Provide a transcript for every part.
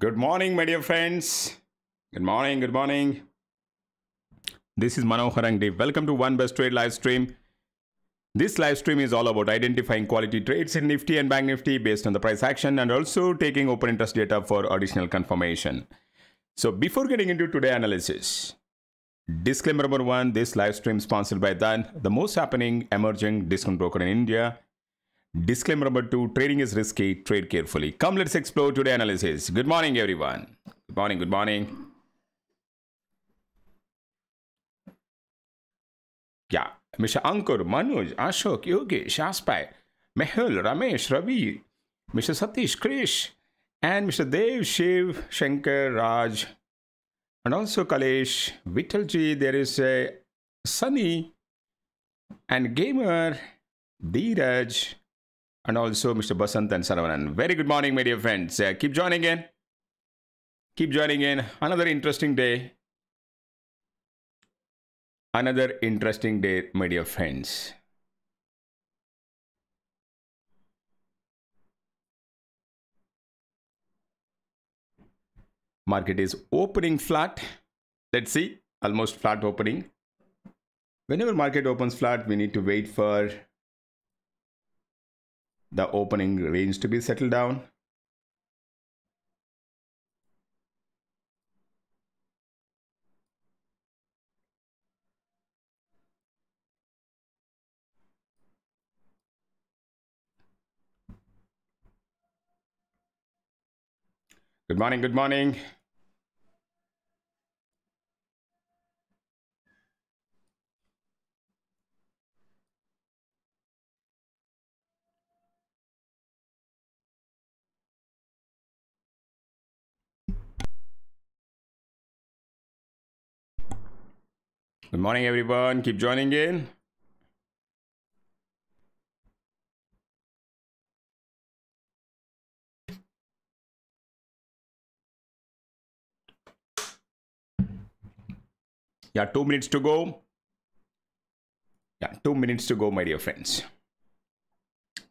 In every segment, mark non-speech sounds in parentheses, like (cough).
Good morning, my dear friends. Good morning, good morning. This is Manohar Angdi. Welcome to One Best Trade live stream. This live stream is all about identifying quality trades in Nifty and Bank Nifty based on the price action and also taking open interest data for additional confirmation. So before getting into today's analysis, disclaimer number one, this live stream sponsored by Dan, the most happening emerging discount broker in India. Disclaimer number two, trading is risky, trade carefully. Come let's explore today analysis. Good morning everyone. Good morning, good morning. Yeah, Mr. Ankur, Manoj, Ashok, Yogesh, Aspai, Mehul, Ramesh, Ravi, Mr. Satish, Krish, and Mr. Dev, Shiv, Shankar, Raj, and also Kalesh, Vitalji, there is a Sunny, and Gamer, Dheeraj, and also Mr. Basant and Saravanan. Very good morning, my dear friends. Uh, keep joining in. Keep joining in. Another interesting day. Another interesting day, my dear friends. Market is opening flat. Let's see, almost flat opening. Whenever market opens flat, we need to wait for the opening range to be settled down. Good morning, good morning. Good morning, everyone. Keep joining in. Yeah, two minutes to go. Yeah, two minutes to go, my dear friends.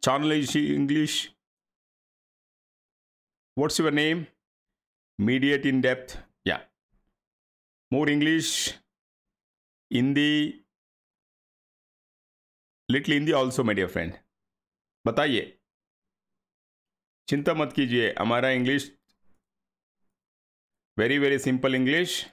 Channel is English. What's your name? Mediate in depth. Yeah. More English. Hindi little Hindi also my dear friend बताइए। चिंता मत कीजिए, हमारा English very very simple English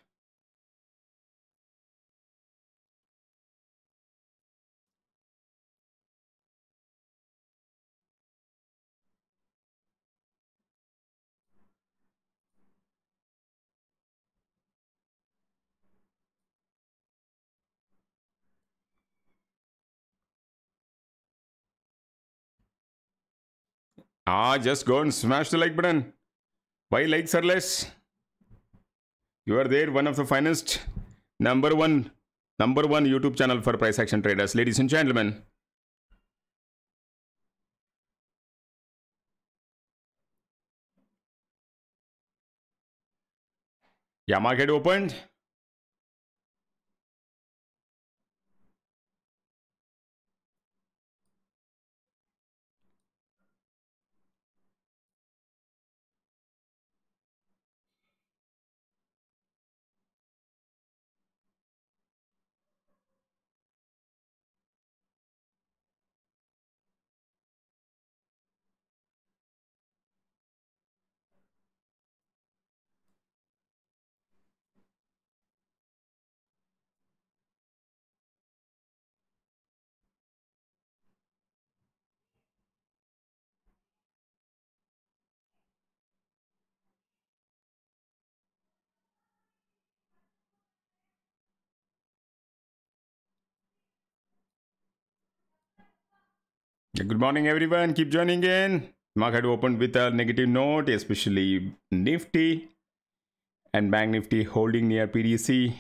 Ah, just go and smash the like button. Why likes are less? You are there, one of the finest, number one, number one YouTube channel for price action traders, ladies and gentlemen. Yeah, market opened. Good morning, everyone. Keep joining in. Market opened with a negative note, especially Nifty and Bank Nifty holding near PDC.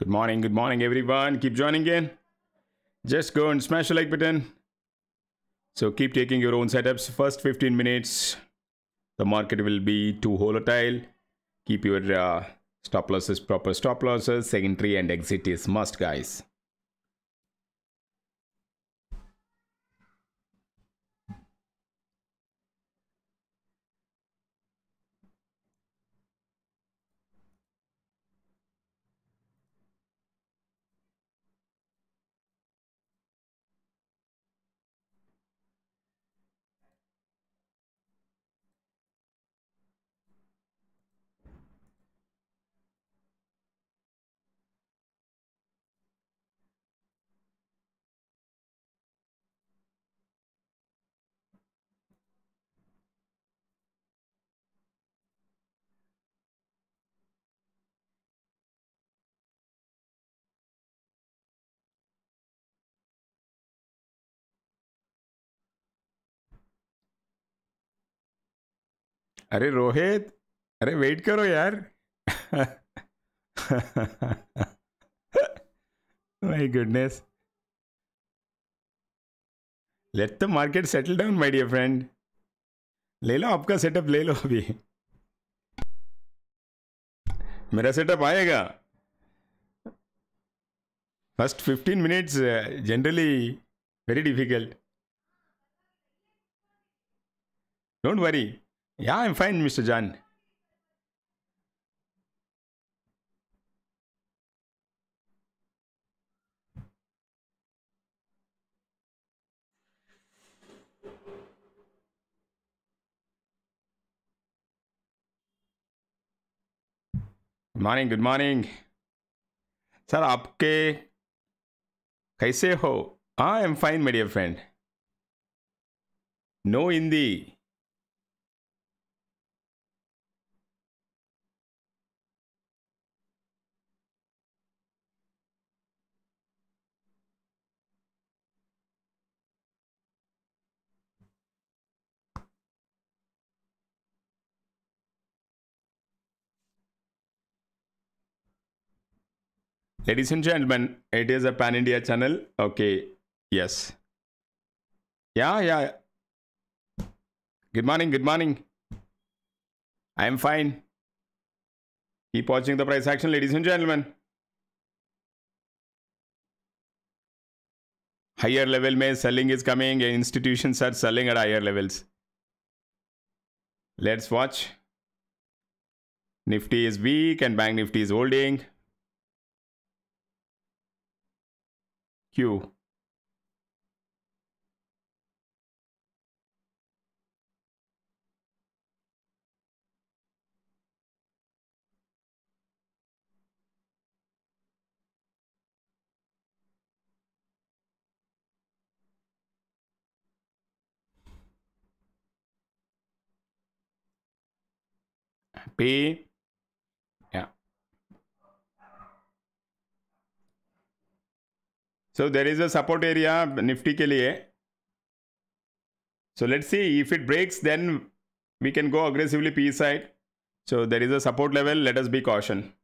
Good morning, good morning, everyone. Keep joining in. Just go and smash the like button. So keep taking your own setups. First 15 minutes, the market will be too volatile. Keep your uh, stop losses proper stop losses. Secondary and exit is must, guys. अरे रोहित, अरे wait करो यार। My goodness let the market settle down my dear friend ले लो आपका setup ले लो अभी। मेरा सेटअप आएगा। First fifteen minutes generally very difficult don't worry Yeah, I'm fine, Mr. John. Good morning good morning sir आपके कैसे हो हाँ I am fine my dear friend no Hindi Ladies and gentlemen, it is a pan India channel. Okay, yes. Yeah, yeah. Good morning, good morning. I am fine. Keep watching the price action, ladies and gentlemen. Higher level may selling is coming, institutions are selling at higher levels. Let's watch. Nifty is weak and Bank Nifty is holding. Q. P So there is a support area Nifty ke liye. So let's see if it breaks, then we can go aggressively P side. So there is a support level. Let us be caution.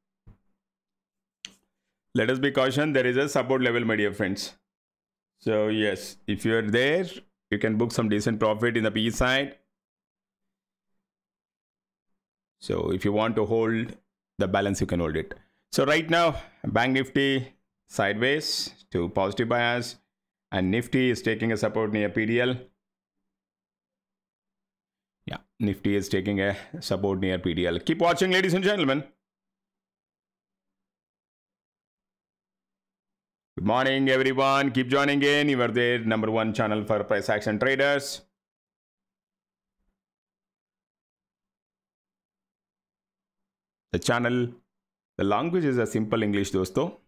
Let us be caution. There is a support level, my dear friends. So yes, if you are there, you can book some decent profit in the P side. So if you want to hold the balance, you can hold it. So right now, Bank Nifty sideways to positive bias and Nifty is taking a support near PDL. Yeah, Nifty is taking a support near PDL. Keep watching ladies and gentlemen. Good morning everyone. Keep joining in. You are there number one channel for price action traders. The channel, the language is a simple English dosto.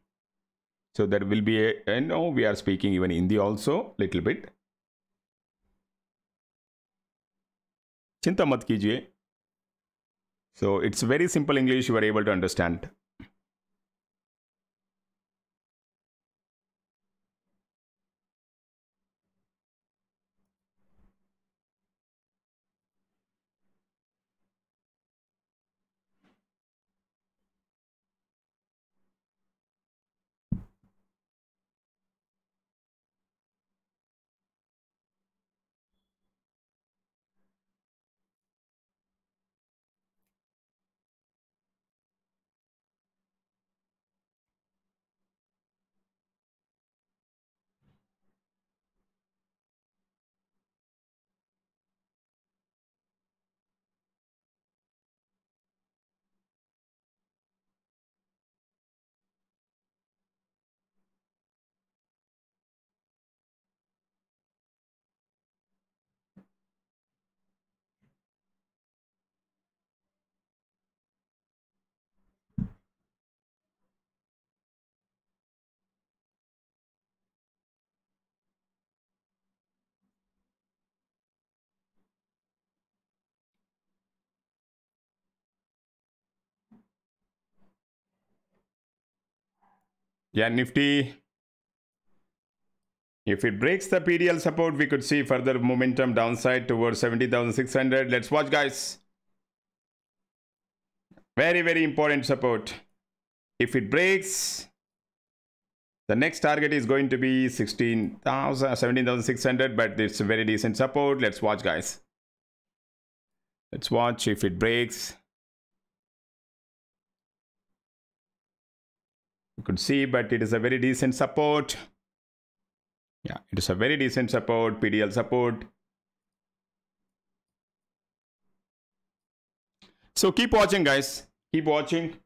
So there will be a, I know we are speaking even Hindi also, little bit. Chinta mat kijiye. So it's very simple English you are able to understand. Yeah, Nifty. If it breaks the PDL support, we could see further momentum downside towards 70,600. Let's watch, guys. Very, very important support. If it breaks, the next target is going to be 16,000, 17,600, but it's a very decent support. Let's watch, guys. Let's watch if it breaks. You could see, but it is a very decent support. Yeah, it is a very decent support, PDL support. So keep watching, guys. Keep watching.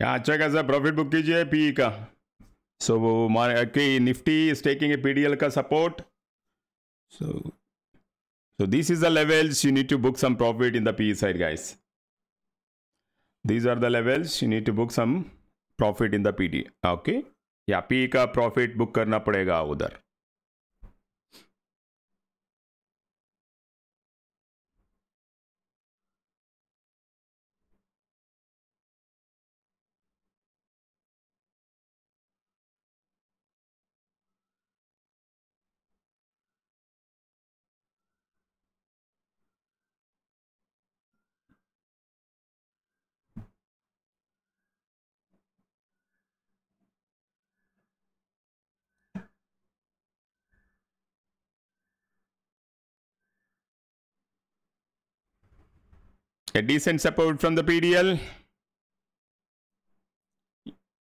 अच्छा खासा profit book कीजिए PE का। So so, की Nifty staking PDL का support so so this is the levels you need to book some profit in the PE side guys these are the levels you need to book some profit in the P D okay या P का profit book करना पड़ेगा उधर। A decent support from the PDL.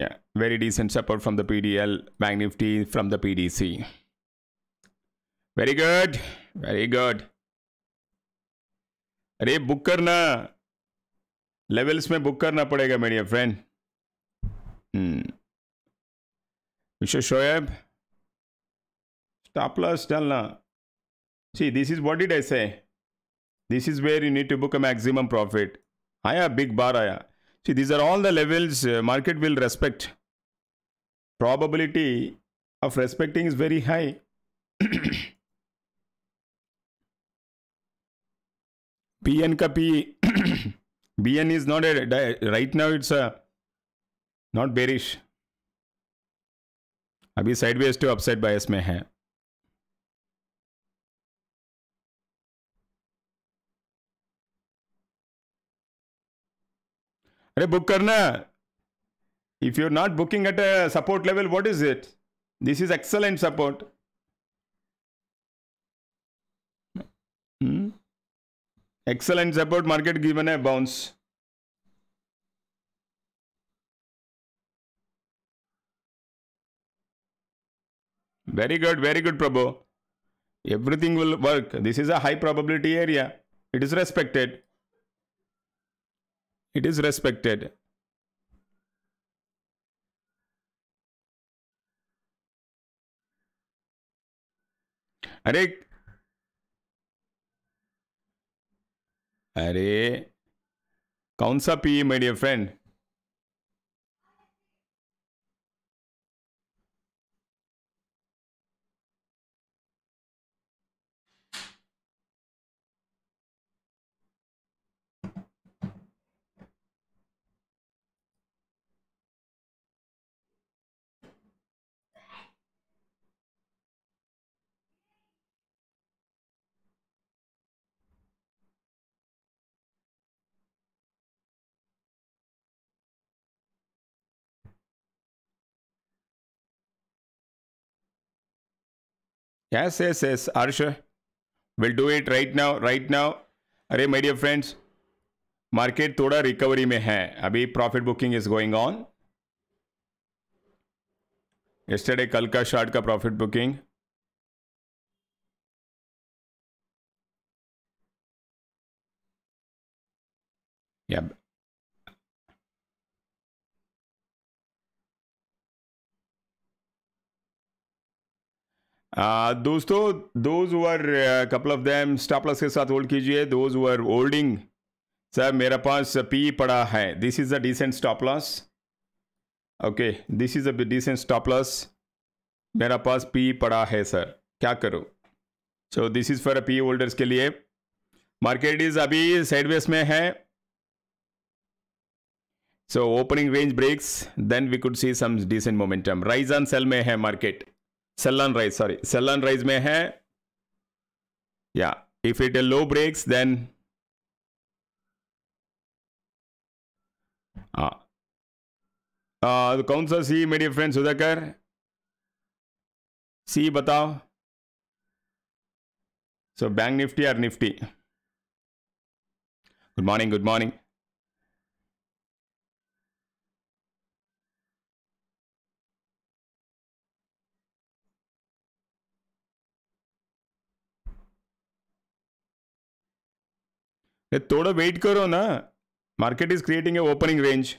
Yeah, very decent support from the PDL. Bank Nifty from the PDC. Very good. Very good. अरे book करना levels में book करना पड़ेगा मेरी friend mister Shoaib stop loss डालना see this is what did I say this is where you need to book a maximum profit. Aya, big bar aya. See, these are all the levels uh, market will respect. Probability of respecting is very high. (coughs) PN ka (coughs) P BN is not a right now it's a not bearish. अभी sideways to upside बायस में है अरे book करना। If you are not booking at a support level what is it this is excellent support excellent support market given है bounce very good very good प्रभो everything will work this is a high probability area it is respected it is respected. अरे अरे कौन सा P dear friend Yes, yes, yes. Arsha, we'll do it right now, right now. अरे my dear friends market थोड़ा recovery में है अभी profit booking is going on yesterday कल का शार्ट का प्रॉफिट बुकिंग या दोस्तों those were couple of them stop loss के साथ होल्ड कीजिए। दोज वर होल्डिंग सर मेरे पास पी पड़ा है। This is a decent stop loss okay this is a decent stop loss मेरा पास पी पड़ा है सर क्या करो? So this is for a P holders के लिए। मार्केट इज़ अभी साइडवेज में है। So opening range breaks then we could see some decent momentum rise on sell में है market Cell rise, sorry. Cell rise में है. या इफ़ इट then हाँ तो कौन सा सी मेरी फ्रेंड सुधाकर सी बताओ सो बैंक निफ्टी और Nifty good morning good morning थोड़ा वेट करो ना market is creating a opening range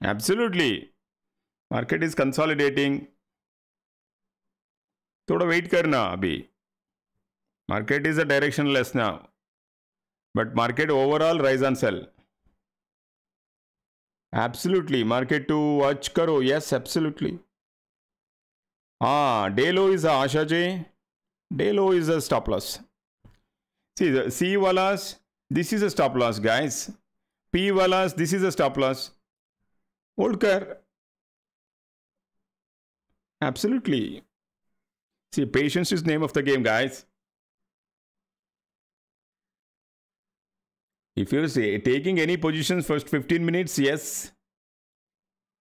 Absolutely. Market is consolidating. थोड़ा वेट करना अभी market is a directionless now but market overall rise on sell absolutely market to watch करो yes absolutely हाँ day low is Asha ji day low is a stop loss C C वालास this is a stop loss guys P वालास this is a stop loss Oldker. Absolutely. See, patience is name of the game, guys. If you're say, taking any positions first 15 minutes, yes,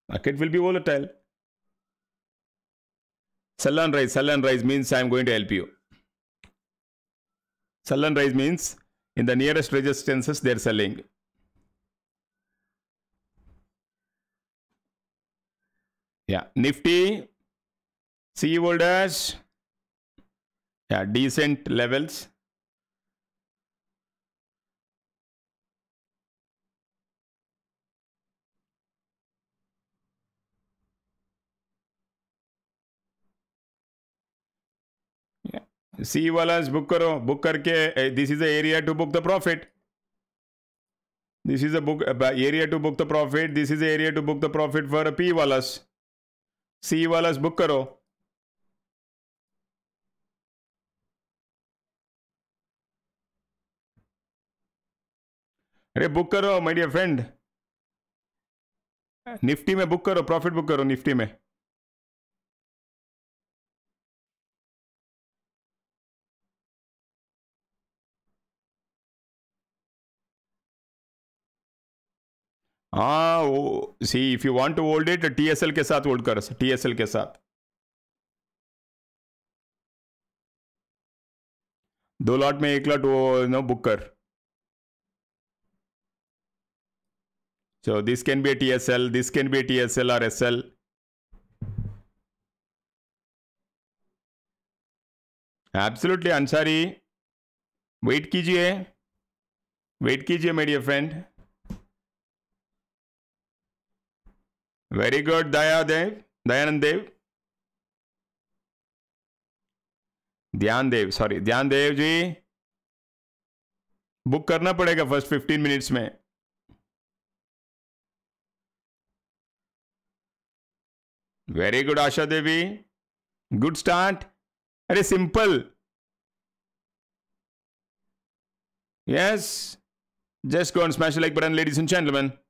market will be volatile. Sell and rise, sell and rise means I'm going to help you. Sell and rise means in the nearest resistances they're selling. yeah. Nifty see holders yeah, decent levels. C वाला book करो book करके this is a area to book the profit this is a book area to book the profit this is a area to book the profit for a P वालास C वाला book करो। अरे book करो my dear friend Nifty में book करो, profit book करो Nifty में। हाँ C if you want to hold it TSL के साथ होल्ड कर टीएसएल के साथ। दो लॉट में एक लॉट वो नो बुक कर। So, this can be a tsl this can be a tsl or sl absolutely Ansari wait कीजिए। वेट कीजिए, मेरी friend very good Daya Dev Dayanand Dev Dhyan Dev sorry Dhyan Dev ji book करना पड़ेगा first fifteen minutes में. Very good Asha Devi good start अरे simple yes just go and smash the like button, ladies and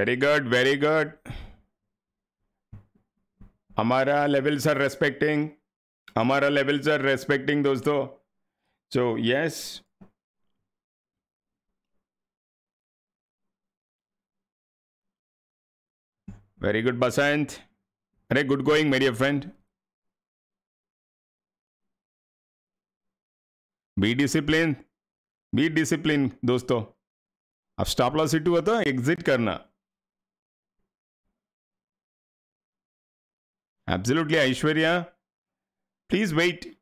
very good very good हमारा levels are respecting हमारा levels are respecting दोस्तों. So yes very good Basant अरे good going मेरी friend be discipline be discipline दोस्तों. अब stop loss hit हुआ तो exit करना. Absolutely, Aishwarya. Please wait.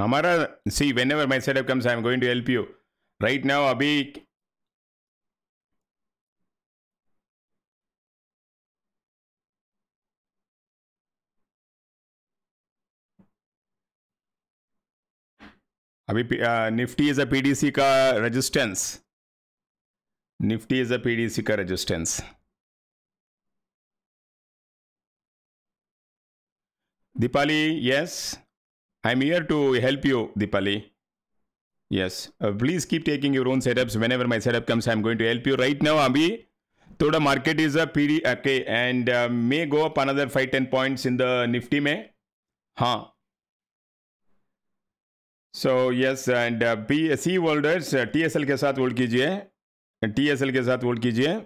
हमारा see whenever my setup comes I am going to help you right now अभी अभी निफ्टी इज़ अ पीडीसी का resistance Nifty is a PDC का resistance Deepali yes I'm here to help you, Dipali. Yes. Uh, please keep taking your own setups. Whenever my setup comes, I'm going to help you. Right now, Abhi, the market is a PD, okay, and uh, may go up another 5-10 points in the Nifty May. Huh. So, yes, and uh, P, C holders, uh, TSL के साथ hold कीजिए TSL के साथ hold कीजिए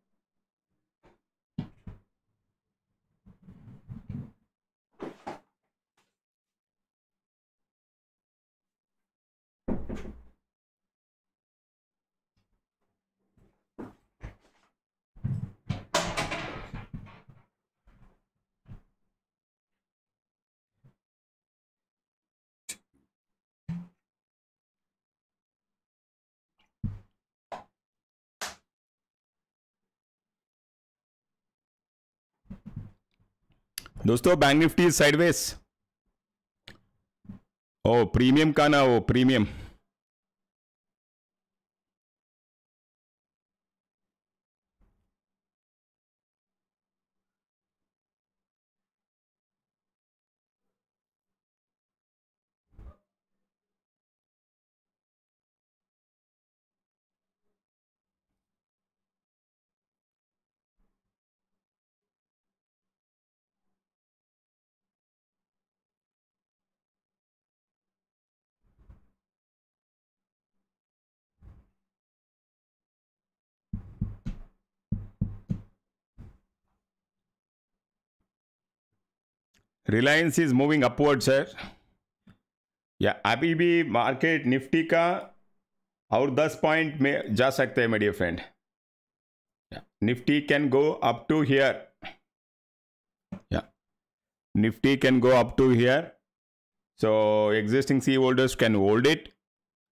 दोस्तों bank Nifty sideways ओ premium का ना वो premium Reliance is moving upward sir या अभी भी मार्केट निफ्टी का और 10 पॉइंट में जा सकते हैं dear friend Nifty can go up to here या Nifty can go up to here so existing C holders can hold it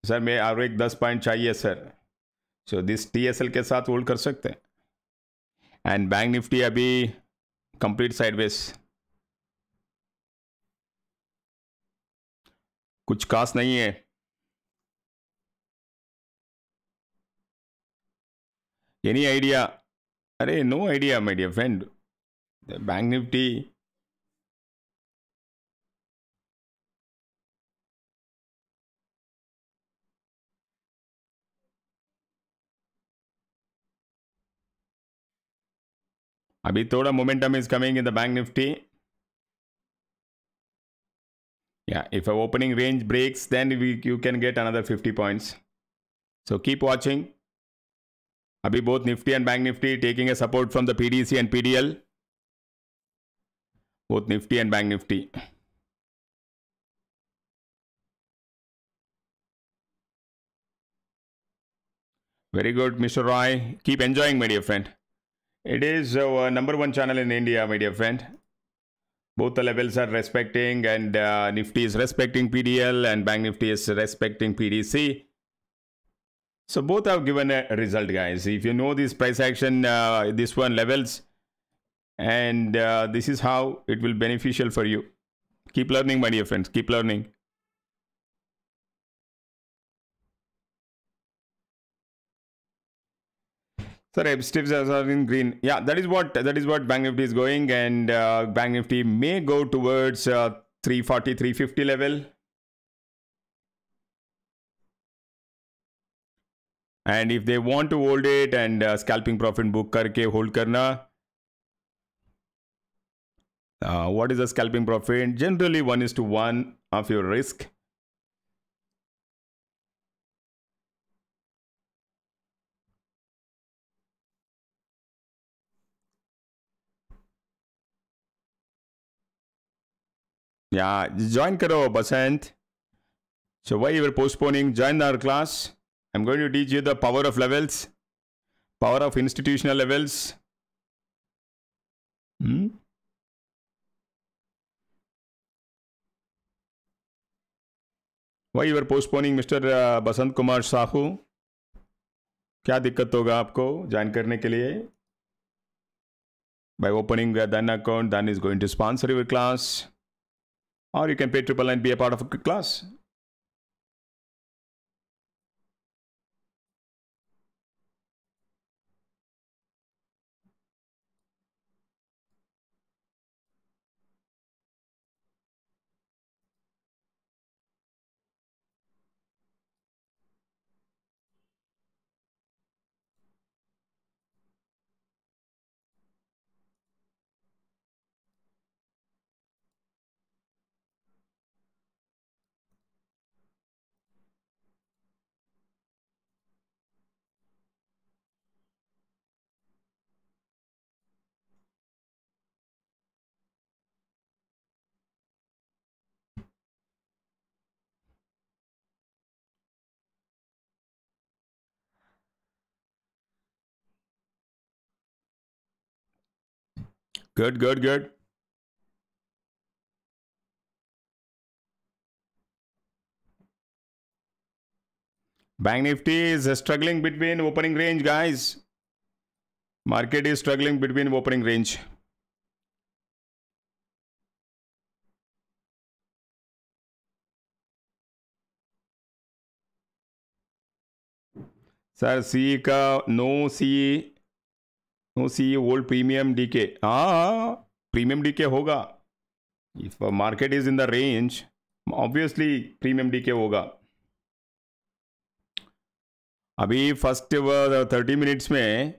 sir मैं और एक दस पॉइंट चाहिए sir so this T S L के साथ होल्ड कर सकते हैं. एंड बैंक निफ्टी अभी कंप्लीट साइडवेज कुछ खास नहीं है। एनी आइडिया अरे no idea my dear friend bank Nifty अभी थोड़ा momentum is coming in the bank Nifty yeah if a opening range breaks then we, you can get another 50 points. So keep watching. Abhi both nifty and bank nifty taking a support from the pdc and pdl both nifty and bank nifty. Very good mr roy. Keep enjoying my dear friend. It is our number one channel in india my dear friend both the levels are respecting and uh, nifty is respecting pdl and bank nifty is respecting pdc so both have given a result guys. If you know this price action uh, this one levels and uh, this is how it will beneficial for you. Keep learning my dear friends. Keep learning Sorry, stips are in green. Yeah, that is what that is what Bank Nifty is going, and uh, Bank Nifty may go towards uh, 340, 350 level. And if they want to hold it and uh, scalping profit book karke hold karna. Uh, what is the scalping profit? Generally, one is to one of your risk. Yeah, join karo, Basant. So why you were postponing? Join our class. I'm going to teach you the power of levels, power of institutional levels. Hmm? Why you were postponing, Mr. Uh, Basant Kumar Sahu? क्या दिक्कत होगा आपको join करने के लिए by opening a Dan account, is going to sponsor your class or you can pay triple and be a part of a class. Good, good, good. Bank Nifty is struggling between opening range, guys. Market is struggling between opening range. Sir C का no सी no C old premium decay हाँ premium decay होगा। If market is in the range, obviously premium decay होगा। अभी first thirty minutes में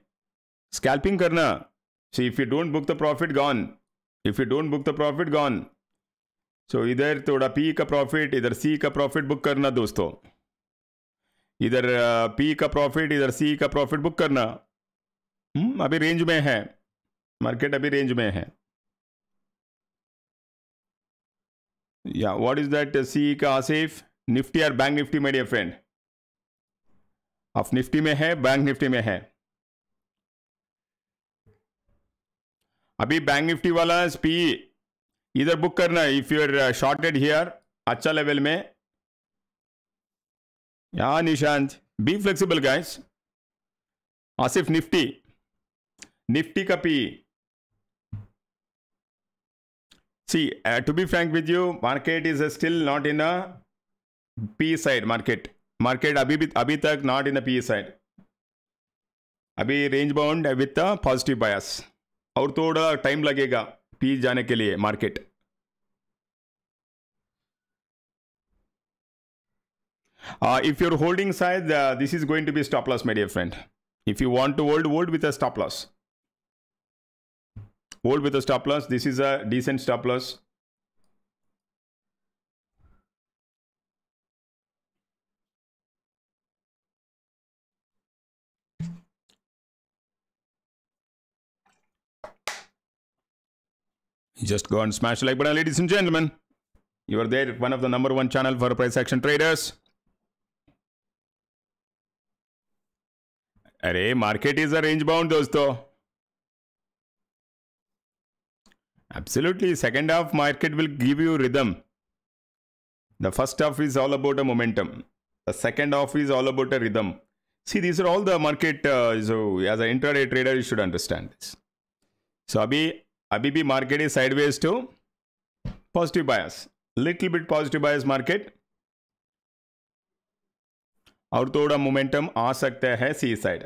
scalping करना। So if you don't book the profit gone if you don't book the profit gone so इधर थोड़ा P का profit इधर सी का profit book करना दोस्तों। इधर पी का प्रॉफिट इधर सी का प्रॉफिट बुक करना। हम्म अभी रेंज में है। मार्केट अभी रेंज में है। या व्हाट इज़ दैट सी का आसिफ निफ्टी और bank Nifty my dear friend आप निफ्टी में है बैंक निफ्टी में है। अभी बैंक निफ्टी वाला पी इधर बुक करना if you are shorted here अच्छा लेवल में। या Nishant be flexible guys Asif Nifty Nifty का P C to be frank with you market is still not in a P side market market अभी भी अभी तक not in the P side अभी range bound with a positive bias और थोड़ा time लगेगा P जाने के लिए market Uh, if you're holding size, uh, this is going to be stop loss, my dear friend. If you want to hold, hold with a stop loss. hold with a stop loss this is a decent stop loss just go and smash the like button ladies and gentlemen you are there one of the number one channel for price action traders अरे market is a range bound दोस्तों absolutely second half market will give you rhythm the first half is all about a momentum the second half is all about a rhythm see these are all the market uh, so as an intraday trader you should understand this so abhi abhi bhi market is sideways to positive bias little bit positive bias market और थोड़ा momentum आ सकता है C side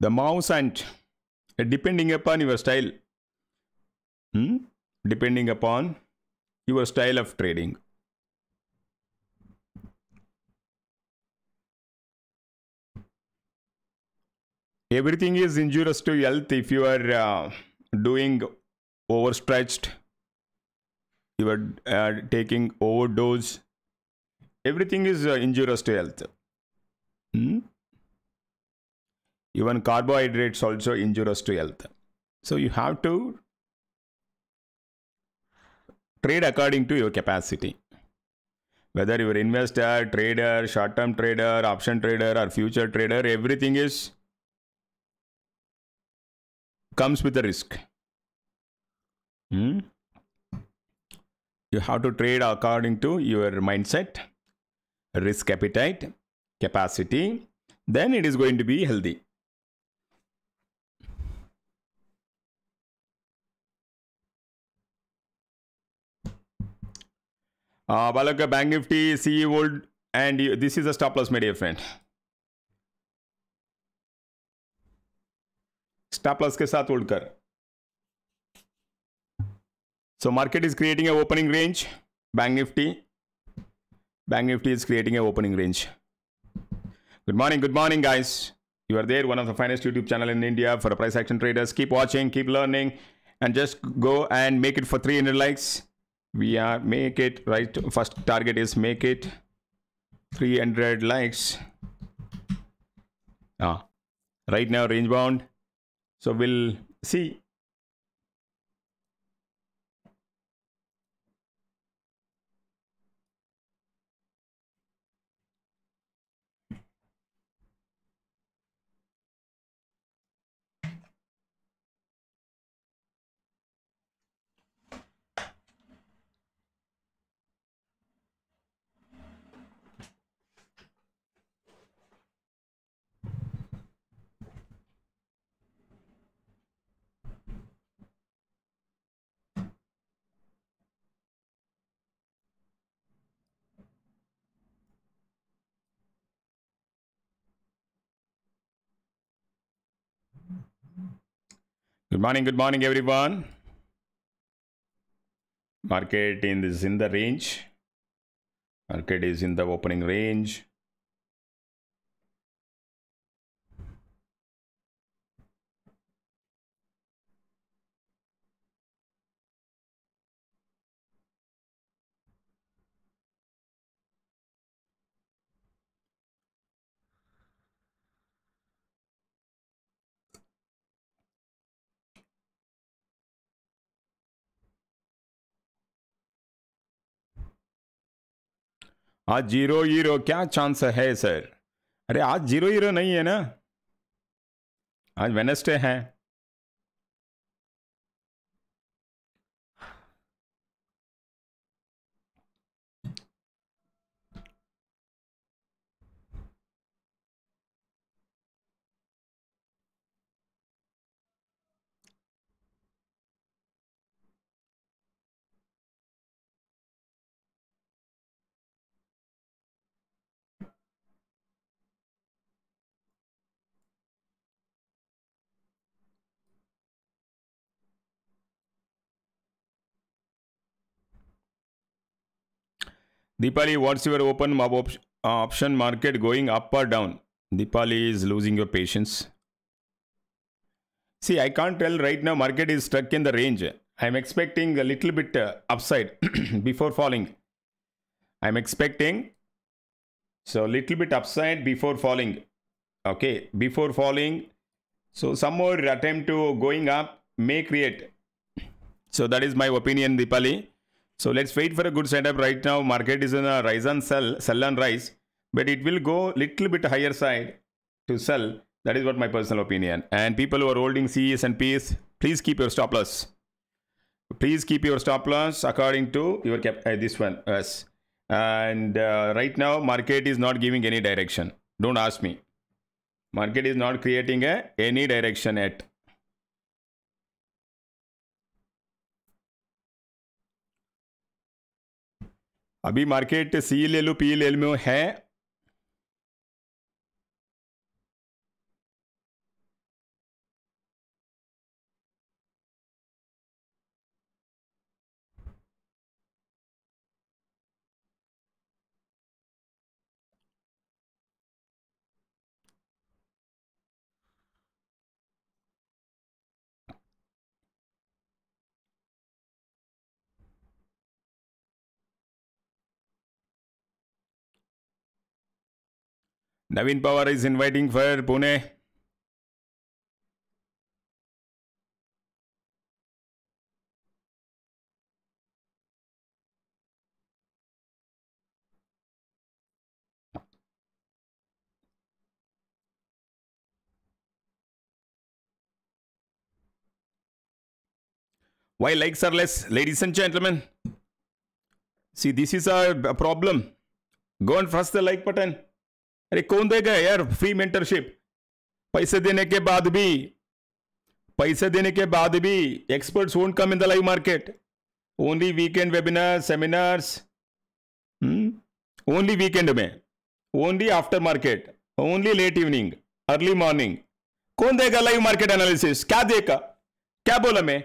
the mouse and depending upon your style hmm? depending upon your style of trading everything is injurious to health if you are uh, doing overstretched you are uh, taking overdose everything is uh, injurious to health hmm? Even carbohydrates also injurious to health so you have to trade according to your capacity whether you're investor trader short term trader option trader or future trader everything is comes with a risk. Hmm? You have to trade according to your mindset, risk appetite, capacity, then it is going to be healthy. Uh, Balaka Bank Nifty, CE World, and this is a stop loss, my dear friend. Stop loss के साथ hold कर so market is creating a opening range bank nifty bank nifty is creating a opening range good morning good morning guys you are there one of the finest youtube channel in india for price action traders keep watching keep learning and just go and make it for 300 likes we are make it right? First target is make it. 300 likes. Ah right now range bound. So we'll see. Good morning, good morning, everyone. Market in this in the range. Market is in the opening range. आज zero hero, क्या chance है sir अरे आज zero hero नहीं है ना? आज Wednesday है। Deepali, what's your open op- option market going up or down? Deepali is losing your patience. See, I can't tell right now. Market is stuck in the range. I'm expecting a little bit uh, upside (clears throat) before falling. I'm expecting so little bit upside before falling. Okay, before falling. So some more attempt to going up may create. So that is my opinion, Dipali. So let's wait for a good setup right now. Market is in a rise and sell, sell and rise, but it will go little bit higher side to sell. That is what my personal opinion. And people who are holding CEs and Ps, please keep your stop loss. Please keep your stop loss according to your cap. Uh, this one, yes. And uh, right now, market is not giving any direction. Don't ask me. Market is not creating a, any direction yet. अभी market C ले लो P ले लो है Navin Power is inviting for Pune. Why likes are less, ladies and gentlemen? See, this is a, problem. Go and press the like button. अरे कौन देगा यार? Free mentorship पैसे देने के बाद भी, पैसे देने के बाद भी experts won't come in the live market only weekend webinar seminars only weekend में। Only after market only late evening early morning कौन देगा लाइव मार्केट एनालिसिस क्या देगा? क्या बोला मैं?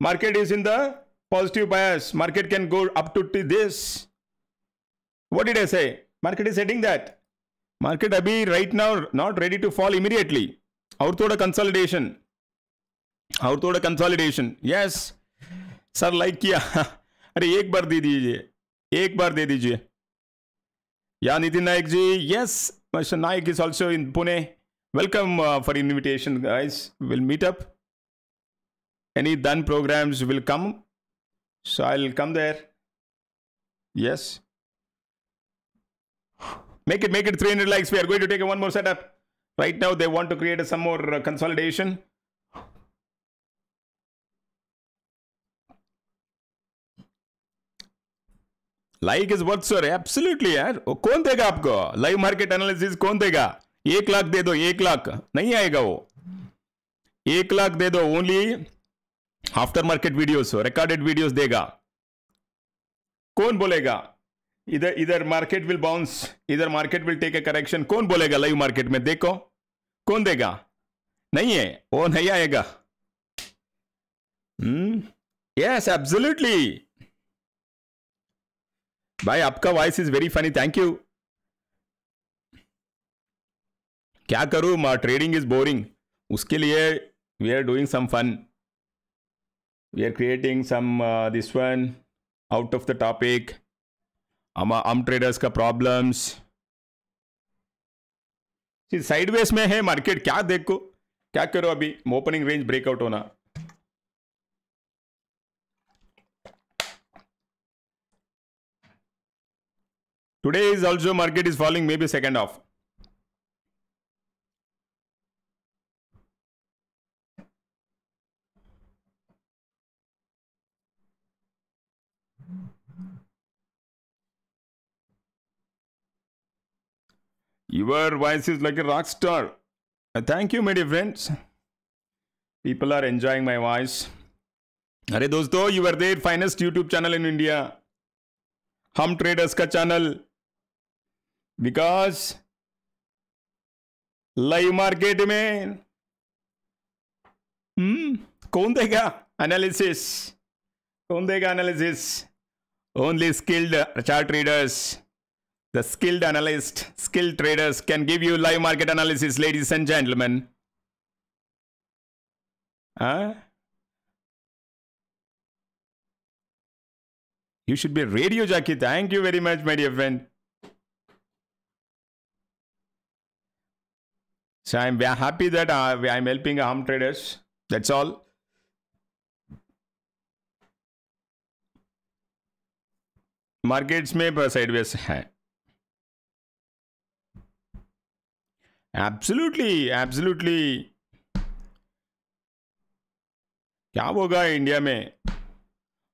Market is in the positive bias market can go up to this what did I say? Market is heading that. Market अभी right now not ready to fall immediately और थोड़ा consolidation और थोड़ा कंसोलिडेशन यस सर लाइक किया अरे एक बार दे दीजिए एक बार दे दीजिए या Nitin Nayak ji yes mister Nayak is also in Pune welcome for invitation will meet up any done programs will come. So, i'll come there. Yes. Make it, make it 300 likes. We are going to take one more setup. Right now, they want to create some more uh, consolidation. Like is worth sir absolutely यार कौन देगा आपको? Live market analysis कौन देगा? एक लाख दे दो एक लाख। नहीं आएगा वो। एक लाख दे दो only after market videos recorded videos देगा। कौन बोलेगा? इधर इधर मार्केट विल बाउंस इधर market will take a correction कौन बोलेगा लाइव मार्केट में? देखो, कौन देगा? नहीं है, वो नहीं आएगा। हम्म यस एब्सोल्युटली भाई, आपका voice is very funny thank you क्या करूँ? ट्रेडिंग इज़ बोरिंग उसके लिए we are doing some fun we are creating some this one out of the topic हम ट्रेडर्स का प्रॉब्लम्स साइडवेज में है मार्केट क्या देखो क्या करो अभी ओपनिंग रेंज ब्रेकआउट होना today is also market is following may be second of Your voice is like a rock star. Uh, thank you, my dear friends. People are enjoying my voice. अरे दोस्तों you are the finest YouTube channel in India हम traders का channel because live market में हम्म कौन देगा analysis कौन देगा analysis Only skilled chart readers, the skilled analyst, skilled traders can give you live market analysis, ladies and gentlemen. Huh? You should be a radio jockey. Thank you very much, my dear friend. So I'm happy that uh, I'm helping hum traders. That's all. Markets में sideways है absolutely absolutely क्या होगा India में?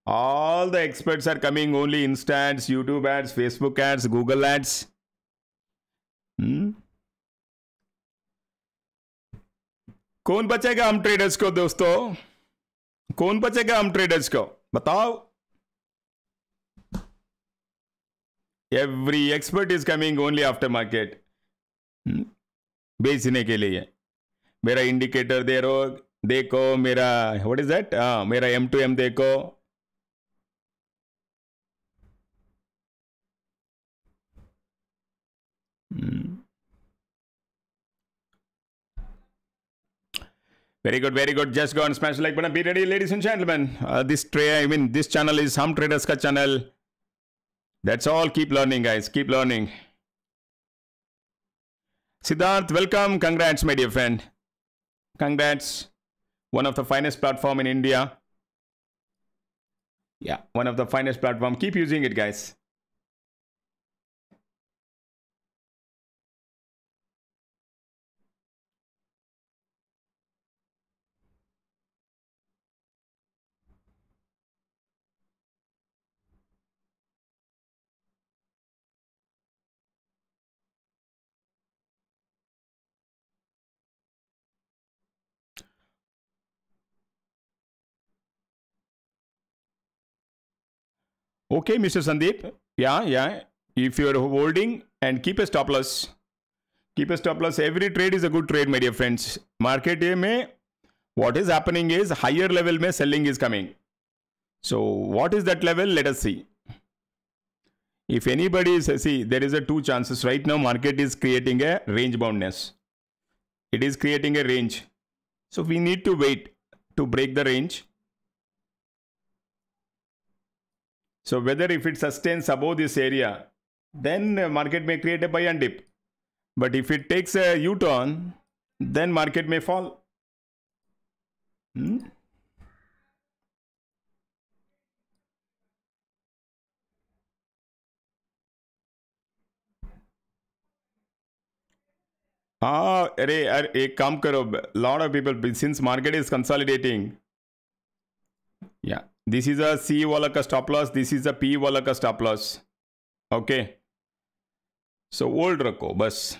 All the experts are coming only Insta ads YouTube ads Facebook ads Google ads कौन बचेगा हम traders को दोस्तों? कौन बचेगा हम ट्रेडर्स को? बताओ। Every expert is coming only after market बेचने के लिए। मेरा इंडिकेटर दे रो देखो मेरा व्हाट इज़ दैट मेरा एम टू एम देखो। Very good very good just go on smash like बना be ready ladies and gentleman this tray I mean this channel is हम ट्रेडर्स का channel that's all keep learning guys keep learning Siddharth, welcome. Congrats, my dear friend. Congrats. One of the finest platform in India. Yeah, one of the finest platform. Keep using it, guys. Okay, Mr. Sandeep. Yeah, yeah. If you're holding and keep a stop loss, keep a stop loss. Every trade is a good trade, my dear friends. Market में what is happening is higher level में selling is coming. So what is that level? Let us see. If anybody is see, there is a two chances right now. Market is creating a range boundness. It is creating a range. So we need to wait to break the range So whether if it sustains above this area, then market may create a buy and dip. But if it takes a U-turn, then market may fall. Hmm? Ah, अरे अरे एक काम करो lot of people since market is consolidating yeah this is a C walaka stop loss. This is a P walaka stop loss. Okay. So hold rakho bas.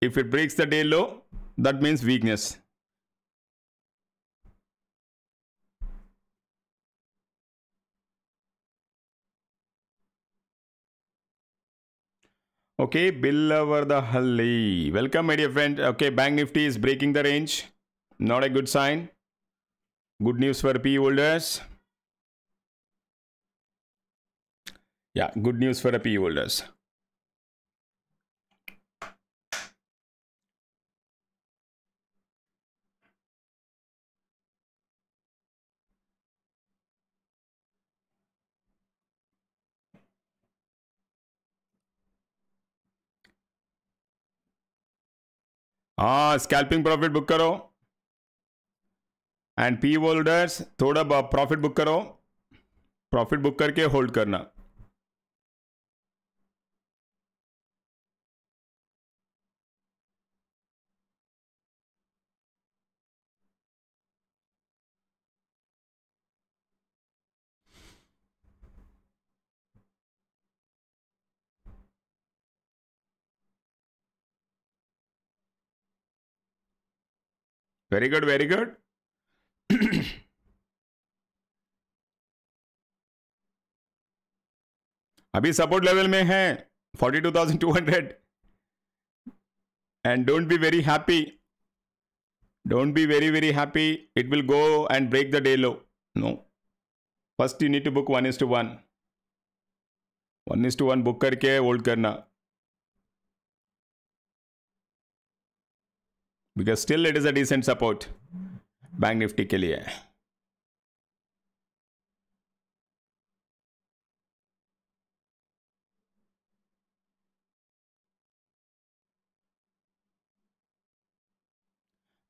If it breaks the day low, that means weakness. Okay, Bill over the Halli. Welcome, my dear friend. Okay, Bank Nifty is breaking the range. Not a good sign. Good news for P holders. Yeah, good news for the P holders. हाँ scalping profit book करो and P holders थोड़ा profit book करो profit book करके hold करना very good very good अभी support level में है 42,200 and don't be very happy don't be very very happy it will go and break the day low no first you need to book one is to one one is to one book करके hold करना. Because still it is a decent support bank Nifty के लिए.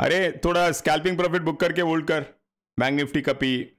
अरे, थोड़ा scalping profit book करके hold कर. Bank Nifty का P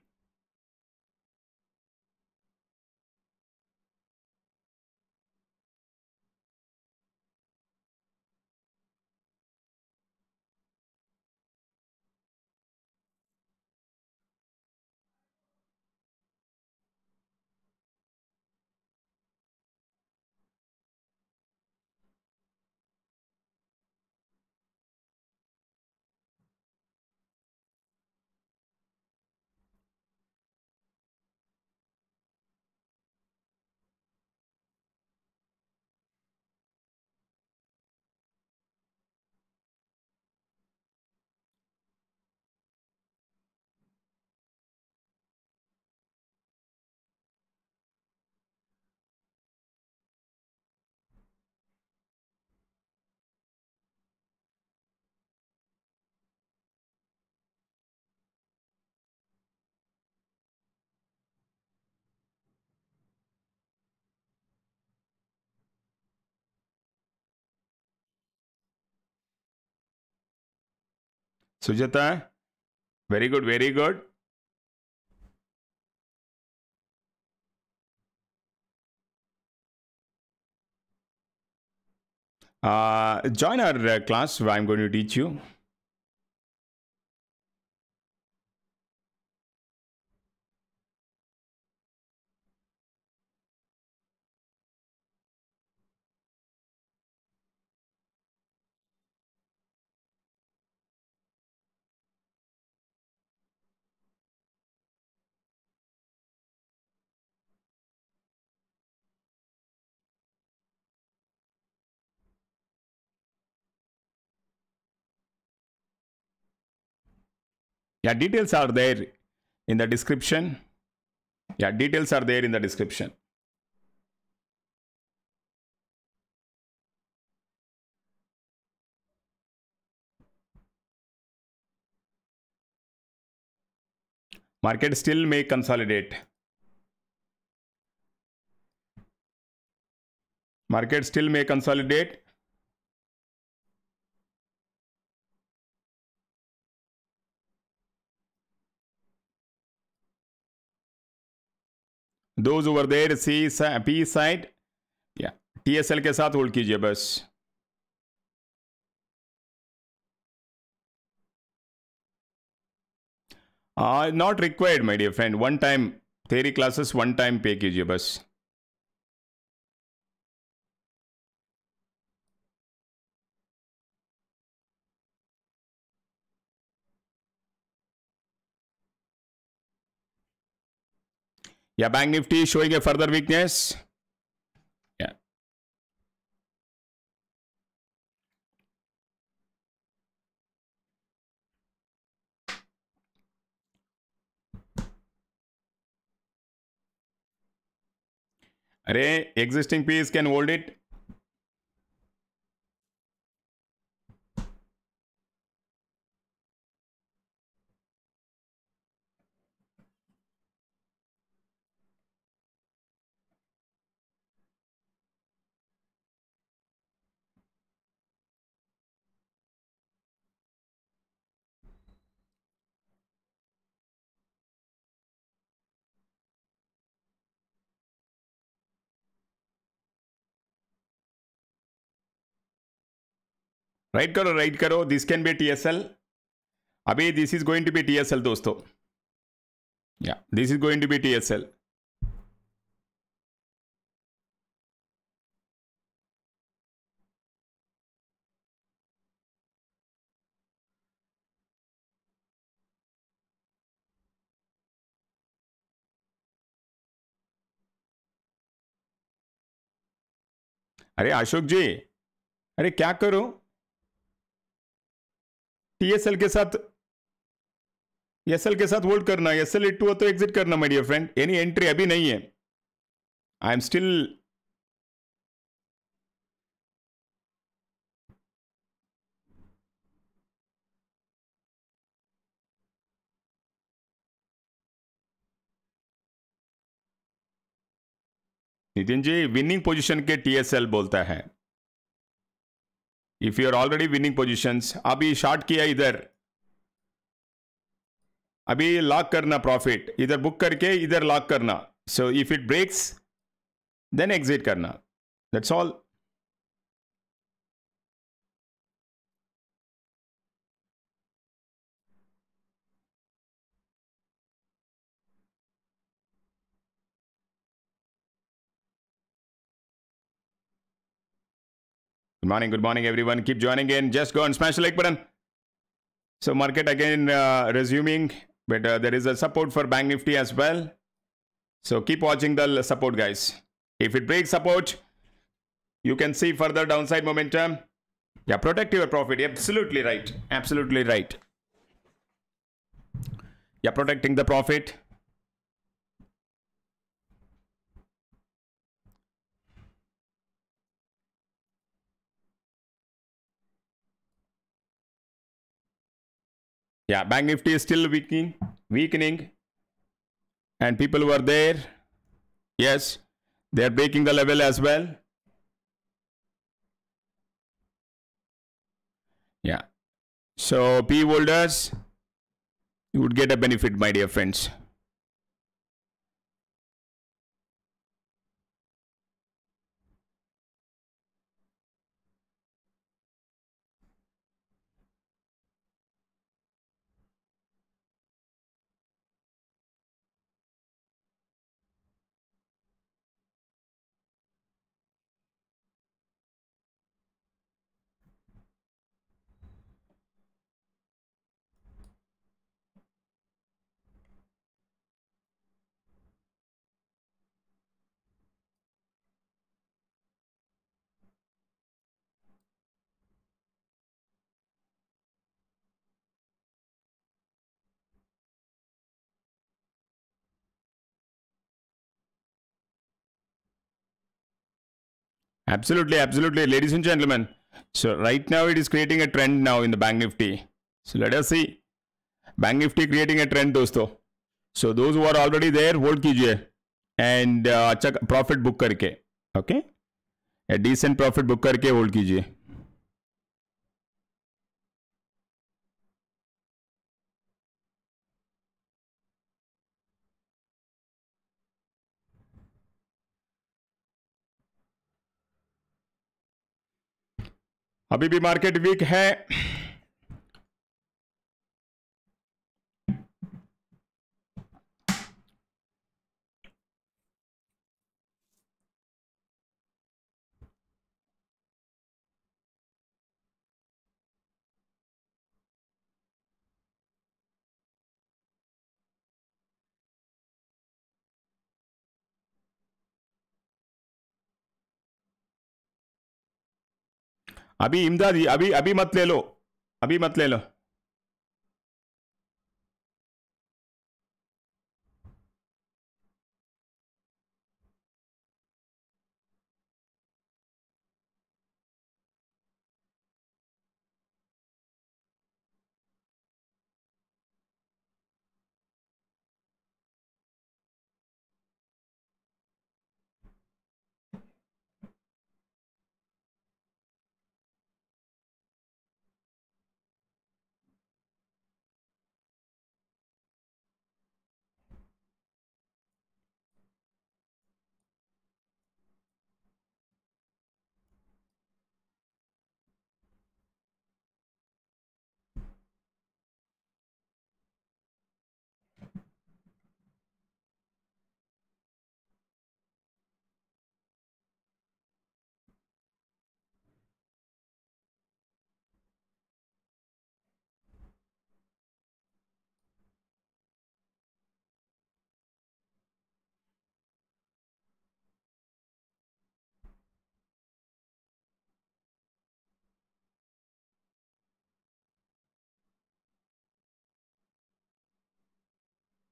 Very good, very good. Uh, join our uh, class. I'm going to teach you. Yeah, details are there in the description. Yeah, details are there in the description. Market still may consolidate. Market still may consolidate. Those over there C si- P side, yeah, TSL के साथ hold कीजिए बस। Not required my dear friend one time theory classes one time pay कीजिए बस। या bank Nifty showing a further weakness अरे existing Ps can hold it right करो right करो. दिस कैन बी टीएसएल अभी this is going to be TSL दोस्तों. या this is going to be TSL अरे अशोक जी, अरे क्या करो? टीएसएल के साथ एसएल के साथ होल्ड करना एसएल एट टू हो तो एग्जिट करना माय डियर फ्रेंड यानी एंट्री अभी नहीं है. I am still Nitin ji winning position के टीएसएल बोलता है। If you are already winning positions अभी शॉर्ट किया इधर। अभी लॉक करना प्रॉफिट इधर बुक करके इधर लॉक करना। So if it breaks then exit करना। That's all Good morning, good morning, everyone. Keep joining in. Just go and smash the like button. So, market again uh, resuming, but uh, there is a support for Bank Nifty as well. So, keep watching the support, guys. If it breaks support, you can see further downside momentum. Yeah, protect your profit. Absolutely right. Absolutely right. Yeah, protecting the profit. Yeah, Bank Nifty is still weakening, weakening. And people who are there, yes, they are breaking the level as well. Yeah. So P holders, you would get a benefit, my dear friends. Absolutely, absolutely. Ladies and gentlemen. So right now it is creating a trend now in the Bank Nifty. So let us see. Bank Nifty creating a trend दोस्तों. So those who are already there, hold कीजिए. And uh, अच्छा profit book करके. Okay? A decent profit book करके hold कीजिए. अभी भी market weak है। अभी इमदाद अभी अभी मत ले लो। अभी मत ले लो।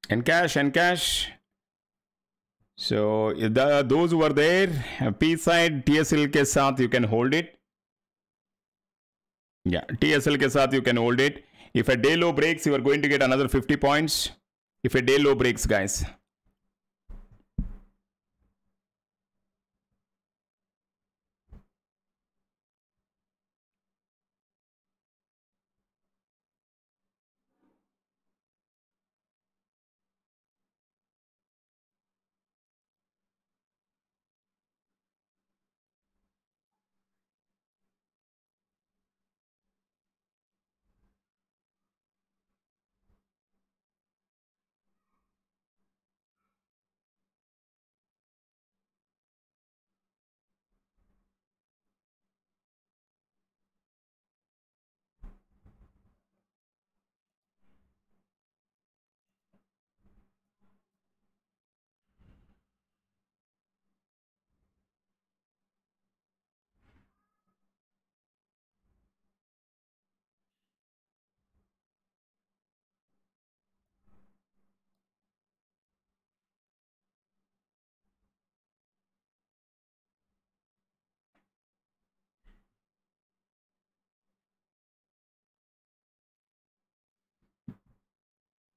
and cash and cash. So the, those who are there uh, p side tsl ke sath you can hold it. Yeah tsl ke sath you can hold it. If a day low breaks you are going to get another 50 points. If a day low breaks guys.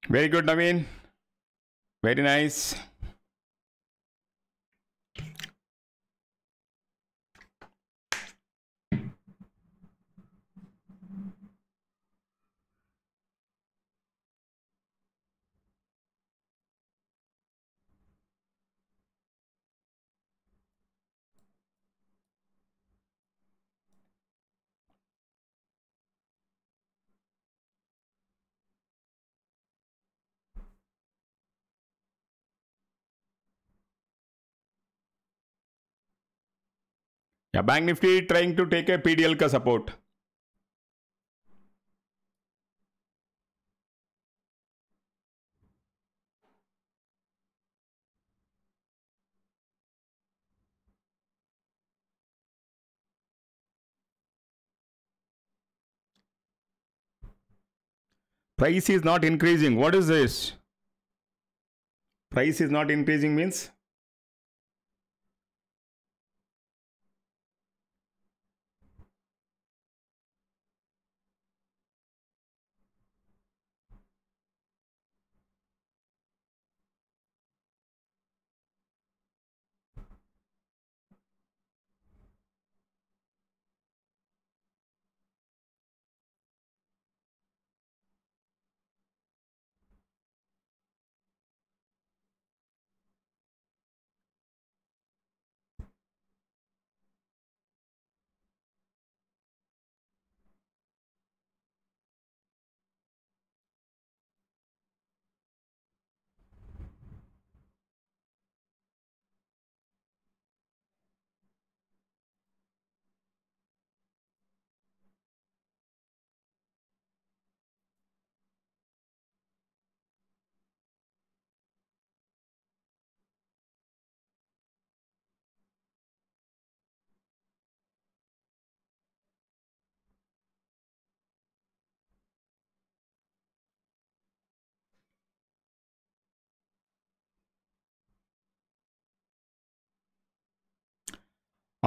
Very good, Naveen. Very nice. Yeah, Bank Nifty trying to take a PDL support. Price is not increasing. What is this? Price is not increasing means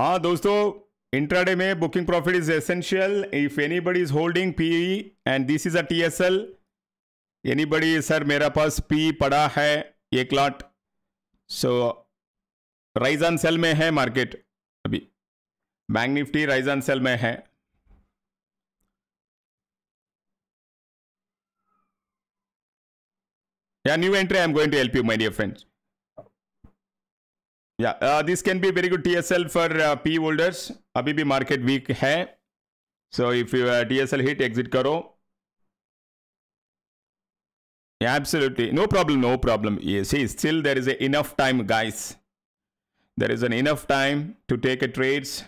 हाँ दोस्तों intraday में booking profit is essential if anybody is holding P and this is a T S L anybody sir मेरा पास P पड़ा है, एक lot so rise on sell में है मार्केट अभी। Bank Nifty rise on sell में है। या new entry I am going to help you my dear friends Yeah, uh, this can be very good TSL for uh, P holders. अभी भी market weak है. So if you uh, TSL hit, exit करो. Yeah, absolutely. No problem, no problem. You see, still there is a enough time, guys. There is an enough time to take a trades.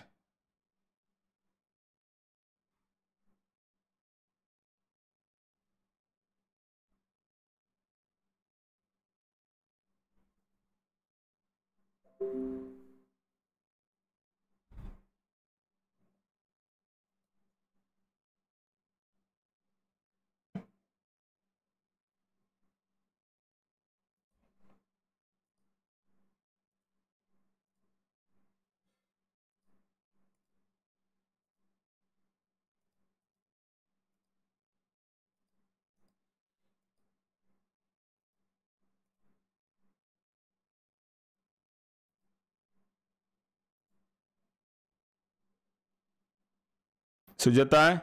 Sujata है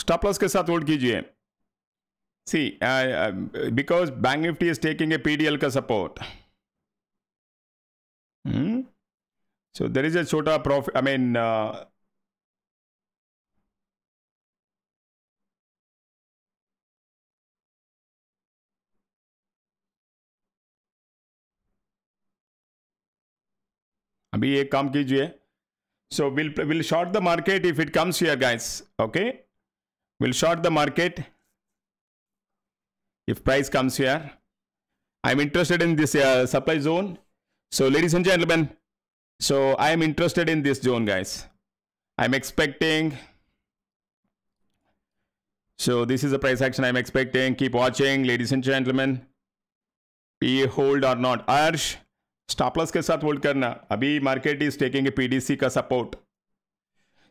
stop loss के साथ hold कीजिए। See because Bank Nifty is taking a PDL का support so there is a छोटा profit I mean अभी एक काम कीजिए। So we'll, we'll short the market if it comes here, guys. Okay. We'll short the market if price comes here. I'm interested in this uh, supply zone. So ladies and gentlemen, so I am interested in this zone, guys. I'm expecting. So this is the price action I'm expecting. Keep watching, ladies and gentlemen. Be hold or not. Arsh, stop loss के साथ hold करना। अभी market is taking PDC का support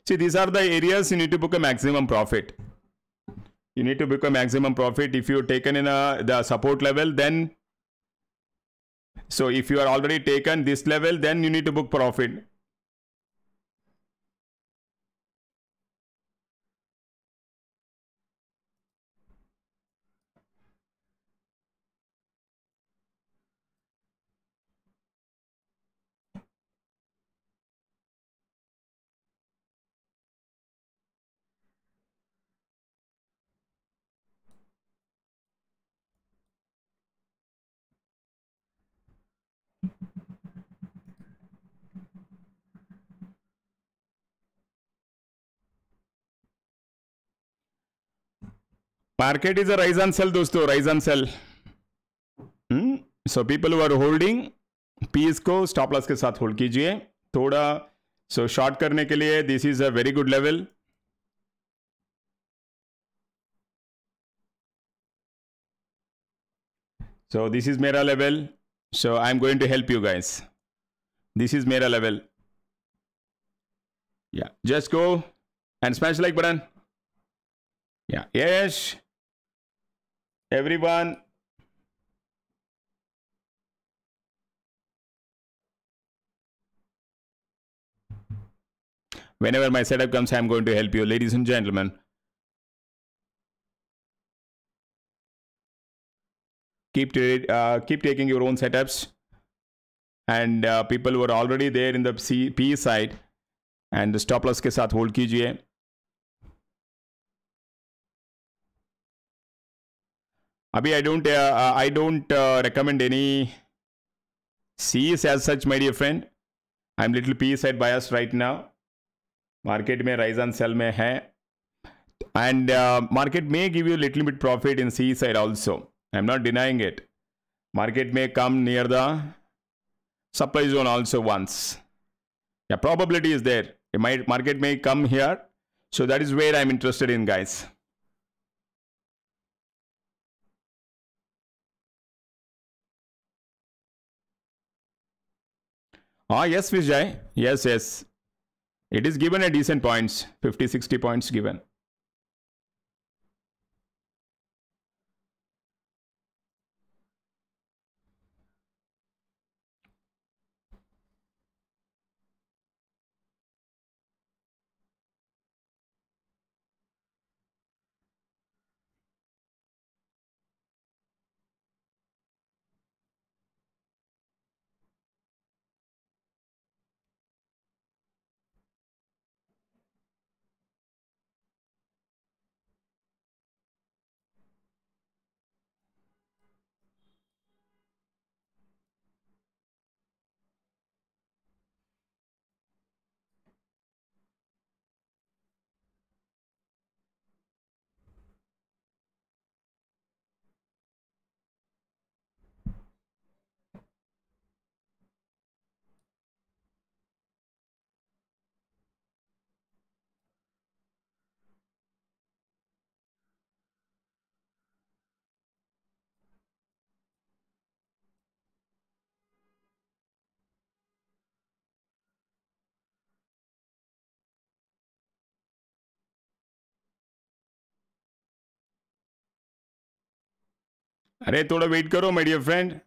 see these are the areas you to book a maximum profit you need to book a maximum profit if you taken in the support level then so if you are already taken this level then you need to book profit market is a rise on sell दोस्तों rise on sell so people were holding piece को stop loss के साथ hold कीजिए। थोड़ा सो so short करने के लिए this is a very good level so this is मेरा level so I am going to help you guys this is मेरा level yeah just go and smash like button yeah Yash everyone whenever my setup comes i'm going to help you ladies and gentlemen keep uh, keep taking your own setups and uh, people who are already there in the C, P side and the stop loss के साथ hold कीजिए Abhi, I don't, uh, I don't uh, recommend any C's as such, my dear friend. I'm little P side biased right now. Market may rise and sell may hai. And uh, market may give you a little bit profit in C side also. I'm not denying it. Market may come near the supply zone also once. Yeah, probability is there. It might, market may come here. So that is where I'm interested in, guys. Ah, yes, Vijay. Yes, yes. It is given a decent points, 50, 60 points given. अरे थोड़ा wait करो my dear friend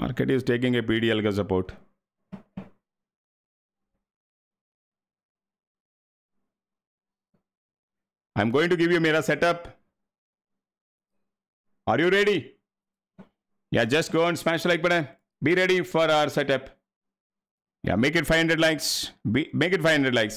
market is taking a PDL का support I am going to give you मेरा setup are you ready yeah just go and smash like button be ready for our setup yeah make it 500 likes make it 500 likes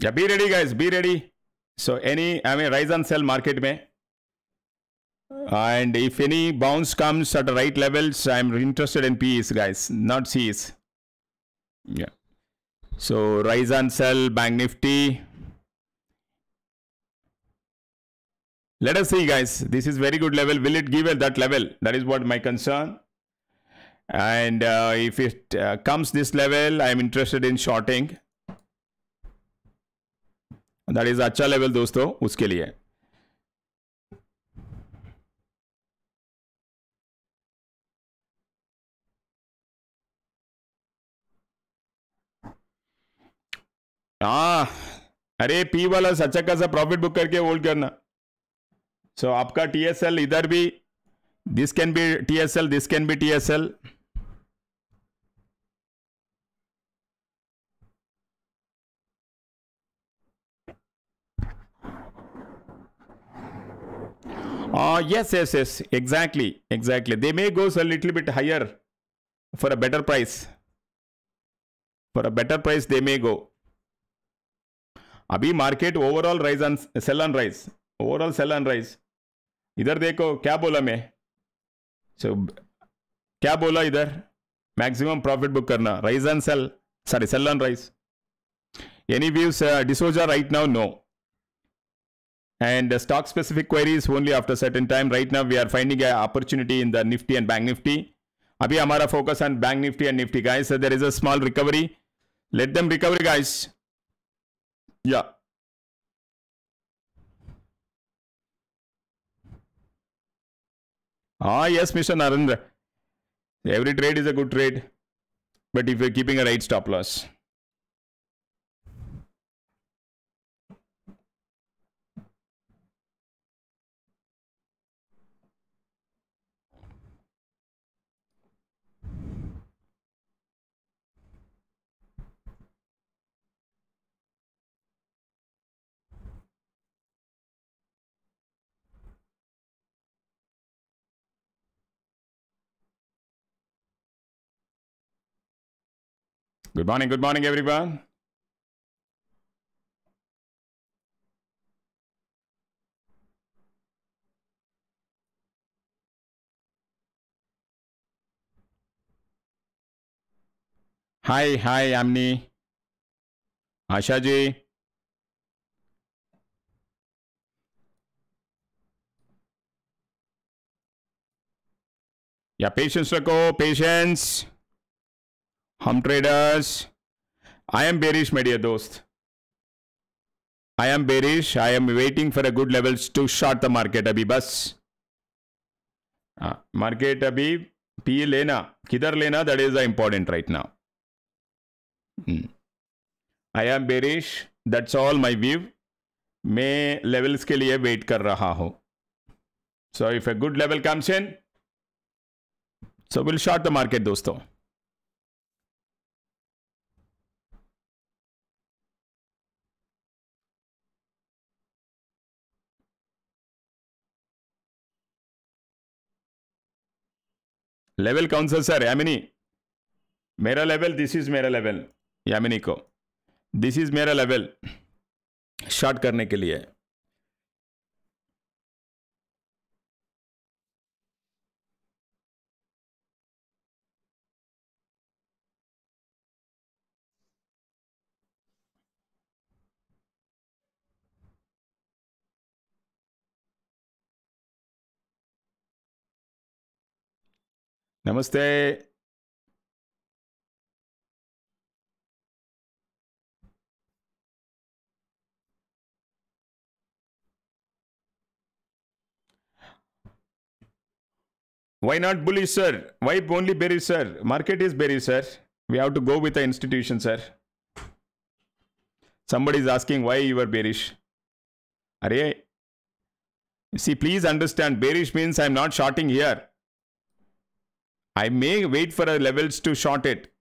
Yeah, be ready, guys. Be ready. So any, I mean, rise and sell market may. And if any bounce comes at the right levels, I'm interested in P's, guys, not C's. Yeah. So rise and sell, Bank Nifty. Let us see, guys. This is very good level. Will it give at that level? That is what my concern. And uh, if it uh, comes this level, I am interested in shorting. That is अच्छा level दोस्तों उसके लिए। हाँ अरे P वाला अच्छा खासा profit book करके होल्ड करना। सो so, आपका टीएसएल इधर भी this can be TSL this can be TSL Uh, yes, yes, yes, exactly, exactly. They may go a little bit higher for a better price. For a better price, they may go. अभी market overall rise on sell on rise overall sell on rise इधर देखो क्या बोला मैं? So क्या बोला इधर? Maximum profit book करना. Rise on sell sorry sell on rise any views D'Souza right now no and the stock specific queries only after certain time. Right now we are finding an opportunity in the nifty and bank nifty. Abhi hamara focus on bank nifty and nifty guys. So there is a small recovery. Let them recover guys. Yeah. Ah yes mr narendra. Every trade is a good trade. But if you're keeping a right stop loss Good morning, good morning, everyone. Hi, hi, Amni. Asha ji. Yeah, patience, Rako, patience. हम traders I am bearish मेडिया दोस्त. I am bearish I am waiting for a good levels to short the market अभी बस। Market अभी P लेना, किधर लेना that is the important right now I am bearish that's all my view मैं levels के लिए वेट कर रहा हूँ। So if a good level comes in so will short the market दोस्तों। लेवल कौन सा सर यामिनी मेरा लेवल दिस इज़ मेरा लेवल यामिनी को. दिस इज़ मेरा लेवल शॉर्ट करने के लिए. Namaste. Why not bullish, sir? Why only bearish, sir? Market is bearish, sir. We have to go with the institution, sir. Somebody is asking why you are bearish. Are See, please understand, bearish means I am not shorting here. I may wait for a levels to short it.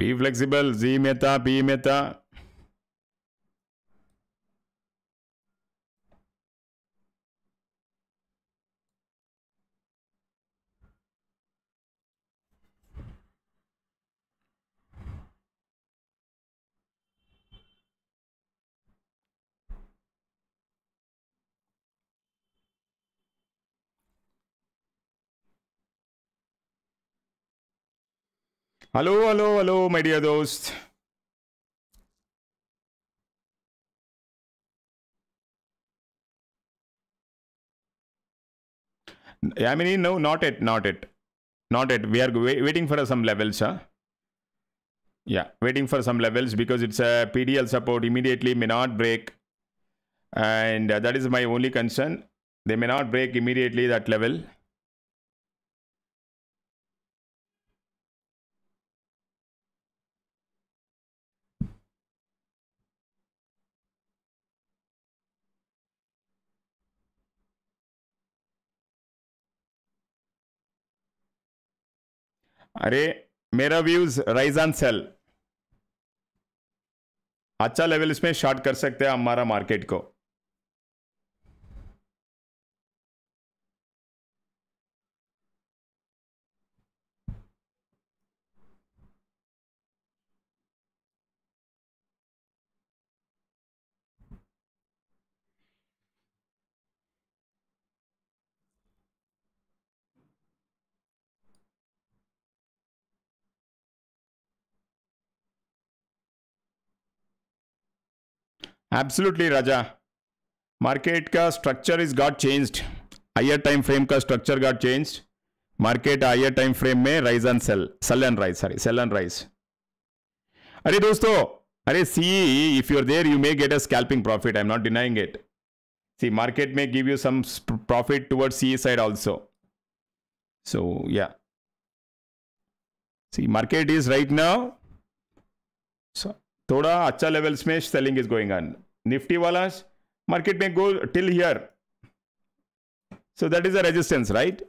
Be flexible जी में था P में था Hello hello hello my dear दोस्त I mean, no, not it, not it, not it. We are waiting for some levels, huh? Yeah, waiting for some levels because it's a PDL support immediately may not break, and uh, that is my only concern. They may not break immediately that level. अरे, मेरा views rise on sell अच्छा level इसमें short कर सकते हैं हमारा market को। Absolutely राजा market का structure is got changed higher time frame का structure got changed market higher time frame में rise and sell sell and rise sorry sell and rise अरे दोस्तों अरे see if you're there you may get a scalping profit I am not denying it see market में give you some profit towards C side also so yeah see market is right now so थोड़ा अच्छा levels में selling is going on Nifty वाला market में go till here so that is a resistance right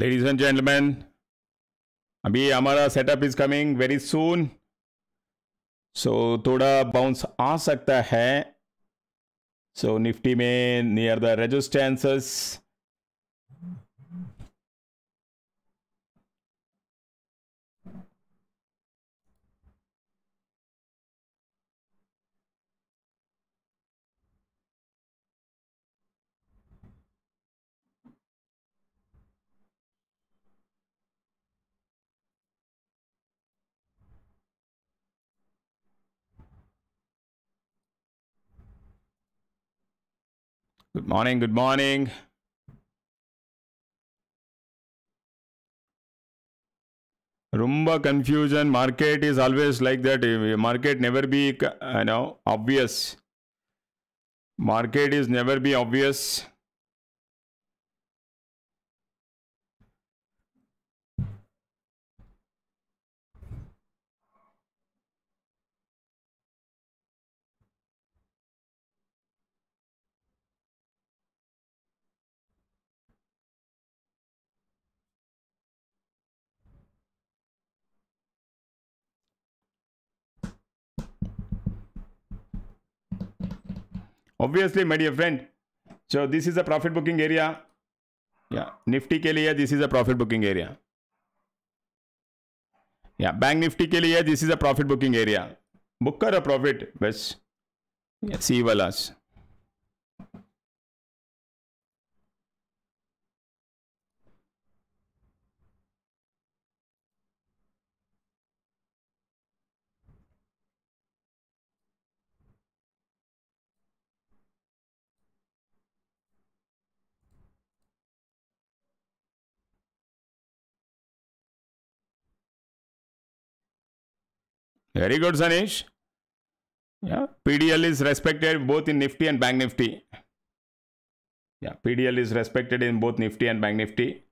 ladies and gentleman अभी हमारा setup is coming very soon so थोड़ा bounce आ सकता है सो So, निफ्टी में near the resistances. Good morning, good morning. Rumba confusion. Market is always like that. Eh, eh, market never be, you know, obvious. Market is never be obvious. Obviously my dear friend so this is a profit booking area yeah nifty ke liye this is a profit booking area yeah bank nifty ke liye this is a profit booking area book kar a profit bas yeah, see walas Very good, Sanish. Yeah, PDL is respected both in Nifty and Bank Nifty. Yeah, PDL is respected in both Nifty and Bank Nifty.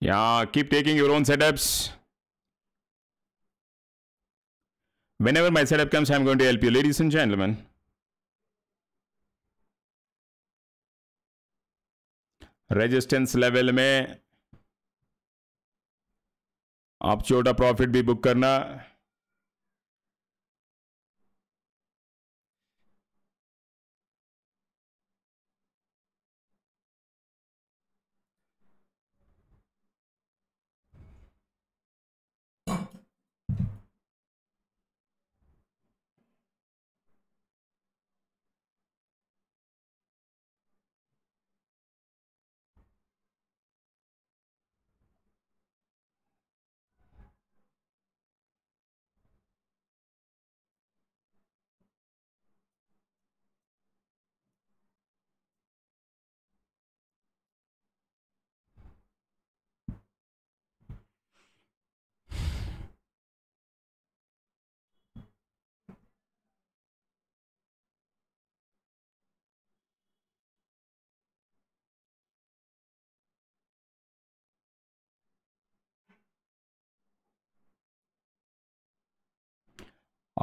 Yeah, keep taking your own setups. Whenever my setup comes, I'm going to help you. Ladies and gentlemen. Resistance level में आप छोटा profit भी book करना हाँ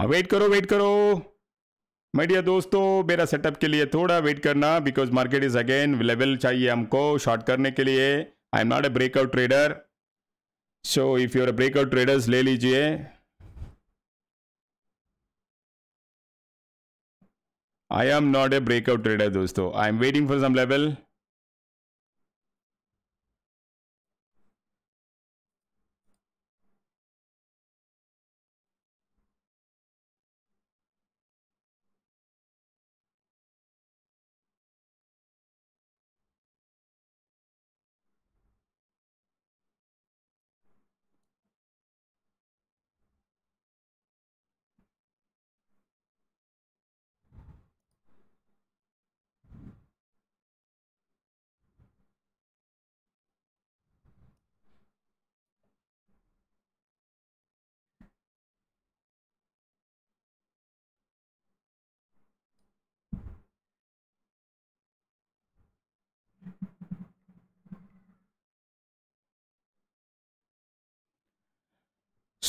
wait करो wait करो। Media दोस्तों, मेरा सेटअप के लिए थोड़ा वेट करना because market is again level चाहिए हमको शॉर्ट करने के लिए। I am not a breakout trader so if you're breakout traders ले लीजिए। I am not a breakout trader दोस्तों। I am waiting for some level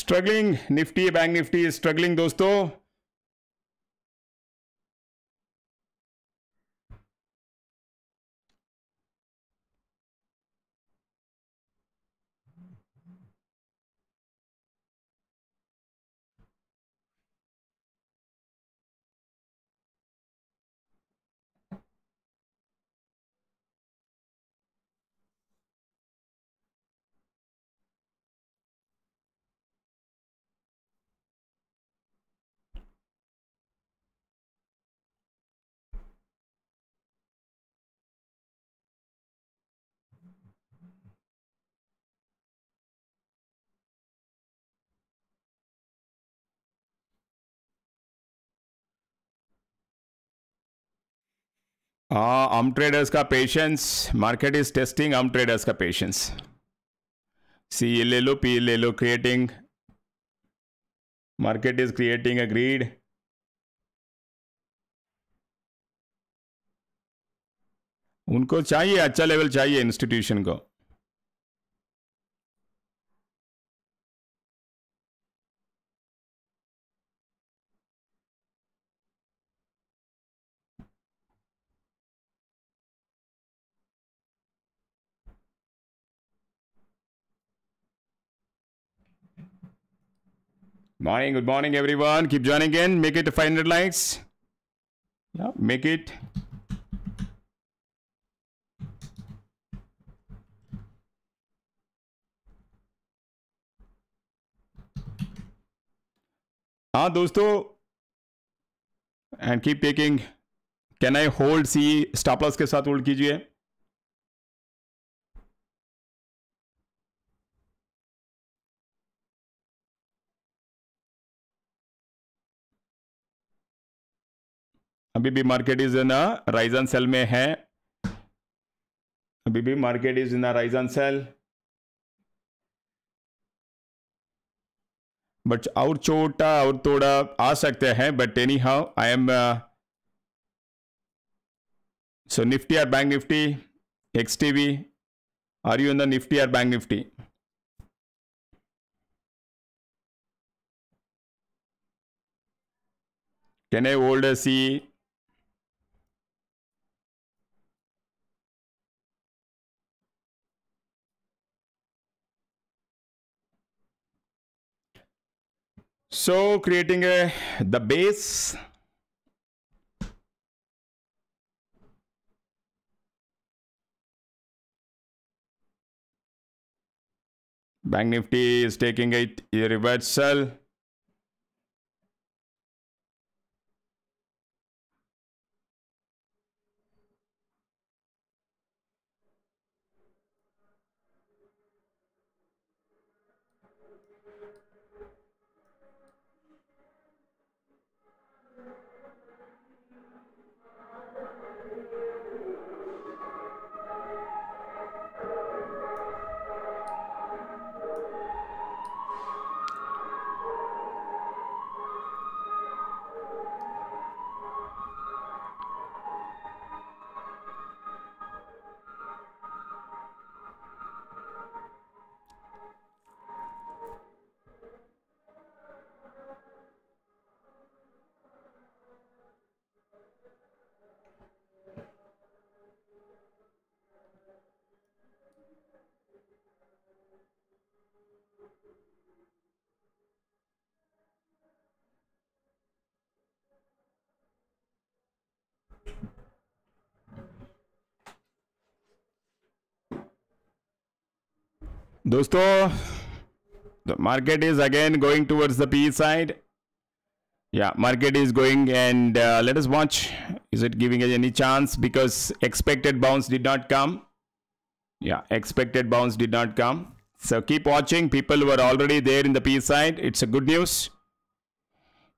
struggling Nifty bank Nifty struggling दोस्तों। हम ट्रेडर्स का पेशेंस मार्केट इज़ टेस्टिंग हम traders का patience C ले लो पी ले लो creating market is creating a greed उनको चाहिए अच्छा लेवल चाहिए इंस्टीट्यूशन को. Morning, good morning, everyone. Keep joining in. Make it to 500 likes. Yeah, make it. हाँ दोस्तों and keep taking can I hold C stop के साथ होल्ड कीजिए अभी भी market is in rise on sell में है। अभी भी market is in rise on sell but और छोटा, और थोड़ा आ सकते हैं but anyhow I am so Nifty or bank Nifty X TV are you in the Nifty or bank Nifty I hold a C? So creating a the base Bank Nifty is taking it a reversal. दोस्तों the market is again going towards the PE side. Yeah, market is going and uh, let us watch. Is it giving us any chance? Because expected bounce did not come. Yeah, expected bounce did not come. So keep watching. People were already there in the PE side. It's a good news.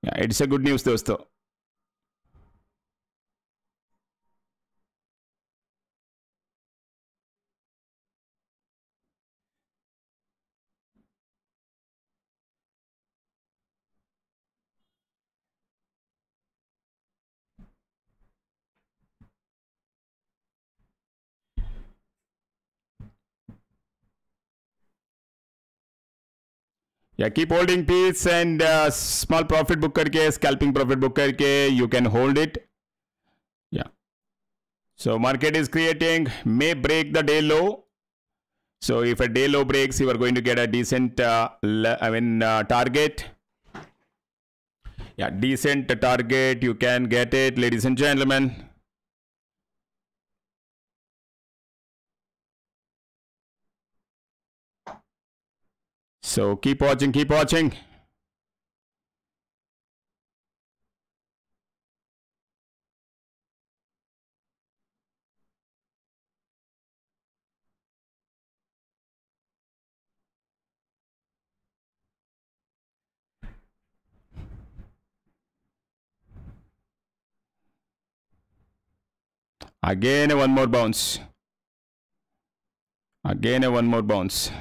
Yeah, it's a good news, दोस्तों. या keep holding P's and small profit book करके scalping profit book करके you can hold it या so market is creating may break the day low so if a day low breaks you are going to get a decent uh, i mean uh, target yeah decent target you can get it ladies and gentlemen So keep watching, keep watching. Again, one more bounce. Again, one more bounce.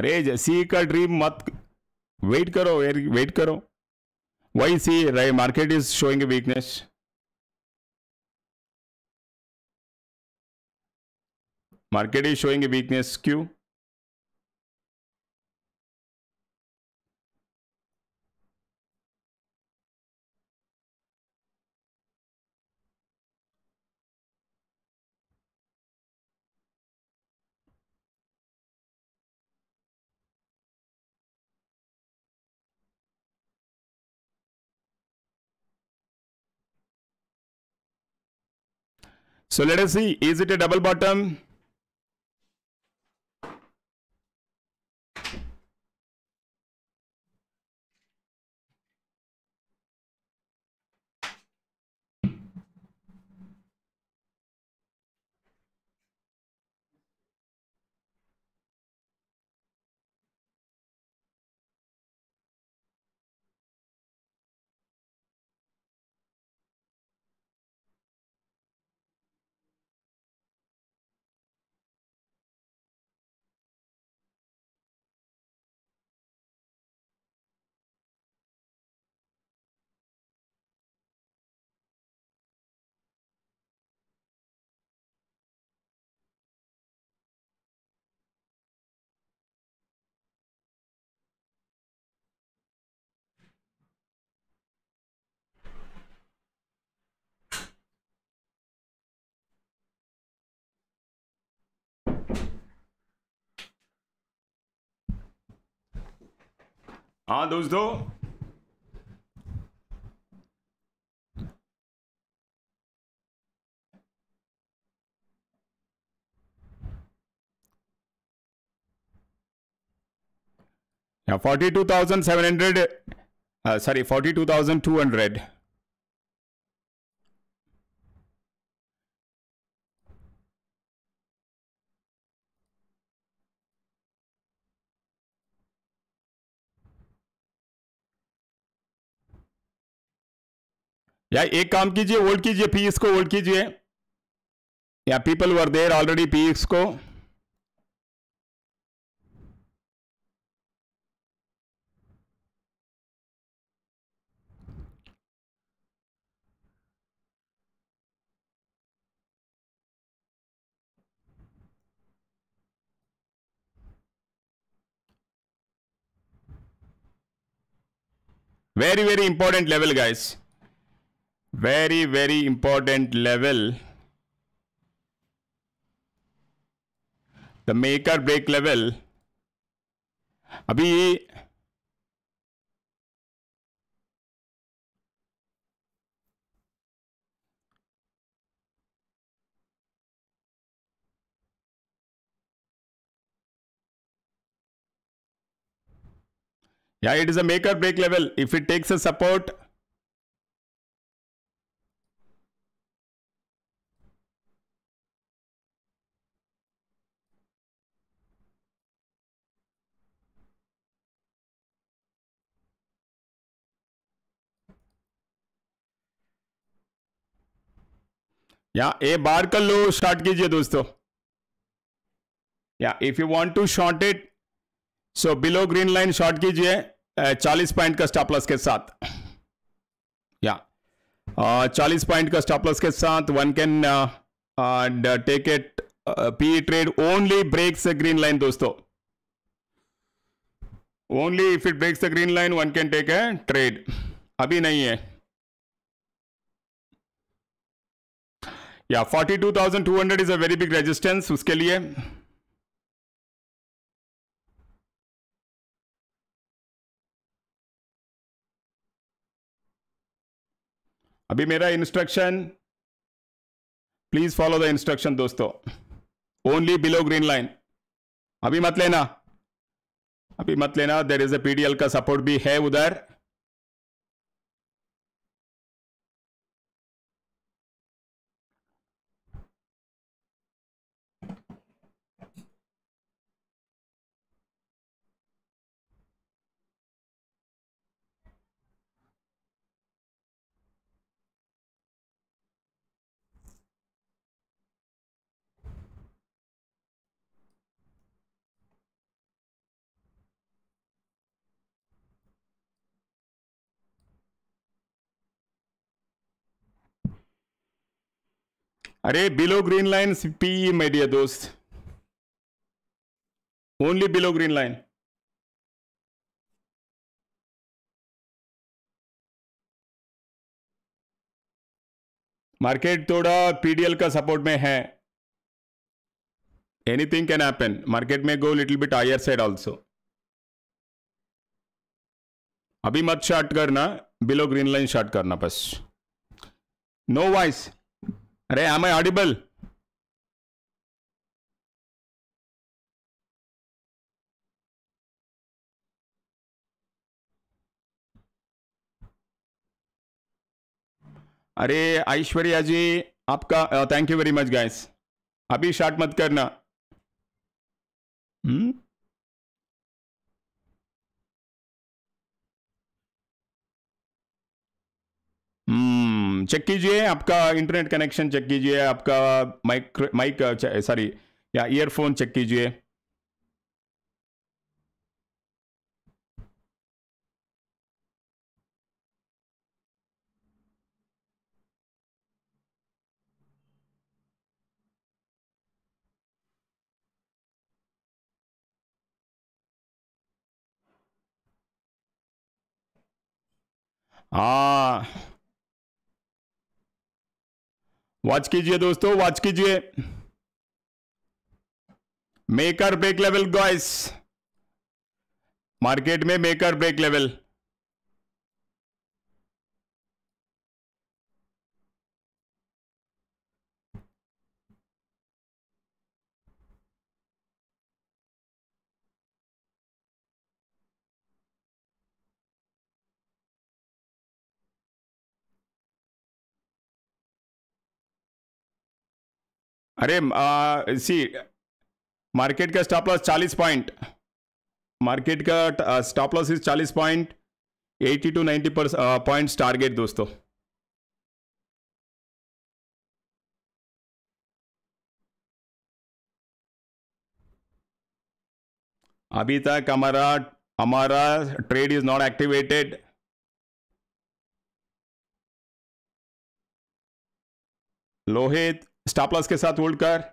अरे, जैसी का dream मत wait करो wait करो। Why see right market is showing weakness market is showing weakness क्यों? So let us see, is it a double bottom? हाँ दोस्तों। Forty two thousand seven hundred sorry forty two thousand two hundred या एक काम कीजिए hold कीजिए piece को hold कीजिए। Yeah people were there already PEs को। Very very important level, guys very very important level. The make or break level. अभी yeah it is a make or break level. If it takes a support या a बार कर लो start कीजिए दोस्तों। Yeah if you want to short it so below green line short कीजिए चालीस point का stop loss के साथ। या चालीस पॉइंट का स्टॉप लॉस के साथ one can take it P trade only breaks green line दोस्तों। Only if it breaks the green line one can take a trade अभी नहीं है। या 42,200 is a very big resistance उसके लिए अभी मेरा instruction please follow the instruction दोस्तों ओनली बिलो ग्रीन लाइन अभी मत लेना अभी मत लेना देर इज़ ए पीडीएल का सपोर्ट भी है उधर अरे below green line P my dear दोस्त. Only below green line market थोड़ा पीडीएल का सपोर्ट में है. एनीथिंग कैन हैपन मार्केट में go little bit higher side also अभी मत शार्ट करना. बिलो ग्रीन लाइन शार्ट करना बस. नो वाइस अरे एम आई ऑडिबल अरे, ऐश्वर्या जी, आपका thank you very much guys अभी शार्ट मत करना। हम्म हम्म चेक कीजिए, आपका इंटरनेट कनेक्शन चेक कीजिए, आपका माइक माइक सॉरी या ईयरफोन चेक कीजिए। हाँ। वॉच कीजिए दोस्तों वॉच कीजिए। Make or break level guys market में मेकर ब्रेक लेवल अरे सी मार्केट का स्टॉप लॉस 40 पॉइंट मार्केट का stop loss is 40 point eighty to 90 पर पॉइंट्स टारगेट दोस्तों. अभी तक हमारा हमारा trade is not activated Lohit stop loss के साथ होल्ड कर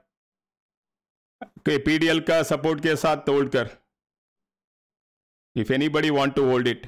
पीडीएल का सपोर्ट के साथ होल्ड कर। If anybody want to hold it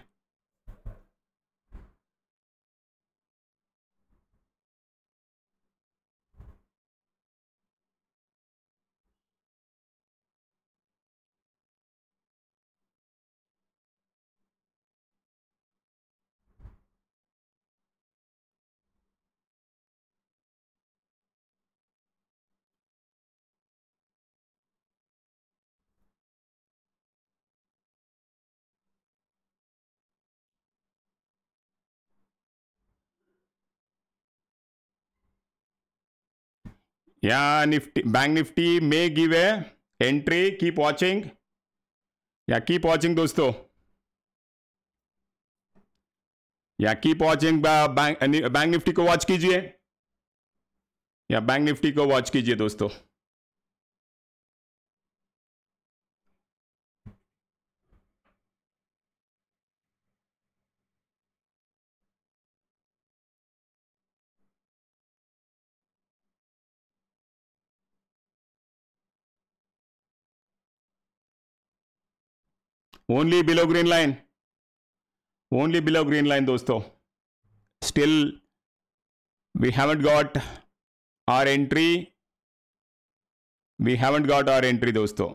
yeah Nifty bank Nifty may give a entry keep watching yeah keep watching दोस्तों. Yeah keep watching bank Nifty को watch कीजिए. या बैंक निफ्टी को watch कीजिए, दोस्तों. Only below green line only below green line दोस्तों. Still we haven't got our entry we haven't got our entry दोस्तों.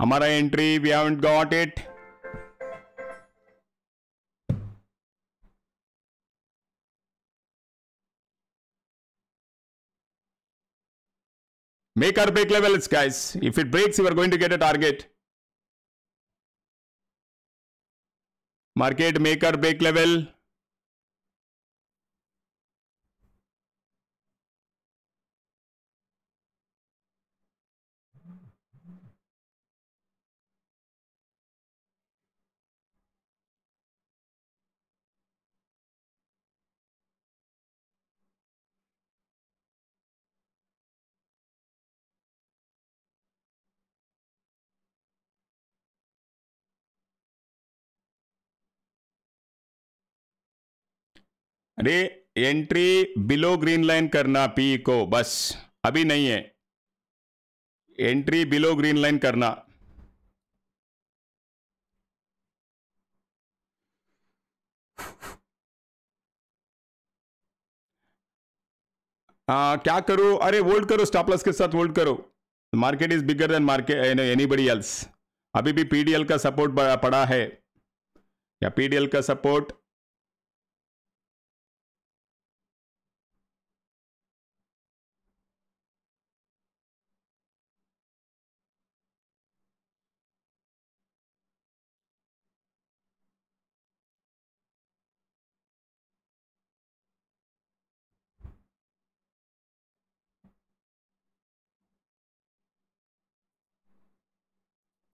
हमारा entry we haven't got it Make our break levels, guys. If it breaks, you are going to get a target. Market make our break level. अरे entry below green line करना P को बस। अभी नहीं है। Entry below green line करना। आ, क्या करो? अरे वोल्ड करो स्टॉपलस के साथ वोल्ड करो। Market is bigger than market anybody else अभी भी पीडीएल का सपोर्ट पड़ा है। या पीडीएल का सपोर्ट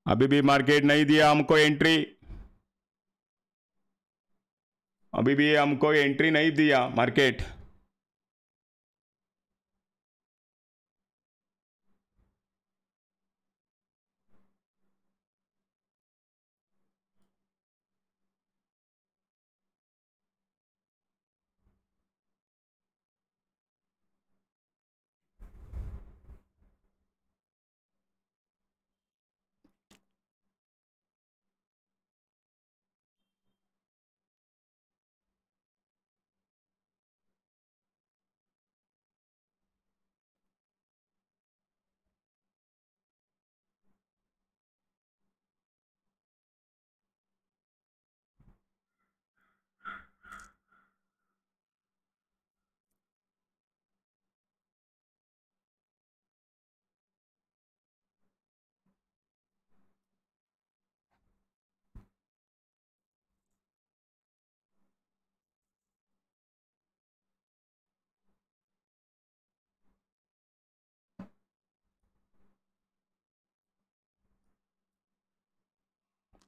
अभी भी मार्केट नहीं दिया हमको एंट्री अभी भी हमको एंट्री नहीं दिया मार्केट।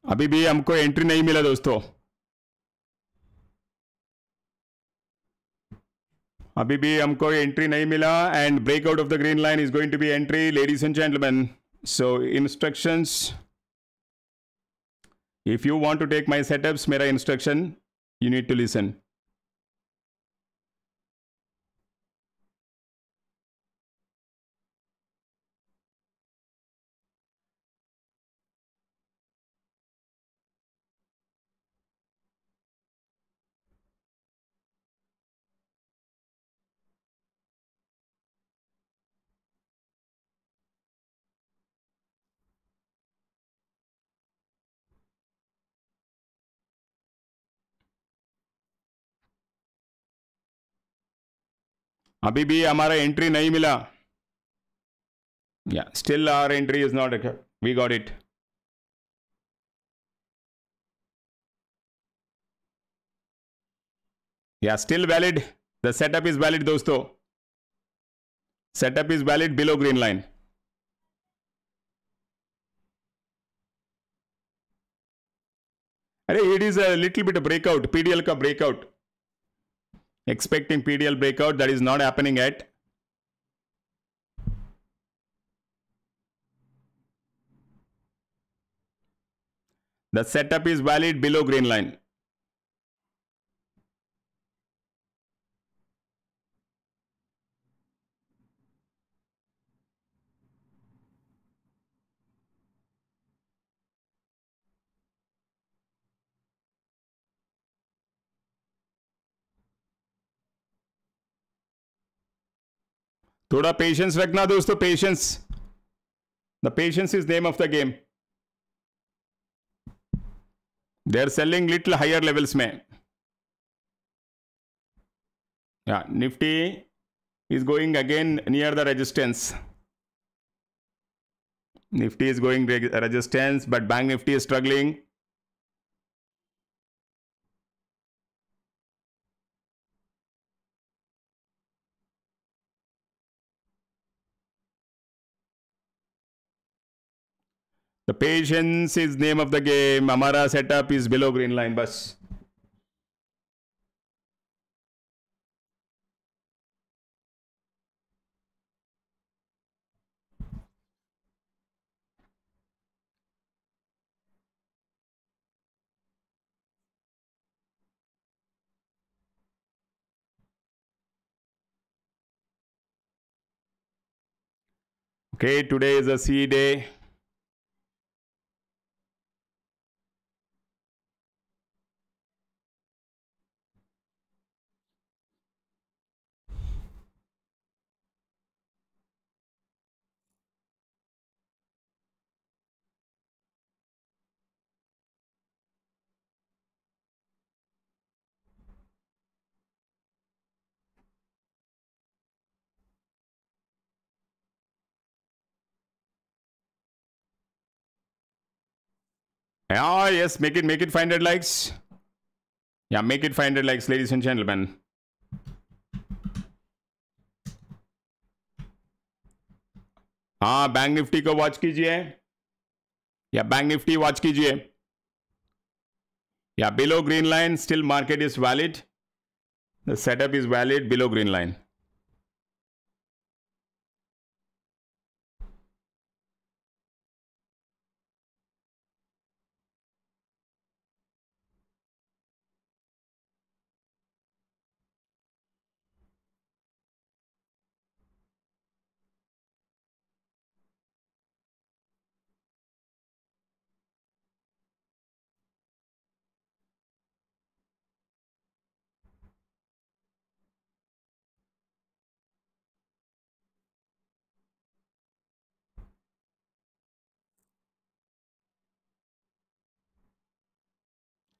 अभी भी हमको एंट्री नहीं मिला दोस्तों अभी भी हमको एंट्री नहीं मिला and breakout of the green line is going to be entry ladies and gentleman so instructions if you want to take my setups मेरा instruction you need to listen अभी भी हमारा एंट्री नहीं मिला। Yeah still our entry is not we got it yeah still valid the setup is valid दोस्तों. Setup is valid below green line अरे it is a little bit breakout PDL का breakout expecting PDL breakout that is not happening yet. The setup is valid below green line. थोड़ा patience रखना दोस्तों patience the patience is name of the game they are selling little higher levels में या Nifty is going again near the resistance nifty is going resistance but bank nifty is struggling The patience is name of the game. Amara setup is below green line bus. Okay, today is a C day. Yeah, yes, make it make it 500 likes. Yeah, make it 500 likes, ladies and gentlemen. हाँ bank Nifty को watch कीजिए yeah bank Nifty watch कीजिए या below green line still market is valid the setup is valid below green line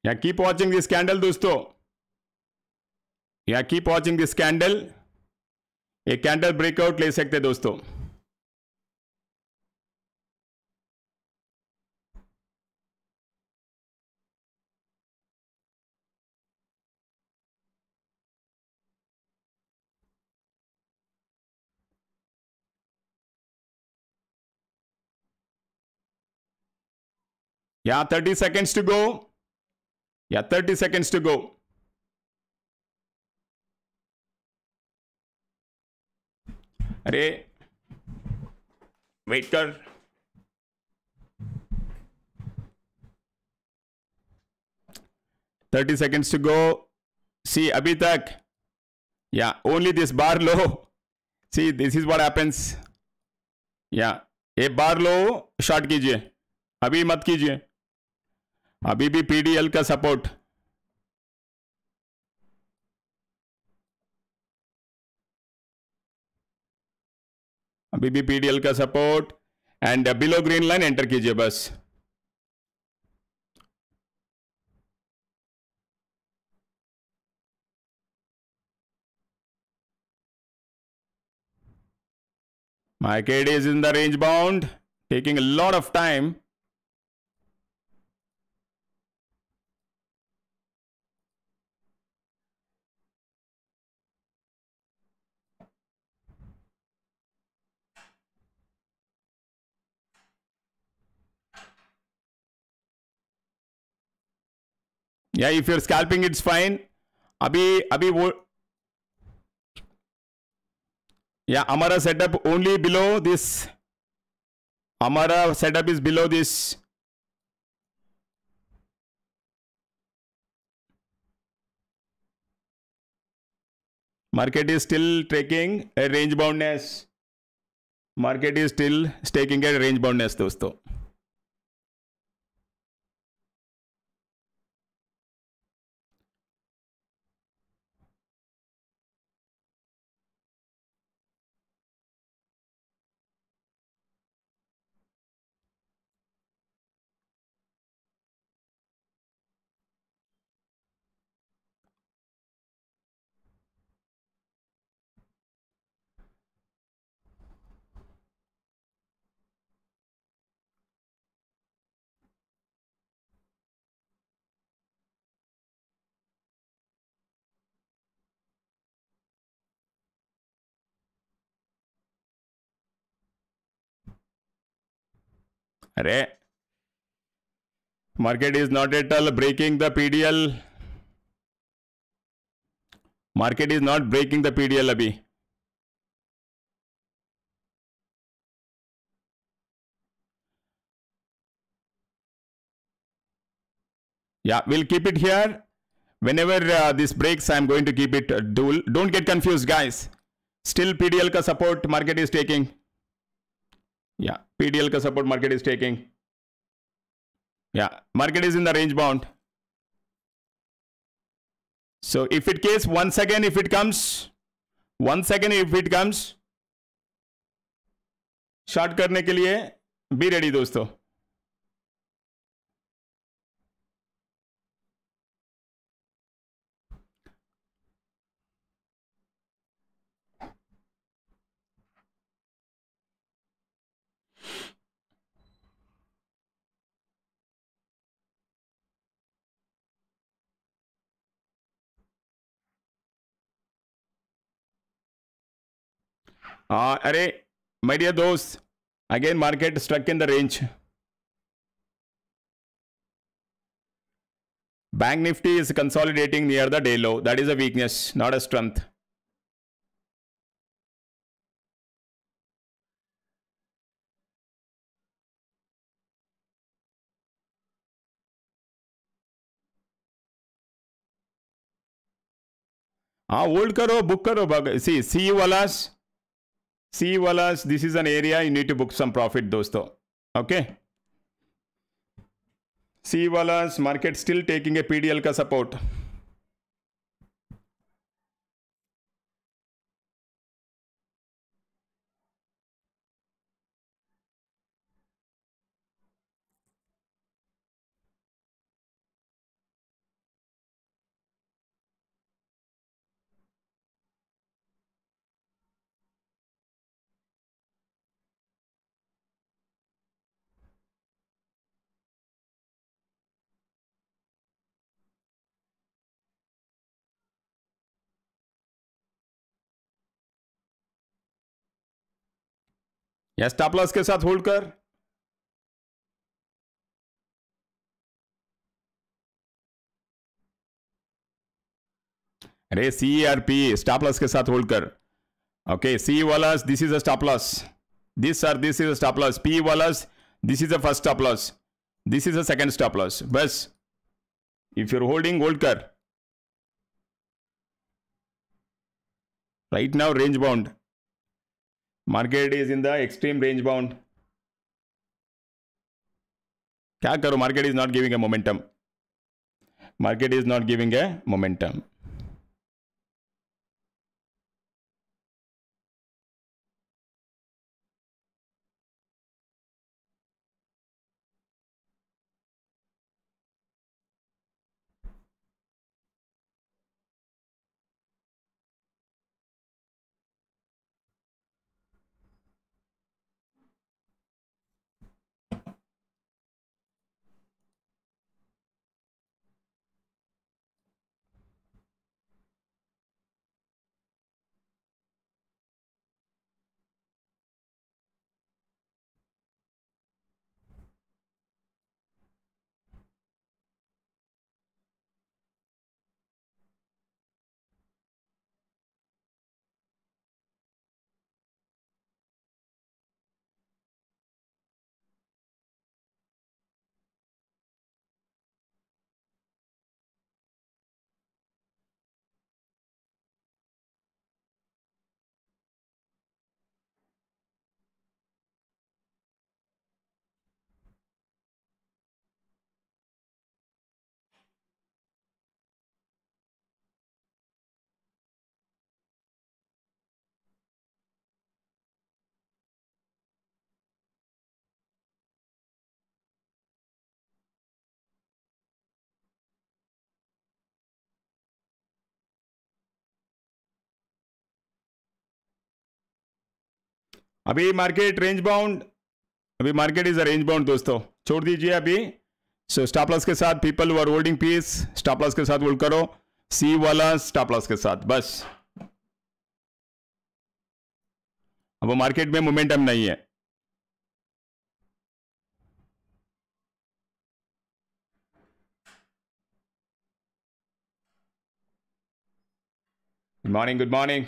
Yeah keep watching this candle दोस्तों. Yeah keep watching this candle एक candle breakout ले सकते दोस्तों. Yeah, 30 seconds to go. Yeah, 30 seconds to go. अरे wait कर। Thirty seconds to go see अभी तक या only this bar low. See this is what happens yeah a bar low short कीजिए। अभी मत कीजिए। अभी भी पीडीएल का सपोर्ट अभी भी पीडीएल का support and below green line enter कीजिए बस। Market is in the range bound, taking a lot of time. Yeah if you're scalping it's fine अभी अभी वो या अमारा सेटअप ओनली बिलो दिस हमारा setup is below this market is still tracking a range boundness market is still staking a range boundness दोस्तों. Array. Market is not at all breaking the PDL. Market is not breaking the PDL abhi. Yeah, we'll keep it here. Whenever uh, this breaks, I'm going to keep it uh, dual. Don't get confused, guys. Still PDL ka support market is taking. Yeah, PDL ka support market is taking. Yeah, market is in the range bound. So if it case once again, if it comes, once again if it comes, short करने के लिए be ready दोस्तों अरे मेरिया दोस्त again market struck in the range bank Nifty is consolidating near the day low that is a weakness not a strength हाँ hold करो book करो see see you Wallace See, Wallace, this is an area you need to book some profit, dosto. Okay. See, Wallace, market still taking a PDL ka support. Yeah stop loss के साथ hold कर। अरे C or P stop loss के साथ hold कर। Okay C वाला this is a stop loss this or this is a stop loss P वाला this is a first stop loss this is a second stop loss बस if you're holding hold कर। Right now range bound. market is in the extreme range bound क्या करो market is not giving a momentum market is not giving a momentum अभी market range bound अभी market is a range bound दोस्तों। छोड़ दीजिए अभी। So stop के साथ people were holding PEs stop loss के साथ होल्ड करो। सी वाला स्टॉप लॉस के साथ, बस। अब मार्केट में मोमेंटम नहीं है। गुड मॉर्निंग गुड मॉर्निंग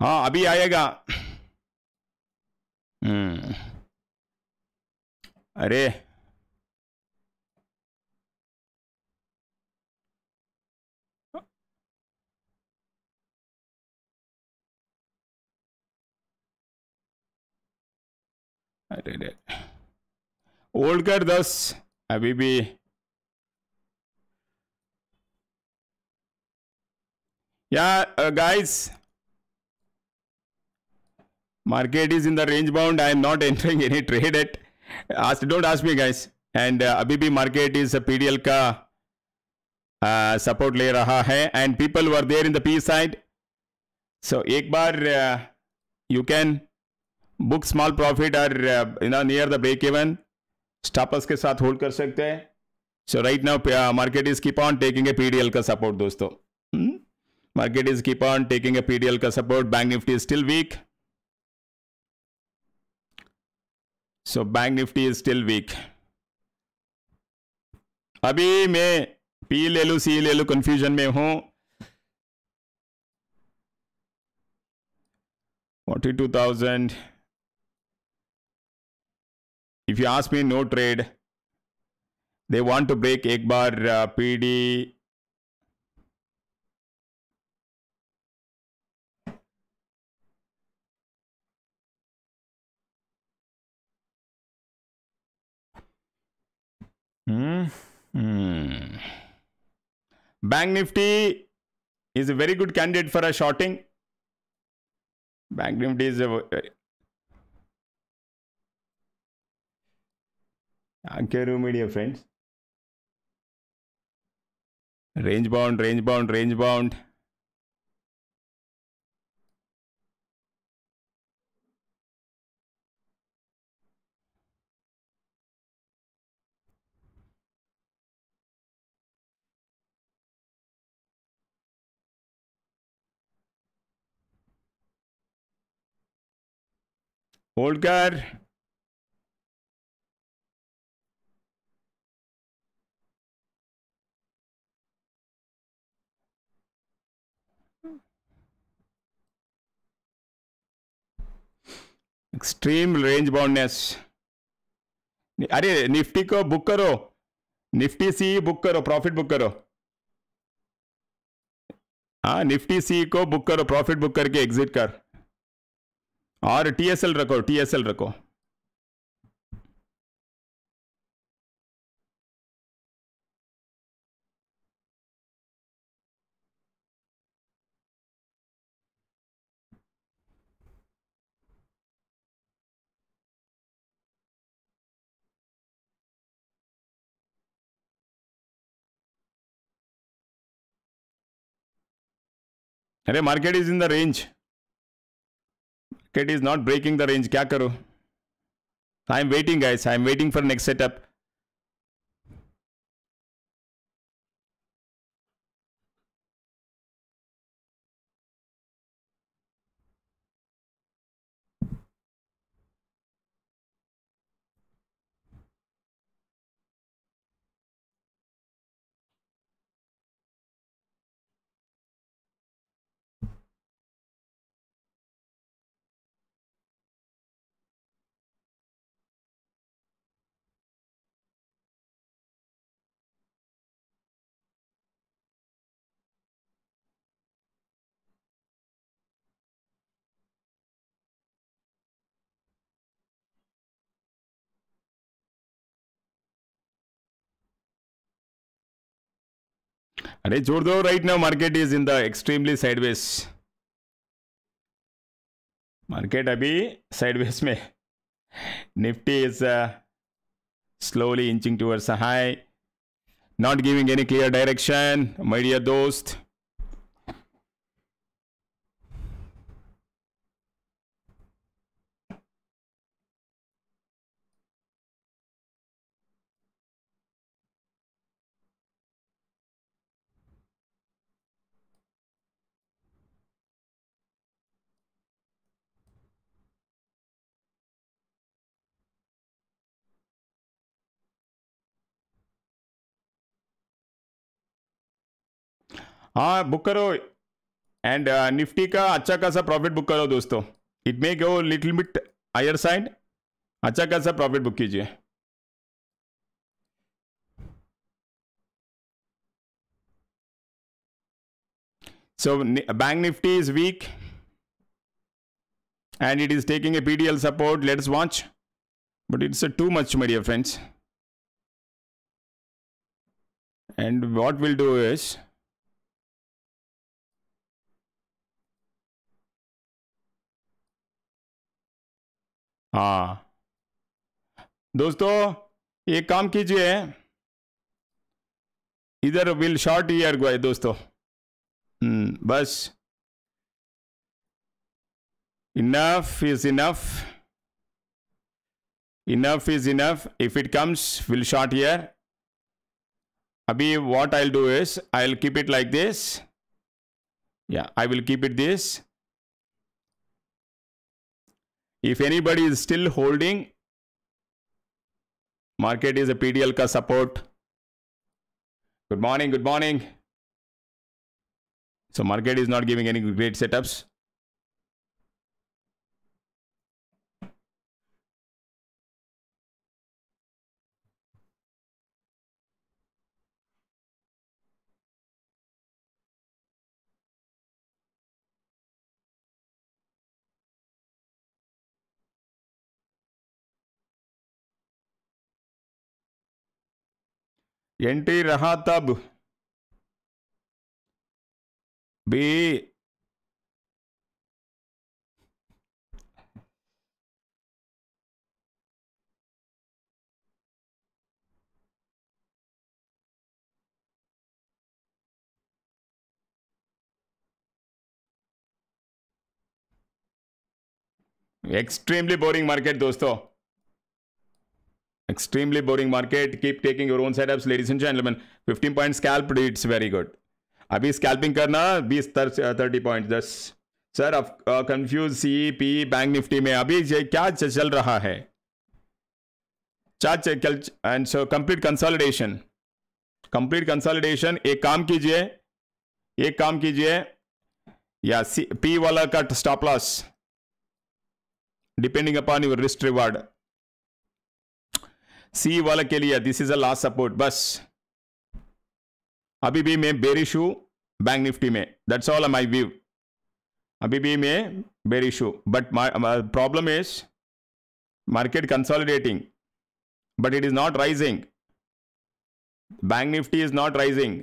हाँ अभी आएगा। हम्म। अरे। अरे रे। ओल्ड कर दस अभी भी। या guys market is in the range bound i am not entering any trade at ask don't ask me guys and uh, अभी भी market is pdl का uh, support ले रहा है and people were there in the p side so एक बार uh, you can book small profit or uh, you know near the break even stop loss के साथ hold कर सकते हैं right now uh, market is keep on taking a pdl का support दोस्तों hmm? market is keep on taking a pdl का support bank nifty is still weak so bank Nifty is still weak अभी मैं P ले लू सी ले लू confusion में हूँ। Forty two thousand if you ask me no trade they want to break एक बार PE Hmm. Bank Nifty is a very good candidate for a shorting. Bank Nifty is a Ankeru media friends. Range bound, range bound, range bound. Hold कर extreme range boundness अरे Nifty को book करो। Nifty सी book करो profit book करो। हाँ Nifty सी को book करो profit book करके एग्जिट कर। और टीएसएल रखो टीएसएल रखो अरे market is in the range it is not breaking the range. Kya karo? I am waiting guys. I am waiting for next setup. अरे जोड़ दो right now market is in the extremely sideways market अभी sideways में Nifty is slowly inching towards a high not giving any clear direction my dear dost हाँ book करो। And Nifty का अच्छा खासा प्रॉफिट बुक करो दोस्तों। It may go little bit higher side अच्छा खासा प्रॉफिट बुक कीजिए। So bank Nifty is weak and it is taking a PDL support let's watch but it's a too much मेरी friends and what will do is हाँ। दोस्तों एक काम कीजिए। इधर विल शॉर्ट ईयर गए दोस्तों। हम्म, बस। Enough is enough enough is enough if it comes will short here अभी what I do is I will keep it like this या I will keep it this if anybody is still holding market is a pdl ka support. Good morning good morning. So market is not giving any great setups entry रहा तब। भी extremely boring market दोस्तों। Extremely boring market. Keep taking your own setups, ladies and gentlemen. 15 point scalp, it's very good. अभी scalping करना बीस thirty point दस। Sir अब confuse CE PE bank Nifty में अभी क्या चल रहा है? And so complete consolidation complete consolidation एक काम कीजिए। एक काम कीजिए। या पी वाला का stop loss depending upon your risk reward सी वाला के लिए this is a last support बस अभी भी मैं बेरिश हूं बैंक निफ्टी में दैट्स ऑल माई व्यू अभी भी मैं बेरिश हूं but problem is market consolidating but it is not rising bank Nifty is not rising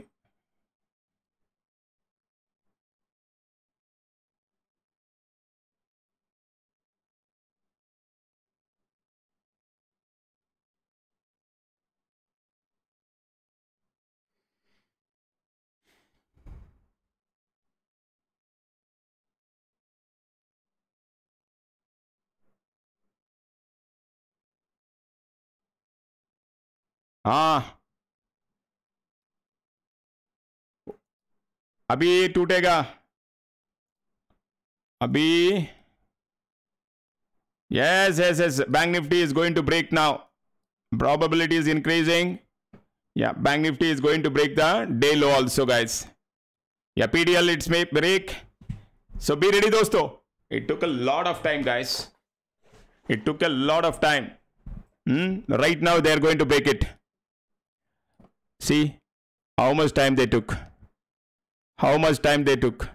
हाँ। अभी टूटेगा। अभी। Yes yes yes bank Nifty is going to break now probability is increasing या bank Nifty is going to break the day low also guys या PDL it's may break so be ready दोस्तों. It took a lot of time guys it took a lot of time right now they are going to break it See how much time they took. How much time they took.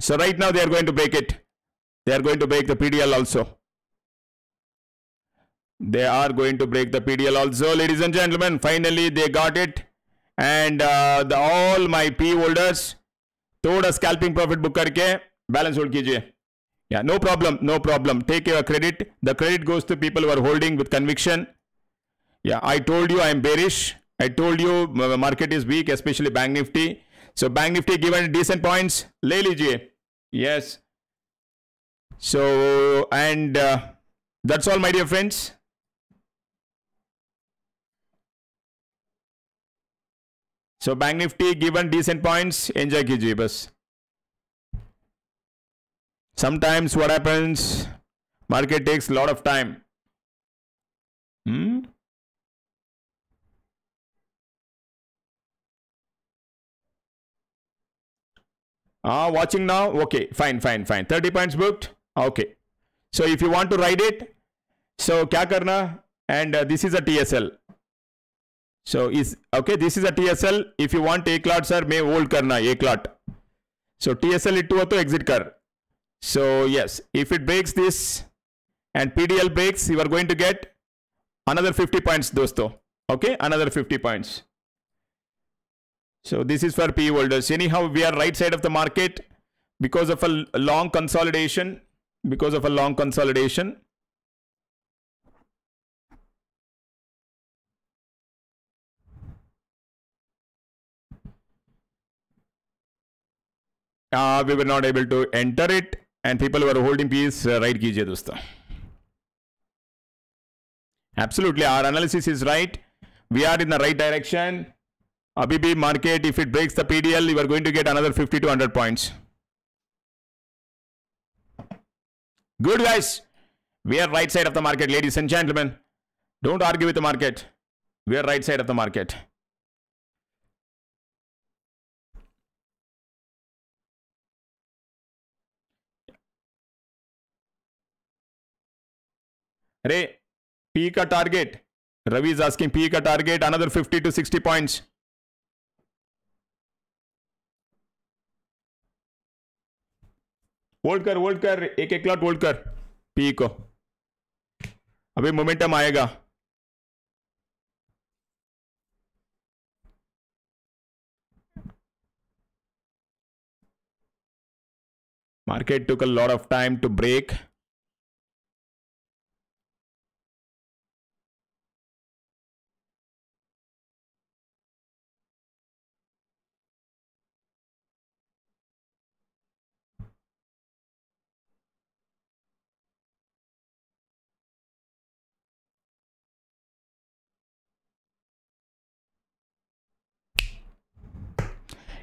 So right now they are going to break it. They are going to break the PDL also. They are going to break the PDL also. Ladies and gentlemen, finally they got it. And the all my P holders थोड़ा scalping profit book करके balance hold कीजिए या no problem no problem take your credit the credit goes to people are holding with conviction या I told you I am bearish I told you market is weak specially bank Nifty so bank Nifty given decent points ले लीजिए yes so and that's all my dear friends so bank Nifty given decent points enjoy कीजिए बस sometimes what happens market takes a lot of time hmm? Ah watching now? Okay fine fine fine. 30 points booked? Okay. So if you want to ride it so kya karna? And uh, this is a tsl so is okay this is a tsl if you want a clot sir may hold karna a clot so tsl it to exit kar. So yes if it breaks this and pdl breaks you are going to get another 50 points dosto. Okay another 50 points so this is for P holders. Anyhow, we are right side of the market because of a long consolidation. Because of a long consolidation. Uh, we were not able to enter it and people were holding peace uh, right kijiye dosto. Absolutely, our analysis is right. We are in the right direction. Abibi market, if it breaks the PDL, you are going to get another 50 to 100 points. Good guys. We are right side of the market, ladies and gentlemen. Don't argue with the market. We are right side of the market. Ray, P ka target. Ravi is asking P ka target, another 50 to 60 points. Hold कर hold कर, एक एक lot hold कर। P को। अभी momentum आएगा। Market took a lot of time to break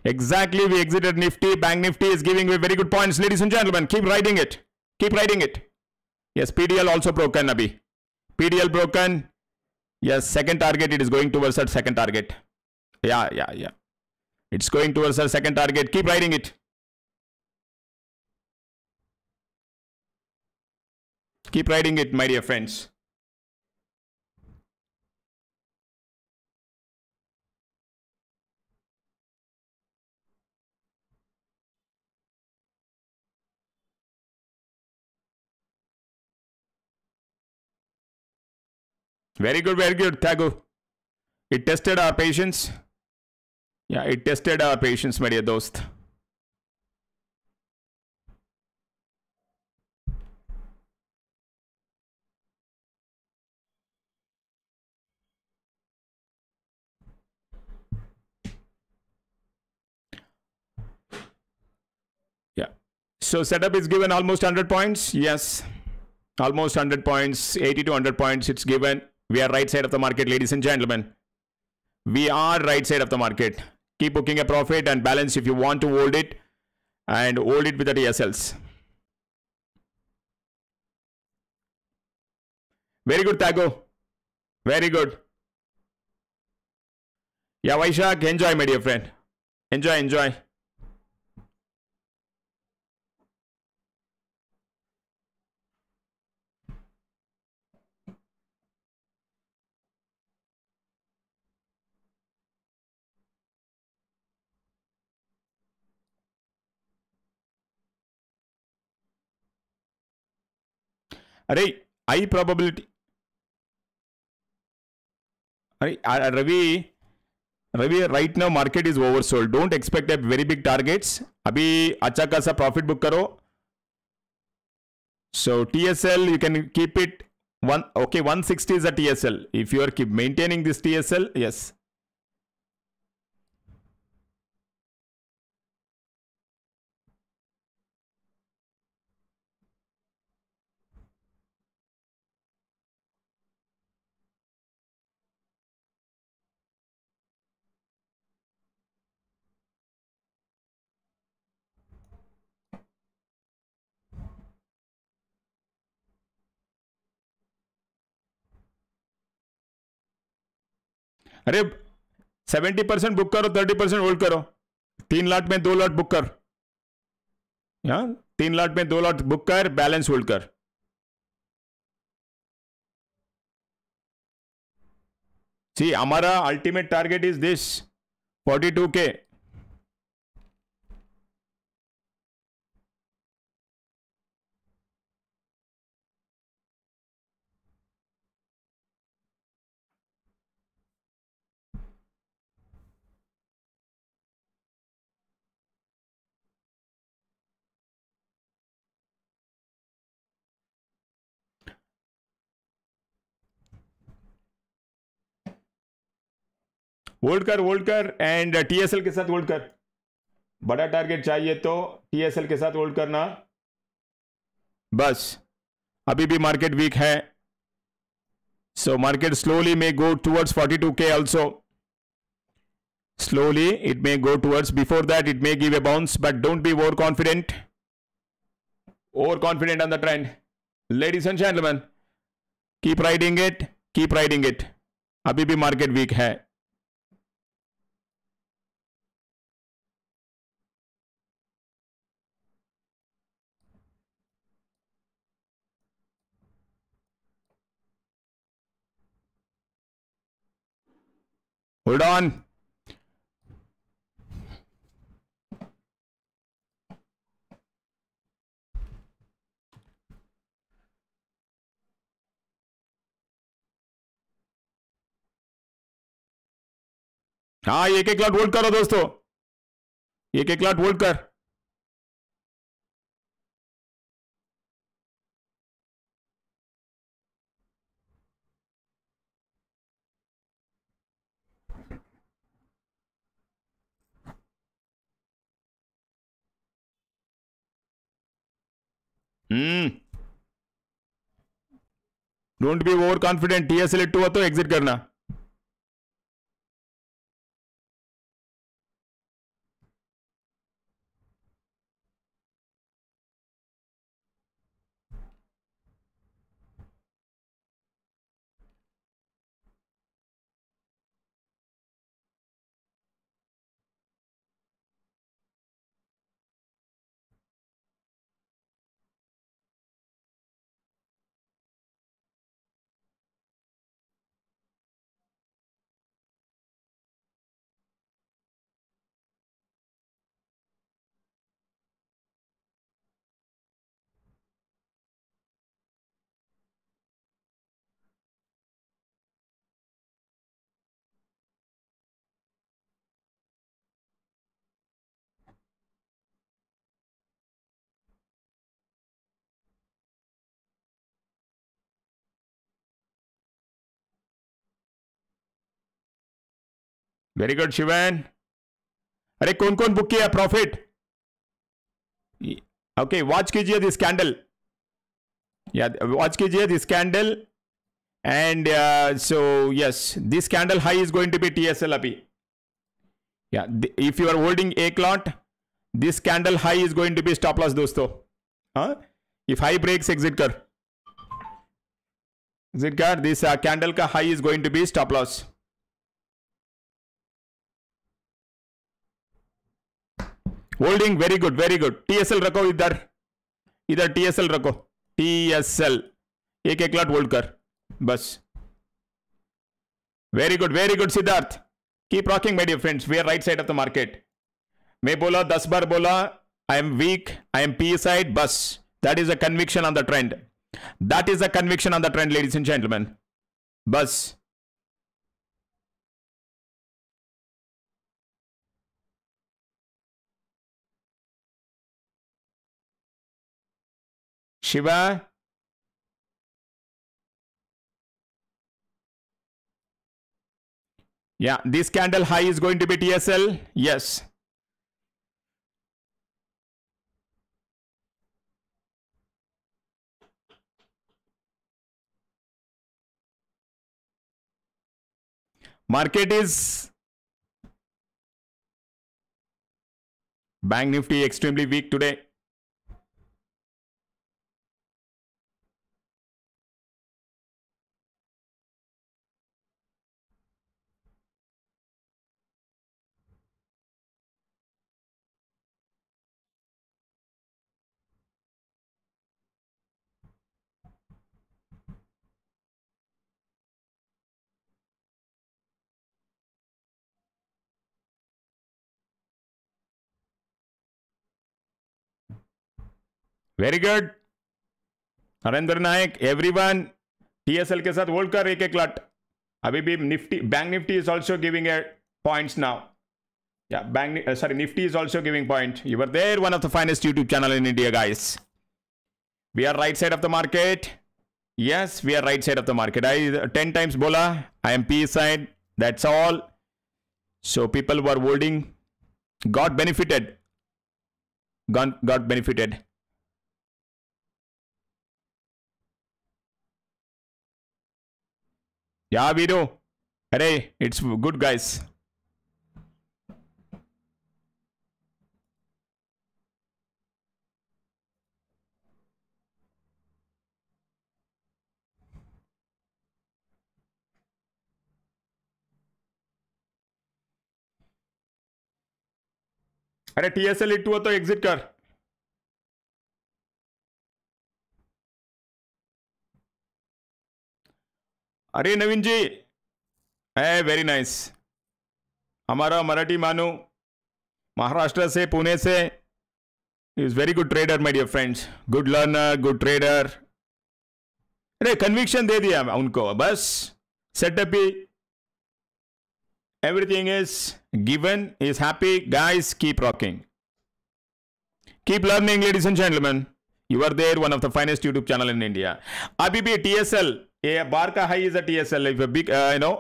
Exactly, we exited Nifty. Bank Nifty is giving me very good points. Ladies and gentlemen, keep riding it. Keep riding it. Yes, PDL also broken, Abhi. PDL broken. Yes, second target, it is going towards that second target. Yeah, yeah, yeah. It's going towards our second target. Keep riding it. Keep riding it, my dear friends. Very good, very good, Thagu. It tested our patience. Yeah, it tested our patience, my dear dost. Yeah. So setup is given almost 100 points. Yes. Almost 100 points, 80 to 100 points it's given. We are right side of the market, ladies and gentlemen. We are right side of the market. Keep booking a profit and balance if you want to hold it and hold it with the TSLs. Very good, Tago. Very good. Yeah, Vaishak, enjoy, my dear friend. Enjoy, enjoy. अरे आई probability अरे Ravi Ravi right now market is oversold don't expect a very big targets अभी अच्छा खासा profit book करो. So TSL you can keep it one, okay 160 is a tsl if you are keep maintaining this tsl yes. अरे seventy percent book करो thirty percent hold करो। तीन लाख में दो लॉट बुक कर। या तीन लाख में दो लॉट बुक कर बैलेंस होल्ड कर। सी हमारा ultimate target is this forty two K hold कर होल्ड कर एंड टीएसएल के साथ वोल्ड कर बड़ा टारगेट चाहिए तो टीएसएल के साथ होल्ड करना बस, अभी भी मार्केट वीक है। So market slowly may go towards forty two K also slowly it may go towards before that it may give a bounce but don't be over confident over confident on the trend ladies and gentlemen keep riding it keep riding it अभी भी market weak है। Hold on. हाँ एक एक lot hold करो दोस्तों एक एक लाट होल्ड कर हम्म don't be over confident TSL to हो तो एग्जिट करना. वेरी गुड शिवन अरे कौन कौन बुक किया प्रॉफिट ओके वॉच कीजिए दिस कैंडल या वॉच कीजिए this candle and so yes this candle high is going to be TSL अभी. इफ़ यू आर होल्डिंग एक lot this candle high is going to be stop loss दोस्तों. If high breaks exit कर. Exit कर. This candle का high is going to be stop loss holding very good very good TSL रखो इधर। इधर TSL रखो। TSL एक एक लाट होल्ड कर। बस। Very good very good Siddharth keep rocking my dear friends we are right side of the market मैं बोला, दस बार बोला I am weak I am PE side बस। That is a conviction on the trend that is a conviction on the trend ladies and gentlemen बस। Shiva? Yeah, this candle high is going to be TSL. Yes. Market is Bank Nifty extremely weak today. very good Harendra Nayak everyone TSL के साथ hold कर एक एक lot अभी भी Nifty bank Nifty is also giving a points now yeah bank uh, sorry nifty is also giving point you were there one of the finest youtube channel in india guys we are right side of the market yes we are right side of the market i uh, 10 times bola i am p side that's all so people were holding got benefited got, got benefited या वीरो अरे it's good guys अरे TSL it हुआ तो exit कर। अरे नवीन जी, है very nice हमारा मराठी मानो महाराष्ट्र से, पुणे से is very good trader my dear friends good learner good trader अरे कन्विक्शन दे दिया उनको, बस setup he. Everything is given is happy guys keep rocking keep learning ladies and gentlemen you are there one of the finest YouTube channel in India अभी भी TSL ये bar का high is a T TSL if big you know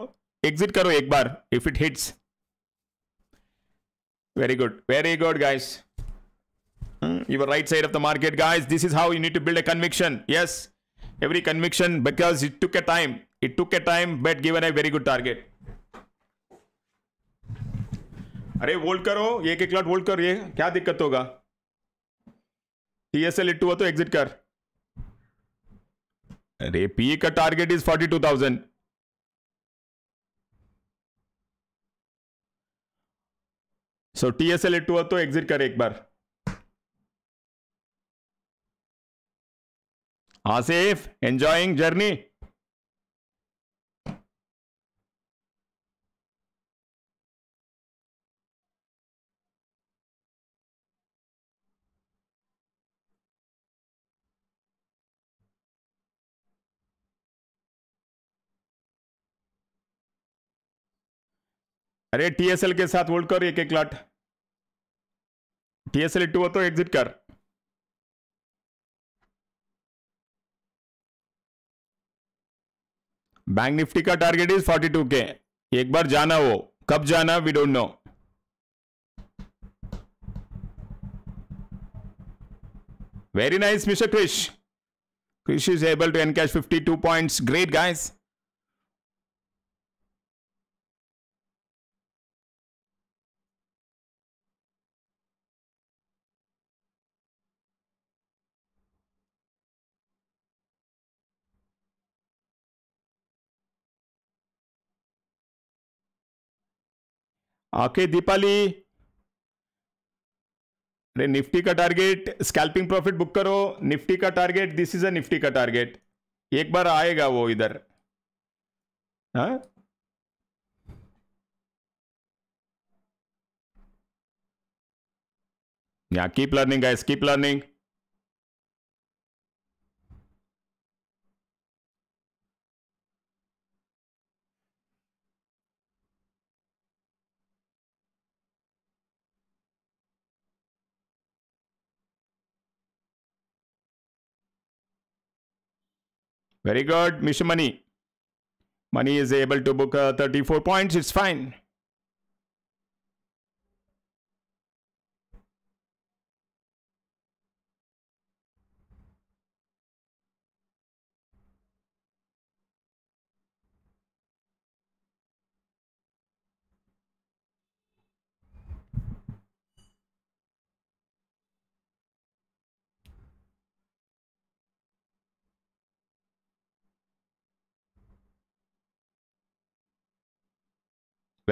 exit करो एक बार if it hits very good very good guys you're right side of the market guys this is how you need to build a conviction yes every conviction because it took a time it took a time but given a very good target अरे hold करो, एक एक lot वोल्ड करो, ये क्या दिक्कत होगा? TSL it to हो तो एग्जिट कर। अरे पी का target is forty two thousand so TSL hit हुआ तो एग्जिट करे एक बार। आसेफ एंजॉइंग जर्नी अरे टीएसएल के साथ होल्ड कर एक एक लाट टीएसएल टू हो तो एग्जिट कर। बैंक निफ्टी का टारगेट इज़ 42 के एक बार जाना वो। कब जाना we don't know very nice mister Krish Krish is able to encash 52 points great guys okay Deepali अरे निफ्टी का टारगेट स्कैल्पिंग प्रॉफिट बुक करो। निफ्टी का target this is a Nifty का टारगेट एक बार आएगा वो इधर। हाँ? Keep learning guys keep learning Very good, Mr. Money. Money is able to book uh, 34 points. It's fine.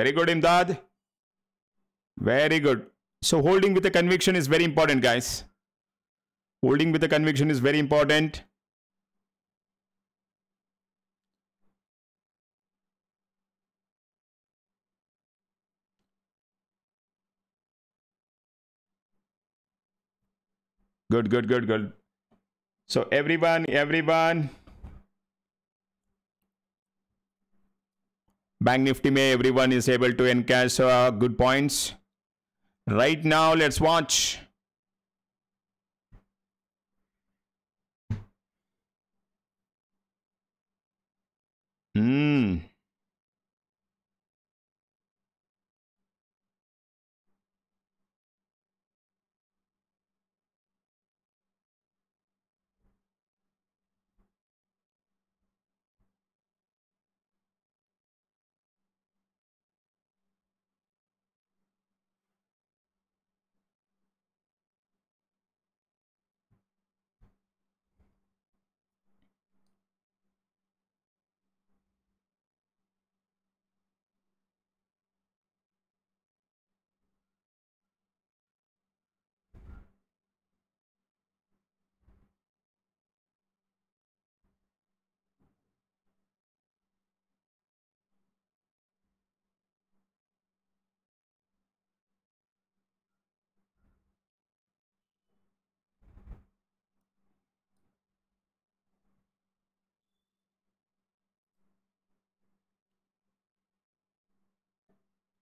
Very good, Imdad. Very good. So holding with a conviction is very important, guys. Holding with a conviction is very important. Good, good, good, good. So everyone, everyone. Bank Nifty may everyone is able to encash uh, good points. Right now, let's watch. Hmm.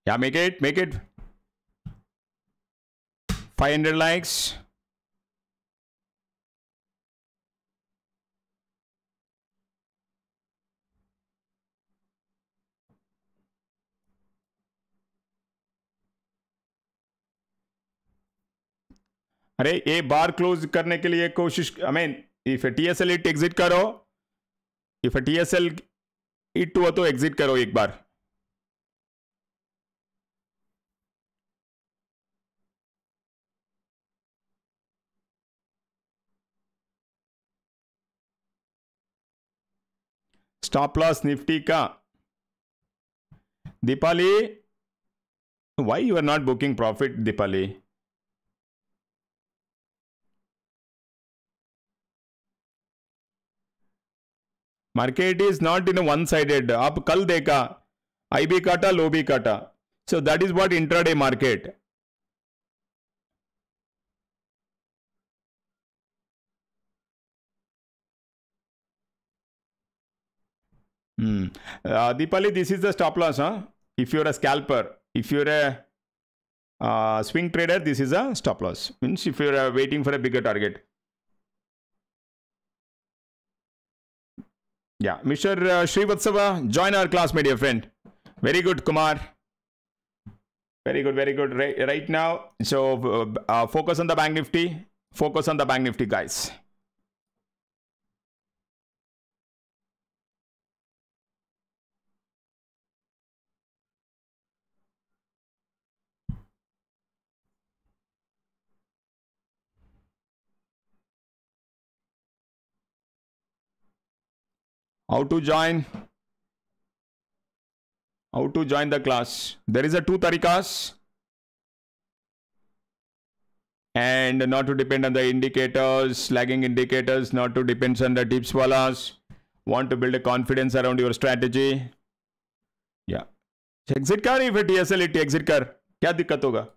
Yeah, make it, make it. 500 likes. अरे ये बार close करने के लिए कोशिश I mean if T S L hit exit करो if T S L hit हुआ तो exit करो एक बार स्टॉप लॉस निफ्टी का। Deepali why you are not booking profit Deepali market is not in one sided आप कल देखा आई बी काटा लो बी काटा so that is what intraday market Hmm. Uh, Deepali, this is the stop loss. Huh? If you're a scalper, if you're a uh, swing trader, this is a stop loss. Means if you're uh, waiting for a bigger target. Yeah, Mr. Uh, Srivatsava, join our class, my dear friend. Very good, Kumar. Very good, very good. Right, right now, so uh, uh, focus on the bank nifty. Focus on the bank nifty, guys. how to join? How to join the class? There is a two tarikas. And not to depend on the indicators lagging indicators not to depend on the tips wallas want to build a confidence around your strategy? Yeah. Exit kar if it esl it exit car kya dikkat hoga?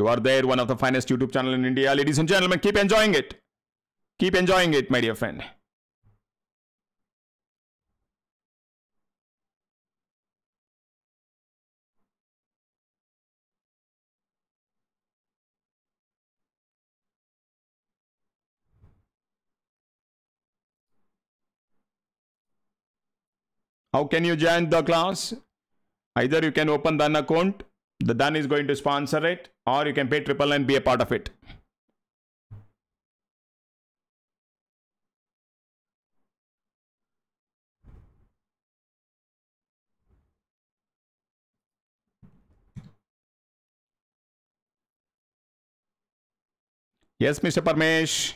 You are there, one of the finest YouTube channel in India. Ladies and gentlemen, keep enjoying it. Keep enjoying it, my dear friend. How can you join the class? Either you can open the account, the Dan is going to sponsor it or you can pay triple and be a part of it. Yes, Mr. Parmesh.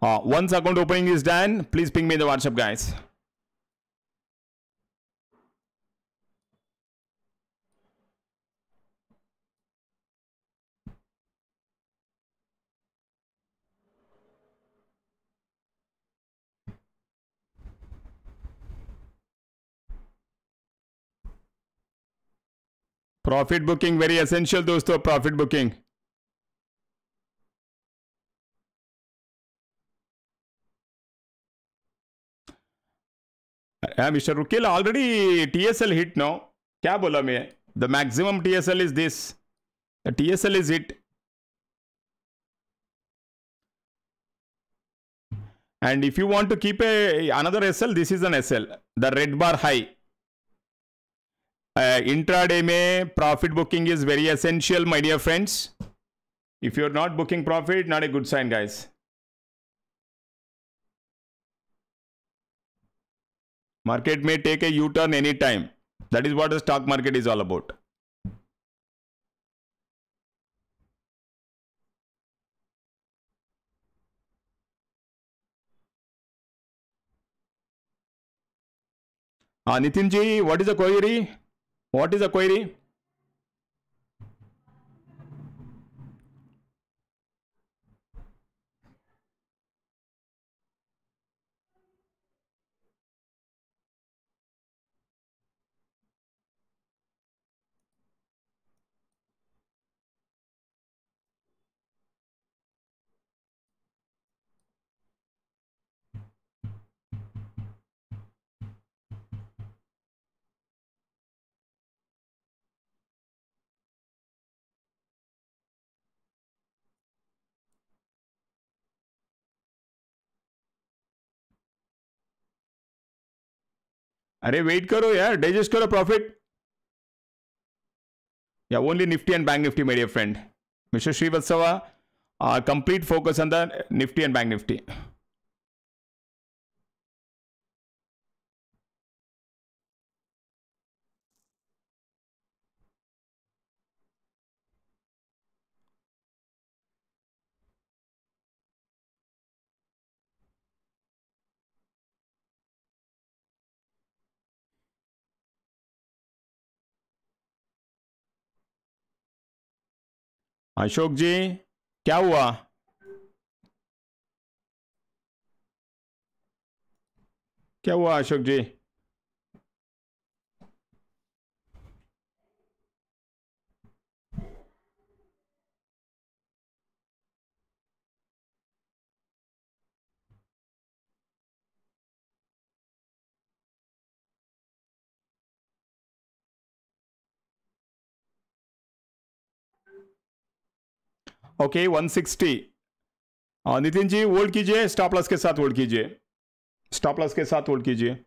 Uh, once account opening is done, please ping me in the WhatsApp, guys. Profit booking very essential दोस्तों profit booking mister रुकिल already TSL hit no क्या बोला मैं? The maximum TSL is this TSL is hit and if you want to keep a, another SL this is an SL the red bar high. Uh, intraday mein profit booking is very essential my dear friends. If you're not booking profit not a good sign guys. Market may take a u-turn anytime. That is what the stock market is all about. Uh, what is the query what is the query? अरे wait करो यार digest करो profit या only Nifty and bank Nifty my dear friend mister Srivastava complete focus on the Nifty and bank Nifty Ashok ji क्या हुआ? क्या हुआ Ashok ji? Okay one sixty Nitin ji hold कीजिए stop loss के साथ hold कीजिए। Stop loss के साथ होल्ड कीजिए।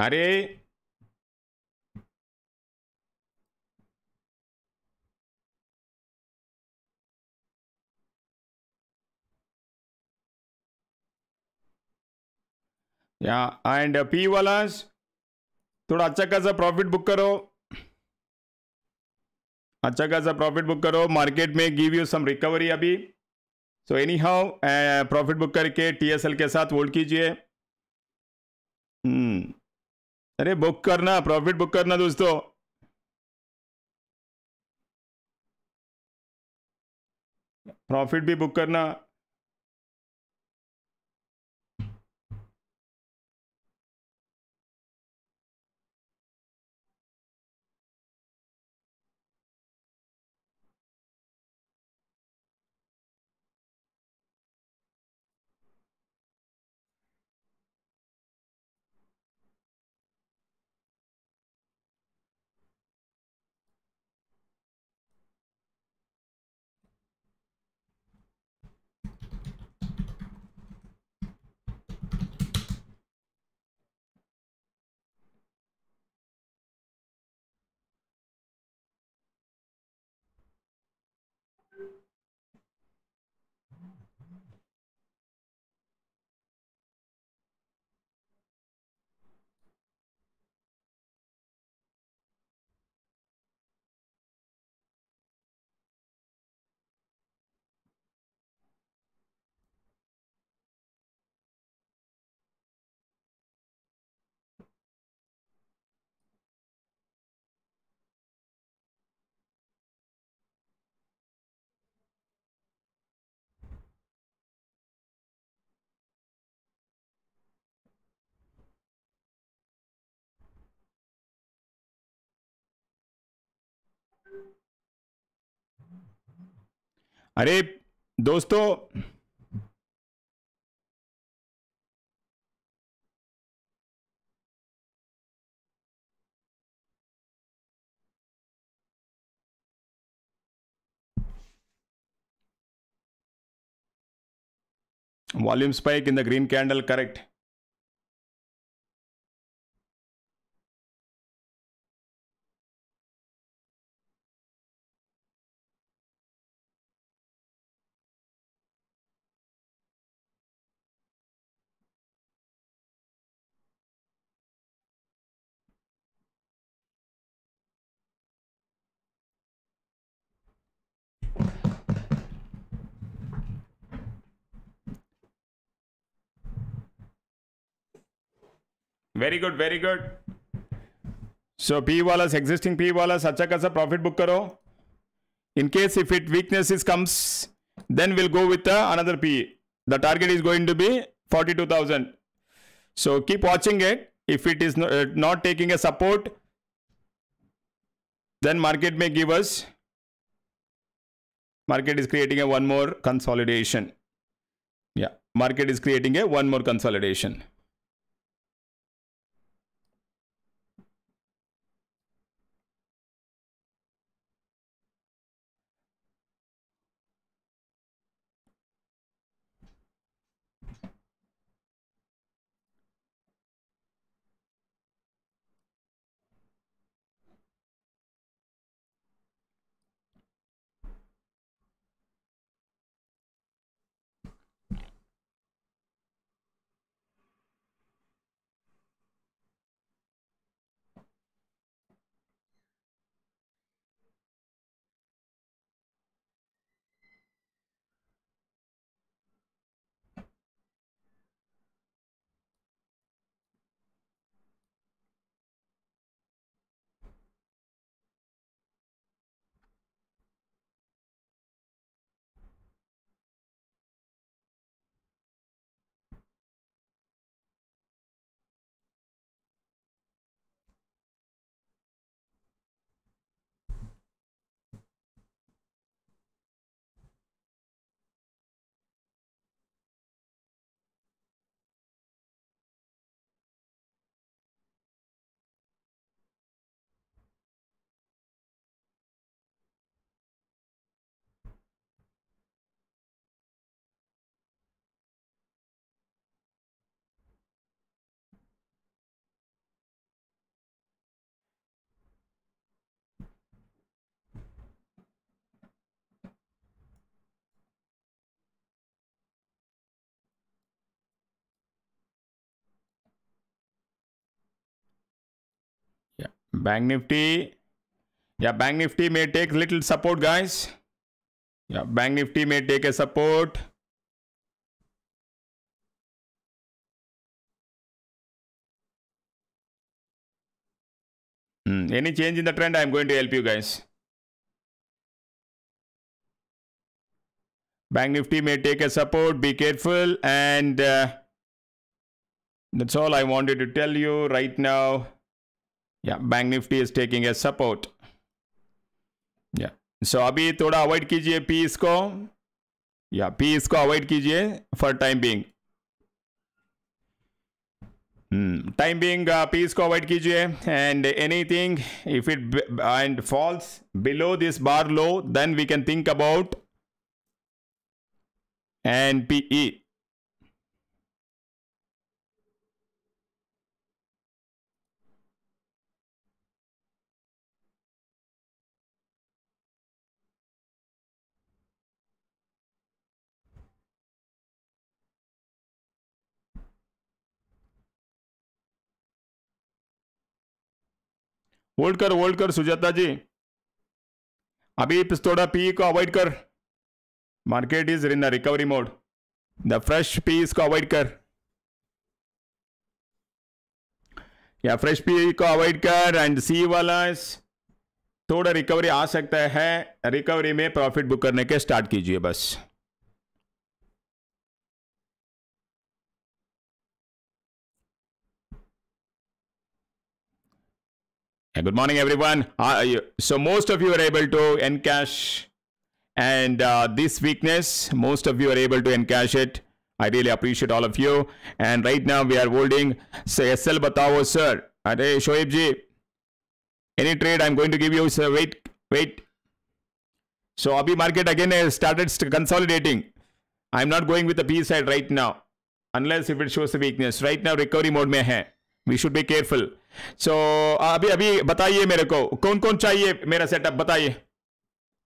अरे। या एंड पी वाला थोड़ा अच्छा खासा प्रॉफिट बुक करो। अच्छा खासा प्रॉफिट बुक करो। Market may give you some recovery अभी। So anyhow profit book करके टीएसएल के साथ होल्ड कीजिए। हम्म। अरे बुक करना प्रॉफिट बुक करना दोस्तों। प्रॉफिट भी बुक करना। अरे दोस्तों volume spike in the green candle correct very good very good so P वाला एग्जिस्टिंग पी वाला अच्छा खासा प्रॉफिट बुक करो in case if it weakness is comes then we'll go with the another p the target is going to be 42000 so keep watching it if it is not, uh, not taking a support then market may give us market is creating a one more consolidation yeah market is creating a one more consolidation Bank Nifty. Yeah, Bank Nifty may take little support, guys. Yeah, Bank Nifty may take a support. Hmm, Any change in the trend, I'm going to help you guys. Bank Nifty may take a support. Be careful. And uh, that's all I wanted to tell you right now. Yeah, Bank Nifty is taking a support. Yeah. So अभी थोड़ा avoid कीजिए piece को या piece को avoid कीजिए for time being time being PEs को avoid कीजिए and anything if it and falls below this bar low then we can think about and PE. Hold कर होल्ड कर, सुजाता जी। अभी थोड़ा पी को अवॉइड कर। Market is in recovery mode the fresh PEs को avoid कर। या फ्रेश पी को अवॉइड कर एंड सी वाला थोड़ा रिकवरी आ सकता है। रिकवरी में प्रॉफिट बुक करने के स्टार्ट कीजिए बस। And good morning, everyone. Uh, so most of you are able to encash and uh, this weakness, most of you are able to encash it. I really appreciate all of you. And right now we are holding say, SL Batao, sir. Hey, Shoaib ji, any trade I'm going to give you, sir. Wait, wait. So Abhi market again has started consolidating. I'm not going with the P side right now. Unless if it shows a weakness. Right now recovery mode mein hai. We should be careful. So so, अभी अभी बताइए मेरे को कौन कौन चाहिए मेरा setup बताइए।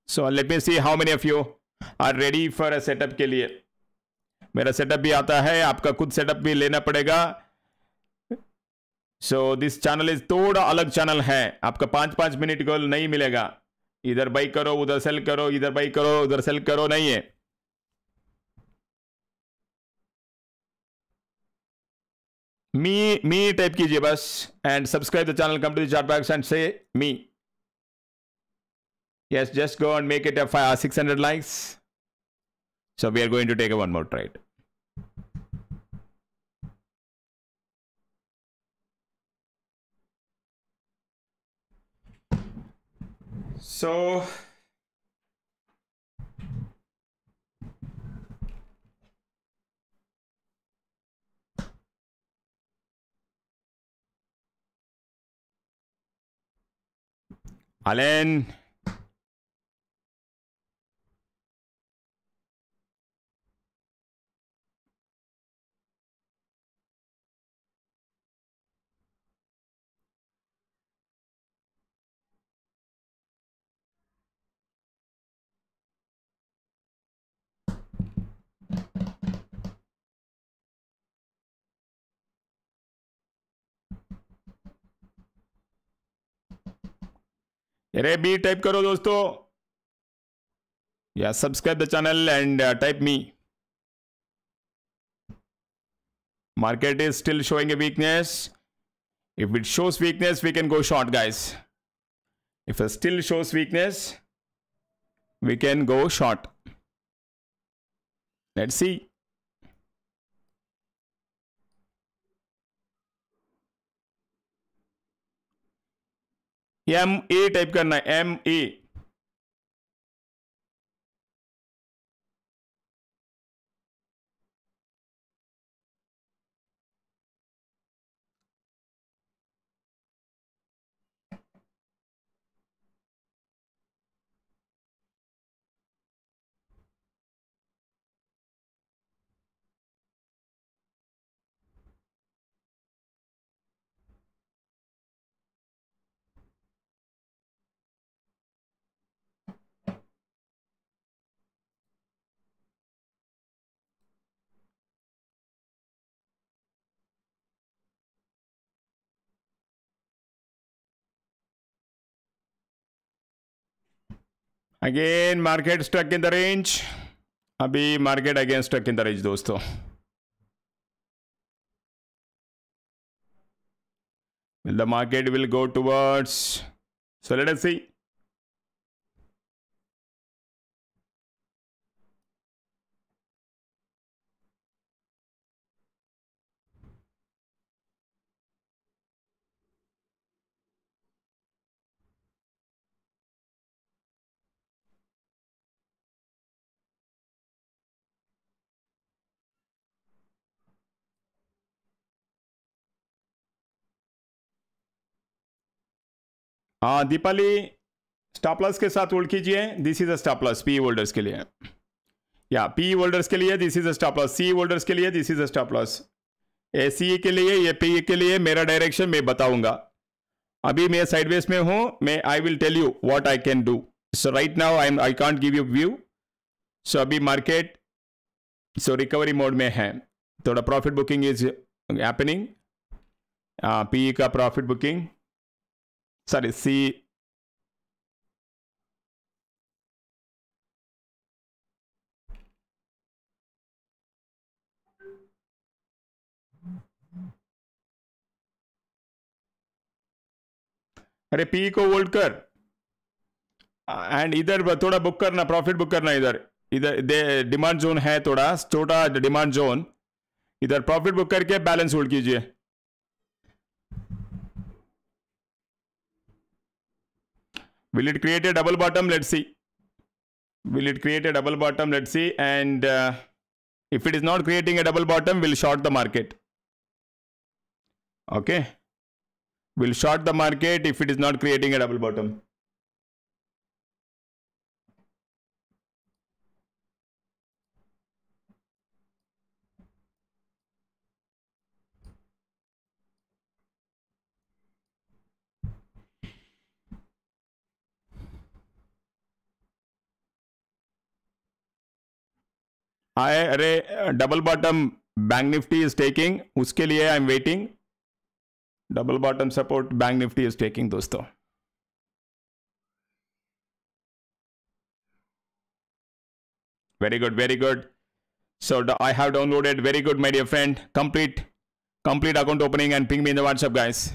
So let me see how many of you are ready for a setup के लिए। मेरा सेटअप भी आता है आपका खुद सेटअप भी लेना पड़ेगा। सो दिस चैनल इज़ थोड़ा अलग चैनल है आपका पाँच पाँच मिनट गोल नहीं मिलेगा। इधर बाई करो उधर सेल करो इधर बाई करो उधर सेल करो नहीं है। मी मी टाइप कीजिए बस and subscribe the channel complete chart bags and say me yes just go and make it a five six hundred likes so we are going to take a one more trite so Allen! अरे B type करो दोस्तों। या subscribe the channel and type me market is still showing a weakness if it shows weakness we can go short guys if it still shows weakness we can go short let's see M A type करना है M A again market stuck in the range अभी market again stuck in the range दोस्तों will the market will go towards so let us see हाँ Deepali stop loss के साथ hold कीजिए। This is a stop loss P holders के लिए। या P holders के लिए this is a stop loss C holders के लिए this is a stop loss A C के लिए, ये पी के लिए, मेरा डायरेक्शन मैं बताऊँगा। अभी मैं साइडवेज में हूँ, मैं I will tell you what I can do so right now I I can't give you view so अभी मार्केट सो रिकवरी मोड में है। थोड़ा profit booking is happening P का प्रॉफिट बुकिंग sorry C अरे P को hold कर। And इधर थोड़ा बुक करना प्रॉफिट बुक करना इधर। इधर डिमांड जोन है थोड़ा, छोटा डिमांड जोन इधर प्रॉफिट बुक करके बैलेंस होल्ड कीजिए। Will it create a double bottom? Let's see. Will it create a double bottom? Let's see. And uh, if it is not creating a double bottom we'll short the market. Okay. We'll short the market if it is not creating a double bottom आए अरे, double bottom Bank Nifty is taking उसके लिए I am waiting double bottom support Bank Nifty is taking दोस्तों। Very good very good so I have downloaded very good my dear friend complete complete account opening and ping me in the WhatsApp guys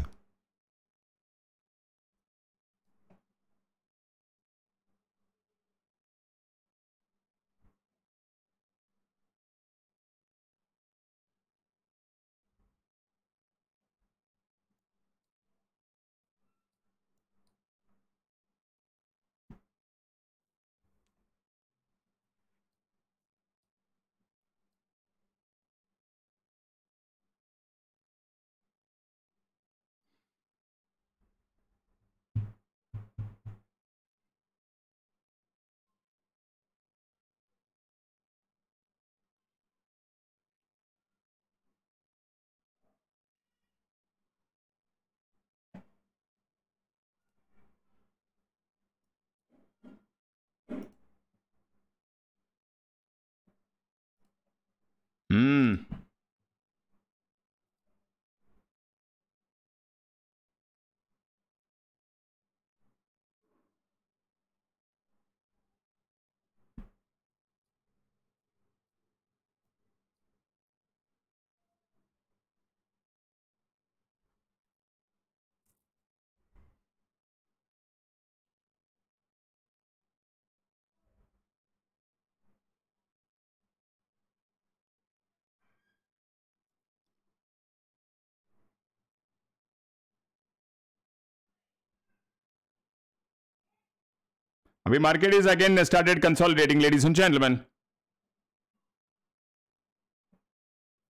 अभी market is again started consolidating, ladies and gentlemen.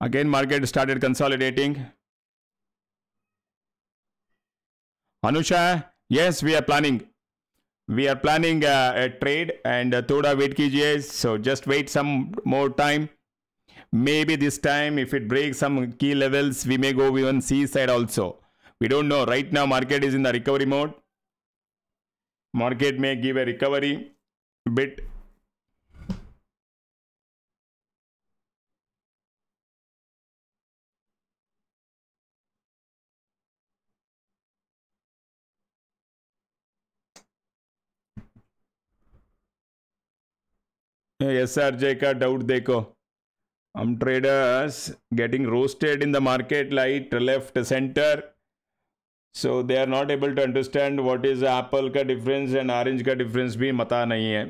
Again, market started consolidating. Anusha, yes, we are planning. We are planning uh, a trade and uh, thoda wait kijiye. So just wait some more time. Maybe this time, if it breaks some key levels, we may go even C side also. We don't know. Right now, market is in the recovery mode. Market may give a recovery bit. S R J का doubt देखो हम traders getting roasted in the market right left centre so they are not able to understand what is apple का difference and orange का difference भी मता नहीं है।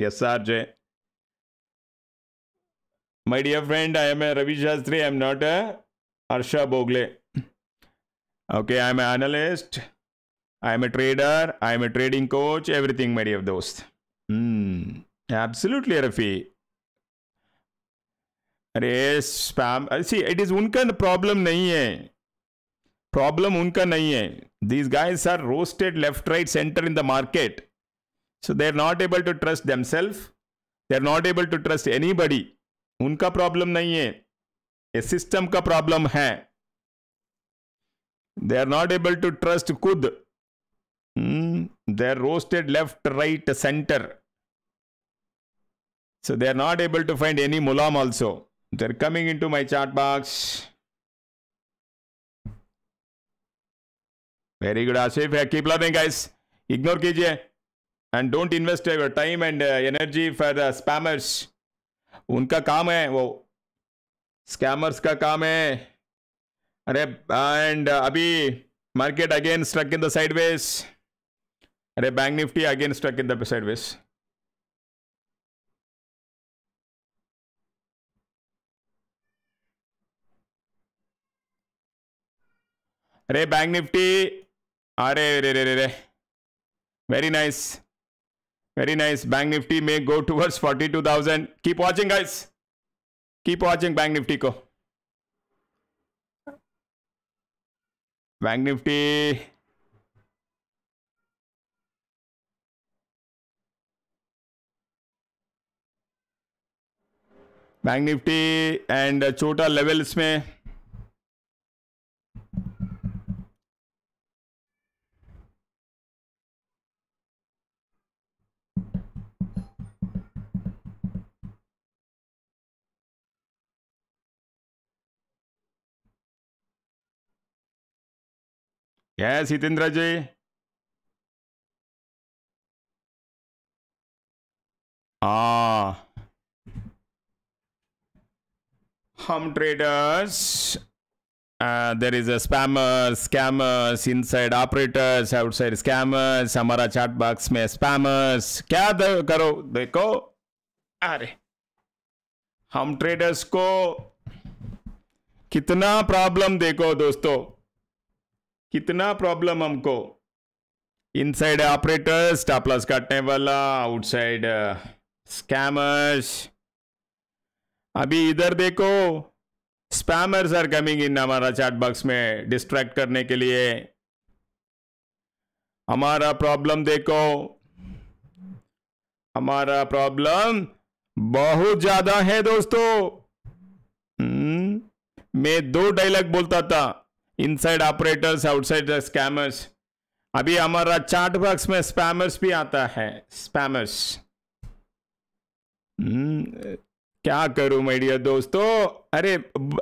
S R J my dear friend I am a Ravi Shastri I am not a Harsha Bhogle okay I am a analyst I am a trader I am a trading coach everything my dear दोस्त absolutely Rafi अरे spam see it is उनका problem नहीं है। Problem उनका नहीं है. These guys are roasted left right centre in the market so they are not able to trust them self they are not able to trust anybody उनका problem नहीं है. ये सिस्टम का प्रॉब्लम है. They are not able to trust खुद. They are roasted left right centre so so, they are not able to find any mulam also. They're coming into my chart box. Very good Ashif keep loving guys ignore कीजिए and don't invest your time and energy for the spammers उनका काम है वो। Scammers का काम है। अरे and अभी market again struck in the sideways अरे bank Nifty again struck in the sideways अरे बैंक निफ्टी अरे, रे रे रे रे। Very nice very nice bank Nifty में go towards forty two thousand keep watching guys keep watching bank Nifty को bank Nifty bank Nifty and छोटा levels में क्या है जी? आ, हम traders there is a spammers scammers inside operators outside scammers हमारा चैट बॉक्स में स्पैमर्स क्या करो देखो। अरे हम ट्रेडर्स को कितना प्रॉब्लम देखो दोस्तों। कितना प्रॉब्लम हमको। इनसाइड ऑपरेटर स्टॉप लॉस काटने वाला आउटसाइड स्कैमर्स अभी इधर देखो स्पैमर्स आर कमिंग इन हमारा चैट बॉक्स में डिस्ट्रैक्ट करने के लिए। हमारा प्रॉब्लम देखो। हमारा प्रॉब्लम बहुत ज़्यादा है दोस्तों। hmm? मैं दो डायलॉग बोलता था। इनसाइड ऑपरेटर्स आउटसाइड स्कैमर्स अभी हमारा चार्ट बॉक्स में स्पैमर्स भी आता है स्पैमर्स क्या करूँ माय डियर दोस्तों? अरे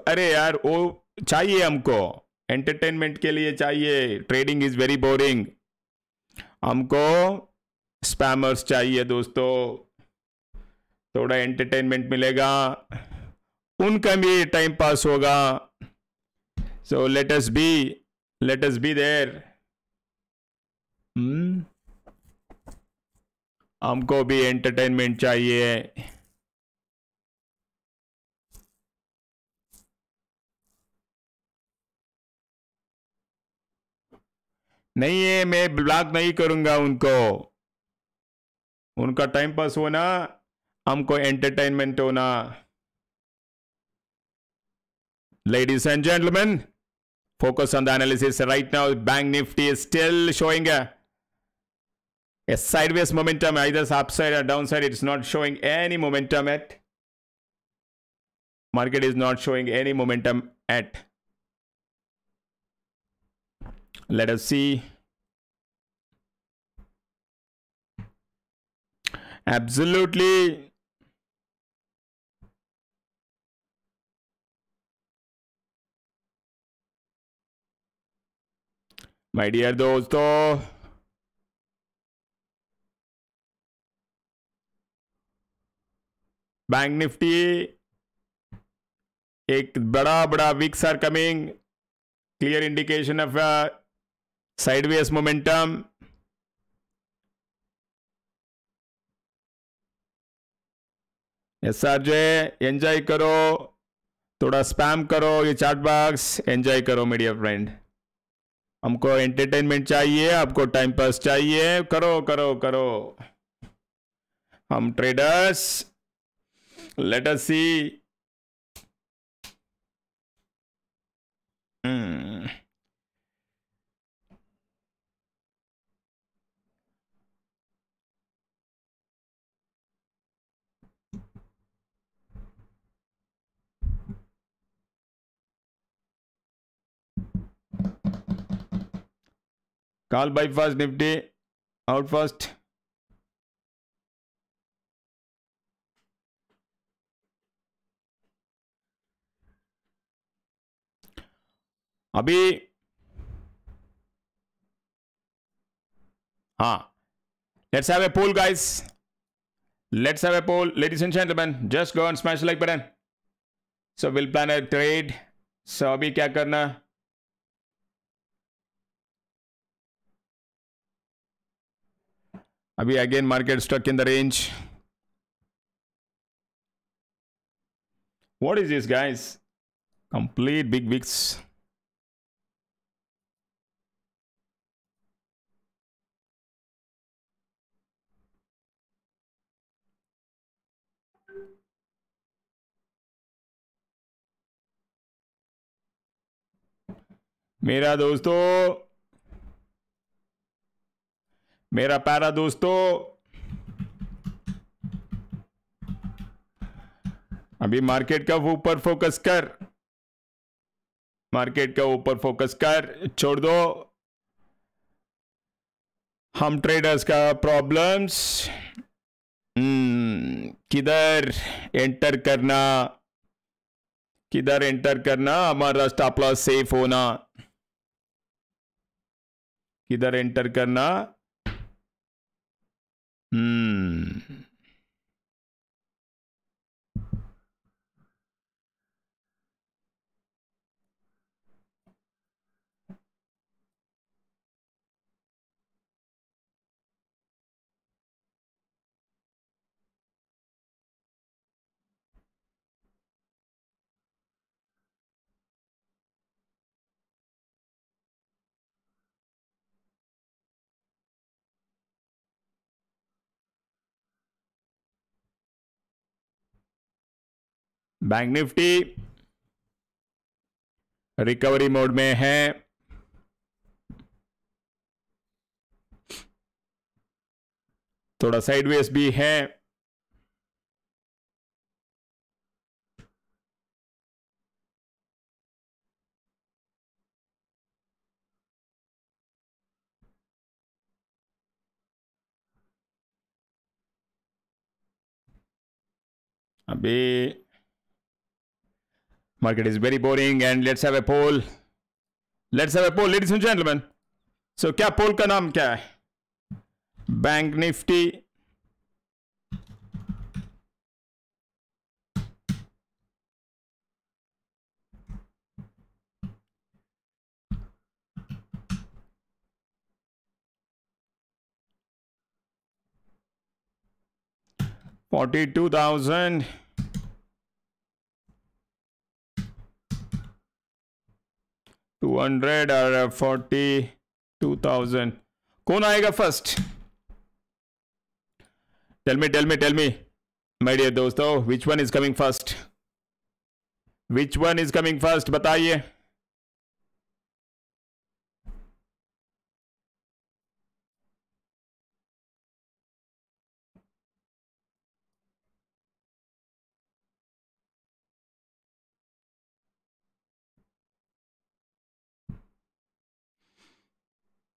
अरे यार, वो चाहिए हमको। एंटरटेनमेंट के लिए चाहिए। ट्रेडिंग इज़ वेरी बोरिंग हमको स्पैमर्स चाहिए दोस्तों। थोड़ा एंटरटेनमेंट मिलेगा। उनका भी टाइम पास होगा। So let us be, let us be there. Hmm? हमको भी एंटरटेनमेंट चाहिए नहीं है मैं ब्लॉक नहीं करूँगा उनको उनका टाइम पास होना हमको एंटरटेनमेंट होना ladies and gentlemen focus on the analysis right now. Bank nifty is still showing a, a sideways momentum either upside or downside. It's not showing any momentum at market is not showing any momentum at. Let us see. Absolutely my dear दोस्तों bank Nifty एक बड़ा बड़ा wicks are coming clear indication of sideways momentum S R J enjoy करो. थोड़ा spam करो ये chart box enjoy करो media friend हमको एंटरटेनमेंट चाहिए, आपको टाइम पास चाहिए। करो करो करो। हम traders let us see call buy fast Nifty out fast अभी हाँ let's have a poll guys let's have a poll ladies and gentleman just go and smash like button so will plan a trade so अभी क्या करना अभी again market stuck in the range what is this guys complete big wigs मेरा दोस्तों मेरा प्यारा दोस्तों अभी मार्केट का ऊपर फोकस कर। मार्केट का ऊपर फोकस कर छोड़ दो। हम ट्रेडर्स का प्रॉब्लम्स हम्म, किधर एंटर करना? किधर एंटर करना? हमारा स्टॉप लॉस सेफ़ होना। किधर एंटर करना? Mm. Bank Nifty recovery mode में है। थोड़ा साइडवेज भी है। अभी Market is very boring and let's have a poll. Let's have a poll, ladies and gentlemen. So क्या पोल का नाम क्या है bank Nifty forty two Two hundred और फोर्टी टू थाउज़ेंड कौन आएगा first tell me tell me tell me my dear दोस्तों which one is coming first which one is coming first बताइए।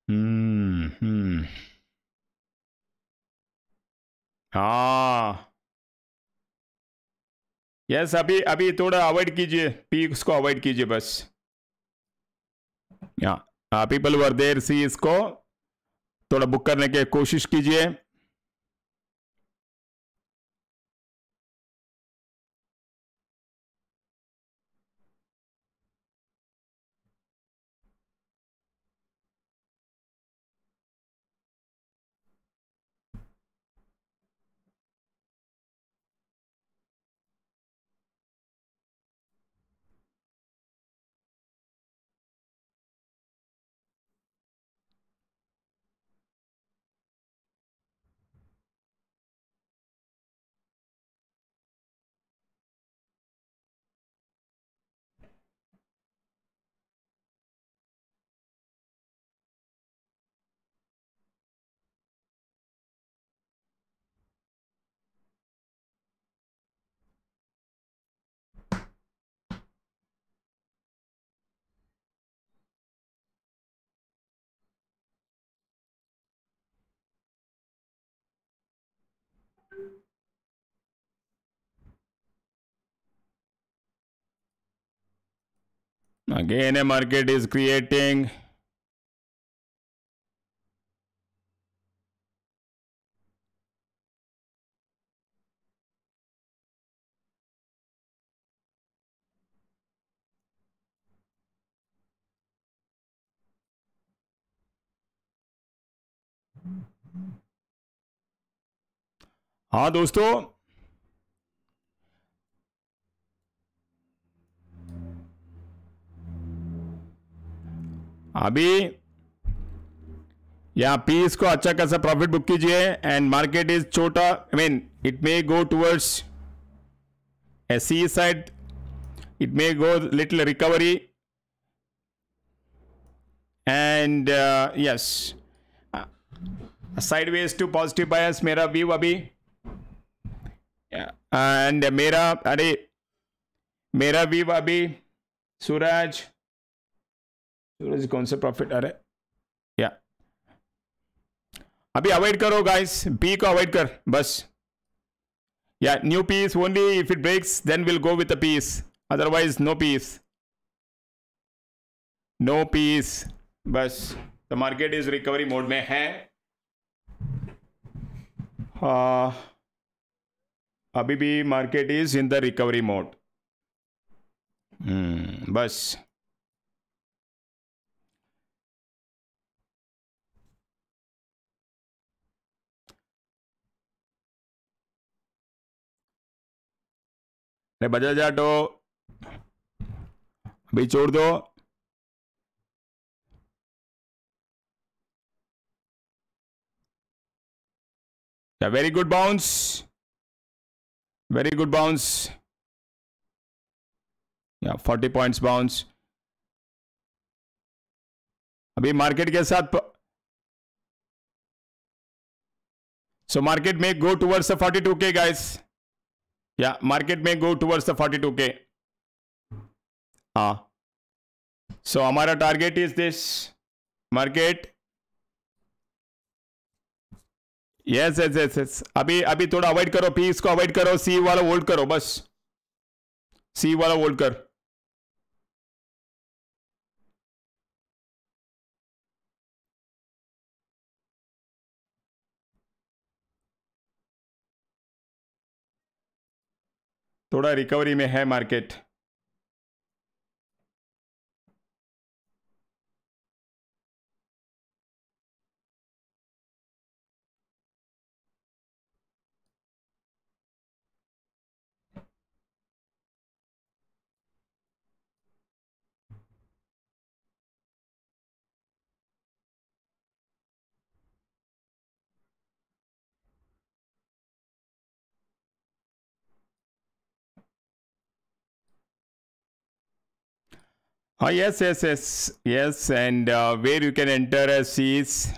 हम्म हाँ यस अभी अभी थोड़ा अवॉइड कीजिए पीक्स को अवॉइड कीजिए बस। या पीपल वर देर सी इसको, थोड़ा बुक करने की कोशिश कीजिए। again a market is creating हाँ दोस्तों अभी या पीस को अच्छा खासा प्रॉफिट बुक कीजिए एंड मार्केट इज़ छोटा I mean it may go towards a C side it may go little recovery and yes side sideways to positive bias मेरा व्यू अभी। एंड मेरा, अरे, मेरा व्यू अभी, सूरज। सूरज कौन से प्रॉफिट अरे या अभी अवॉइड करो गाइस पी को अवॉइड कर बस. या new piece only if it breaks then will go with a piece otherwise no piece no piece बस. The market is recovery mode में है. uh, अभी भी market is in the recovery mode बस. अरे बजाज ऑटो अभी छोड़ दो। Very good bounce very good bounce या फोर्टी पॉइंट्स बाउंस अभी मार्केट के साथ सो मार्केट में go towards forty two K guys या मार्केट में गो टूवर्ड्स द 42 के हा। सो हमारा target is this market yes yes yes yes अभी अभी थोड़ा अवॉइड करो पी इसको अवॉइड करो सी वाला होल्ड करो, बस। सी वाला होल्ड कर। थोड़ा रिकवरी में है market Oh, yes, yes, yes, yes. And uh, where you can enter a sees.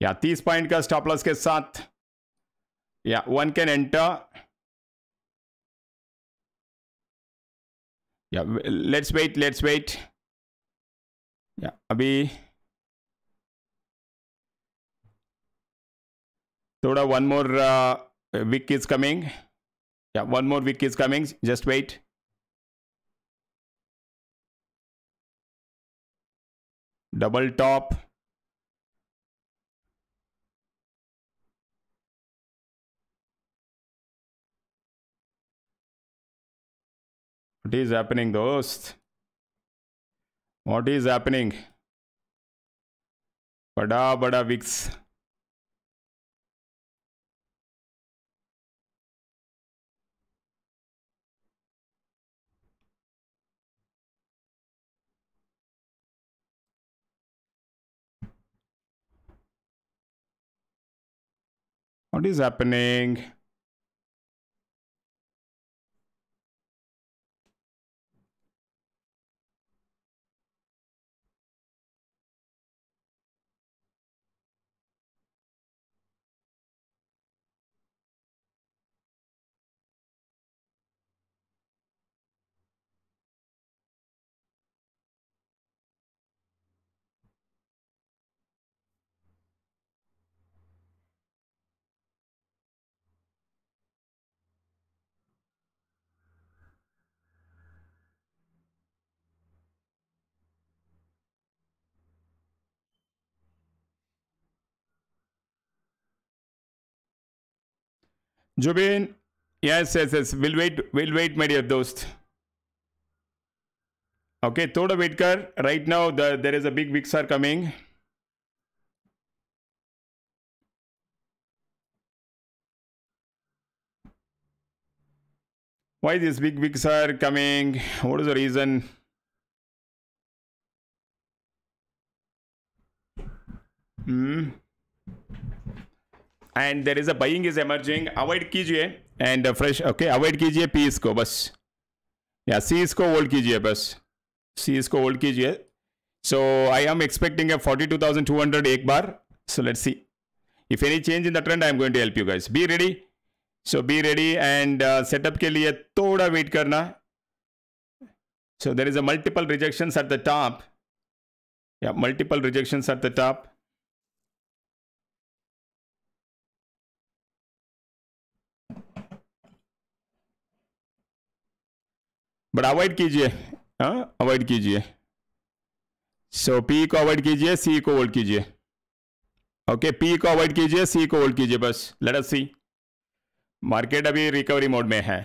या तीस पॉइंट का स्टॉप लॉस के साथ या वन कैन एंटर या लेट्स वेट लेट्स वेट या अभी थोड़ा one more week is coming या one more week is coming just wait Double top. What is happening dost? What is happening? Bada bada wicks What is happening? Jubin, yes, yes, yes. We'll wait. We'll wait, my dear dost. Okay, wait कर. Right now, the, there is a big weeks coming. Why these big weeks coming? What is the reason? Hmm. and there is a buying is emerging avoid कीजिए and fresh okay avoid कीजिए P इसको बस या सी इसको hold कीजिए बस सी इसको hold कीजिए so I am expecting a forty two thousand two hundred एक बार so let see if any change in the trend I am going to help you guys be ready so be ready and setup के लिए थोड़ा wait करना so there is a multiple rejection at the top या multiple rejection at the top But avoid कीजिए हाँ avoid कीजिए। सो P को avoid कीजिए सी को होल्ड कीजिए। ओके पी को अवॉइड कीजिए सी को होल्ड कीजिए, बस लेट अस सी मार्केट अभी रिकवरी मोड में है।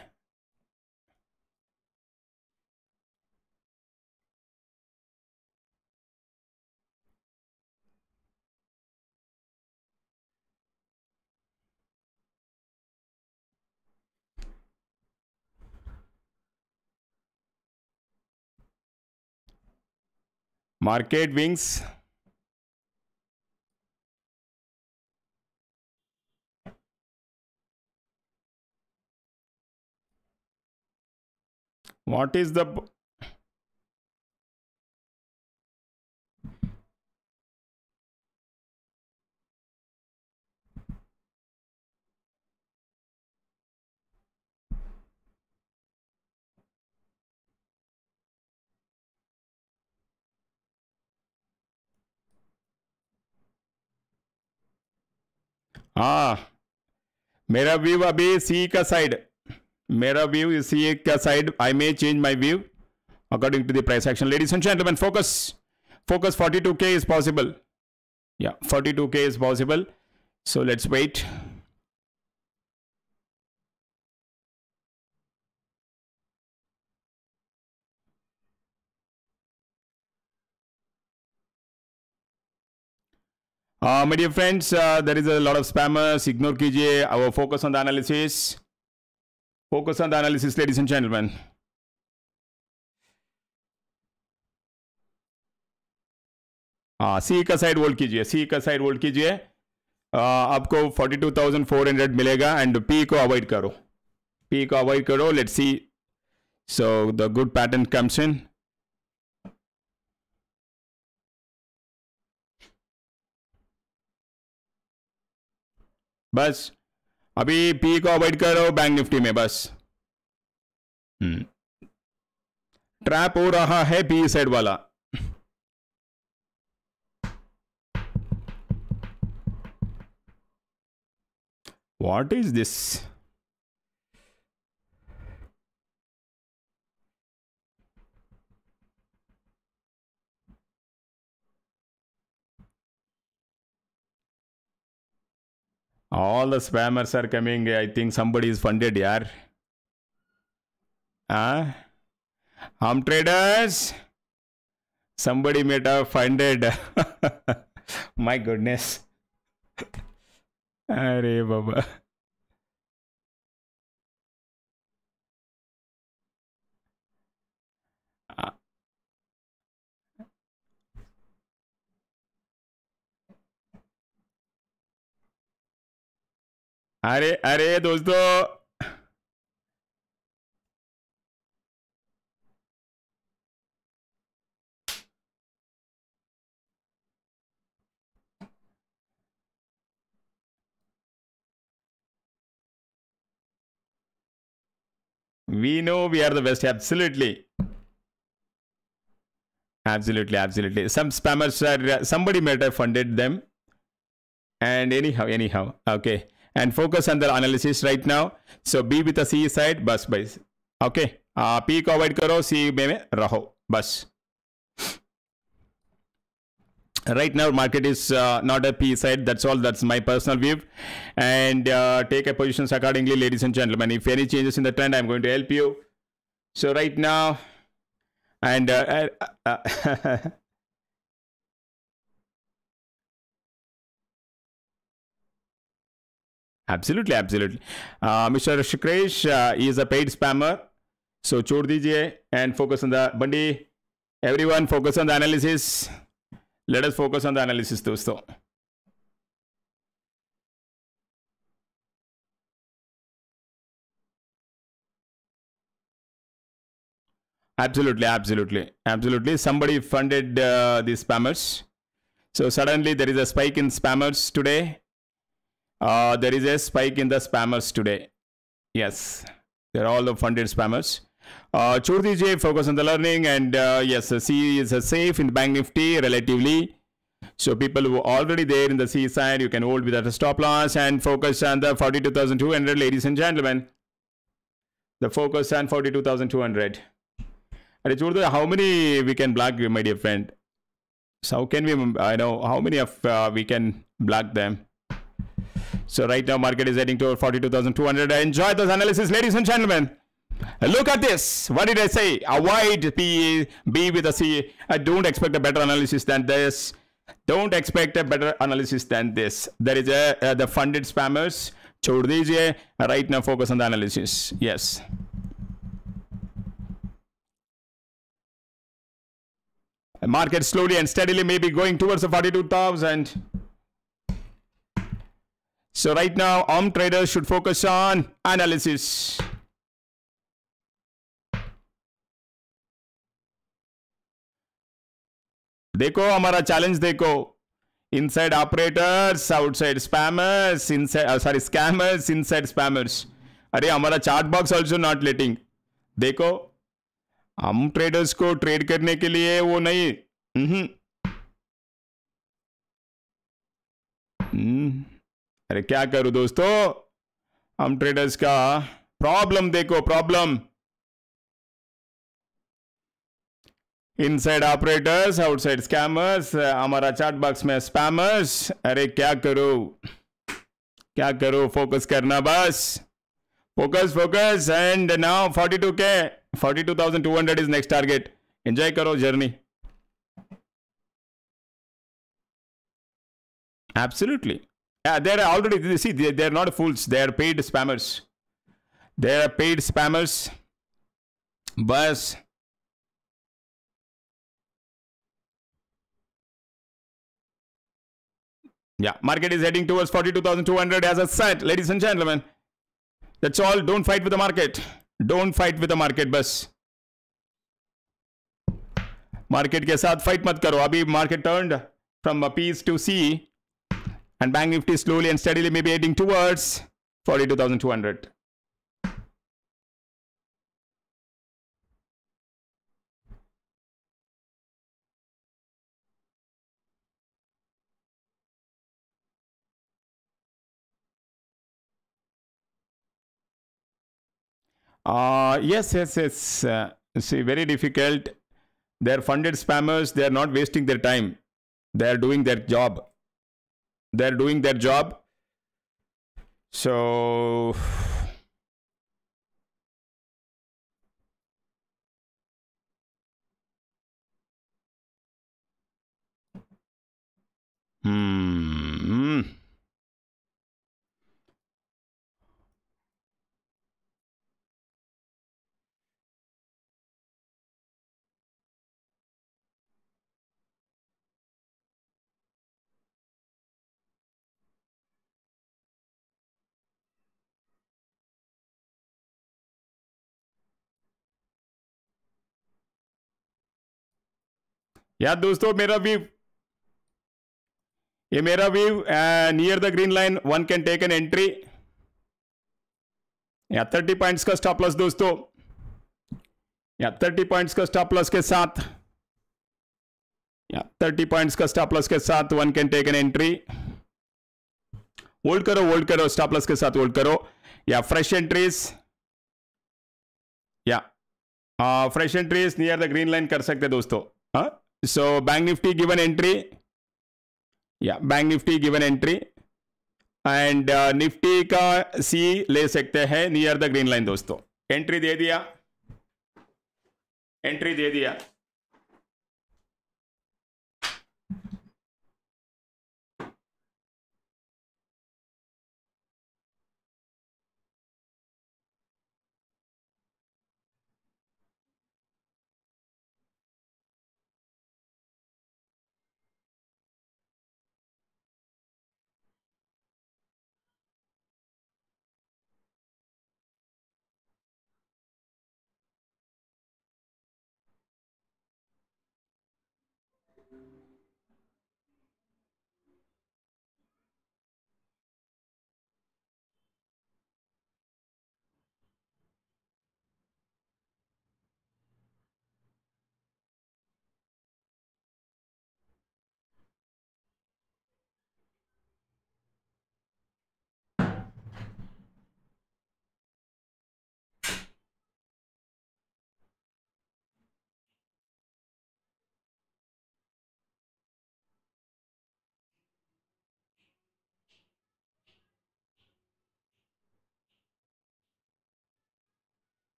Market wings. What is the हाँ मेरा व्यू अभी सी का साइड मेरा व्यू सी का side I may change my view according to this price action ladies and gentleman focus focus 42 K is possible या 42 K is possible so let's wait my dear friends, uh, there is a lot of spammers. Ignore kijiye. Our focus on the analysis. Focus on the analysis, ladies and gentlemen. हाँ सी का side वोल्ड कीजिए सी का side वोल्ड कीजिए आपको 42,400 मिलेगा and P को avoid करो P को अवॉइड करो let see so the good pattern comes in बस। अभी पी को अवॉइड करो बैंक निफ्टी में, बस। ट्रैप हो रहा है पी साइड वाला। What is this? All the spammers are coming. I think somebody is funded, yaar. Huh? Hum traders. Somebody meta have funded. (laughs) My goodness. (laughs) Arey baba. अरे अरे दोस्तों we know we are the best absolutely absolutely absolutely some spammers are somebody might have funded them and anyhow anyhow okay and focus on the analysis right now so be with the c side bus bus okay uh, p को avoid करो सी में रहो बस right now market is uh, not a p side that's all that's my personal view and uh, take a positions accordingly ladies and gentlemen if any changes in the trend i'm going to help you so right now and uh, (laughs) absolutely absolutely. Uh, mr shikresh uh, is a paid spammer. So chhod dijiye and focus on the bandi everyone focus on the analysis. Let us focus on the analysis dosto. Absolutely absolutely. Absolutely. Somebody funded uh, these spammers. So suddenly there is a spike in spammers today uh, there is a spike in the spammers today yes they're all the funded spammers uh, J, focus on the learning and uh, yes, C is a safe in Bank Nifty relatively. So people who are already there in the C side, you can hold without a stop loss and focus on the 42,200, ladies and gentlemen. The focus on 42,200. How many we can block, my dear friend? So how can we, I know, how many of uh, we can block them? So right now market is heading to 42,200. Enjoy those analysis, ladies and gentlemen. Look at this. What did I say? Avoid P, B with a C. I don't expect a better analysis than this. Don't expect a better analysis than this. There is a uh, the funded spammers. छोड़ दीजिए right now focus on the analysis. Yes. market slowly and steadily maybe going towards the 42,000. So right now, ARM traders should focus on analysis. देखो हमारा challenge देखो। Inside operators outside spammers inside sorry scammers inside spammers अरे हमारा chart box also not letting देखो हम traders को trade करने के लिए वो नहीं। हम्म। अरे क्या करूँ दोस्तों? हम ट्रेडर्स का प्रॉब्लम देखो problem inside operators outside scammers हमारा चार्ट बॉक्स में स्पैमर्स अरे क्या करो? क्या करो? फोकस करना बस. Focus focus and now 42 K 42,200 is next target enjoy करो journey absolutely. yeah they're already see they, they're not fools they're paid spammers they're paid spammers बस Yeah, market is heading towards 42,200 as a set, ladies and gentlemen. That's all. Don't fight with the market. Don't fight with the market, बस market के साथ fight मत करो अभी market turned from P's to C and bank nifty slowly and steadily maybe heading towards 42200 Uh, yes, yes, yes. Uh, see, very difficult. They're funded spammers. They're not wasting their time. They're doing their job. They're doing their job. So. (sighs) Hmm. या दोस्तों, मेरा view ये मेरा view near the green line one can take an entry या thirty points का stop loss दोस्तों. या thirty points का स्टॉप लॉस के साथ. या थर्टी पॉइंट्स का स्टॉप लॉस के साथ one can take an entry hold करो होल्ड करो स्टॉप लॉस के साथ होल्ड करो. या फ्रेश एंट्रीज या fresh entries near the green line कर सकते दोस्तों. हाँ So, Bank Nifty given entry. या Bank Nifty given entry and Nifty का सी ले सकते हैं नियर द ग्रीन लाइन दोस्तों. एंट्री दे दिया. एंट्री दे दिया.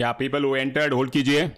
या पीपल हु एंटर्ड होल्ड कीजिए।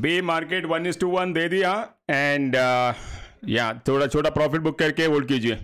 B market one is to one दे दिया एंड या, थोड़ा छोटा प्रॉफिट बुक करके होल्ड कीजिए।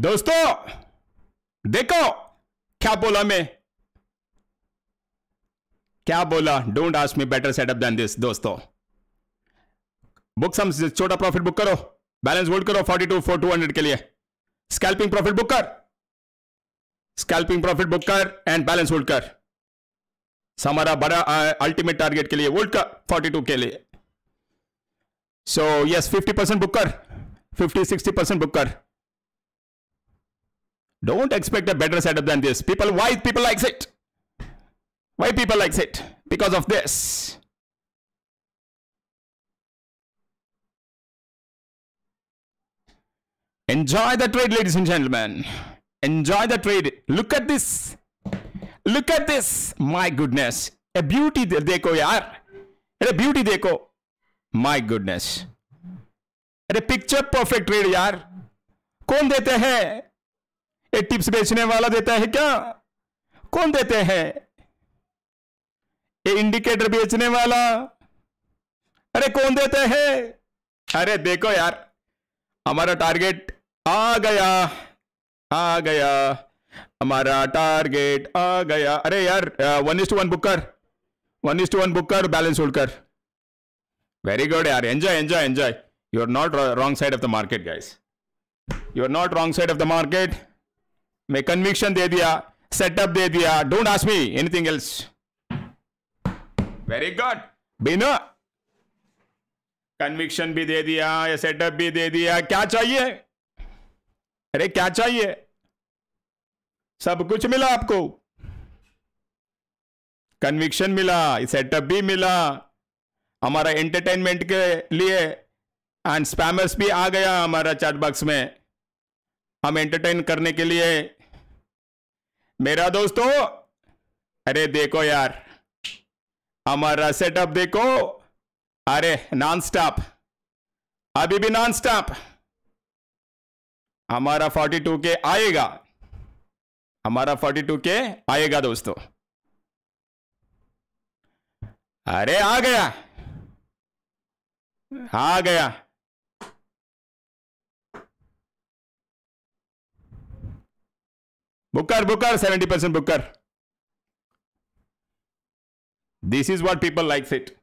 दोस्तों, देखो, क्या बोला मैं? क्या बोला? Don't ask me better setup then this दोस्तों। बुक सम छोटा प्रॉफिट बुक करो। बैलेंस होल्ड करो 42 फोर टू हंड्रेड के लिए। स्कैल्पिंग प्रॉफिट बुक कर। स्कैल्पिंग प्रॉफिट बुक कर एंड बैलेंस होल्ड कर। हमारा बड़ा अल्टीमेट टारगेट के लिए होल्ड कर 42 के लिए। सो यस 50 परसेंट बुक कर। 50 60 परसेंट बुक कर। Don't expect a better setup than this. People, why people likes it? Why people likes it? Because of this. Enjoy the trade, ladies and gentlemen. Enjoy the trade. Look at this. Look at this. My goodness. A beauty देखो यार. अरे beauty देखो. My goodness. अरे picture perfect trade यार. कौन देते हैं ये टिप्स बेचने वाला देता है क्या? कौन देते हैं? ये इंडिकेटर बेचने वाला। अरे, कौन देते हैं? अरे, देखो यार, हमारा टारगेट आ गया आ गया। हमारा टारगेट आ गया। अरे यार one is to one book कर। One is to one book कर बैलेंस होल्ड कर। वेरी गुड यार enjoy enjoy enjoy you are not wrong side of the market guys you are not wrong side of the market मैं conviction दे दिया setup दे दिया don't ask me anything else very good बिना conviction भी दे दिया, या सेटअप भी दे दिया, क्या चाहिए? अरे, क्या चाहिए? सब कुछ मिला आपको। कन्विक्शन मिला सेटअप भी मिला, हमारा एंटरटेनमेंट के लिए एंड स्पैमर्स भी आ गया हमारा चैट बॉक्स में। हम एंटरटेन करने के लिए मेरा दोस्तों, अरे देखो यार, हमारा सेटअप देखो। अरे नॉन स्टॉप अभी भी नॉन स्टॉप हमारा 42 के आएगा। हमारा 42 के आएगा दोस्तों। अरे, आ गया। आ गया। Booker, Booker, 70% Booker. This is what people likes it.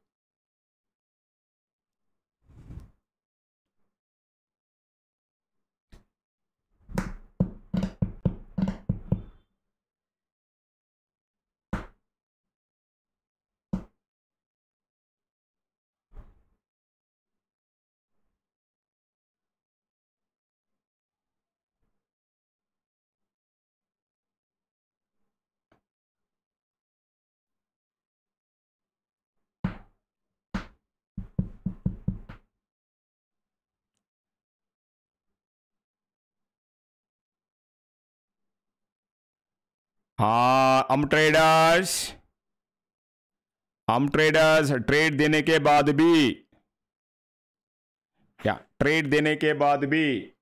हाँ हम ट्रेडर्स हम ट्रेडर्स ट्रेड देने के बाद भी। क्या ट्रेड देने के बाद भी।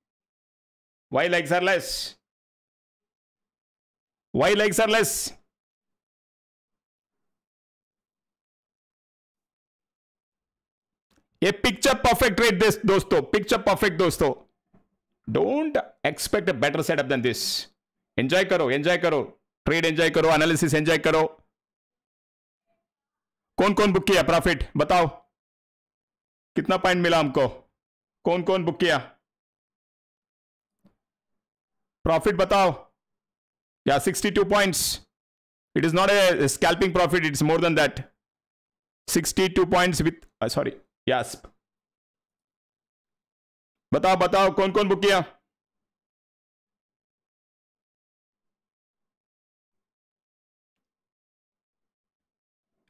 Why like are less? Why legs are less? ये पिक्चर परफेक्ट ट्रेड दिस दोस्तों पिक्चर परफेक्ट दोस्तों। Don't expect a better setup than this enjoy करो एंजॉय करो। ट्रेड एंजॉय करो एनालिसिस एंजॉय करो। कौन कौन बुक किया प्रॉफिट बताओ। कितना पॉइंट मिला हमको? कौन कौन बुक किया? प्रॉफिट बताओ। Yeah 62 points it is not a scalping profit it's more than that 62 points with sorry yes बताओ बताओ, कौन कौन बुक किया?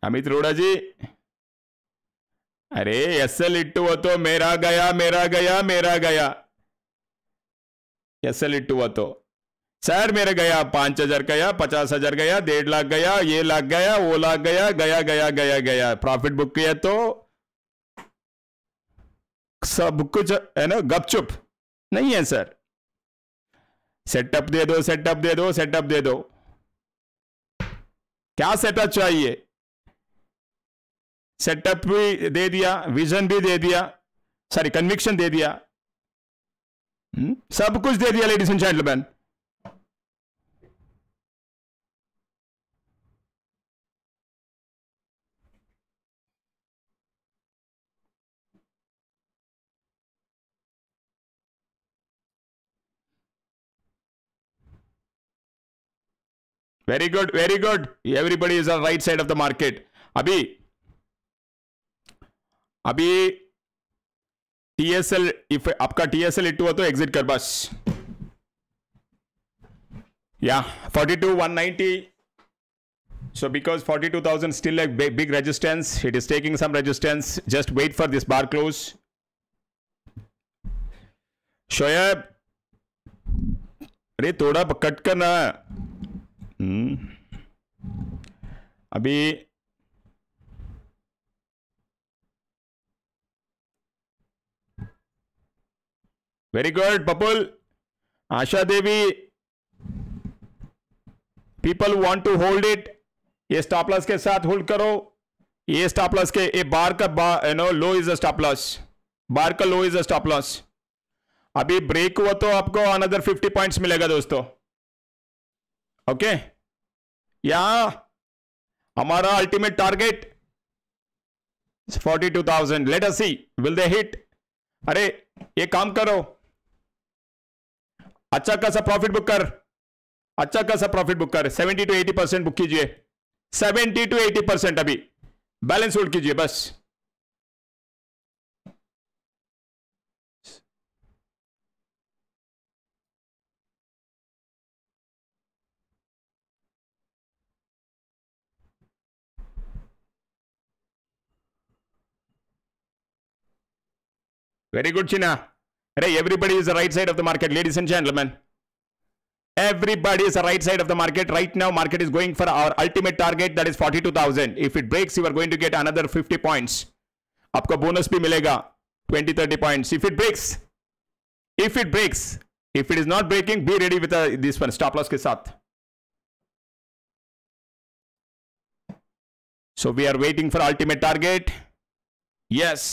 अमित रोड़ा जी। अरे, एस एल इट्टू तो मेरा गया मेरा गया मेरा गया। एस एल इट्टू तो। सर, मेरे गया, पाँच हज़ार गया, पचास हज़ार गया, डेढ़ लाख गया, ये लाख गया, वो लाख गया गया गया गया गया। प्रॉफिट बुक किया तो। सब कुछ, है ना? गपचुप। नहीं है, सर। सेटअप दे दो, सेटअप दे दो, सेटअप दे दो। क्या सेटअप चाहिए? सेटअप भी दे दिया विजन भी दे दिया सॉरी कन्विक्शन दे दिया? हम्म? सब कुछ दे दिया ladies and gentleman very good very good everybody is right side of the market अभी अभी टीएसएल इफ़ आपका टीएसएल इट हुआ तो एग्जिट कर बस। Yeah 42 190 so because 42,000 still like big resistance it is taking some resistance just wait for this bar close Shoaib अरे थोड़ा cut करना। अभी very good people Asha Devi people want to hold it ये stop loss के साथ hold करो. ये stop loss के ये बार का you know low is a stop loss bar का low is a stop loss अभी ब्रेक हुआ तो आपको अनदर 50 पॉइंट्स मिलेगा दोस्तों. ओके या हमारा ultimate target 42,000 let us see will they hit अरे ये काम करो. अच्छा खासा प्रॉफिट बुक कर। अच्छा खासा प्रॉफिट बुक कर। Seventy to eighty percent book कीजिए। सेवेंटी टू एटी परसेंट अभी। बैलेंस होल्ड कीजिए, बस। Very good China. Hey, everybody is the right side of the market, ladies and gentlemen. Everybody is the right side of the market. Right now, market is going for our ultimate target, that is 42,000. If it breaks, you are going to get another 50 points. आपको bonus भी मिलेगा 20 30 points if it breaks if it breaks if it is not breaking be ready with a, this one stop loss के साथ so we are waiting for ultimate target yes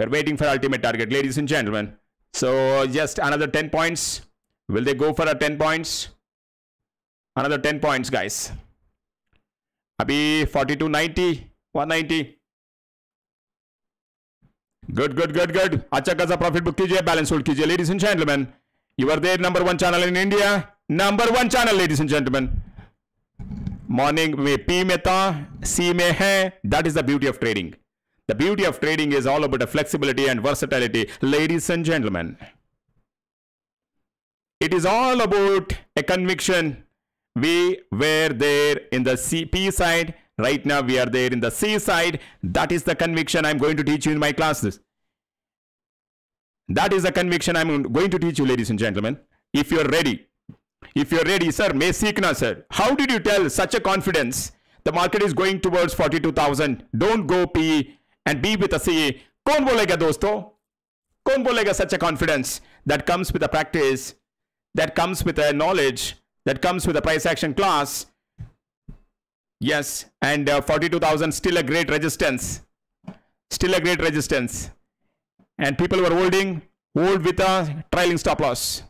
we're waiting for ultimate target, ladies and gentlemen. So just another 10 points. Will they go for a 10 points? Another 10 points, guys. Abhi 4290, 190. Good, good, good, good. Acha kaza profit book kijiye, balance hold kijiye, ladies and gentlemen. You are there, number one channel in India. Number one channel, ladies and gentlemen. Morning में P में था, C में है. That is the beauty of trading. The beauty of trading is all about flexibility and versatility, ladies and gentlemen. It is all about a conviction. We were there in the CP side. Right now, we are there in the C side. That is the conviction I'm going to teach you in my classes. That is the conviction I'm going to teach you, ladies and gentlemen. If you're ready, if you're ready, sir, may Seekna, sir, how did you tell such a confidence? The market is going towards 42,000. Don't go PE and be with a CA. कौन बोलेगा दोस्तों कौन बोलेगा सच a confidence that comes with a practice that comes with a knowledge that comes with a price action class yes and uh, 42000 still a great resistance still a great resistance and people were holding hold with a trailing stop loss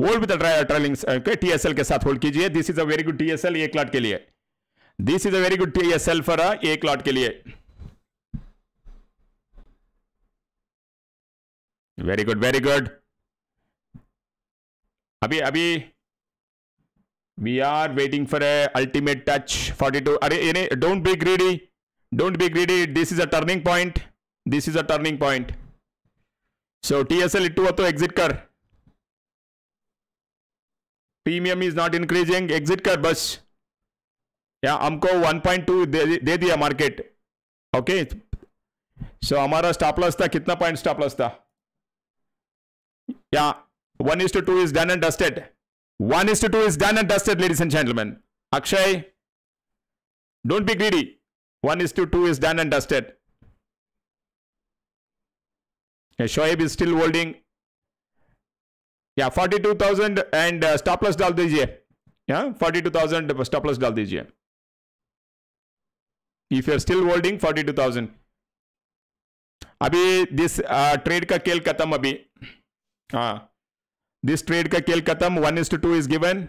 Hold with trailing TSL के साथ hold कीजिए। This is a very good TSL एक lot के लिए। This is a very good TSL for एक lot के लिए। Very good very good अभी अभी we are waiting for a ultimate touch 42 अरे don't be greedy don't be greedy this is a turning point this is a turning point so TSL it to तो exit कर। Premium is not increasing exit कर बस। या हमको 1.2 दे, दे दिया market okay so हमारा stop loss था कितना पॉइंट स्टॉप लॉस था? Yeah one is to two is done and dusted one is to two is done and dusted ladies and gentleman Akshay don't be greedy one is to two is done and dusted Shoaib is still holding yeah forty two thousand and stop loss डाल दीजिए। Yeah forty two thousand stop loss डाल दीजिए। If you are still holding forty two thousand अभी this trade uh, का केल खत्म अभी। हाँ। दिस ट्रेड का केल खत्म one is to two is given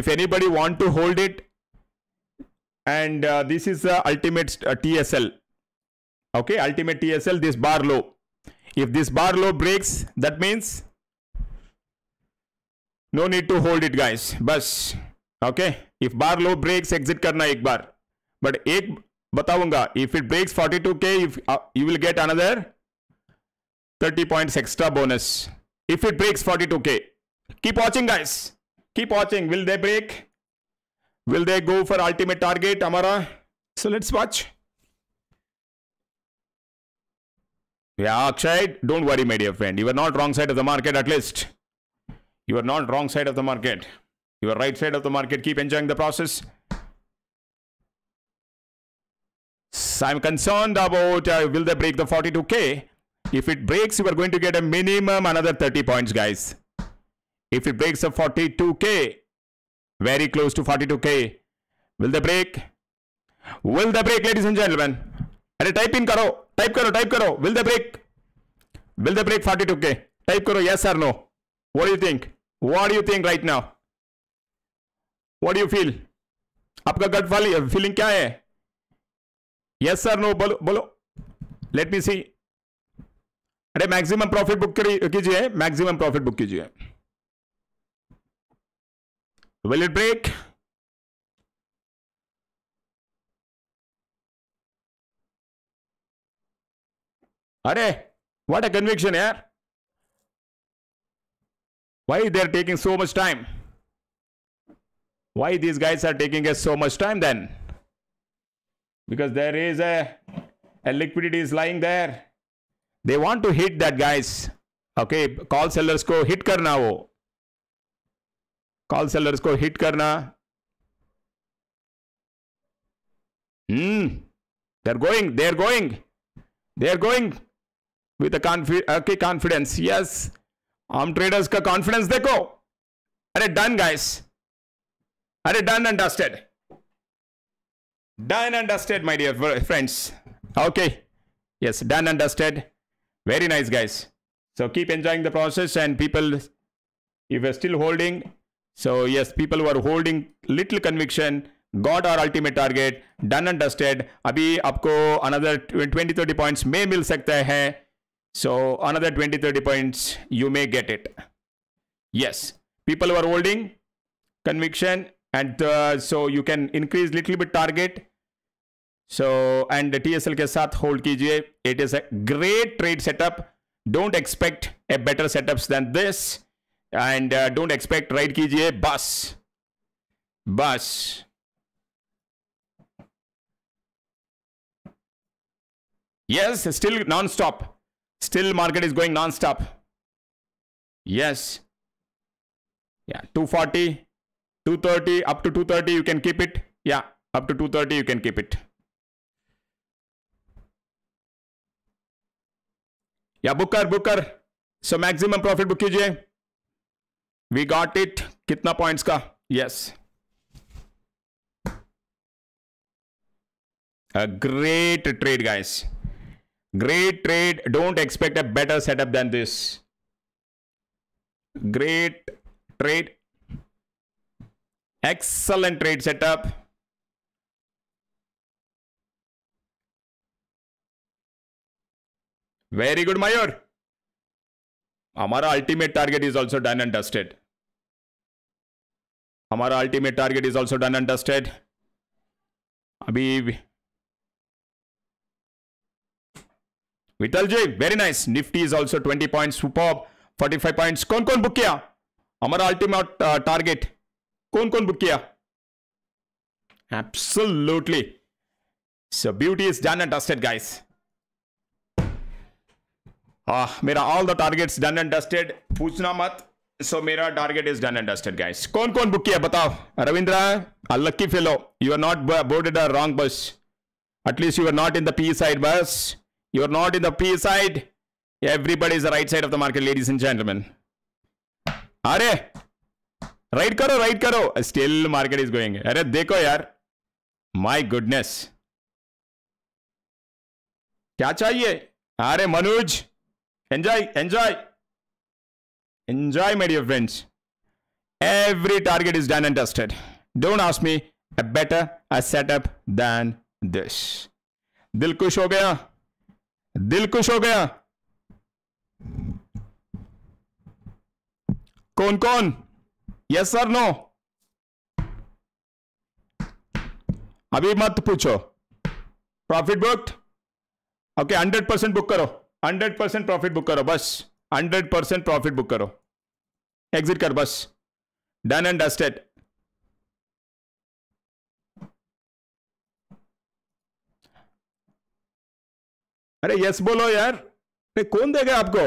if anybody want to hold it and uh, this is the ultimate uh, tsl okay ultimate tsl this bar if this bar low breaks, that means no need to hold it guys. Bas. Okay. If bar low breaks, exit karna ek bar. But ek बताऊंगा if it breaks 42k if uh, you will get another 30 points extra bonus if it breaks 42k keep watching guys keep watching will they break will they go for ultimate target amara so let's watch Yeah, Akshay, don't worry, my dear friend. You are not wrong side of the market at least. You are not wrong side of the market. You are right side of the market. Keep enjoying the process. So I'm concerned about uh, will they break the 42k? If it breaks, you are going to get a minimum another 30 points, guys. If it breaks the 42k, very close to 42k, will they break? Will they break, ladies and gentlemen? अरे type in करो type करो type करो will the break will the break 42 के type करो yes sir no what you think what you think right now what you feel आपका gut वाली feeling क्या है? यस सर नो बोलो बोलो। लेट मी सी अरे मैक्सिमम प्रॉफिट बुक कीजिए मैक्सिमम प्रॉफिट बुक कीजिए। Will it break Are, what a conviction, yeah. Why they're taking so much time? Why these guys are taking us so much time then? Because there is a, a liquidity is lying there. They want to hit that guys. Okay, call sellers को hit करना वो. Call sellers को hit करना. Hmm. They're going. They're going. They're going. With के confidence yes आम traders का confidence देखो। अरे डन गाइस अरे done and dusted done and dusted my dear friends okay yes done and dusted very nice guys so keep enjoying the process and people if are still holding so yes people were holding little conviction got our ultimate target done and dusted अभी आपको another twenty thirty points में मिल सकते हैं। So another 20, 30 points, you may get it. Yes, people were holding conviction and uh, so you can increase little bit target. So and the TSL ke saath hold kijiye. It is a great trade setup. Don't expect a better setups than this. And uh, don't expect right kijiye. Bus. Bus. Yes, still non-stop. Still market is going non-stop. Yes. Yeah, 240. 230 up to 230 you can keep it yeah up to 230 you can keep it yeah booker booker so maximum profit book कीजिए we got it कितना points का yes a great trade guys great trade don't expect a better setup than this great trade excellent trade setup very good mayor हमारा ultimate target is also done and dusted हमारा ultimate target is also done and dusted अभी Vithal ji very nice Nifty is also twenty point super forty five point कौन कौन book किया हमारा ultimate target कौन कौन book किया absolutely so beauty is done and dusted guys मेरा all the targets done and dusted पूछना मत सो so, मेरा target is done and dusted guys कौन कौन बुक किया बताओ Ravindra lucky fellow you are not boarded a wrong bus at least you are not in the P side bus you are not in the P side everybody is the right side of the market ladies and gentleman अरे write करो right करो. Still market is going अरे, देखो यार. My goodness क्या चाहिए? अरे, Manoj. Enjoy enjoy enjoy my dear friends every target is done and dusted. Don't ask me a better, a setup than this. दिल खुश हो गया? दिल खुश हो गया। कौन कौन? यस सर नो अभी मत पूछो। Profit booked okay hundred percent book करो। हंड्रेड परसेंट प्रॉफिट बुक करो, बस। हंड्रेड परसेंट प्रॉफिट बुक करो। एग्जिट कर, बस। डन एंड डस्टेड अरे यस बोलो यार। अरे कौन देगा आपको?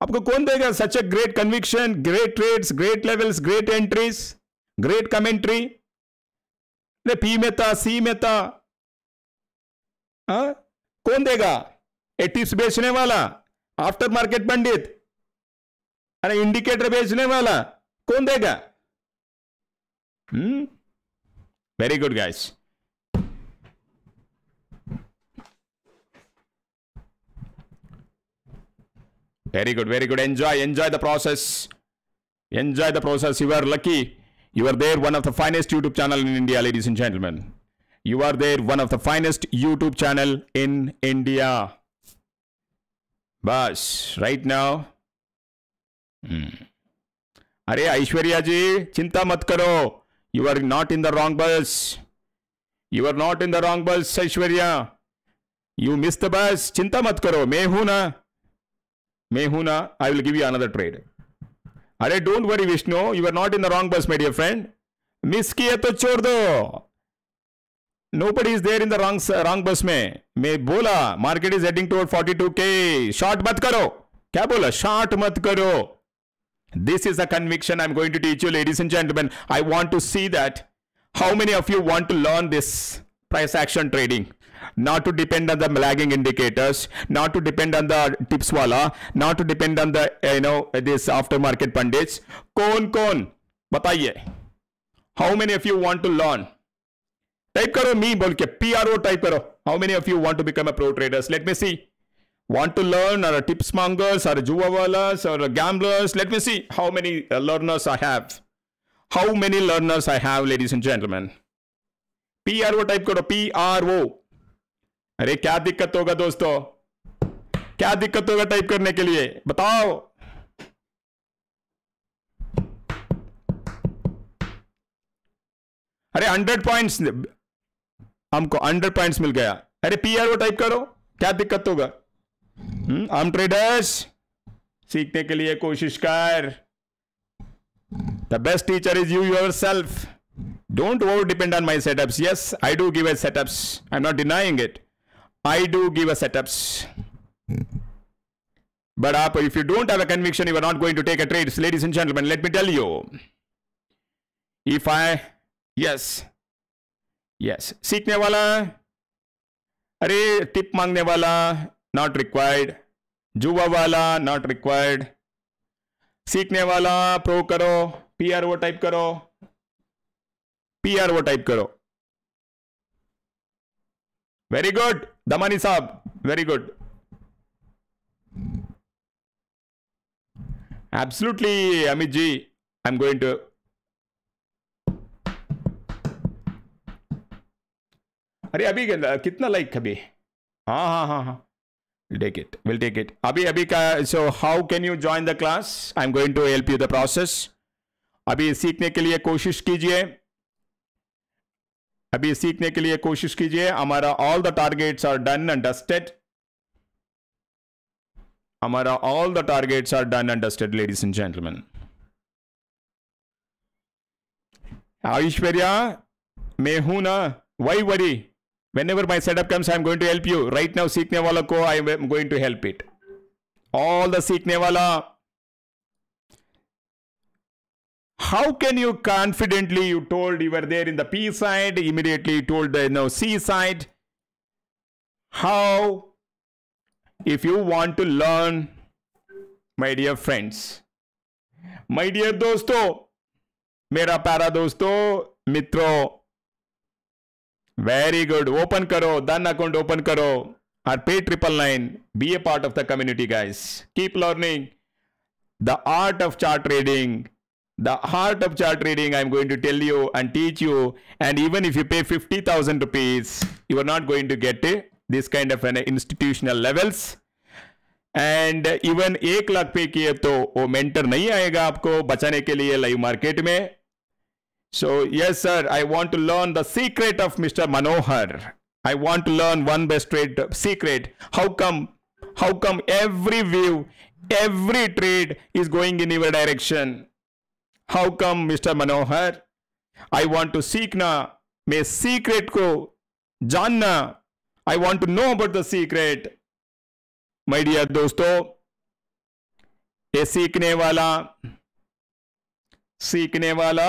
आपको कौन देगा? Such a great conviction great trades great levels great entries great commentary अरे पी में था सी में था। हा? कौन देगा? ए टिप्स बेचने वाला आफ्टर मार्केट पंडित। अरे इंडिकेटर बेचने वाला, कौन देगा? हम्म? Very good guys Very good, very good. Enjoy, enjoy the process. Enjoy the process. You are lucky. You are there, one of the finest YouTube channel in India, ladies and gentlemen. You are there, one of the finest YouTube channel in India. Bas, right now. Hmm. अरे ऐश्वर्या जी चिंता मत करो you are not in the wrong bus you are not in the wrong bus Aishwarya you miss the bus चिंता मत करो मैं हूं ना मैं हूँ ना I will give you trade अरे don't worry Vishnu you are not in the wrong bus my dear friend miss किए तो छोड़ दो nobody is there in the wrong wrong bus में मैं बोला मार्केट इज़ हेडिंग टूवर्ड 42 के short मत करो क्या बोला शॉर्ट मत करो this is a conviction i'm going to teach you ladies and gentlemen i want to see that how many of you want to learn this price action trading not to depend on the lagging indicators, not to depend on the tips wala, not to depend on the you know this aftermarket pundits. कौन कौन बताइए How many of you want to learn? Type करो मी बोल के P R O type करो how many of you want to become a pro traders let me see want to learn or tips mongers or juwawalas or gamblers let me see how many uh, learners i have how many learners i have ladies and gentlemen pro type करो pro अरे क्या दिक्कत होगा दोस्तों? क्या दिक्कत होगा type करने के लिए? बताओ। अरे हंड्रेड पॉइंट्स हमको हंड्रेड पॉइंट्स मिल गया। अरे पी आर टाइप करो, क्या दिक्कत होगा? हम ट्रेडर्स सीखने के लिए कोशिश कर। The best teacher is you yourself don't वो depend on my setups yes I do give a setups I am not denying it I do give a setups. But up, if you don't have a conviction, you are not going to take a trade. Ladies and gentlemen, let me tell you. If I yes yes सीखने वाला अरे tip मांगने वाला not required जुवा वाला not required सीखने वाला pro करो पी आर वो टाइप करो पी आर वो टाइप करो वेरी गुड Damani साहब very good absolutely Amit ji I am going to अरे, अभी कितना लाइक अभी? हाँ हाँ हाँ हाँ। Take it will take it अभी अभी का so how can you join the class I am going to help you the process अभी सीखने के लिए कोशिश कीजिए। अभी सीखने के लिए कोशिश कीजिए। हमारा all the targets are done and dusted हमारा all the targets are done and dusted ladies and gentleman Aishwarya, मैं हूँ ना why worry. Whenever my setup comes I am going to help you right now सीखने वाला को I am going to help it all the सीखने वाला how can you confidently you told you were there in the p side immediately you told the you know, c side? How if you want to learn my dear friends? My dear dosto mera para dosto mitro very good open karo dhan account open karo or pay triple nine be a part of the community guys. Keep learning. The art of chart trading the art of chart trading i'm going to tell you and teach you and even if you pay 50000 rupees you are not going to get it this kind of an institutional levels and even एक लाख पे किए तो वो mentor नहीं आएगा आपको बचाने के लिए लाइव मार्केट में so yes sir I want to learn the secret of mister Manohar I want to learn one best trade secret how come how come every view every trade is going in your direction How come mister Manohar I want to सीखना मैं secret को जानना I want to know about the secret. My dear दोस्तों ये सीखने वाला सीखने वाला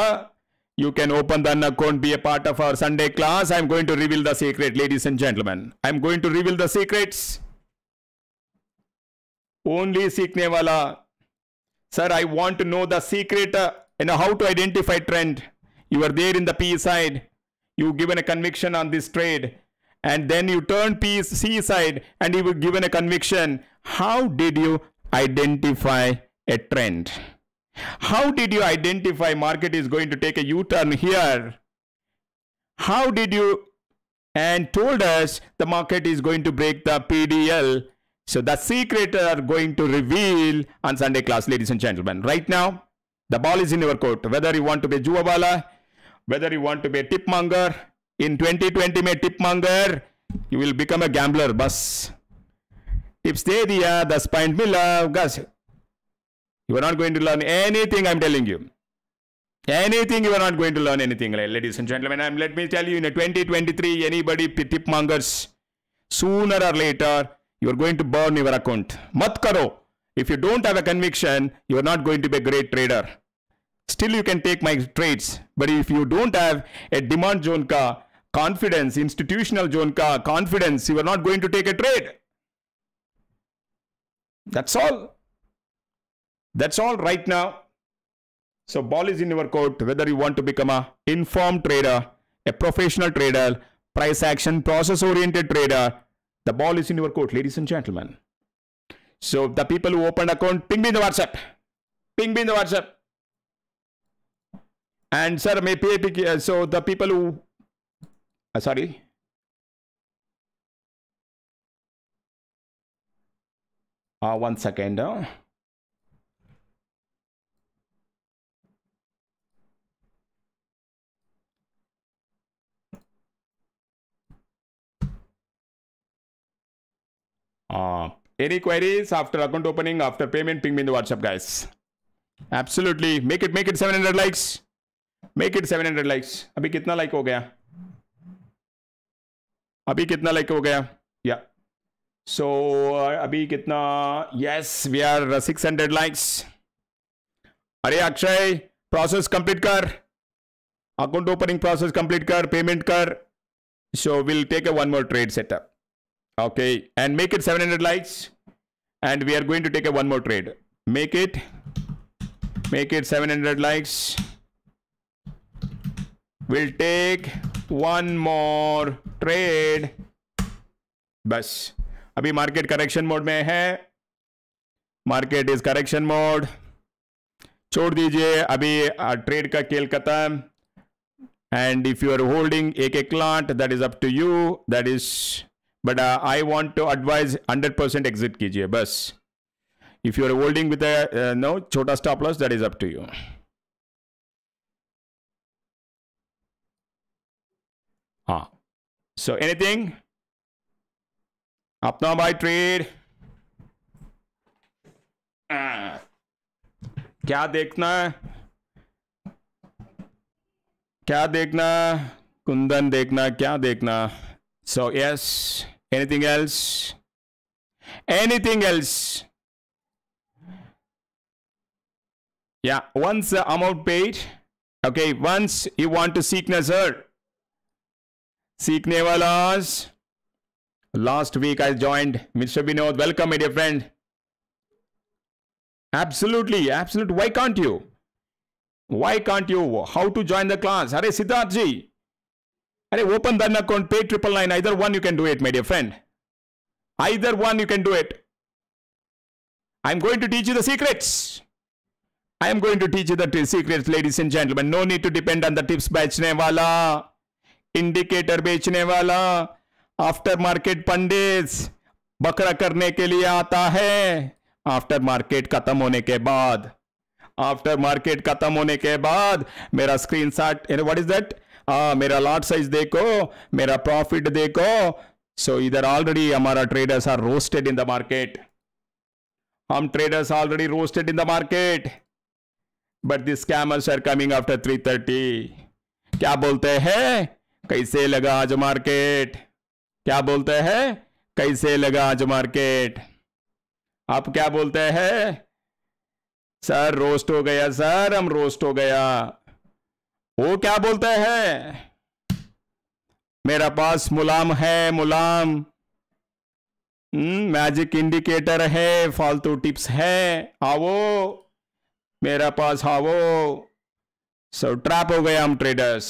you can open the account be a part of our sunday class i'm going to reveal the secret ladies and gentlemen i'm going to reveal the secrets only सीखने वाला i want to know the secret uh, you know how to identify trend you are there in the p side you given a conviction on this trade and then you turn P, C side and you were given a conviction. How did you identify a trend? How did you identify market is going to take a U-turn here? How did you and told us the market is going to break the PDL. So the secret are going to reveal on Sunday class, ladies and gentlemen. Right now, the ball is in your court. Whether you want to be Juwabala, whether you want to be a tip monger, in 2020 में tip monger you will become a gambler बस tips दे दिया दस point मिला बस you are not going to learn anything i'm telling you anything you are not going to learn anything ladies and gentlemen I'm, let me tell you in a 2023 anybody tip mongers sooner or later you are going to burn your account mat karo if you don't have a conviction you are not going to be a great trader still you can take my trades but if you don't have a demand zone ka confidence, institutional zone ka confidence, you are not going to take a trade. That's all. That's all right now. So ball is in your court, whether you want to become a informed trader, a professional trader, price action, process oriented trader, the ball is in your court, ladies and gentlemen. So the people who opened account, ping me in the WhatsApp. Ping me in the WhatsApp. And sir, may pay, so the people who uh, sorry. Uh, one second. Uh. Uh, any queries after account opening, after payment, ping me in the WhatsApp, guys. Absolutely. Make it, make it 700 likes. Make it 700 likes. अभी कितना like हो गया? अभी कितना like हो गया या so अभी कितना yes we are six hundred likes अरे अक्षय प्रोसेस कंप्लीट कर account opening process complete kar payment kar so we'll take a one more trade setup okay and make it 700 likes and we are going to take a one more trade make it make it 700 likes will take one more trade बस। अभी market correction mode में है। Market is correction mode छोड़ दीजिए। अभी trade का केल खत्म। And if you are holding एक एक क्लांट that is up to you that is but I want to advise 100 percent exit कीजिए। बस। If you are holding with no छोटा stop loss that is up to you so anything अपना bye trade क्या देखना क्या देखना कुंदन देखना क्या देखना so yes anything else anything else या once amount paid okay once you want to seek नजर सीखने वाला last week I joined mister Vinod welcome मेरे friend absolutely absolute why can't you why can't you how to join the class अरे सिद्धार्थ जी अरे open then account pay triple nine either one you can do it मेरे friend either one you can do it I am going to teach you the secrets I am going to teach you the ladies and gentleman no need to depend on the tips बेचने वाला indicator बेचने वाला, after market पंडित बकरा करने के लिए आता है। आफ्टर मार्केट खत्म होने के बाद आफ्टर मार्केट खत्म होने के बाद मेरा screenshot what is that मेरा लॉट साइज़ देखो मेरा प्रॉफिट देखो। सो इधर ऑलरेडी हमारा traders are roasted in the market हम traders already roasted in the market but this scammers are coming after three thirty क्या बोलते हैं? कैसे लगा आज मार्केट? क्या बोलते हैं? कैसे लगा आज मार्केट? आप क्या बोलते हैं? सर रोस्ट हो गया सर हम रोस्ट हो गया। वो क्या बोलते हैं? मेरा पास मुलाम है मुलाम। मैजिक हम्म, इंडिकेटर है फालतू टिप्स है। आवो मेरा पास आवो सो ट्रैप हो गया हम ट्रेडर्स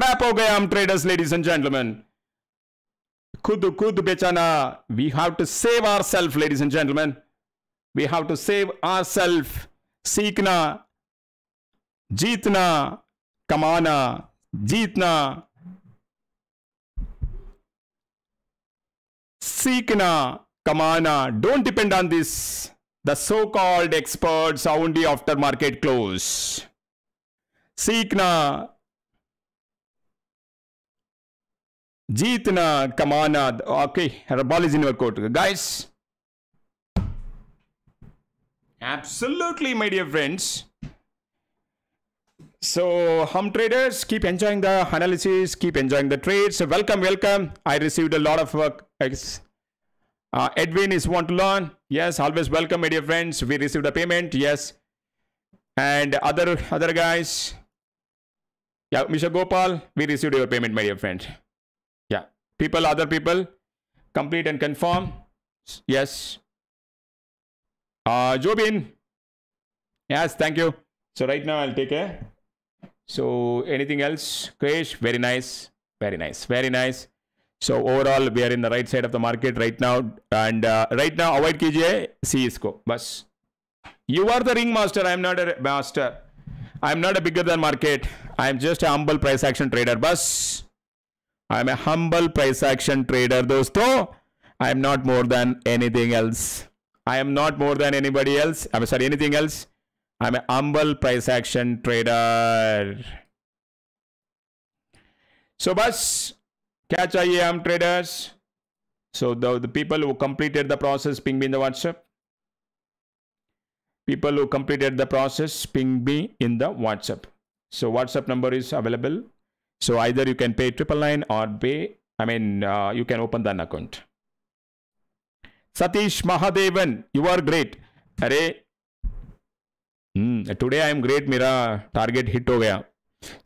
ट्रैप हो गया हम ट्रेडर्स लेडीज एंड जेंटलमैन खुद खुद बेचाना we have to save our self ladies and gentleman we have to save our self सीखना जीतना कमाना जीतना सीखना कमाना don't depend on this the so called experts only after market close Jeetna, kamana. Uh, okay, Rabali is in your court. Guys. Absolutely, my dear friends. So, hum traders, keep enjoying the analysis, keep enjoying the trades. Welcome, welcome. I received a lot of work. Uh, Edwin is want to learn. Yes, always welcome, my dear friends. We received a payment. Yes. And other other guys. Yeah, Mr. Gopal, we received your payment, my dear friend people other people complete and confirm. Yes. Uh jobin. Yes thank you. So right now i'll take a so anything else? Krish? very nice. Very nice. Very nice. So overall we are in the right side of the market right now. And uh, right now avoid kijiye csco bus. You are the ring master i am not a master. I am not a bigger than market. I am just a humble price action trader. Bus. I am a humble price action trader, dosto. I am not more than anything else. I am not more than anybody else. I'm sorry, anything else. I'm a humble price action trader. So, bus, catch IAM traders. So, the, the people who completed the process, ping me in the WhatsApp. People who completed the process, ping me in the WhatsApp. So, WhatsApp number is available so either you can pay triple nine or pay, I mean, uh, you can open the account. Satish Mahadevan, you are great. अरे hmm, today I am great. मेरा target hit हो गया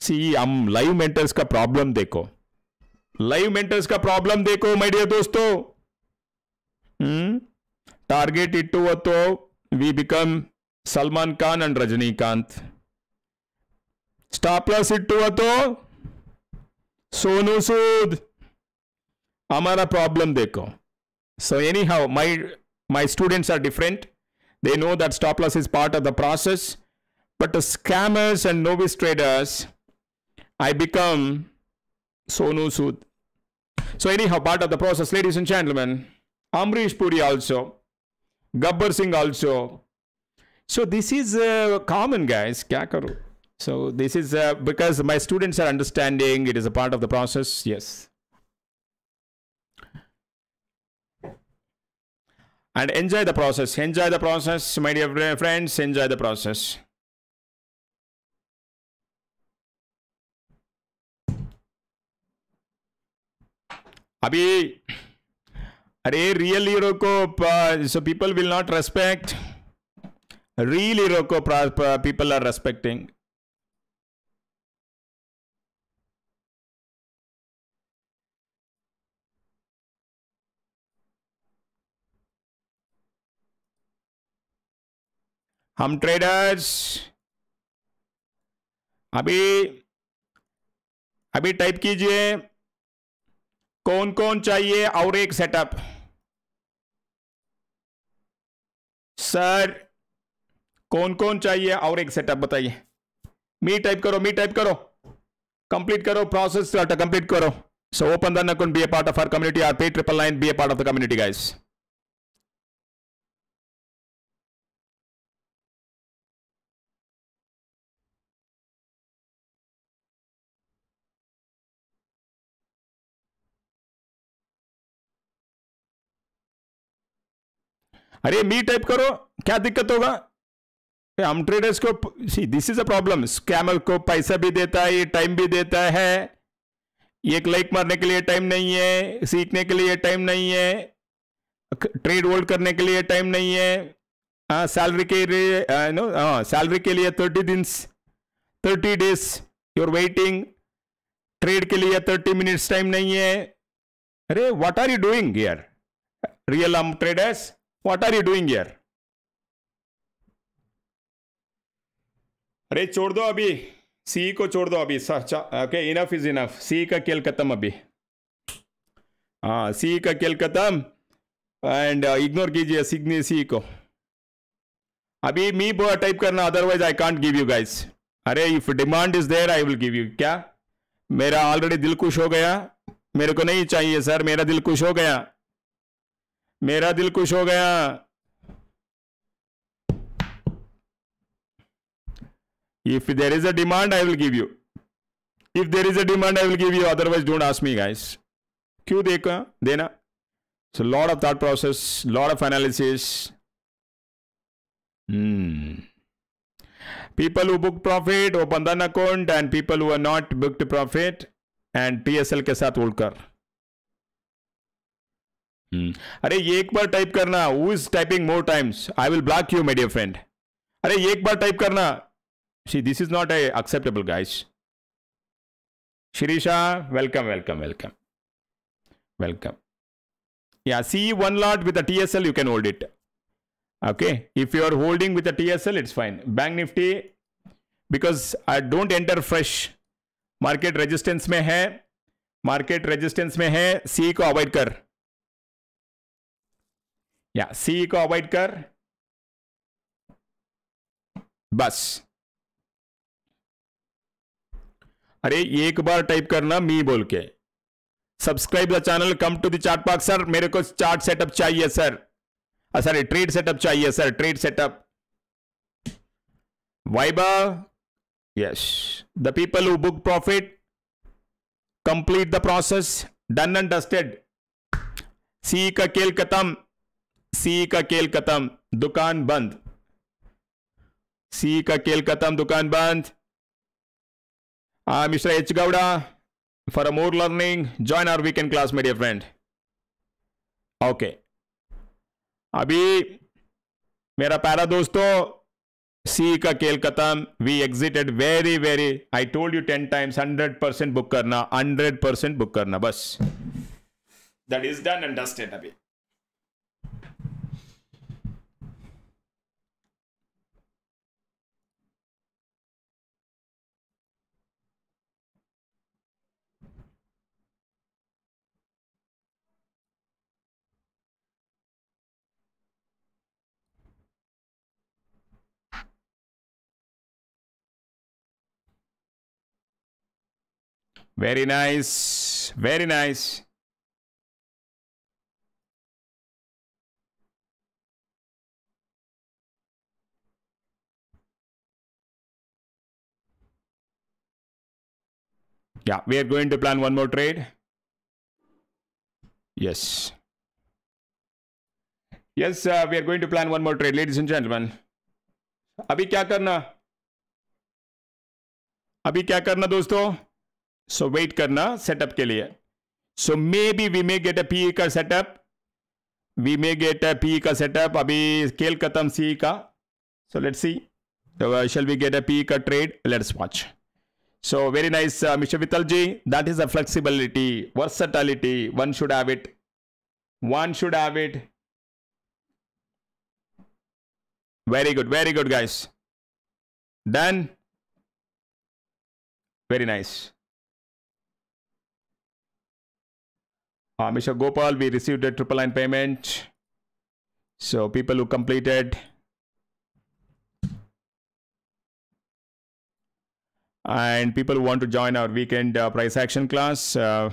see हम live mentors का problem देखो live mentors का problem देखो my dear दोस्तों हम्म टारगेट इट्टू तो we become Salman Khan and Rajinikanth Star Plus it to तो सोनू सूद। हमारा प्रॉब्लम देखो। So anyhow my my students are different they know that stop loss is part of the process but scammers and novice traders I become Sonu Sood so anyhow part of the process ladies and gentlemen Amrish Puri also Gabbar Singh also so this is common guys क्या करो? So this is uh, because my students are understanding it is a part of the process. Yes. And enjoy the process. Enjoy the process, my dear friends. Enjoy the process. Abhi, are real hero ko, so people will not respect. Real hero ko people are respecting. हम traders अभी अभी type कीजिए कौन कौन चाहिए और एक setup sir कौन कौन चाहिए और एक सेटअप बताइए। मी टाइप करो मी टाइप करो। कंप्लीट करो प्रोसेस कंप्लीट करो। So open the account be a part of our community or pay triple nine be a part of the community guys अरे मी टाइप करो, क्या दिक्कत होगा? हम ट्रेडर्स को see this is a problem scammer को पैसा भी देता है टाइम भी देता है। एक लाइक मारने के लिए टाइम नहीं है, सीखने के लिए टाइम नहीं है ट्रेड होल्ड करने के लिए टाइम नहीं है। सैलरी के नो सैलरी के लिए थर्टी दिन thirty days you're waiting trade के लिए थर्टी मिनट्स टाइम नहीं है। अरे what are you doing here real आम traders what are you doing here? अरे, छोड़ दो अभी। सी को छोड़ दो अभी। Okay enough is enough C का खेल खत्म अभी। हाँ सी का खेल खत्म। एंड इग्नोर कीजिए सिग्नी सी को। अभी मी बो टाइप करना otherwise I can't give you guys अरे if demand is there I will give you क्या? मेरा ऑलरेडी दिल खुश हो गया। मेरे को नहीं चाहिए सर मेरा दिल खुश हो गया। मेरा दिल खुश हो गया। If there is a demand I will give you if there is a demand I will give you otherwise don't ask me guys क्यों देखा? देना। So lord of thought process lord of analysis people who book profit, open the account, and people who are not booked profit, and TSL के साथ hold कर अरे, ये एक बार टाइप करना। Who is typing more times I will block you dear friend अरे, ये एक बार टाइप करना। See this is not a acceptable guys Shirisha welcome welcome welcome welcome yeah see one lot with T S you can hold it okay if you are holding with T S L it's fine Bank Nifty because I don't enter fresh market resistance में है। Market resistance में है। सी को avoid कर। या सी को avoid कर. बस. अरे, एक बार टाइप करना मी बोल के. Subscribe the channel come to the chart park sir मेरे को चार्ट सेटअप चाहिए सर सर ट्रेड सेटअप चाहिए sir trade setup viva yes the people who book profit complete the process done and dusted C का केल खत्म. C का केल खत्म, दुकान बंद। सी का केल खत्म, दुकान बंद। Mr H Gowda for a more learning join our weekend class my dear friend okay अभी मेरा प्यारा दोस्तों, सी का खेल खत्म we exited very very I told you ten times hundred percent book करना हंड्रेड परसेंट बुक करना, बस। That is done and dusted अभी। Very nice. Very nice. Yeah, we are going to plan one more trade. Yes. Yes, uh, we are going to plan one more trade, ladies and gentlemen. अभी क्या करना अभी क्या करना दोस्तों सो wait करना setup के लिए। So maybe we may get a P का setup we may get a P का सेटअप अभी स्केल खत्म सी का। So let's see shall we get a P का trade let's watch so very nice Mr Vithal ji that is a flexibility versatility one should have it one should have it very good very good guys done very nice nice. Uh, Mr. Gopal, we received a triple line payment. So people who completed and people who want to join our weekend uh, price action class, uh,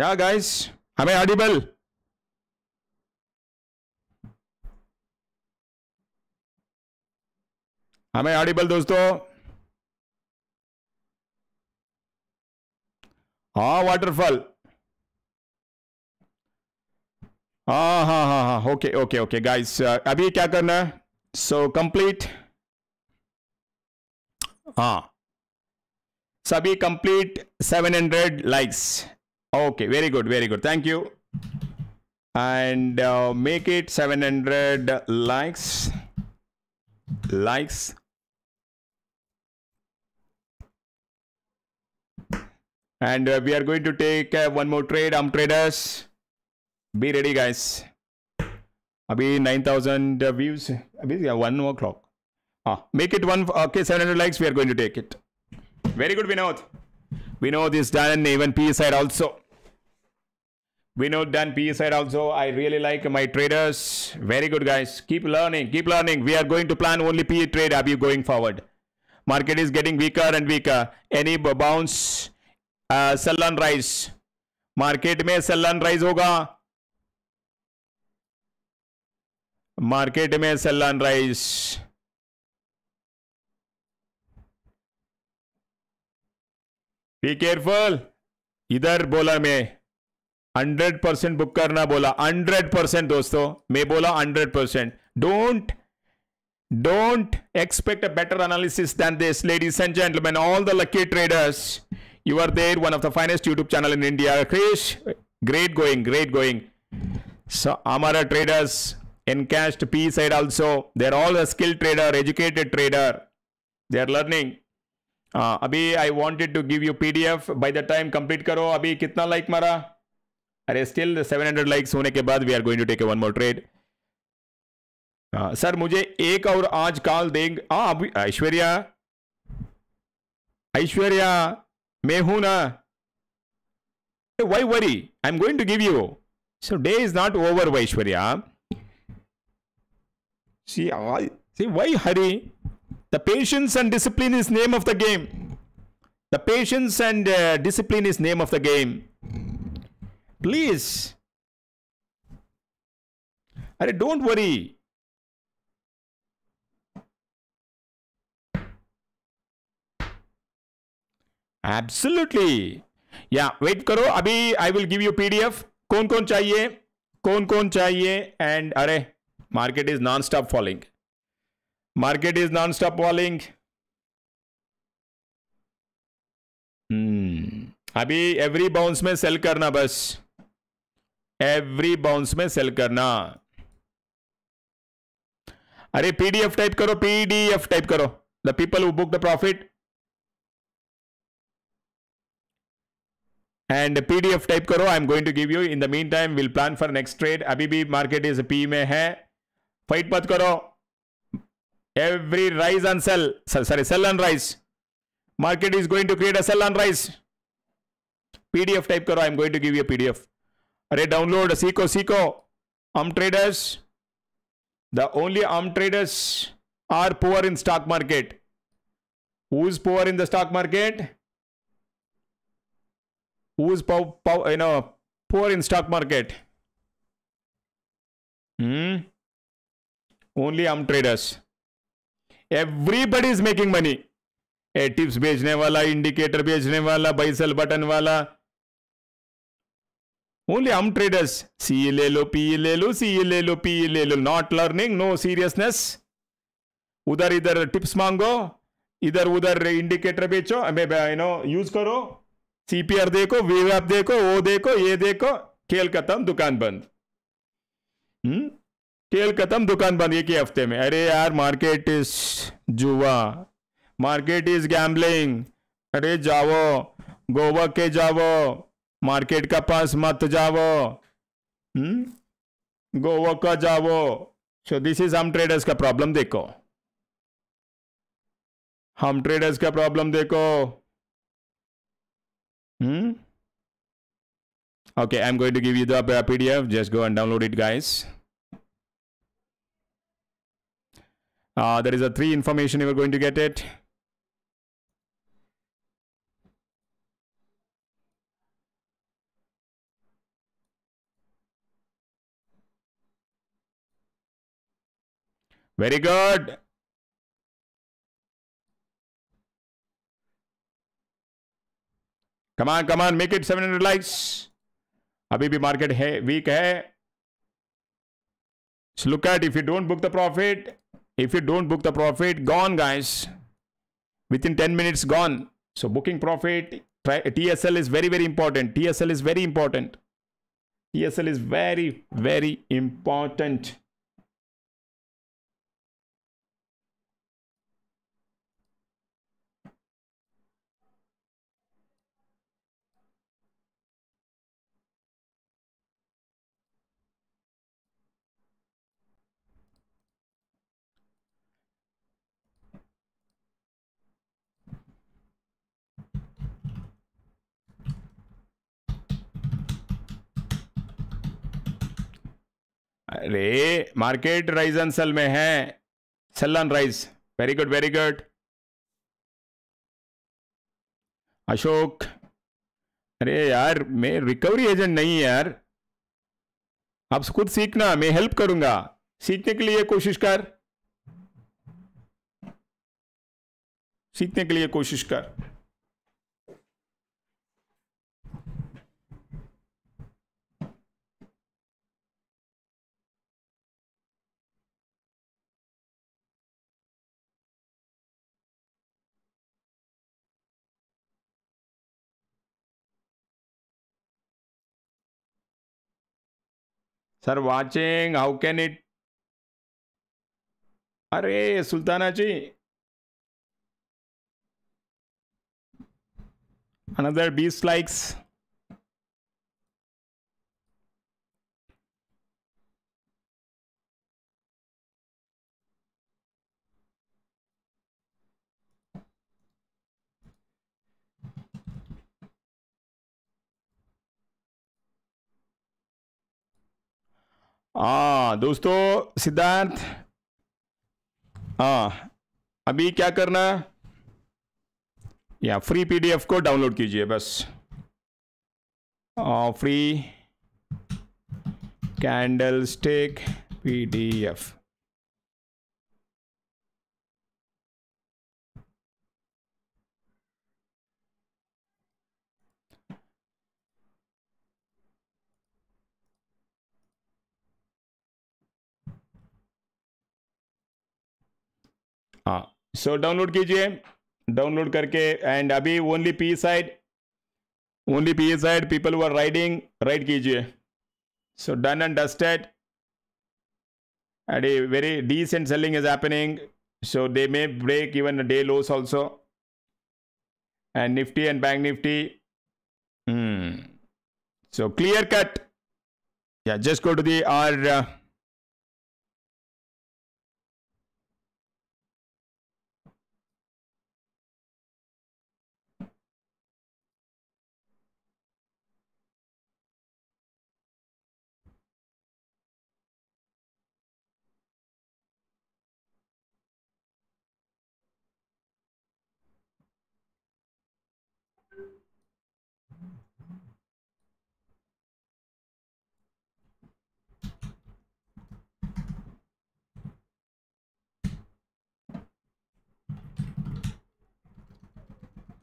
Am I audible? Am I audible, दोस्तों। हाँ waterfall हाँ हाँ हाँ हाँ okay okay okay guys अभी क्या करना है? सो कंप्लीट हाँ। सभी complete 700 likes okay very good very good. Thank you. And uh, make it 700 likes. Likes. And uh, we are going to take uh, one more trade. Um traders be ready guys. Abhi 9000 uh, views. Abhi yeah, one more clock. Ah, make it one okay 700 likes we are going to take it. Very good vinod vinod is done even p side also Vinod done P side also. I really like my traders. Very good, guys. Keep learning. Keep learning. We are going to plan only P trade Abhi going forward. Market is getting weaker and weaker. Any bounce, uh, sell and rise. Market में cell and rise होगा market में cell and rise B careful इधर बोला मैं hundred percent book करना बोला hundred percent दोस्तों मैं बोला hundred percent don't don't expect a better analysis than this ladies and gentlemen all the lucky traders you are there one of the finest youtube channel in india krish great going great going so amara traders encashed p side also they're all a skilled trader educated trader they are learning Uh, अभी I wanted to give you PDF by the time complete करो अभी कितना like मारा? अरे still 700 likes होने के बाद we are going to take one more trade sir मुझे एक और आज कॉल देंगे हाँ ऐश्वर्या। ऐश्वर्या मैं हूँ ना। Why worry I am going to give you so day is not over Aishwarya See, I, see why hurry? The patience and discipline is name of the game. The patience and uh, discipline is name of the game. Please. Arey, don't worry. Absolutely. या wait करो अभी I will give you PDF कौन कौन चाहिए कौन कौन चाहिए and अरे market is non stop Market is nonstop falling अभी एवरी बाउंस में सेल करना बस। एवरी बाउंस में सेल करना। अरे पीडीएफ टाइप करो पीडीएफ टाइप करो। The people who book the profit and PDF type करो। I am going to give you in the meantime will plan for next trade अभी भी मार्केट इज़ पी में है। Fight मत करो। Every rise and sell, sorry, sell and rise. Market is going to create a sell and rise. PDF type karo, I am going to give you a PDF. Array download Seco Seco. Arm traders, the only arm traders are poor in stock market. Who's poor in the stock market? Who's pow, pow, you know poor in stock market? Hmm. Only arm traders. Everybody is making money. ए tips बेचने वाला indicator बेचने वाला buy sell button वाला। Only आर्म traders C ले लो P ले लो सी ले लो पी ले लो। नॉट लर्निंग नो सीरियसनेस उधर इधर टिप्स मांगो, इधर उधर इंडिकेटर बेचो यू नो यूज़ करो। सीपीआर देखो वीवैप देखो, वो देखो, ये देखो, खेल खत्म, दुकान बंद। हम्म? खेल खत्म दुकान बंद एक ही हफ़्ते में। अरे यार मार्केट इज़ जुआ। मार्केट इज़ गैम्बलिंग अरे जाओ गोवा के जाओ। मार्केट का पास मत जाओ। हम्म? गोवा का जाओ। सो दिस इज़ हम ट्रेडर्स का प्रॉब्लम देखो। हम ट्रेडर्स का प्रॉब्लम देखो। Hmm? Okay, I'm going to give you the PDF. Just go and download it, guys. uh, there is a three information. You are going to get it. Very good. Come on come on. Make it 700 likes. अभी market market है. Weak look at if you don't book the profit. If you don't book the profit, gone guys. Within 10 minutes, gone. So booking profit, TSL is very, very important. TSL is very important. TSL is very, very important. अरे, market rise and sell में है। Sell rise very good very good Ashok, अरे यार, मैं recovery agent नहीं है यार। आप खुद सीखना, मैं हेल्प करूँगा। सीखने के लिए कोशिश कर। सीखने के लिए कोशिश कर। Sir, watching, how can it? Arey, Sultanaji. Another beast likes. हाँ दोस्तों सिद्धार्थ हाँ अभी क्या करना या फ्री पीडीएफ को डाउनलोड कीजिए बस। Free candlestick PDF हाँ सो डाउनलोड कीजिए डाउनलोड करके एंड अभी only P side only P side people were riding ride कीजिए so done and dusted and a very decent selling is happening so they may break even a day lows also and nifty and bank nifty hmm. so clear cut yeah just go to the our uh,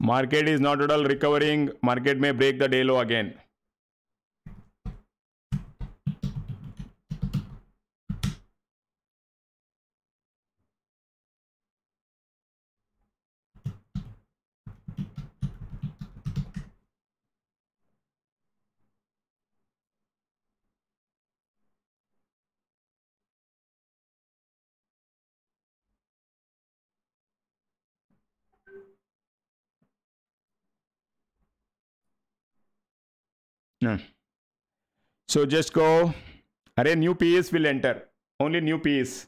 Market is not at all recovering. Market may break the day low again. So just go. Array new PS will enter. Only new PS.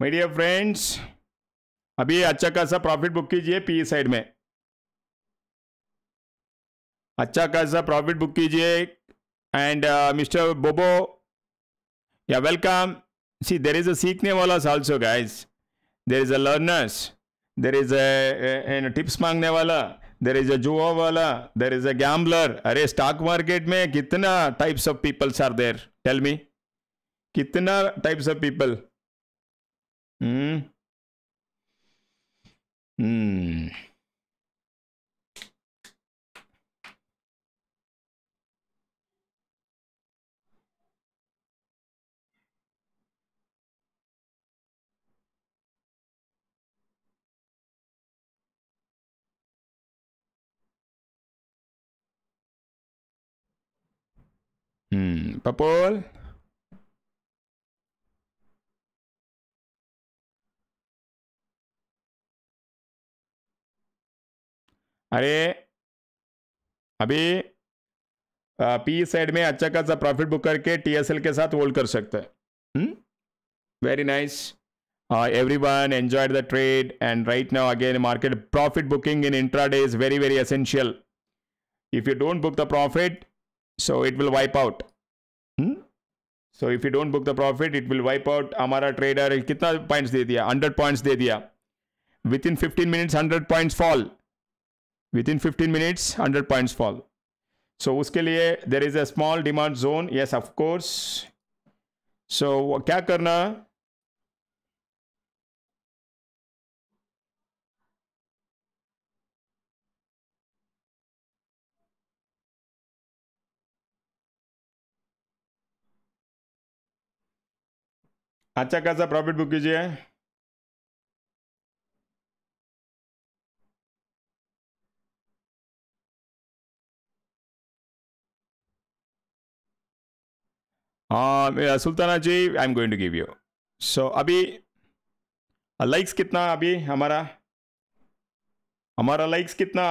My dear friends, अभी अच्छा खासा profit book कीजिए P side में अच्छा खासा profit book कीजिए and Mr Bobo yeah welcome see there is a सीखने वाला also guys there is a learners there is a tips मांगने वाला देर इज़ अ जुआ वाला देर इज़ अ गैम्बलर अरे स्टॉक मार्केट में कितना types of peoples are there tell me कितना types of people hmm hmm hmm people अरे, अभी पी साइड में अच्छा खासा प्रॉफिट बुक करके टीएसएल के साथ होल्ड कर सकते हैं। Very nice everyone enjoyed the trade and right now again market profit booking in intraday is very very essential if you don't book the profit so it will wipe out hmm? so if you don't book the profit it will wipe out हमारा trader कितना points दे दिया 100 points दे दिया within 15 minutes 100 points fall within 15 minutes 100 points fall so उसके लिए there is a small demand zone yes of course so क्या करना अच्छा खासा प्रॉफिट बुक कीजिए। हाँ Sultana ji I am going to give you so अभी लाइक्स कितना अभी हमारा? हमारा लाइक्स कितना?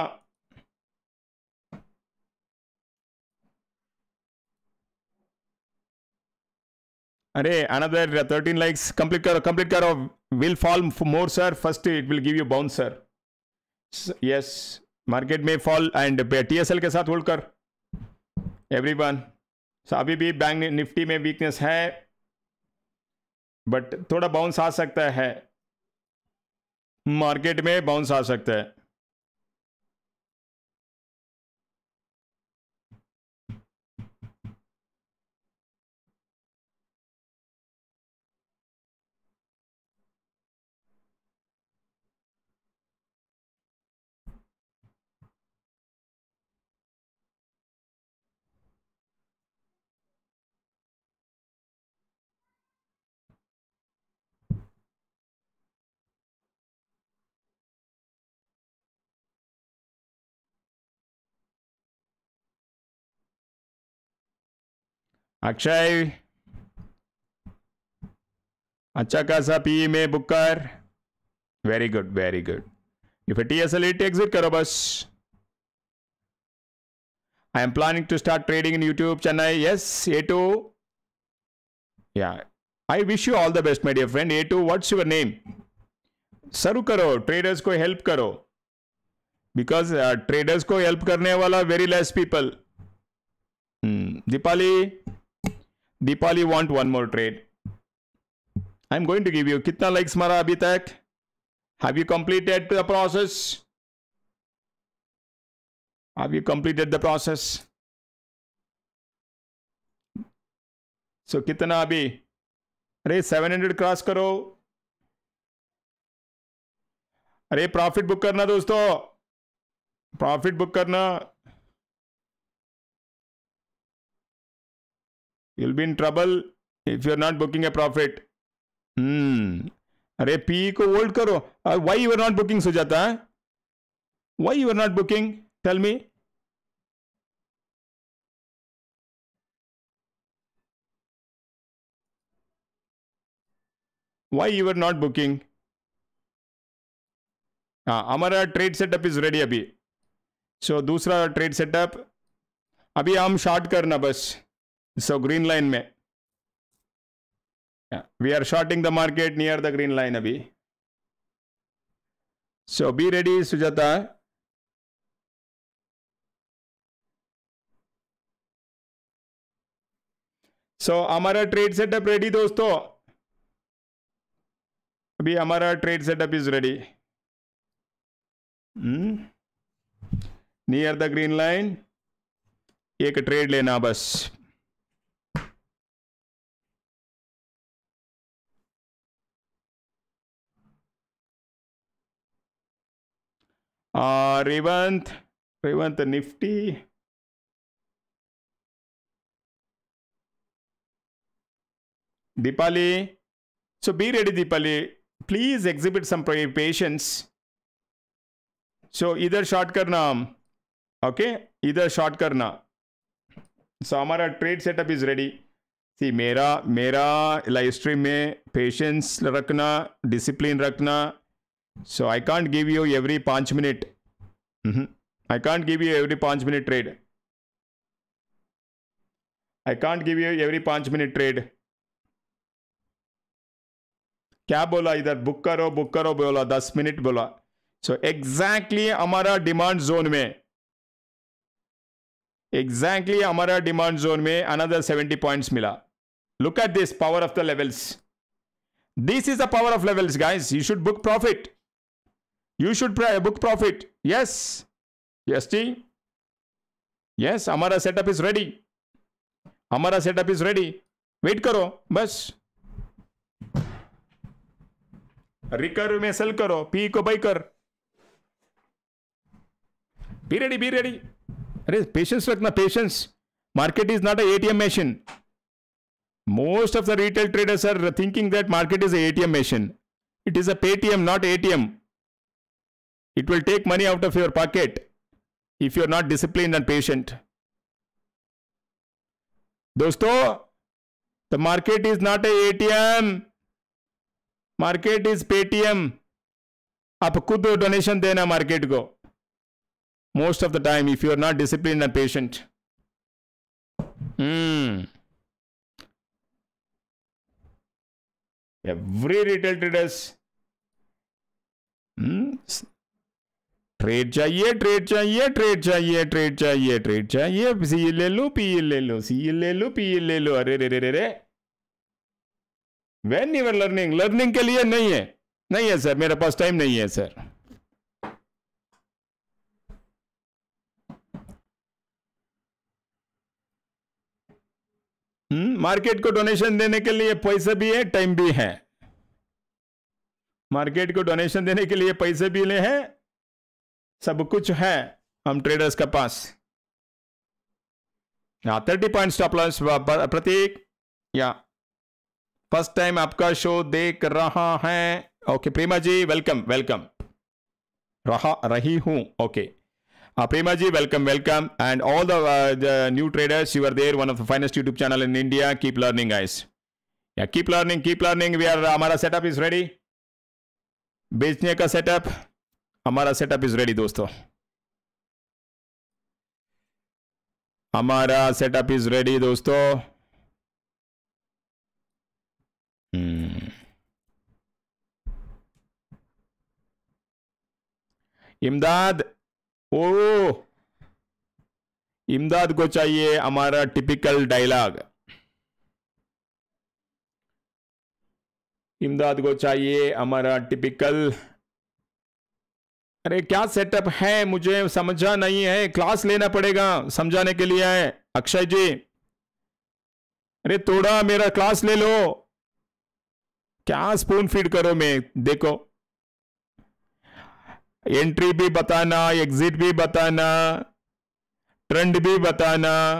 अरे अनदर थर्टीन लाइक्स कंप्लीट करो कंप्लीट करो. Will fall more sir first it will give you bounce sir yes market में फॉल एंड टीएसएल के साथ होल्ड कर. एवरीवन सो अभी भी बैंक निफ्टी में वीकनेस है बट थोड़ा बाउंस आ सकता है। मार्केट में बाउंस आ सकता है। अक्षय। अच्छा खासा पी में बुक कर। Very good very good if T S L exit करो बस। I am planning to start trading in YouTube Chennai yes A two yeah I wish you all the best my dear friend A two what's your name शुरू करो traders को help करो। Because traders को help करने वाला very less people Deepali Deepali want one more trade I am going to give you कितना likes मारा अभी तक have you completed the process have you completed the process so कितना अभी अरे 700 क्रॉस करो अरे प्रॉफिट बुक करना दोस्तों प्रॉफिट बुक करना you'll be in trouble if you're not booking a profit. Hmm. अरे पी को होल्ड करो। Why you are not booking Sujata? Why you are not booking tell me why you are not booking हाँ हमारा trade setup is ready अभी। So so, दूसरा trade setup अभी हम short करना बस। So green line में yeah, we are shorting the market near the green line अभी so be ready Sujata so हमारा ट्रेड सेटअप रेडी दोस्तों अभी हमारा trade setup is ready near the green line एक ट्रेड लेना बस Revanth Revanth Nifty. Deepali so be ready Deepali. Please exhibit some patience so इधर short करना हम। ओके इधर शॉर्ट करना। सो हमारा trade setup is ready see मेरा मेरा लाइव स्ट्रीम में पेशेंस रखना डिसिप्लिन रखना so I can't give you every पाँच minute I can't give you every पाँच minute trade I can't give you every पाँच मिनट ट्रेड क्या बोला इधर बुक करो बुक करो बोला दस मिनट बोला सो so, एग्जैक्टली exactly हमारा डिमांड जोन में एग्जैक्टली exactly हमारा डिमांड जोन में अनदर सेवेंटी पॉइंट्स मिला look at this power of the levels this is the power of levels guys you should book profit you should book profit yes yes ji yes हमारा setup is ready हमारा setup is ready wait करो बस recur में cell करो P को by कर be ready be ready अरे patience रखना patience market is not ATM machine most of the retail traders are thinking that market is ATM machine it is a Paytm not ATM it will take money out of your pocket if you're not disciplined and patient दोस्तों the market is not a ATM market is Paytm आप खुद donation देना market को most of the time if you are not discipline and patient every retail traders Trade चाहिए trade चाहिए trade चाहिए trade चाहिए trade चाहिए। सी ले लो पी ले लो सी ले लो पी ले लो। अरे, रे रे रे रे। वेन यूर लर्निंग लर्निंग के लिए नहीं है। नहीं है सर मेरे पास टाइम नहीं है सर मार्केट को डोनेशन देने के लिए पैसे भी है टाइम भी है। मार्केट को डोनेशन देने के लिए पैसे भी ले हैं। सब कुछ है हम ट्रेडर्स के पास। या thirty point stop loss Pratik. या फ़र्स्ट टाइम आपका शो देख रहा है। Okay Prema ji welcome welcome रहा, रही हूँ okay Prema ji welcome welcome and all the new traders you are there one of the finest YouTube channel in India keep learning guys yeah keep learning keep learning we are हमारा setup is ready बेचने का setup हमारा setup is ready दोस्तों। हमारा setup is ready दोस्तों। हम्म। इमदाद, ओ, इमदाद को चाहिए हमारा टिपिकल डायलॉग इमदाद को चाहिए हमारा टिपिकल अरे क्या सेटअप है? मुझे समझा नहीं है। क्लास लेना पड़ेगा समझाने के लिए है। अक्षय जी। अरे थोड़ा मेरा क्लास ले लो। क्या स्पून फ़ीड करो मैं? देखो। एंट्री भी बताना एग्जिट भी बताना ट्रेंड भी बताना।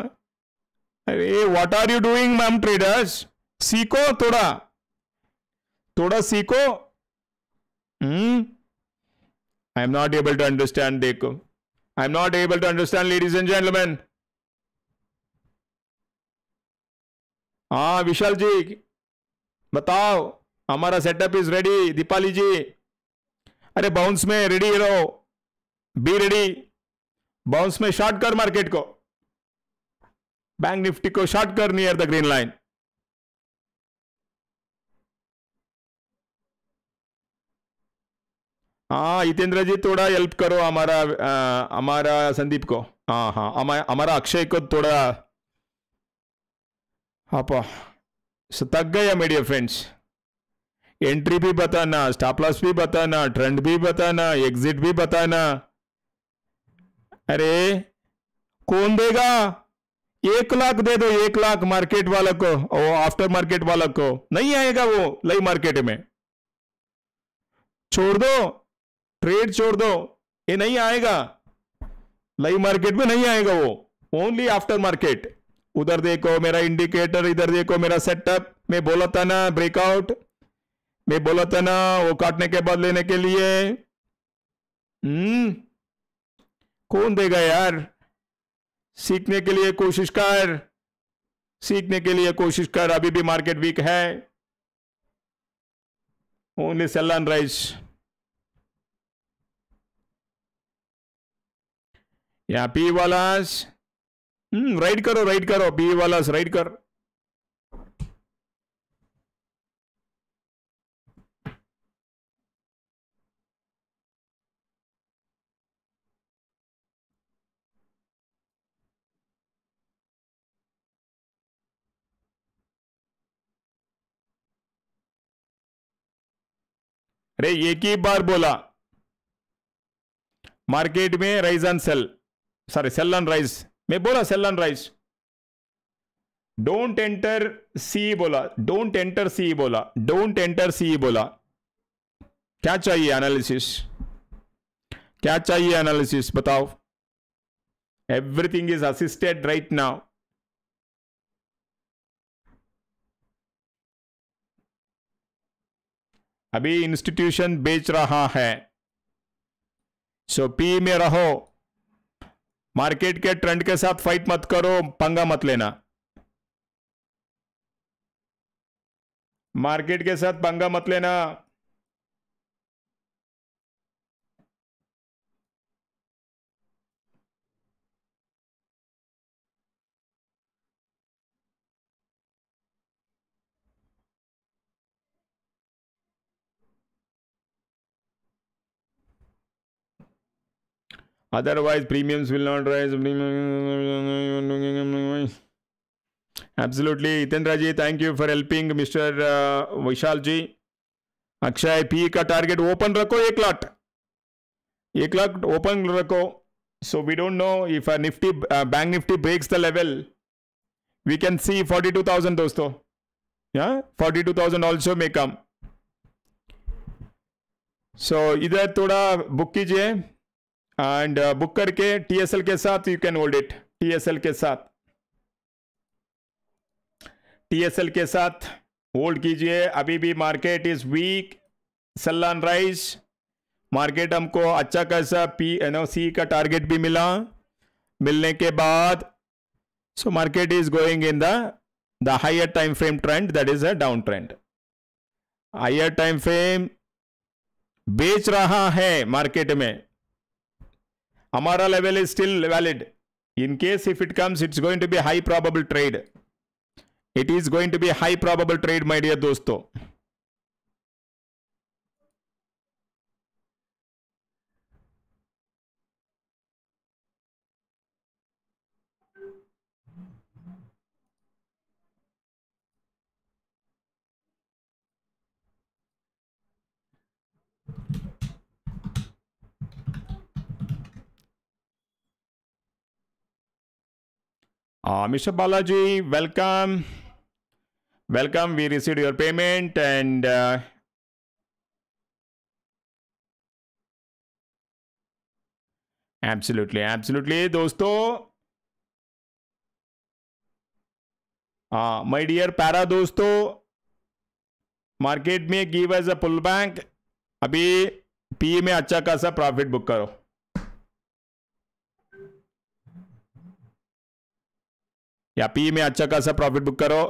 अरे what are you doing ma'am traders सीखो थोड़ा। थोड़ा सीखो। हम्म। I am not able to understand देखो I am not able to understand ladies and gentleman हाँ विशाल जी बताओ हमारा setup is ready Dipali ji अरे बाउंस में रेडी रहो बी रेडी बाउंस में शॉर्ट कर मार्केट को बैंक निफ्टी को शॉर्ट कर नियर द ग्रीन लाइन हाँ हितेंद्र जी थोड़ा हेल्प करो हमारा हमारा संदीप को। हाँ हाँ हमारा अक्षय को थोड़ा हाँ थक गया मेडिया फ्रेंड्स एंट्री भी बताना स्टॉप लॉस भी बताना ट्रेंड भी बताना एग्जिट भी बताना। अरे, कौन देगा? एक लाख दे दो, एक लाख मार्केट वाला को और आफ्टर मार्केट वाला को। नहीं आएगा वो लाइव मार्केट में। छोड़ दो। ट्रेड छोड़ दो, ये नहीं आएगा। लाइव मार्केट में नहीं आएगा वो ओनली आफ्टर मार्केट उधर देखो, मेरा इंडिकेटर इधर देखो, मेरा सेटअप मैं बोला था ना ब्रेकआउट मैं बोला था ना, वो काटने के बाद लेने के लिए। हम्म कौन देगा यार? सीखने के लिए कोशिश कर। सीखने के लिए कोशिश कर, अभी भी मार्केट वीक है। ओनली सेल एंड राइस या पी वालास? हम्म राइड करो राइट करो पी वालास राइट कर। अरे, एक ही बार बोला। मार्केट में rise and sell. Sorry sell and rise मैं बोला sell and rise don't enter C बोला. डोंट एंटर सी बोला. डोंट एंटर सी बोला. क्या चाहिए एनालिसिस क्या चाहिए एनालिसिस बताओ. Everything is assisted right now अभी इंस्टीट्यूशन बेच रहा है. सो पी में रहो. मार्केट के ट्रेंड के साथ फाइट मत करो, पंगा मत लेना। मार्केट के साथ पंगा मत लेना। Otherwise, premiums will not rise. Absolutely. Hitendra ji, thank you for. Uh, ji. Akshay P का टारगेट ओपन रखो एक लाख एक लाख ओपन रखो so we don't know if Nifty bank Nifty breaks the level we can see 42,000 दोस्तों या 42,000 also may come so इधर थोड़ा book कीजिए एंड बुक करके टीएसएल के साथ you can hold it TSL के साथ. टीएसएल के साथ होल्ड कीजिए। अभी भी market is weak sell on rise market हमको अच्छा खासा पी एन सी का टारगेट भी मिला। मिलने के बाद so market is going in the the higher time frame trend that is a down trend higher time frame बेच रहा है मार्केट में। Amara level is still valid. In case if it comes, it's going to be high probable trade. It is going to be high probable trade, my dear dosto. Uh, Mr. Balaji, welcome. Welcome. We received your payment and uh, दोस्तों my dear पैरा दोस्तों market में give as a pull back अभी P में अच्छा खासा profit book करो या पी में अच्छा खासा प्रॉफिट बुक करो।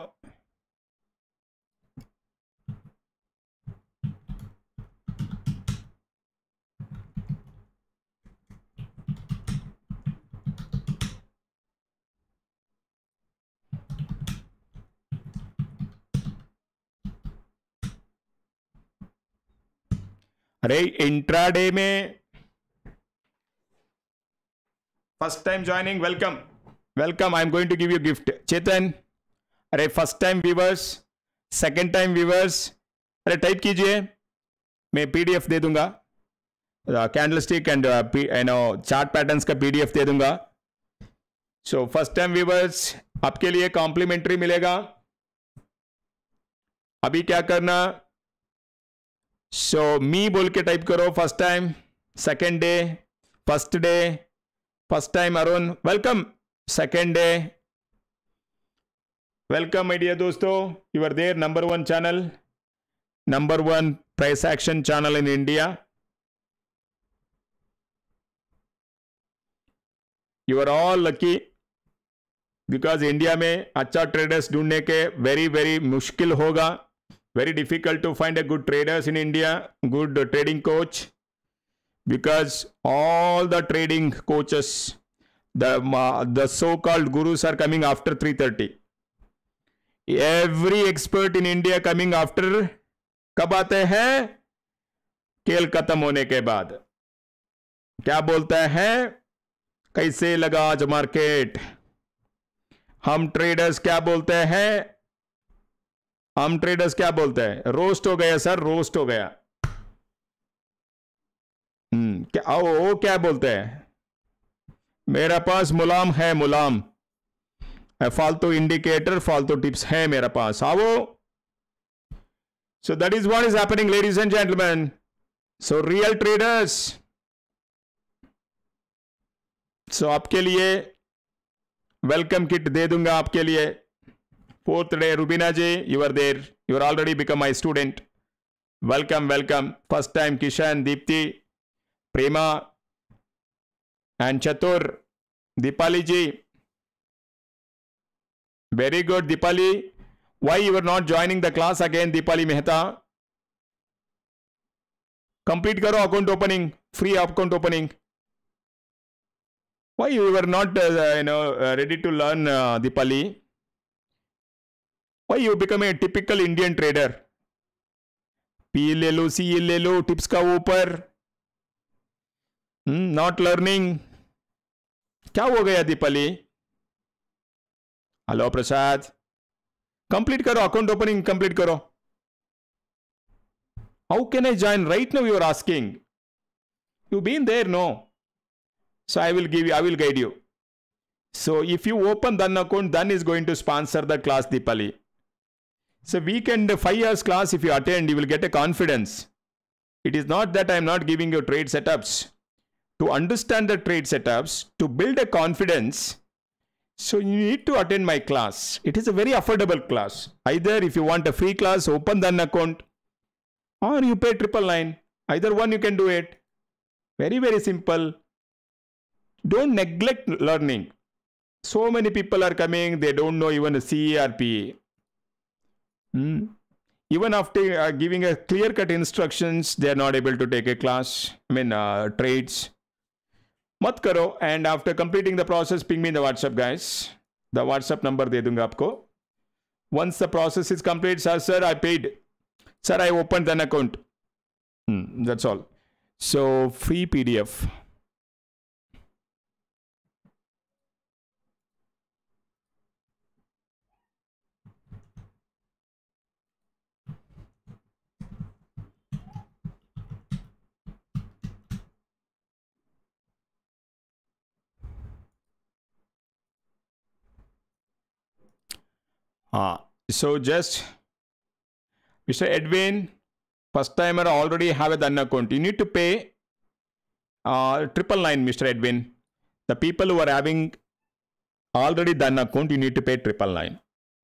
अरे इंट्राडे में first time joining welcome welcome I am going to give you gift Chetan अरे first time viewers second time viewers अरे टाइप कीजिए। मैं पीडीएफ दे दूँगा। Candlestick and no chart patterns का पीडीएफ दे दूँगा। सो फ़र्स्ट टाइम व्यूवर्स आपके लिए कॉम्प्लीमेंट्री मिलेगा। अभी क्या करना? सो so, मी बोल के टाइप करो first time second day first day first time Arun, welcome. Second day welcome media दोस्तों. You there number one channel number one price action channel in India you are all lucky because India में अच्छा traders ढूँढने के very very मुश्किल होगा. Very difficult to find a good traders in India good trading coach because all the trading coaches the the so called gurus are coming after 330 every expert in india coming after, कब आते हैं? खेल खत्म होने के बाद। क्या बोलता है? कैसे लगा आज मार्केट हम ट्रेडर्स क्या बोलते हैं? हम ट्रेडर्स क्या बोलते हैं? रोस्ट हो गया सर रोस्ट हो गया। हम्म क्या ओ, क्या बोलते हैं? मेरे पास मुलाम है मुलाम। फालतू इंडिकेटर फालतू टिप्स है मेरे पास। आवो so that is what is happening ladies and gentleman so real traders so आपके लिए वेलकम किट दे दूँगा आपके लिए। Fourth day Rubina ji you are there you are already become my student welcome welcome first time Kishan Dipti Prema and Chatur, Dipali ji. Very good, Dipali. Why you are not joining the class again, Dipali Mehta? Complete karo account opening, free account opening. Why you were not, uh, you know, uh, ready to learn, uh, Dipali? why you become a typical Indian trader? P ले C ले लो tips का ऊपर not learning क्या हो गया Dipali? Hello Prasad complete करो account opening complete करो. How can I join right no your asking you been there no so I will give you I will guide you so if you open then account then is going to sponsor the class Dipali so weekend five years class if you attend you will get a confidence it is not that I am not giving you trade setups To understand the trade setups, to build a confidence, so you need to attend my class. It is a very affordable class. Either if you want a free class, open the account, or you pay triple nine. Either one you can do it. Very, very simple. Don't neglect learning. So many people are coming, they don't know even a CERP. Mm. Even after uh, giving a clear cut instructions, they are not able to take a class. I mean, uh, trades. मत करो. And after completing the process ping me the WhatsApp guys the WhatsApp number दे दूँगा आपको. Once the process is complete sir sir I paid sir I open then account that's all so free PDF Uh, so just Mr. Edwin, first timer already have a done account. You need to pay uh, triple nine, Mr. Edwin. The people who are having already done account, you need to pay triple nine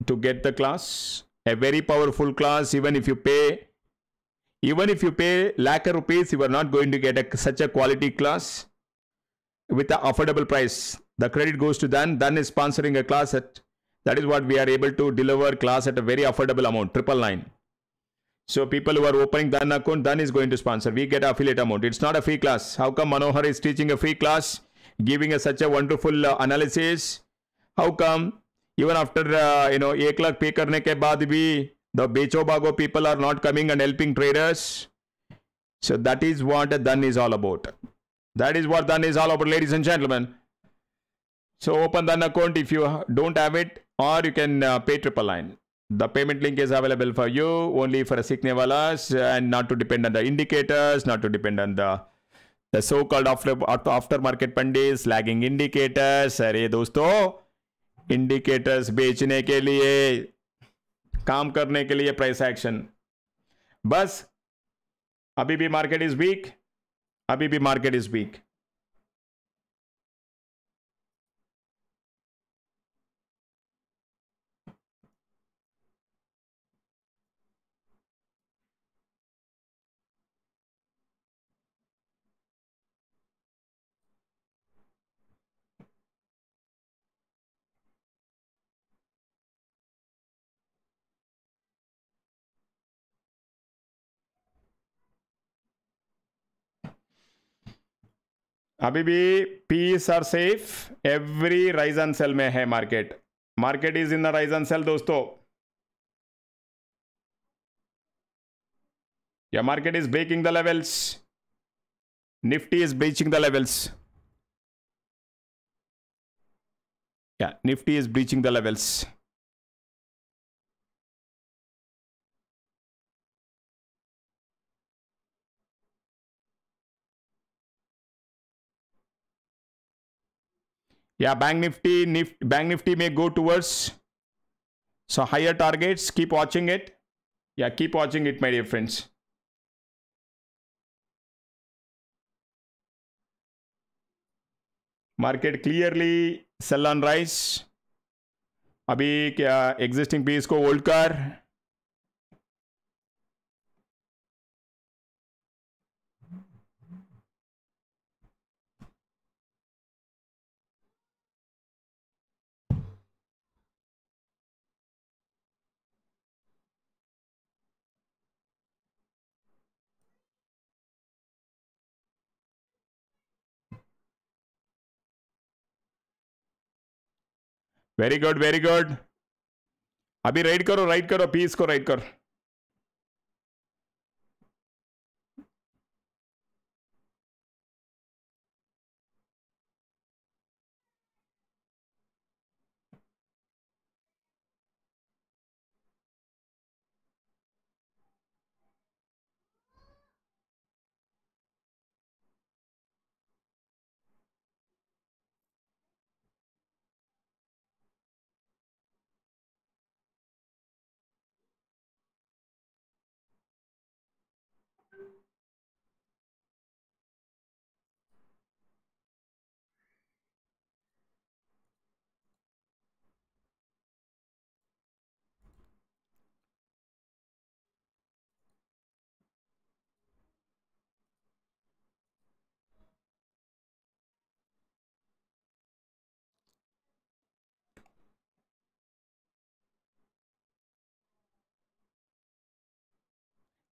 to get the class. A very powerful class. Even if you pay, even if you pay lakh rupees, you are not going to get a, such a quality class with an affordable price. The credit goes to Dan. Dan is sponsoring a class at that is what we are able to deliver class at a very affordable amount, triple nine. So people who are opening Dan account, Dan is going to sponsor. We get affiliate amount. It's not a free class. How come Manohar is teaching a free class, giving us such a wonderful uh, analysis? How come even after uh, you know एक लाख पे करने के बाद भी the becho bago people are not coming and helping traders? So that is what Dan is all about. That is what Dan is all about, ladies and gentlemen. So open Dan account if you don't have it or you can uh, pay triple line. The payment link is available for you only for a Signewalas and not to depend on the indicators, not to depend on the the so-called after aftermarket पंडिस lagging indicators. अरे दोस्तों indicators बेचने के लिए काम करने के लिए price action बस अभी भी मार्केट इज वीक अभी भी मार्केट इज वीक अभी भी PEs are safe every rise and sell में है market market is in the rise and sell दोस्तों. Yeah market is breaking the levels Nifty is breaching the levels yeah Nifty is breaching the levels Yeah, Bank Nifty, Nifty, Bank Nifty may go towards so higher targets. Keep watching it. Yeah, keep watching it, my dear friends. Market clearly sell on rise. अभी क्या existing piece को hold कर very good very good अभी write करो right करो piece को write करो।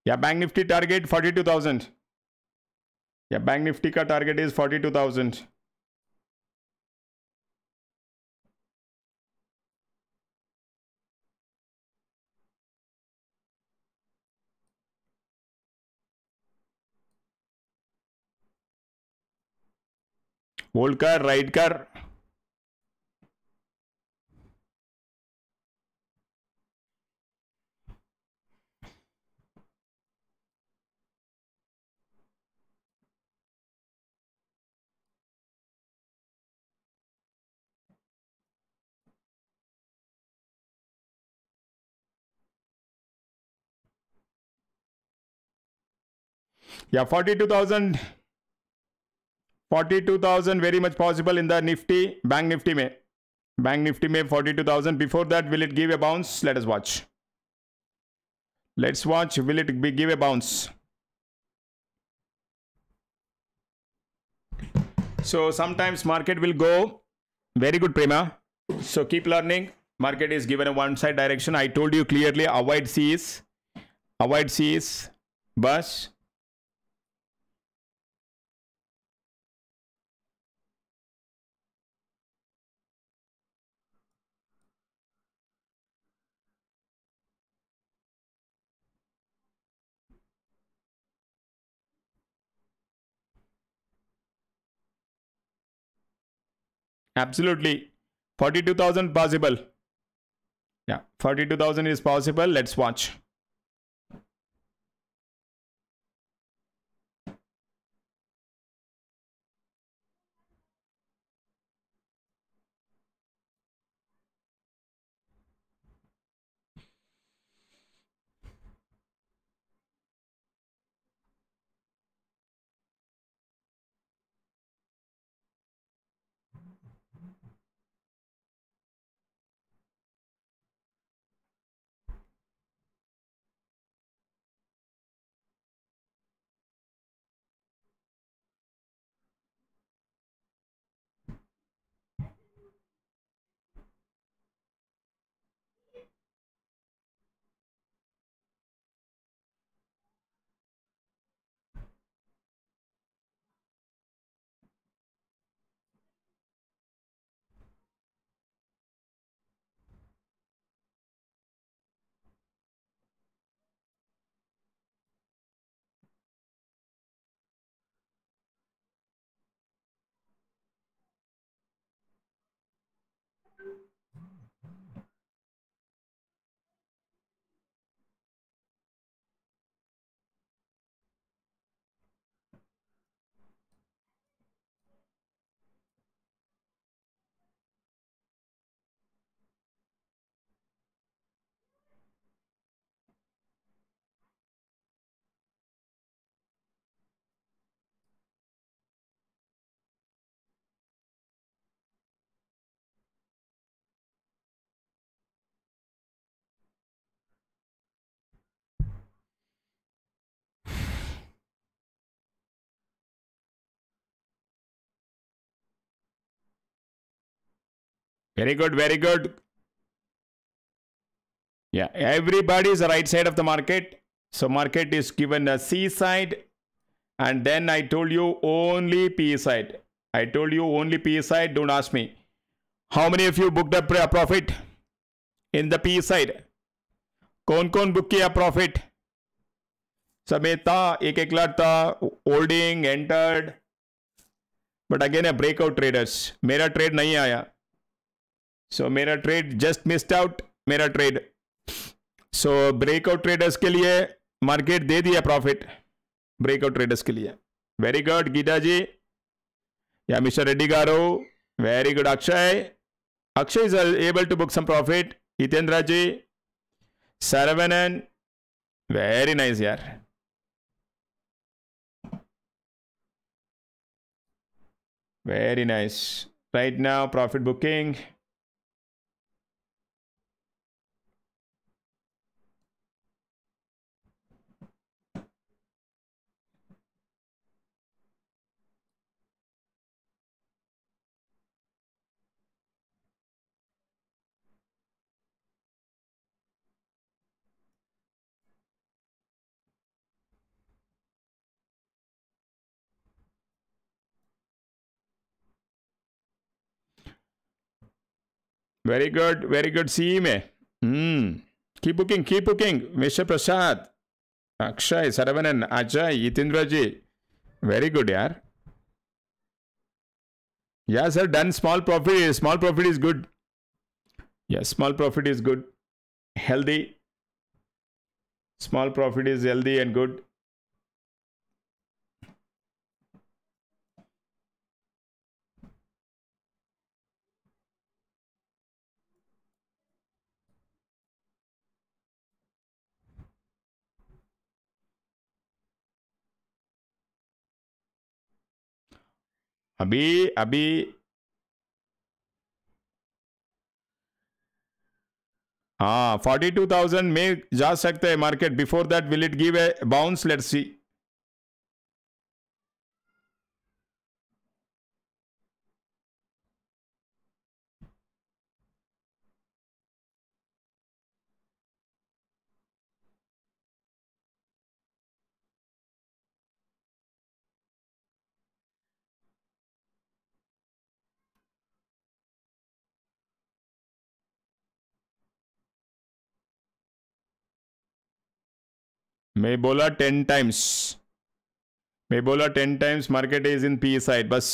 Yeah bank Nifty target forty two thousand yeah bank Nifty का target is forty two thousand hold कर राइट कर Yeah, 42,000. 42,000 very much possible in the Nifty, Bank Nifty may. Bank Nifty may 42,000. Before that, will it give a bounce? Let us watch. Let's watch. Will it be, give a bounce? So sometimes market will go very good prima. So keep learning. Market is given a one side direction. I told you clearly avoid C's. Avoid C's. Bus. Absolutely. 42,000 possible. Yeah, 42,000 is possible. Let's watch. Very good, very good. Yeah, everybody is the right side of the market. So market is given a C side. And then I told you only P side. I told you only P side. Don't ask me. How many of you booked a profit in the P side? कौन कौन book किया profit समेत था एक एक लाख था holding entered but again a breakout traders मेरा trade नहीं आया सो मेरा ट्रेड जस्ट मिस्ड आउट मेरा ट्रेड सो ब्रेकआउट ट्रेडर्स के लिए मार्केट दे दिया प्रॉफिट ब्रेकआउट ट्रेडर्स के लिए. Very good Gita ji. Yeah mister Reddy garu very good Akshay Akshay is able to book some profit Hitendra ji Saravanan very nice यार very nice. Right now, profit booking. Very good, very good. See me. Hmm. Keep booking, keep booking. Mr. Prasad, Akshay, Saravanan, Ajay, Yitindra ji. Very good, yaar. Yeah, sir. Done small profit. Small profit is good. Yeah, small profit is good. Healthy. Small profit is healthy and good. अभी अभी। हाँ forty two thousand में जा सकते हैं market before that will it give a bounce let's see मैं बोला ten times मैं बोला ten times market is in P side बस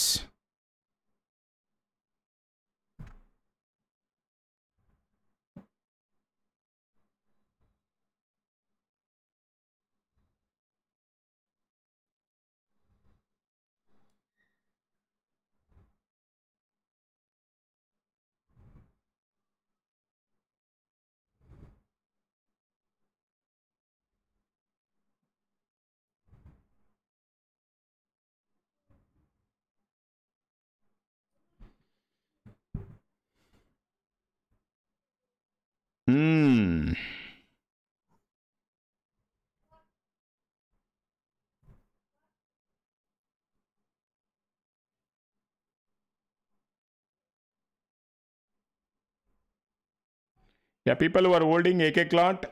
Hmm. Yeah, people were holding एक एक लॉट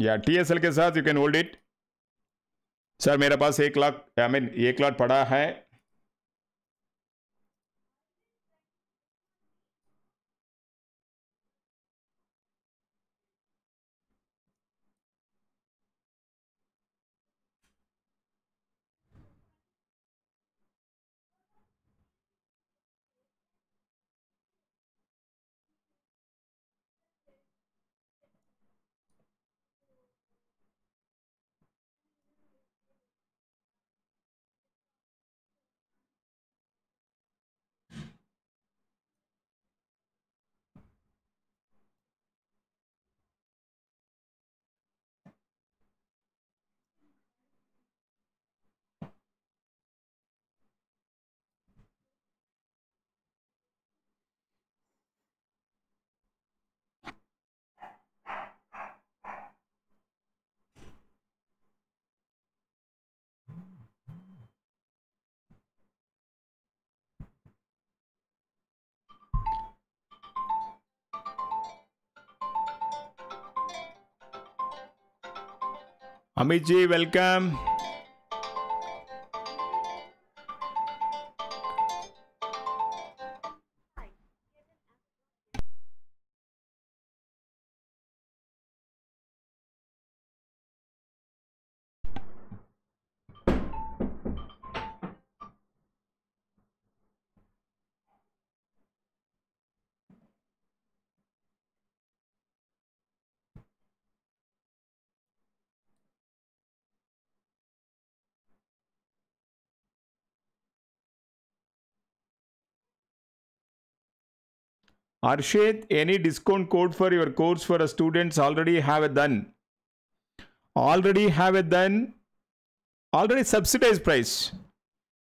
या टीएसएल के साथ you can hold it sir मेरे पास एक लाख आई मीन एक लॉट पड़ा है। Amit ji welcome Arshit, any discount code for your course for students already have it done. Already have it done. Already subsidized price.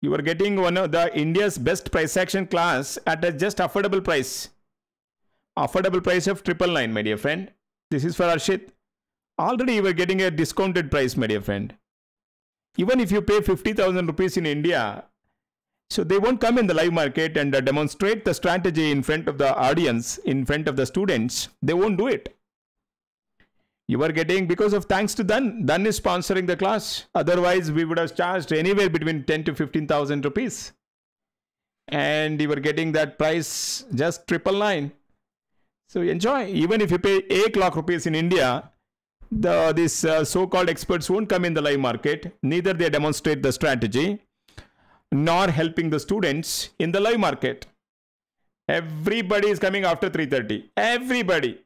You are getting one of the India's best price action class at a just affordable price. Affordable price of triple nine, my dear friend. This is for Arshit. Already you are getting a discounted price, my dear friend. Even if you pay 50,000 rupees in India, so they won't come in the live market and uh, demonstrate the strategy in front of the audience, in front of the students. They won't do it. You are getting because of thanks to Dan. Dan is sponsoring the class. Otherwise, we would have charged anywhere between 10 to 15,000 rupees. And you were getting that price just triple nine. So enjoy. Even if you pay 8 lakh rupees in India, the these uh, so-called experts won't come in the live market. Neither they demonstrate the strategy nor helping the students in the live market. Everybody is coming after 3.30. Everybody.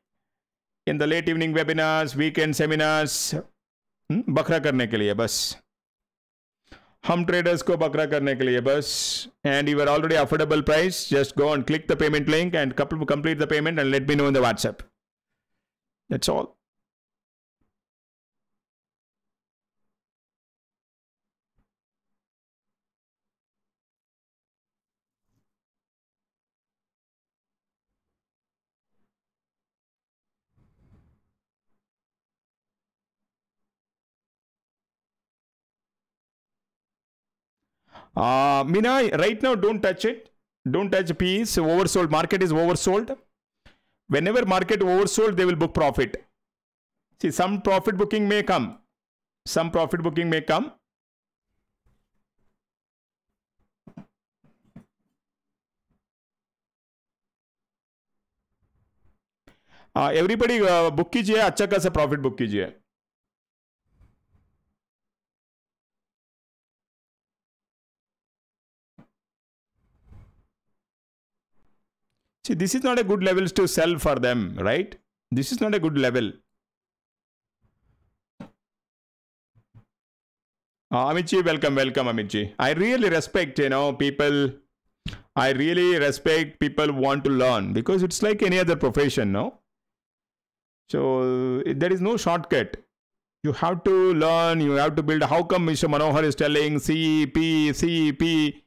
In the late evening webinars, weekend seminars, बकरा करने के लिए बस हम traders को बकरा करने के लिए बस and you are already affordable price just go and click the payment link and complete the payment and let me know in the WhatsApp that's all Uh, Mina, right now, don't touch it. Don't touch piece. Oversold. Market is oversold. Whenever market oversold, they will book profit. See, some profit booking may come. Some profit booking may come. Everybody book कीजिए अच्छा खासा profit book कीजिए See, this is not a good levels to sell for them, right? This is not a good level. Uh, Amitji, welcome, welcome, Amitji. I really respect, you know, people. I really respect people want to learn because it's like any other profession, no? So there is no shortcut. You have to learn, you have to build. How come Mr. Manohar is telling CEP, CEP?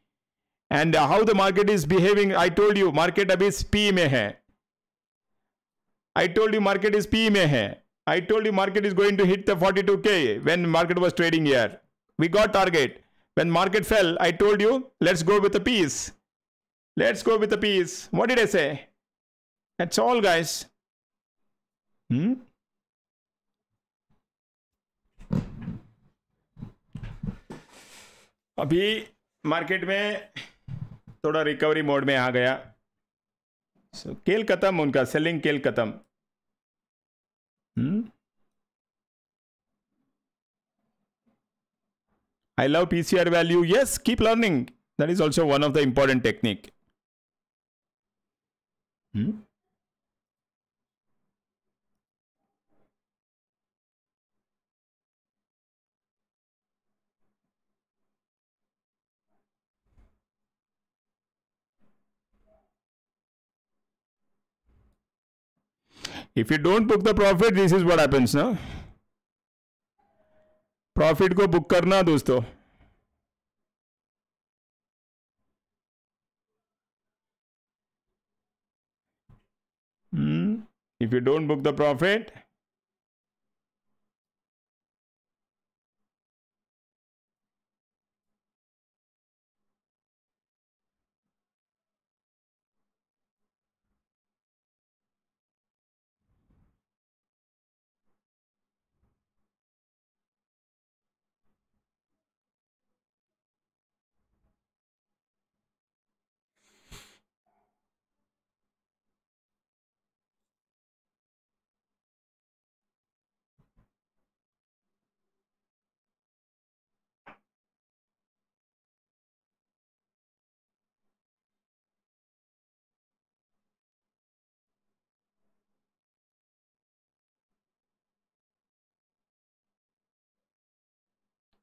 And how the market is behaving I told you market अभी P में है I told you market is P में है I told you market is going to hit the 42k when market was trading here we got target when market fell i told you let's go with the piece let's go with the piece what did i say that's all hmm अभी market में थोड़ा recovery mode में आ गया। सो केल खत्म उनका selling केल खत्म I love P C R value yes keep learning that is also one of the important technique if you don't book the profit this is what happens ना प्रॉफिट को book करना दोस्तों। If you don't book the profit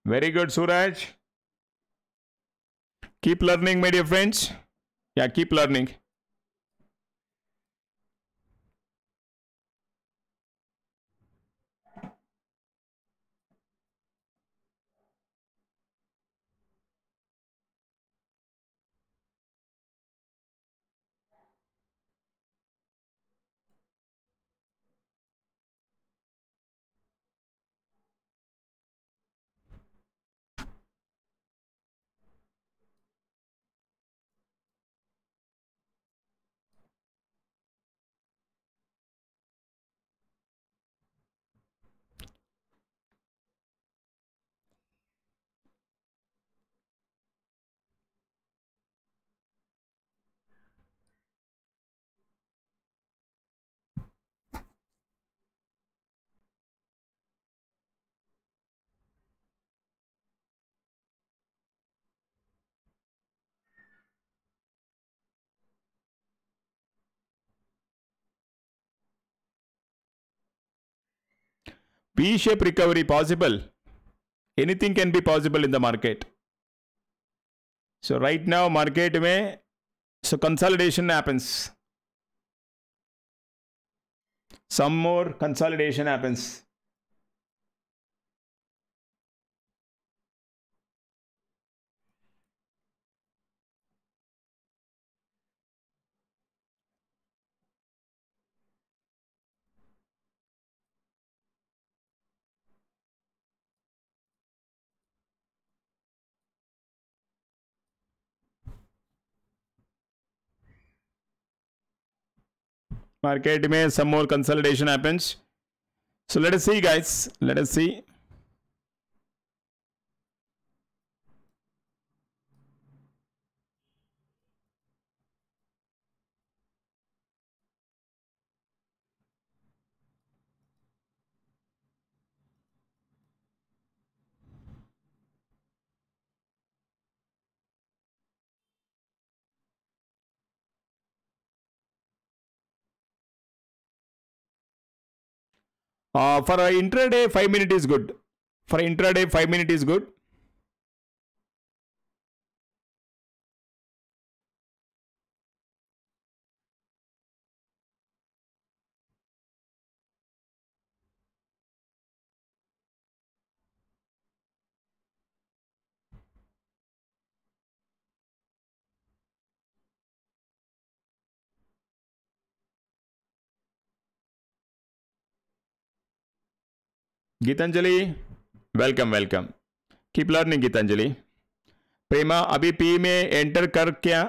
profit Very good, Suraj. Keep learning, my dear friends. Yeah, V-shape recovery possible. Anything can be possible in the market. So right now market में so consolidation happens. Some more consolidation happens. Market may some more consolidation happens. So let us see guys. Let us see Uh, for a intraday, 5 minute is good. For intraday, 5 minute is good. Geetanjali welcome welcome keep learning Geetanjali. Prema, अभी P में enter कर क्या?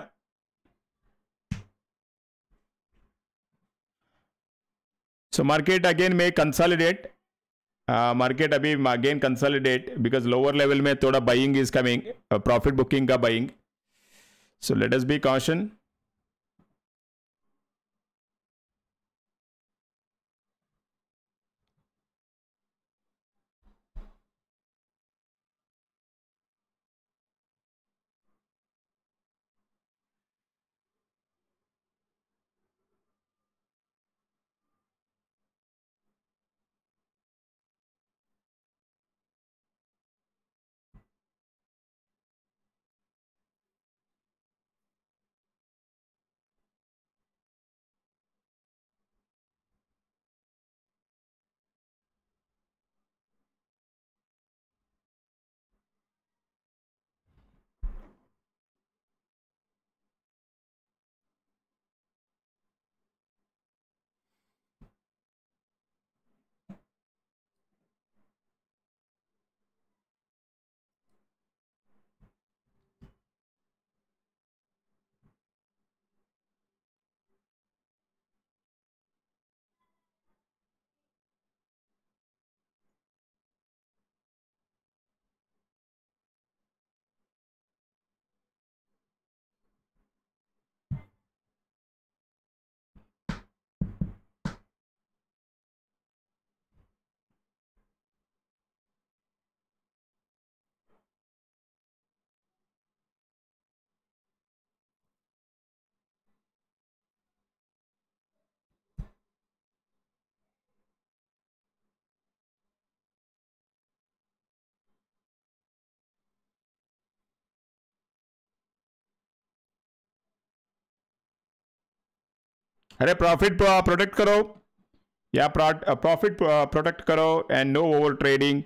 So market again में consolidate market अभी again consolidate because lower level में थोड़ा buying is coming profit booking का buying so let us be caution अरे प्रॉफिट प्रोटेक्ट करो। या प्रॉफिट प्रोटेक्ट करो and no over trading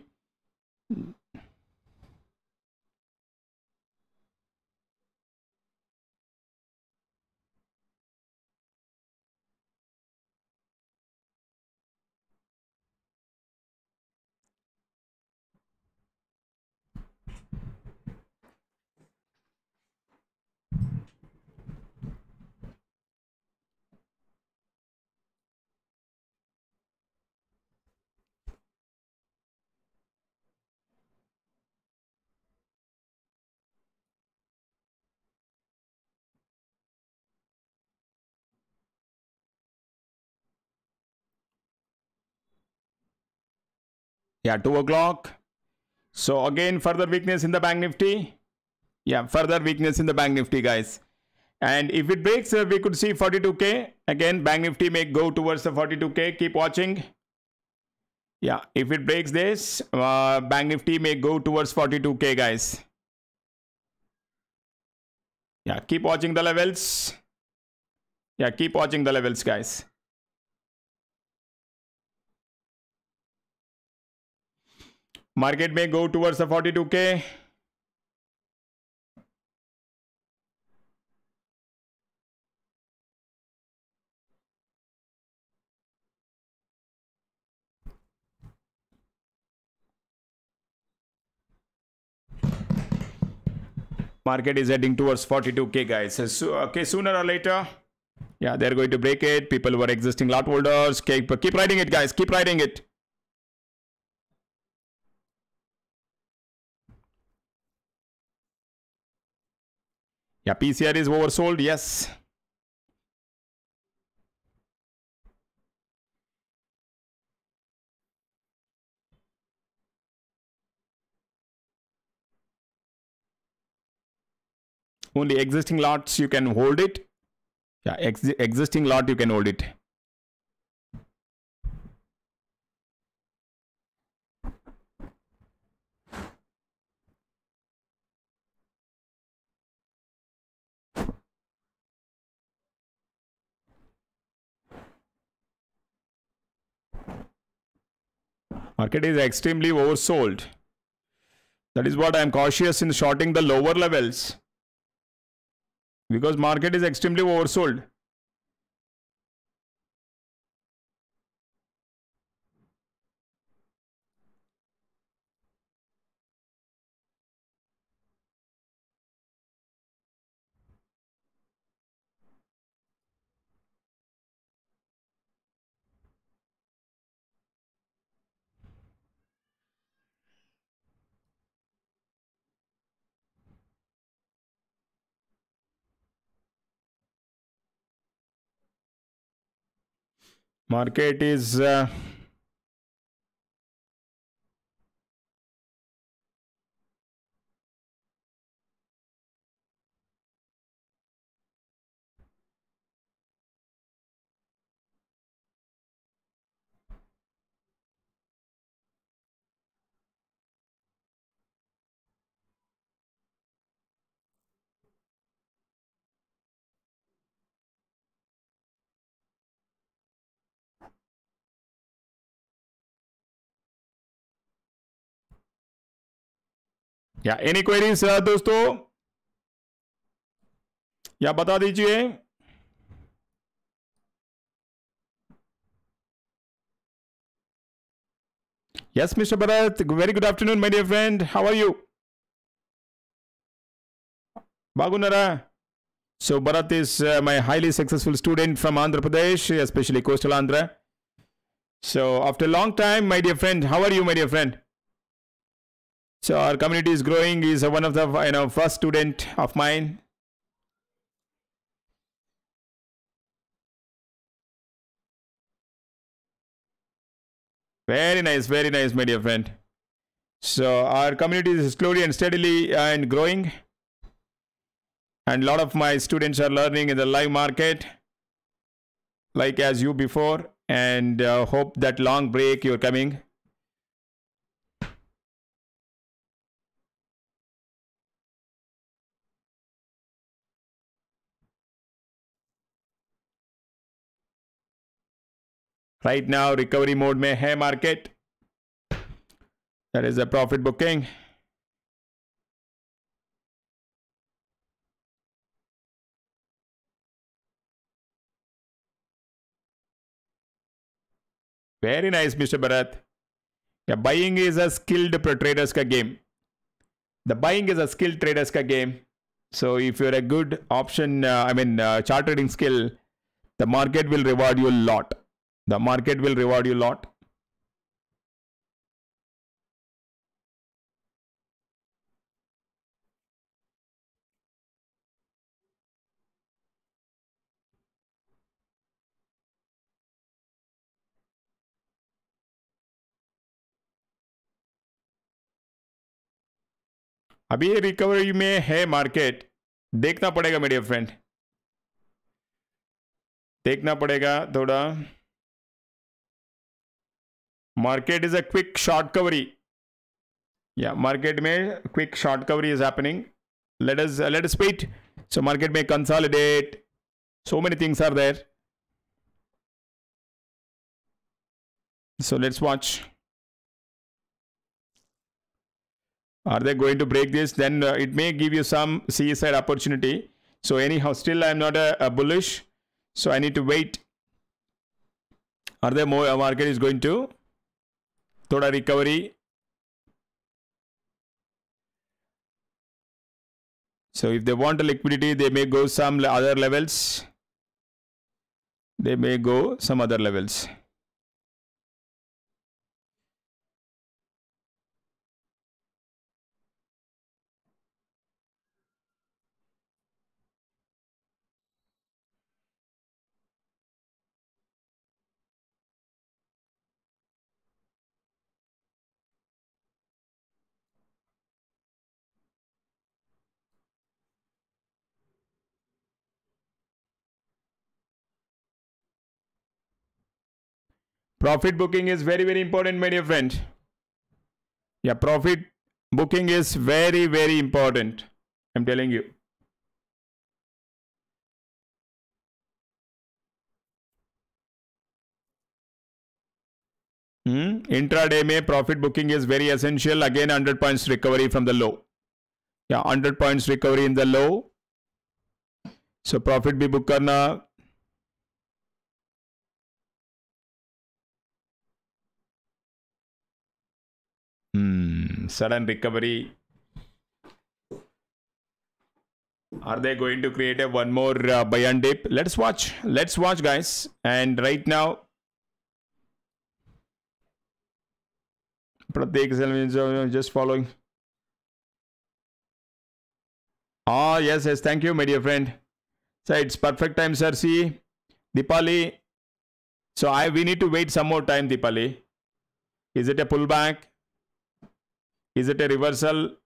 Yeah, 2 o'clock. So again, further weakness in the bank nifty. Yeah, further weakness in the bank nifty, guys. And if it breaks, uh, we could see 42k. Again, bank nifty may go towards the 42k. Keep watching. Yeah, if it breaks this, uh, bank nifty may go towards 42k, guys. Yeah, keep watching the levels. Yeah, keep watching the levels, guys. Market may go towards the 42k. Market is heading towards 42k guys. So, okay, sooner or later, yeah, they're going to break it. People were existing lot holders, keep, keep riding it guys, keep riding it. Yeah, PCR is oversold. Yes. Only existing lots you can hold it. Yeah, ex existing lot you can hold it. Market is extremely oversold. That is what I am cautious in shorting the lower levels. Because market is extremely oversold. Market is uh, yeah any queries दोस्तों? या बता दीजिए। Yes mister Bharat very good afternoon my dear friend how are you बागुनरा so Bharat is my highly successful student from Andhra Pradesh specially coastal Andhra so after long time my dear friend how are you my dear friend So our community is growing. He's one of the you know first student of mine. Very nice, very nice, my dear friend. So our community is slowly and steadily uh, and growing. And a lot of my students are learning in the live market, like as you before. And uh, hope that long break you're coming right now recovery mode में है market. There is a profit booking. Very nice mr bharat. Yeah buying is a skilled traders game. The buying is a skilled traders game. So if you're a good option uh, i mean uh, chart trading skill the market will reward you a lot the market will reward you lot. अभी recovery में है market देखना पड़ेगा मेरे friend देखना पड़ेगा थोड़ा. market is a quick short covery. yeah market may quick short covery is happening. Let us uh, let us wait. So market may consolidate. So many things are there. So let's watch. Are they going to break this? Then uh, it may give you some CE side opportunity. So anyhow still i'm not a, a bullish. So i need to wait. Are there more uh, market is going to thoda recovery. So if they want liquidity they may go some other levels. They may go some other levels profit booking is very very important my dear friend yeah profit booking is very very important i'm telling you Hmm? intraday में profit booking is very essential again 100 points recovery from the low yeah 100 points recovery in the low so profit भी book करना Hmm, sudden recovery. Are they going to create a one more uh, buy and dip? Let's watch. Let's watch, guys. And right now, Pratik is just following. Ah, yes, yes. Thank you, my dear friend. So it's perfect time, sir. See, Dipali. So I we need to wait some more time, Dipali. Is it a pullback? Is it a reversal?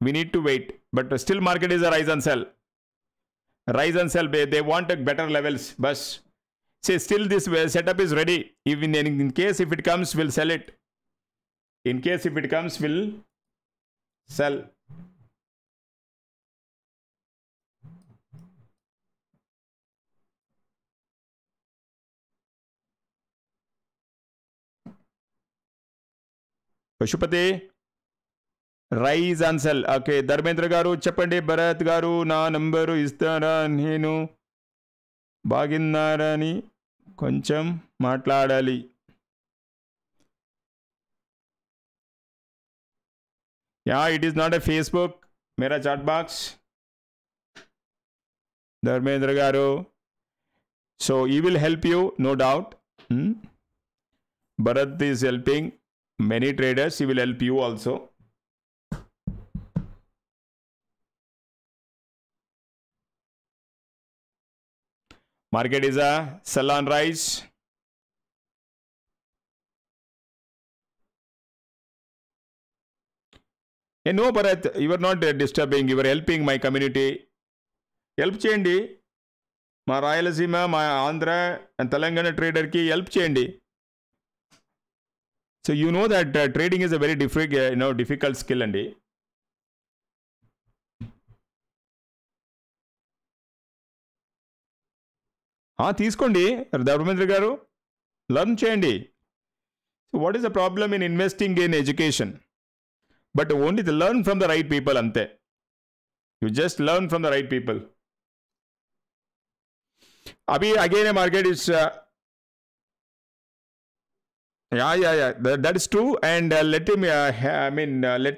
We need to wait. But still market is a rise and sell. Rise and sell. They want better levels. But say still this setup is ready. Even in, case if it comes, we'll sell it. In case if it comes, we'll sell. Pashupati rise and okay Dharmendra garu చెప్పండి. భరత్ గారు నా number ఇస్తారా నేను? బాగిన్నారని కొంచెం మాట్లాడాలి. Yeah it is not a Facebook Mera chat box. Dharmendra garu so he will help you no doubt. Hmm? Bharat is helping many traders he will help you also. Market is a sell on rise A know Bharat your not disturbing your helping my community help చేయండి. మా రాయలసీమ మా ఆంధ్ర తెలంగాణ ట్రేడర్కి help చేయండి. So you know that trading is a very డిఫిక్ no difficult skill అండి. తీసుకోండి ధర్మేంద్ర గారు. Learn చేయండి. What is the problem in investing in education but only the learn from the right people అంతే. You just learn from the right people Abhi again market is yeah yeah yeah. That, that is true. And uh, let him,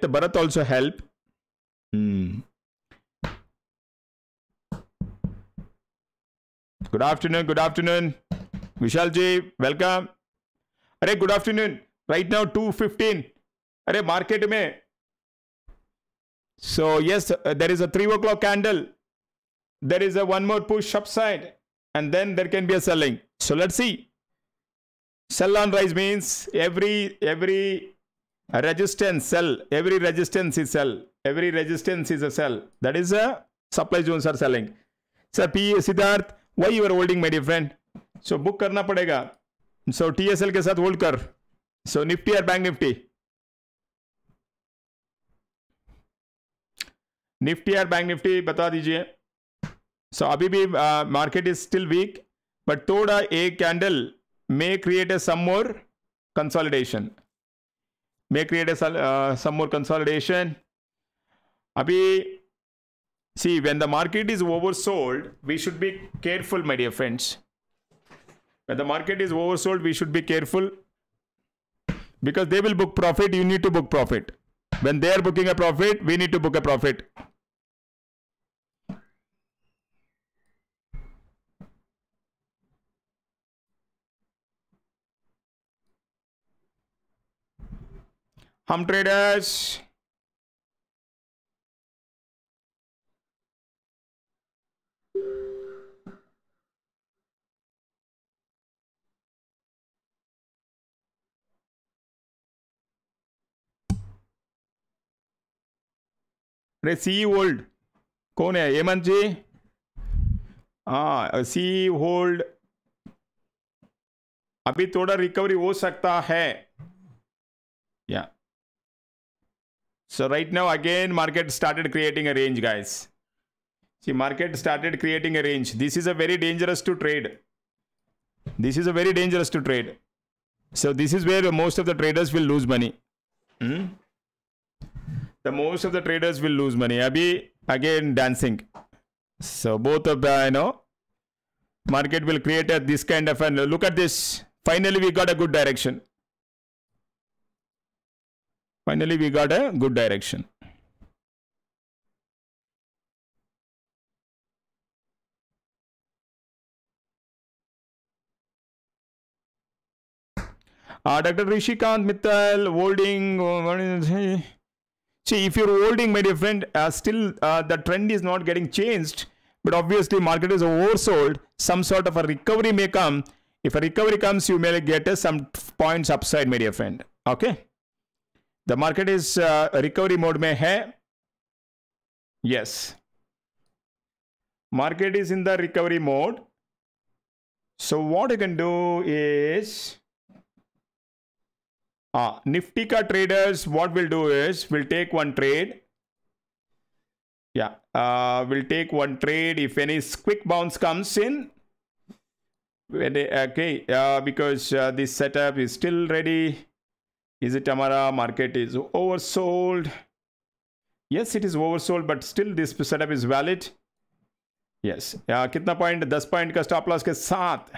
Bharat also help Good afternoon. Good afternoon. Vishal ji, welcome. Arey, good afternoon. Right now, 2.15. Arey, market mein. So, yes, uh, there is a 3 o'clock candle. There is a one more push upside. And then there can be a selling. So, let's see. Sell on rise means every every resistance sell. Every resistance is sell. Every resistance is a sell. That is a supply zones are selling. Sir P Siddharth, why you holding my dear friend so book करना पड़ेगा। So so, TSL के साथ hold कर। So Nifty or bank Nifty Nifty or bank Nifty बता दीजिए। So so, अभी भी market is still weak but थोड़ा a candle may create a some more consolidation may create a some more consolidation अभी see when the market is oversold we should be careful my dear friends. When the market is oversold we should be careful because they will book profit you need to book profit. When they are booking a profit we need to book a profit. Hum traders अरे सी hold कौन है? हेमंत जी हा सी hold अभी थोड़ा recovery हो सकता है। Yeah so right now again market started creating a range guys See market started creating a range. This is a very dangerous to trade. This is a very dangerous to trade. So this is where most of the traders will lose money. Hmm? The most of the traders will lose money. Abhi again dancing. So both of the you know market will create a, this kind of and look at this. Finally we got a good direction. Finally, we got a good direction. Dr. Rishikant Mittal holding. See, if you're holding, my dear friend, uh, still uh, the trend is not getting changed. But obviously, market is oversold. Some sort of a recovery may come. If a recovery comes, you may get uh, some points upside, my dear friend. Okay. The market is uh, recovery mode में है yes market is in the recovery mode so what you can do is uh, nifty ka traders what we'll do is we'll take one trade yeah uh, we'll take one trade if any quick bounce comes in okay uh, because uh, this setup is still ready is it Amara market is oversold? Yes, it is oversold, but still this setup is valid. Yes. या कितना point 10 point का stop loss के साथ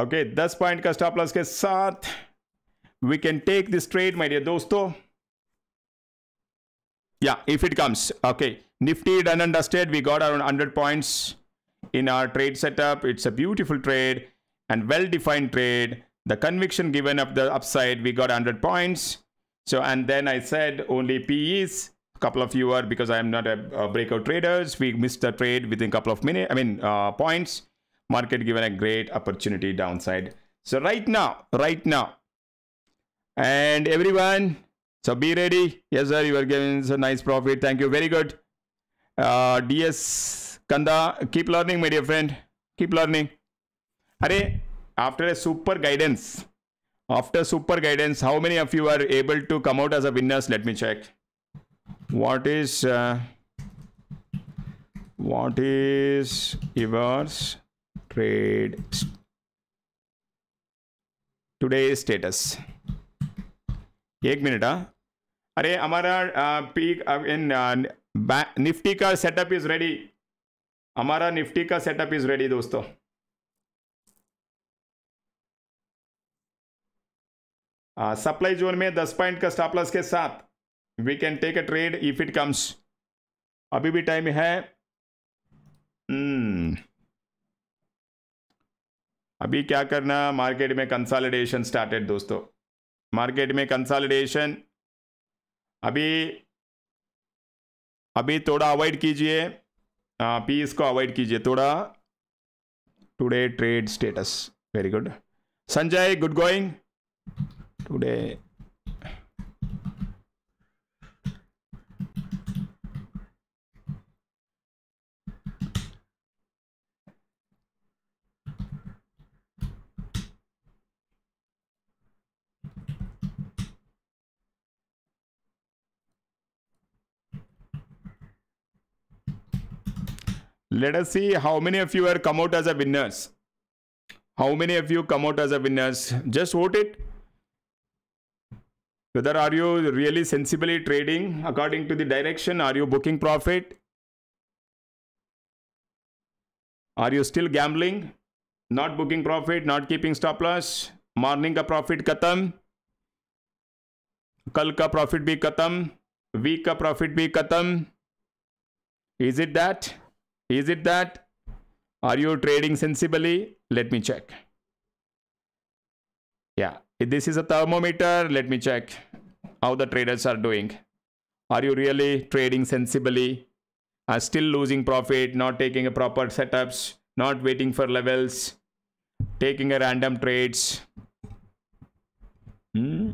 okay okay, 10 point का stop loss के साथ we can take this trade my dear dosto. Yeah if it comes. Okay. Nifty done and dusted. We got around 100 points in our trade setup. It's a beautiful trade and well defined trade. The conviction given up the upside we got 100 points. So and then i said only pe's a couple of you are because i am not a, a breakout traders. We missed the trade within a couple of minutes i mean uh, points. Market given a great opportunity downside. So right now right now and everyone, so be ready. Yes, sir, you are giving us a nice profit. Thank you. Very good. Uh, DS Kanda, keep learning, my dear friend. Keep learning. Are after a super guidance, after super guidance, how many of you are able to come out as a winners? Let me check. What is uh, what is yours trade today status? एक minute हाँ। अरे, हमारा peak in Nifty का setup is ready हमारा Nifty का setup is ready दोस्तों। Supply zone में 10 point का स्टॉप लॉस के साथ we can take a trade if it comes अभी भी टाइम है। hmm. अभी क्या करना? मार्केट में कंसोलिडेशन स्टार्टेड दोस्तों। मार्केट में कंसोलिडेशन अभी अभी थोड़ा अवॉइड कीजिए। पी इसको अवॉइड कीजिए। थोड़ा today trade status very good Sanjay good going today let us see how many of you are come out as a winners how many of you come out as a winners just vote it whether are you really sensibly trading according to the direction are you booking profit are you still gambling not booking profit not keeping stop loss morning का profit खत्म कल का profit भी खत्म week का profit भी खत्म is it that is it that? Are you trading sensibly? Let me check. Yeah, if this is a thermometer. Let me check how the traders are doing. Are you really trading sensibly? Are still losing profit, not taking a proper setups, not waiting for levels, taking a random trades. Hmm?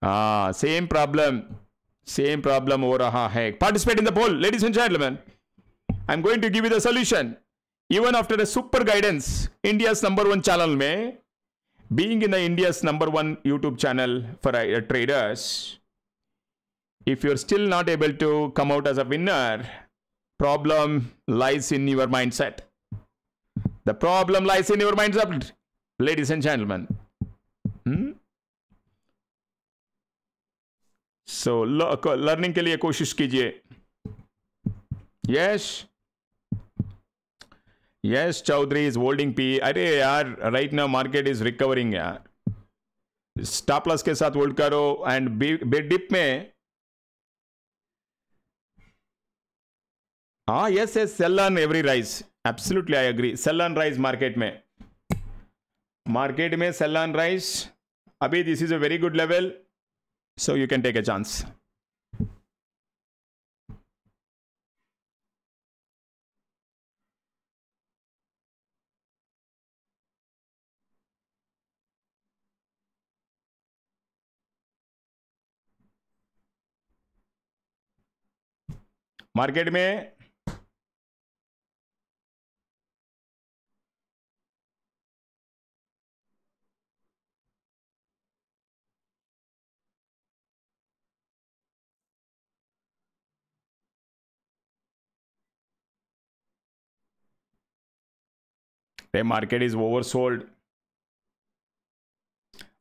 Ah, same problem. Same problem हो रहा है. Participate in the poll, ladies and gentlemen. I'm going to give you the solution. Even after a super guidance, India's number one channel may being in the India's number one YouTube channel for uh, traders, if you're still not able to come out as a winner, problem lies in your mindset. The problem lies in your mindset, ladies and gentlemen. Hmm? So, learning के लिए कोशिश कीजिए yes Yes Chaudhary is holding P अरे यार right now market is recovering यार. Stop loss के साथ hold करो एंड बिग डिप में. हाँ yes yes sell on every rise absolutely I agree sell on rise market में. मार्केट में सेल ऑन राइज अभी this is a very good level so you can take a chance market में market is oversold.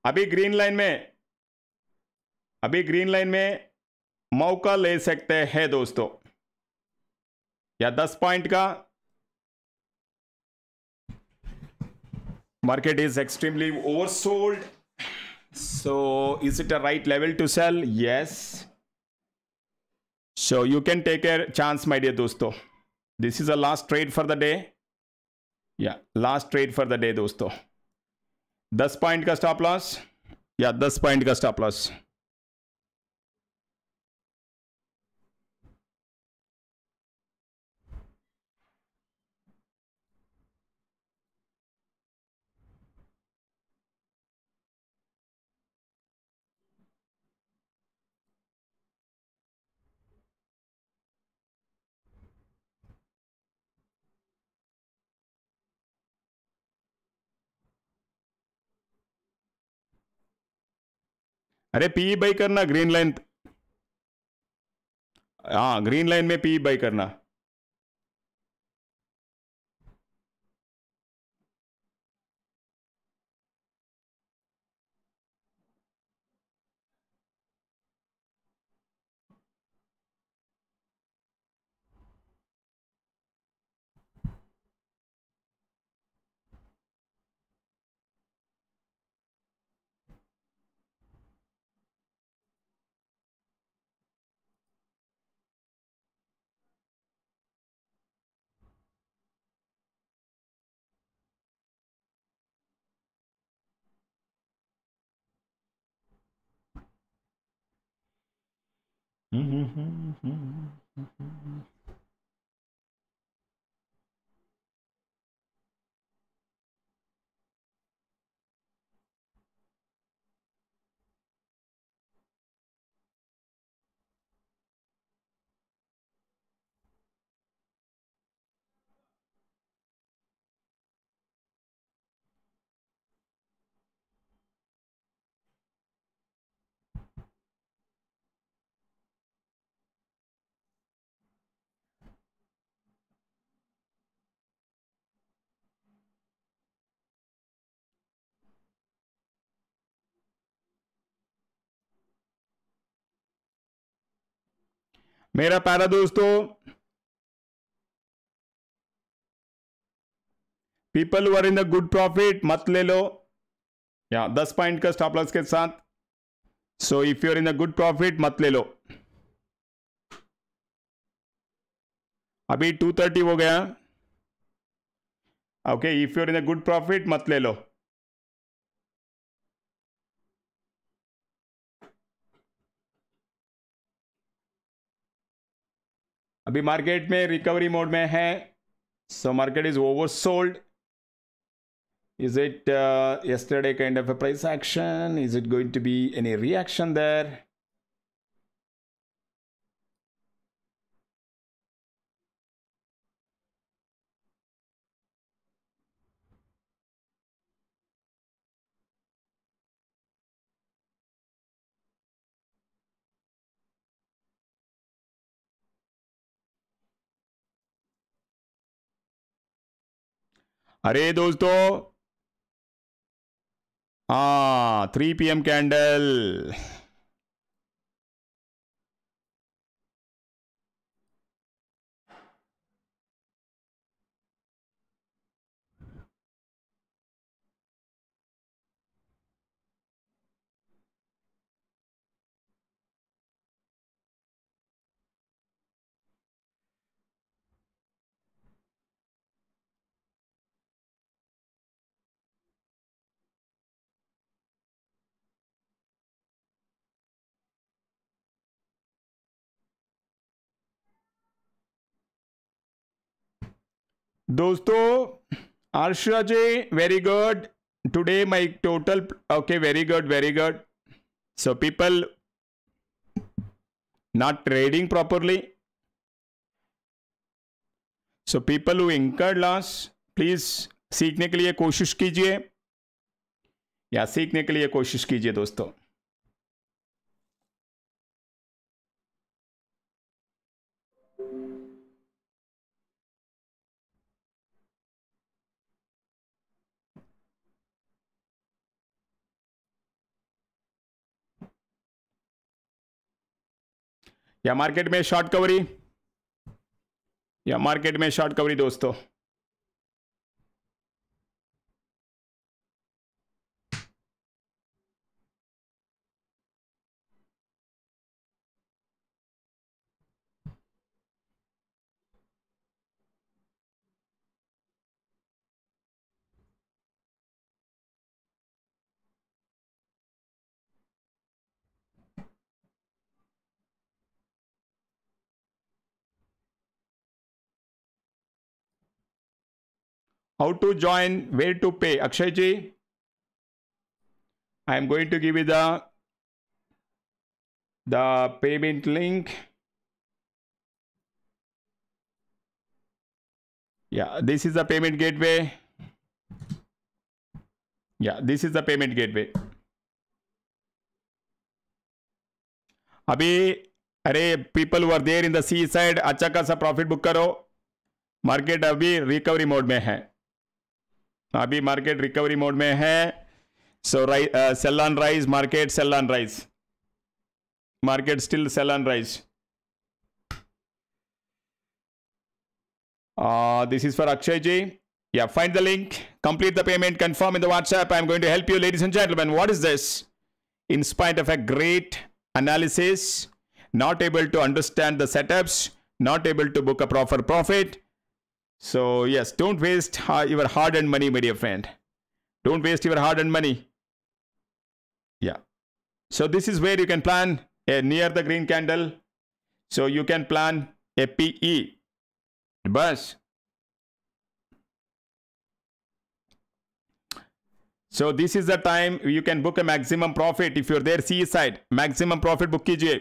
अभी green line में, अभी green line में मौका ले सकते हैं दोस्तों। या 10 पॉइंट का? Market is extremely oversold so is it a right level to sell yes so you can take a chance my dear दोस्तों. This is a last trade for the day yeah last trade for the day दोस्तों. 10 point का stop loss या 10 point का stop loss अरे PE buy करना green line हाँ green line में PE buy करना। Mm-hmm. mm-hmm. मेरा प्यारा दोस्तों people were in the good profit मत ले लो। या, दस पॉइंट का स्टॉप लॉस के साथ। So if you're in the good profit मत ले लो। अभी टू थर्टी हो गया। Okay if you're in the good profit मत ले लो। अभी मार्केट में रिकवरी मोड में है। So market is oversold is it yesterday kind of a price action is it going to be any reaction there अरे दोस्तों। हाँ थ्री पी एम कैंडल दोस्तों Arsha ji very good today my total okay very good very good so, people, not trading properly. So, people who incurred loss, please सीखने के लिए कोशिश कीजिए या सीखने के लिए कोशिश कीजिए दोस्तों. या मार्केट में शॉर्ट कवरी या मार्केट में शॉर्ट कवरी दोस्तों। How to join way to pay Akshay ji I am going to give you the payment link yeah this is the payment gateway yeah this is the payment gateway अभी, अरे people were there in the C side अच्छा खासा profit book करो. Market अभी recovery mode में है. अभी market recovery mode में है। So sell on rise market sell on rise market still sell on rise this is for Akshay ji yeah find the link complete the payment confirm in the WhatsApp I am going to help you ladies and gentleman what is this in spite of a great analysis not able to understand the setups not able to book a proper profit so, yes, don't waste your hard earned money, my dear friend. Don't waste your hard earned money. Yeah. So, this is where you can plan uh, near the green candle. So you can plan a PE. Bus. So this is the time you can book a maximum profit if you're there C side. Maximum profit book कीजिए.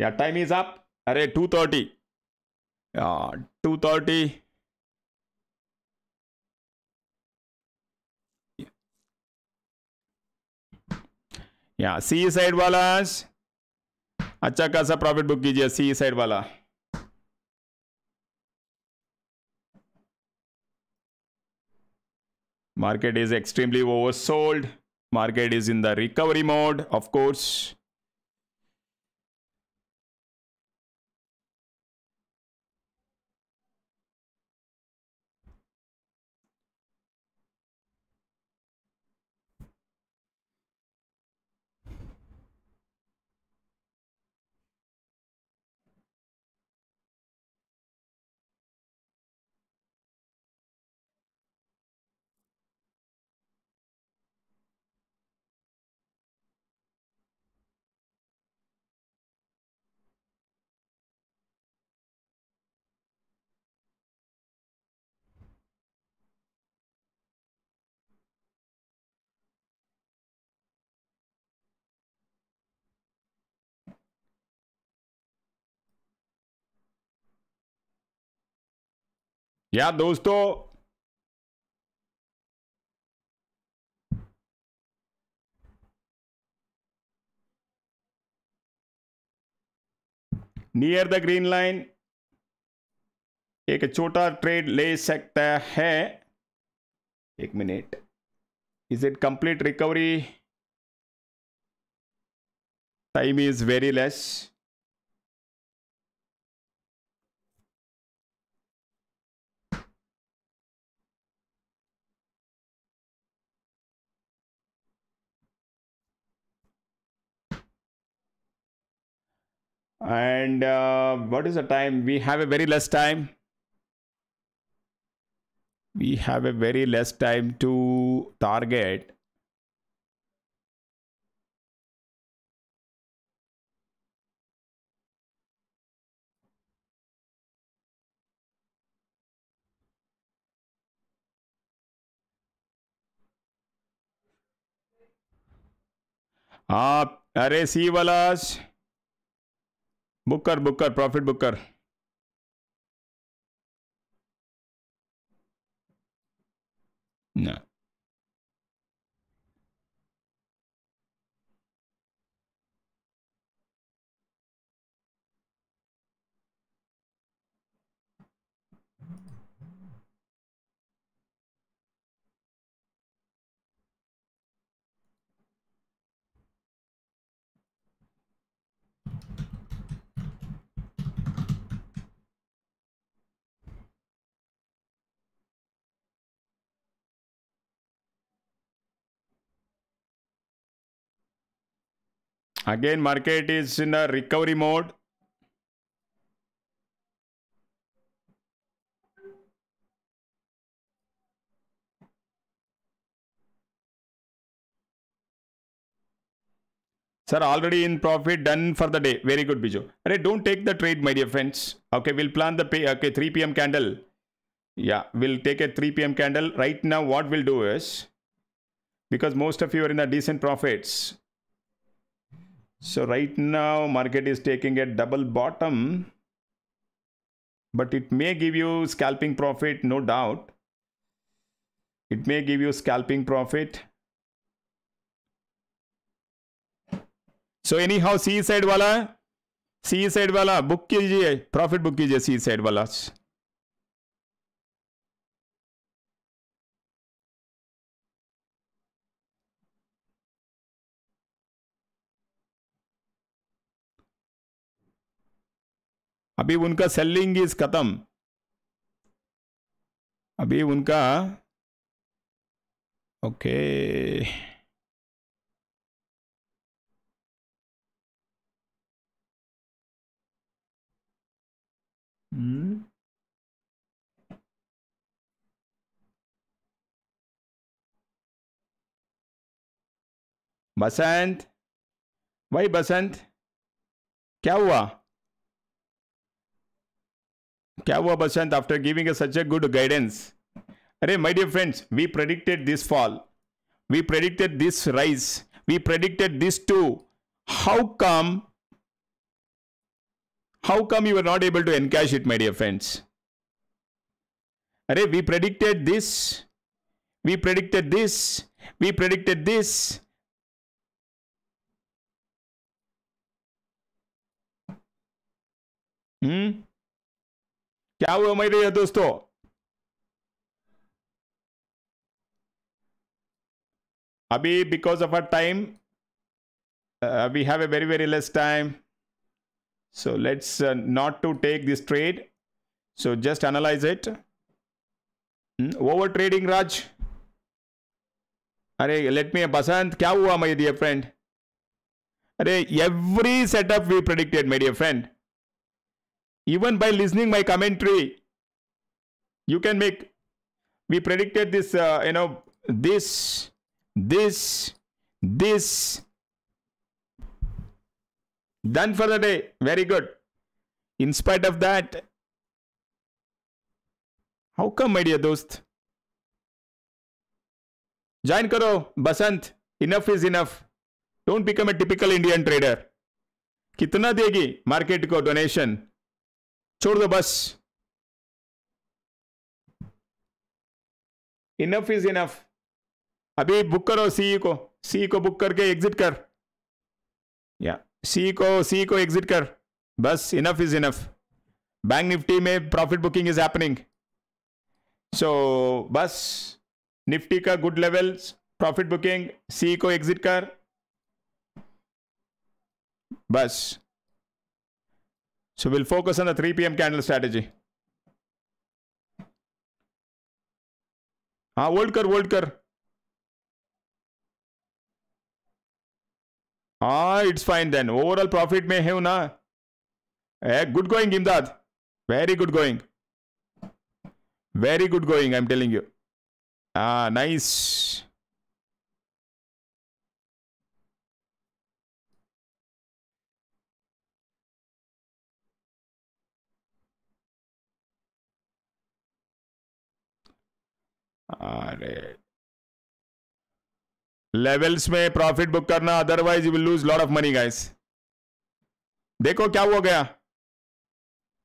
Yeah, time is up. अरे 230. Two thirty या C side वाला अच्छा खासा profit book कीजिए C side वाला। Market is extremely oversold market is in the recovery mode of course yeah दोस्तों near the green line एक छोटा ट्रेड ले सकता है। एक minute is it complete recovery time is very less and uh, what is the time we have a very less time we have a very less time to target आप अरे सी वालास book कर book कर profit book कर। Again, market is in a recovery mode. Sir, already in profit done for the day. Very good, Bijo. Alright, don't take the trade, my dear friends. Okay, we'll plan the pay. Okay, 3 p.m. candle. Yeah, we'll take a 3 p.m. candle. Right now, what we'll do is because most of you are in the decent profits so right now market is taking a double bottom, but it may give you scalping profit, no doubt. It may give you scalping profit. So anyhow, C side wala, C side wala book कीजिए profit book कीजिए C side wala. अभी उनका selling is खत्म। अभी उनका okay हम्म बसंत भाई बसंत क्या हुआ? क्या हुआ Basant after giving such a good guidance अरे my dear friends we predicted this fall we predicted this rise we predicted this too how come how come you are not able to encash it my dear friends अरे we predicted this we predicted this we predicted this hmm क्या हुआ मई रही है दोस्तों? अभी because of a time we have a very very less time so let's not to take this trade so just analyse it over trading Raj अरे let me Basant, क्या हुआ my dear friend अरे every setup we predicted my dear friend even by listening my commentary you can make we predicted this uh, you know this this this done for the day very good in spite of that how come my dear dost join karo basant enough is enough don't become a typical indian trader कितना देगी market को donation छोड़ दो बस। Enough is enough अभी book करो C को। सी को बुक करके एग्जिट कर। या सी को सी को एग्जिट कर। बस enough is enough bank Nifty में profit booking is happening so बस निफ्टी का good level profit booking C को एग्जिट कर। बस। So we'll focus on the 3 p.m. candle strategy. हाँ होल्ड कर होल्ड कर हाँ it's fine then overall profit में है ना गुड गोइंग इमदाद very good going very good going I am telling you हाँ नाइस अरे। लेवल्स में प्रॉफिट बुक करना otherwise you will lose lot of money guys देखो क्या हो गया।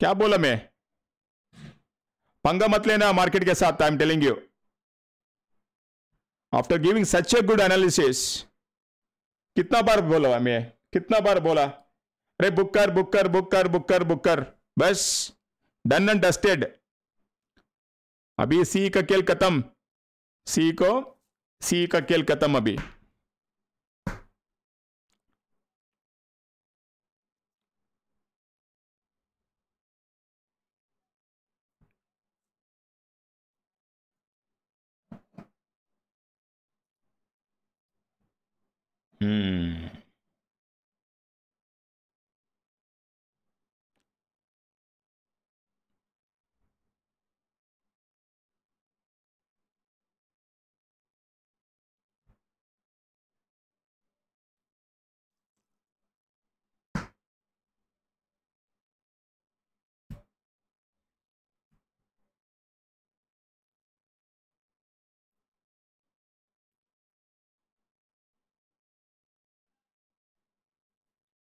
क्या बोला मैं? पंगा मत लेना मार्केट के साथ I am telling you after giving such a good analysis कितना बार बोला मैं? कितना बार बोला? अरे बुक कर बुक कर बुक कर बुक कर बुक कर। बस डन एंड डस्टेड अभी सी का खेल खत्म। सी को सी का खेल खत्म अभी हम्म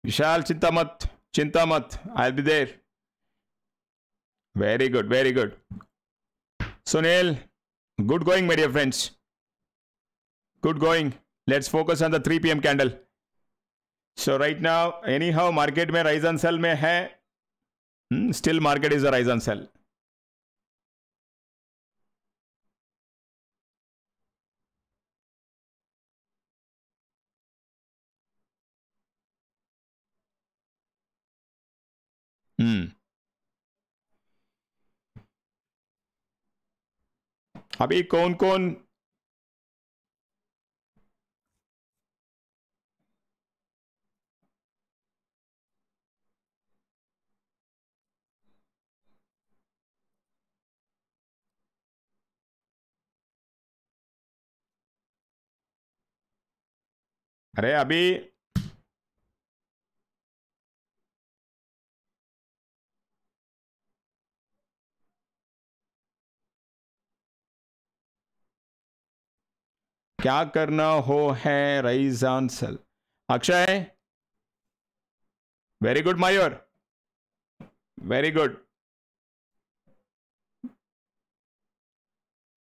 विशाल, चिंता मत चिंता मत I be there very good very good Sunil good going मेरी friends good going let's focus on the three P M candle so right now anyhow market में राइज एंड सेल में है still market is a rise and sell hmm अभी कौन कौन? अरे अभी क्या करना हो है rise answer Akshay? Very good Mayur very good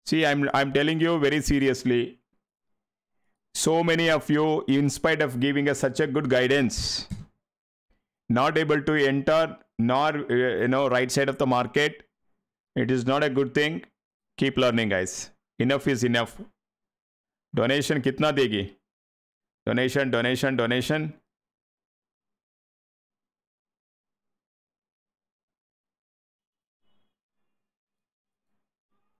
see I am I am telling you very seriously so many of you in spite of giving a such a good guidance not able to enter nor you know right side of the market it is not a good thing keep learning eyes enough is enough Donation कितना देगी? Donation donation donation.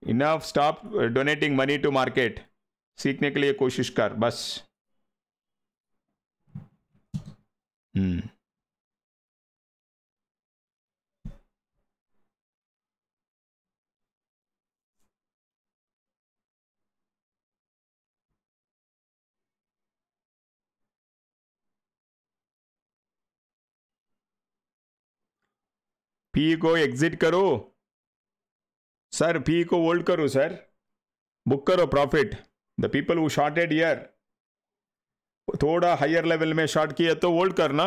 Enough stop donating money to market सीखने के लिए कोशिश कर, बस। हम्म। P को एग्जिट करो। सर पी को होल्ड करो सर बुक करो profit the people who shorted here थोड़ा हायर लेवल में शॉर्ट किया तो होल्ड करना।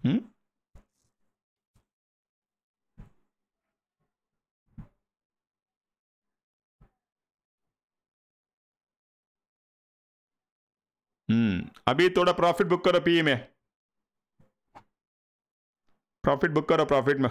हम्म हम्म अभी थोड़ा प्रॉफिट बुक करो पी में। प्रॉफिट बुक करो प्रॉफिट में।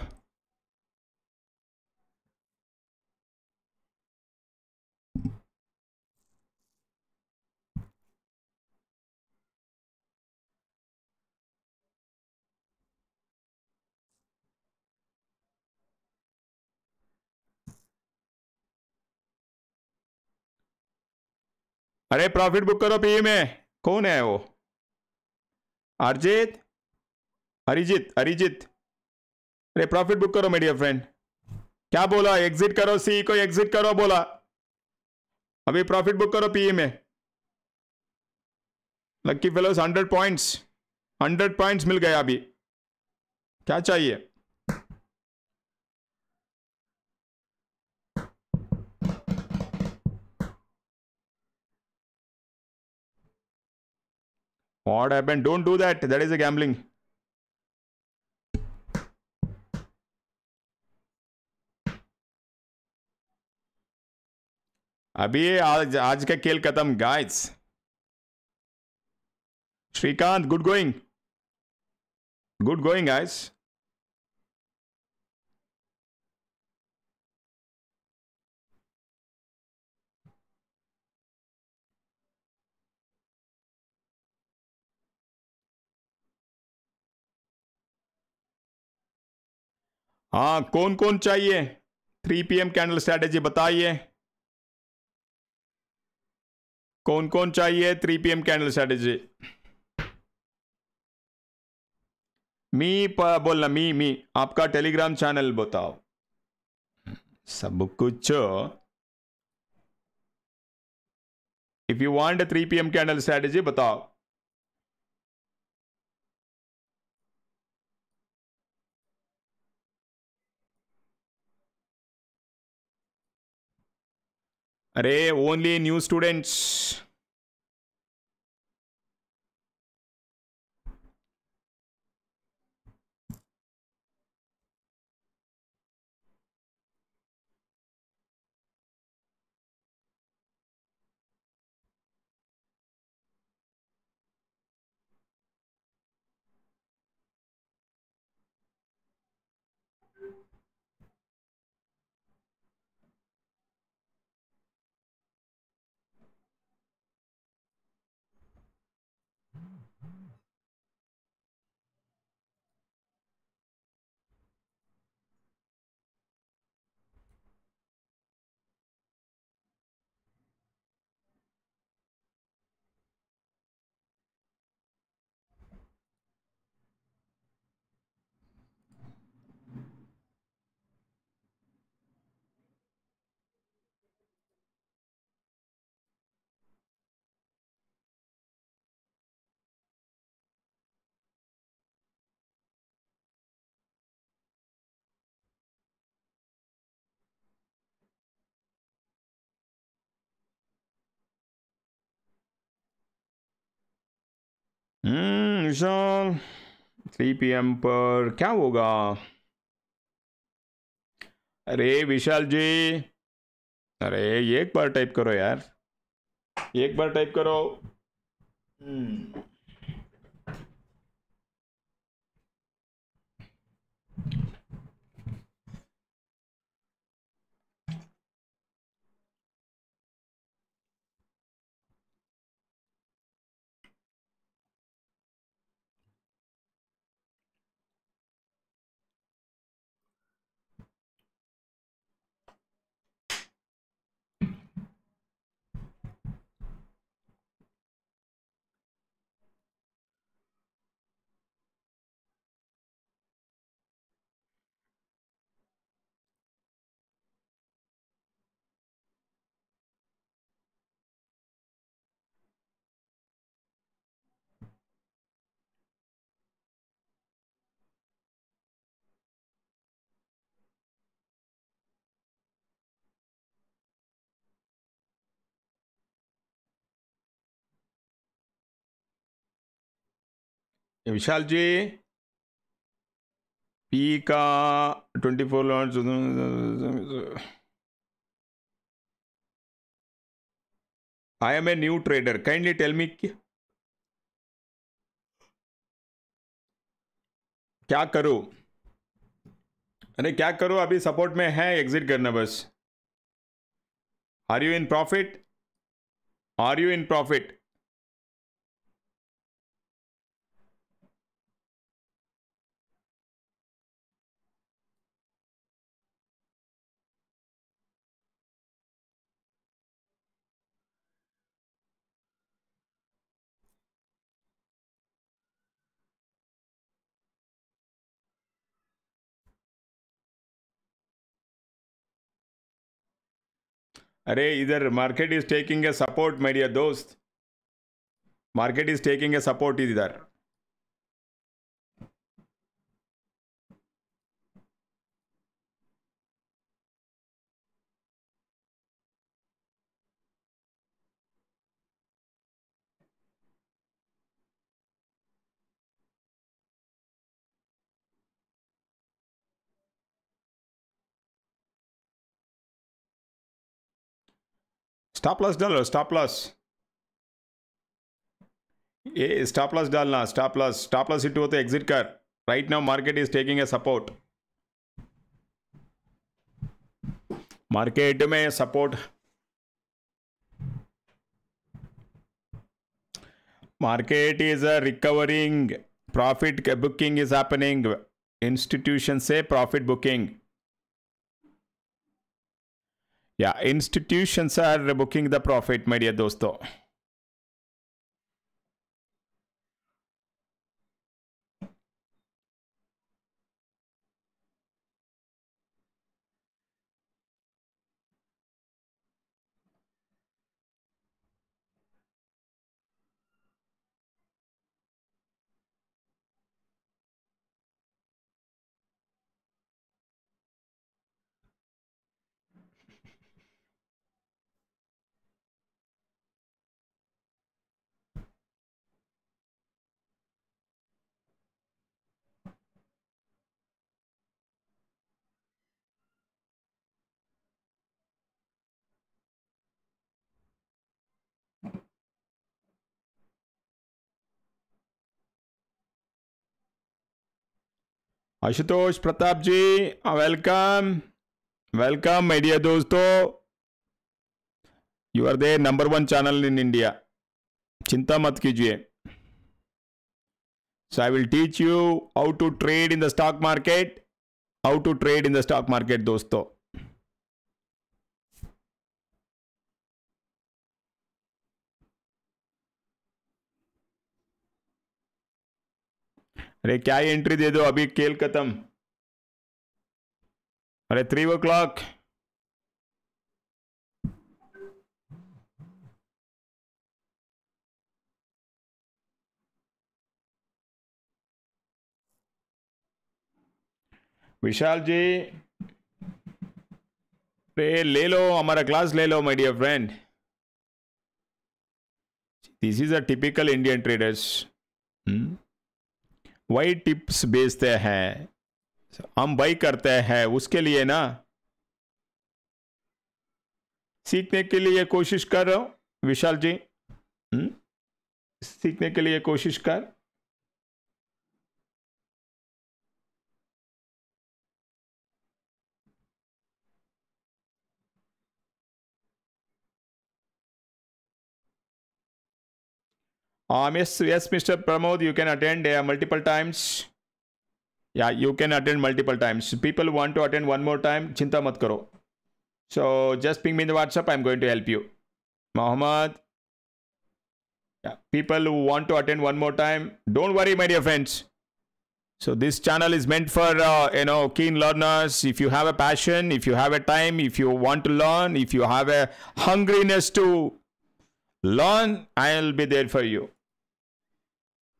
अरे प्रॉफिट बुक करो पी में। कौन है वो? अरिजीत? अरिजीत अरिजीत। अरे प्रॉफिट बुक करो मेडियर फ्रेंड क्या बोला? एग्जिट करो सी को एग्जिट करो, बोला। अभी प्रॉफिट बुक करो पी में। Lucky fellows hundred points hundred points मिल गए अभी। क्या चाहिए? What happened? Don't do that. That is a gambling. अभी आज आज का खेल खत्म guys Srikanth good going good going guys हाँ कौन कौन चाहिए थ्री पीएम कैंडल स्ट्रैटेजी बताइए। कौन कौन चाहिए three P M candle strategy मी बोलना, मी मी, आपका टेलीग्राम चैनल बताओ। सब कुछ। If you want three P M candle strategy बताओ। अरे only new students Vishal three P M पर क्या होगा? अरे, विशाल जी। अरे, एक बार टाइप करो यार। एक बार टाइप करो। विशाल जी, पी का twenty four launch I am a new trader kindly tell me क्या करो? अरे क्या करो? अभी सपोर्ट में है एग्जिट करना बस। Are you in profit are you in profit अरे, इधर market is taking a support my dear दोस्त। Market is taking a support इधर। स्टॉप लॉस डालो स्टॉप लॉस ये स्टॉप लॉस डालना stop loss stop loss hit हो तो exit कर. Right now market is taking a support market में support market is recovering profit booking is happening institution से profit booking या institutions are booking the profit my dear दोस्तों Ashutosh Pratap ji welcome welcome my dear दोस्तों। You are their number one channel in India चिंता मत कीजिए। So I will teach you how to trade in the stock market how to trade in the stock market दोस्तों। अरे, क्या ही entry दे दो? अभी खेल खत्म। अरे थ्री ओ क्लॉक विशाल जी रे ले लो, हमारा क्लास ले लो my dear friend this is a typical Indian traders वही टिप्स बेचते हैं। हम वही करते हैं, उसके लिए ना। सीखने के लिए कोशिश कर रहा हूँ, विशाल जी। हुँ? सीखने के लिए कोशिश कर। Um, yes, yes, Mr. Pramod, you can attend uh, multiple times. Yeah, you can attend multiple times. People want to attend one more time, chinta mat karo. So just ping me in the WhatsApp. I'm going to help you. Mohammed. Yeah, people who want to attend one more time, don't worry, my dear friends. So this channel is meant for uh, you know keen learners. If you have a passion, if you have a time, if you want to learn, if you have a hungriness to learn, I'll be there for you.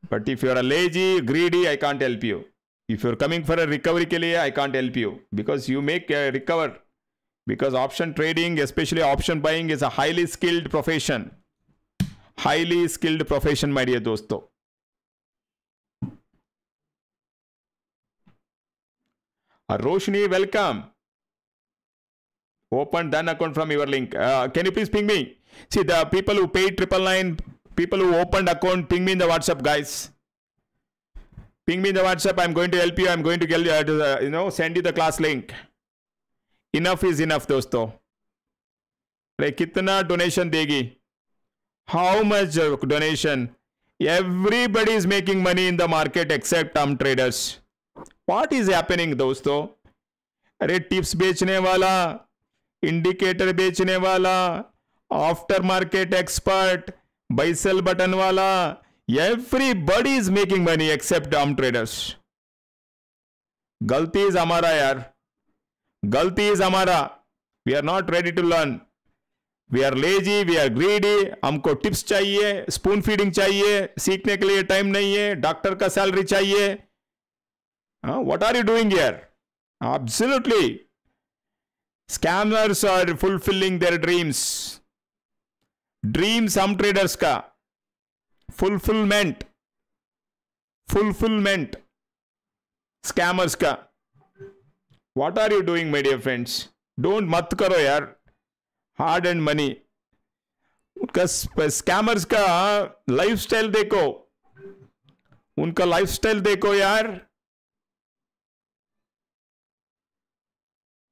But if you're a lazy, greedy, I can't help you. If you're coming for a recovery ke liye, I can't help you because you make a recover. Because option trading, especially option buying, is a highly skilled profession. Highly skilled profession, my dear dosto. Uh, Roshni, welcome. Open done account from your link. Uh, can you please ping me? See the people who paid triple nine people who opened account ping me in the whatsapp guys ping me in the whatsapp i'm going to help you i'm going to get you, uh, you know send you the class link enough is enough दोस्तों अरे कितना donation देगी how much donation everybody is making money in the market except term traders what is happening दोस्तों अरे tips बेचने वाला indicator बेचने वाला after market expert buy sell button वाला everybody is making money except आम ट्रेडर्स गलती इज़ हमारा यार गलती इज़ हमारा we are not ready to learn we are lazy we are greedy हमको टिप्स चाहिए स्पून फीडिंग चाहिए सीखने के लिए टाइम नहीं है डॉक्टर का सैलरी चाहिए वट आर यू डूइंग यर absolutely. Scammers are fulfilling their dreams. Dream some traders का फुलफिलमेंट फुलफिलमेंट स्कैमर्स का what are you doing my dear friends don't मत करो यार हार्ड एंड मनी उनका स्कैमर्स का लाइफस्टाइल देखो उनका लाइफस्टाइल देखो यार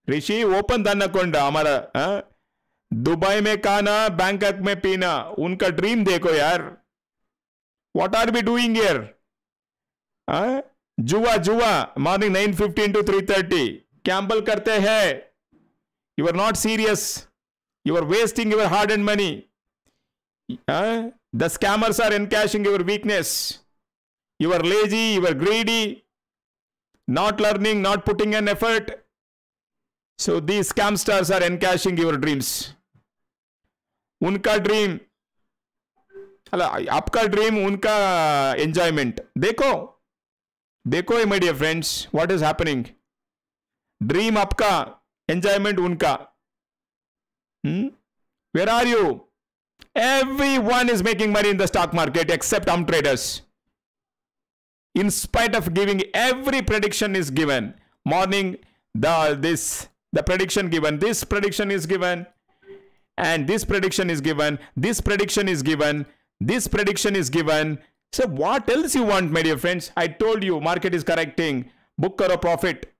ऋषि ओपन अकाउंट हमारा? दुबई में खाना, बैंकॉक में पीना। उनका ड्रीम देखो यार। वॉट आर बी डूइंग ईयर जुआ जुआ। Morning nine fifteen two three thirty कैंपल करते हैं। You are not serious you are wasting your hard and money the scammers are encashing your weakness you are lazy you are greedy not learning not putting an effort. So these scamsters are encashing your dreams. उनका dream आपका dream उनका enjoyment देखो देखो my dear friends what is happening dream आपका enjoyment उनका where are you everyone is making money in the stock market except हम traders in spite of giving every prediction is given morning the this the prediction given this prediction is given and this prediction is given, this prediction is given, this prediction is given. So what else you want, my dear friends? I told you market is correcting, book or a profit.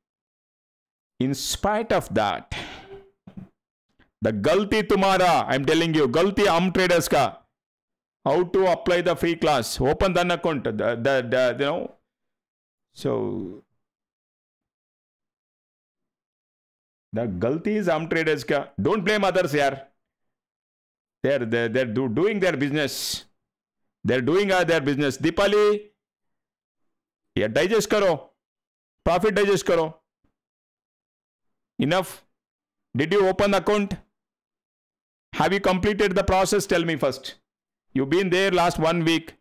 In spite of that, the galti tumara, I'm telling you, galti am traders ka. How to apply the free class? Open the account. The, the, the, you know. So the गलती is आम traders का। Don't blame others यार। They are they are doing their business there are doing are their business Deepali यार digest करो। Profit digest करो। Enough did you open account have you completed the process tell me first you been there last one week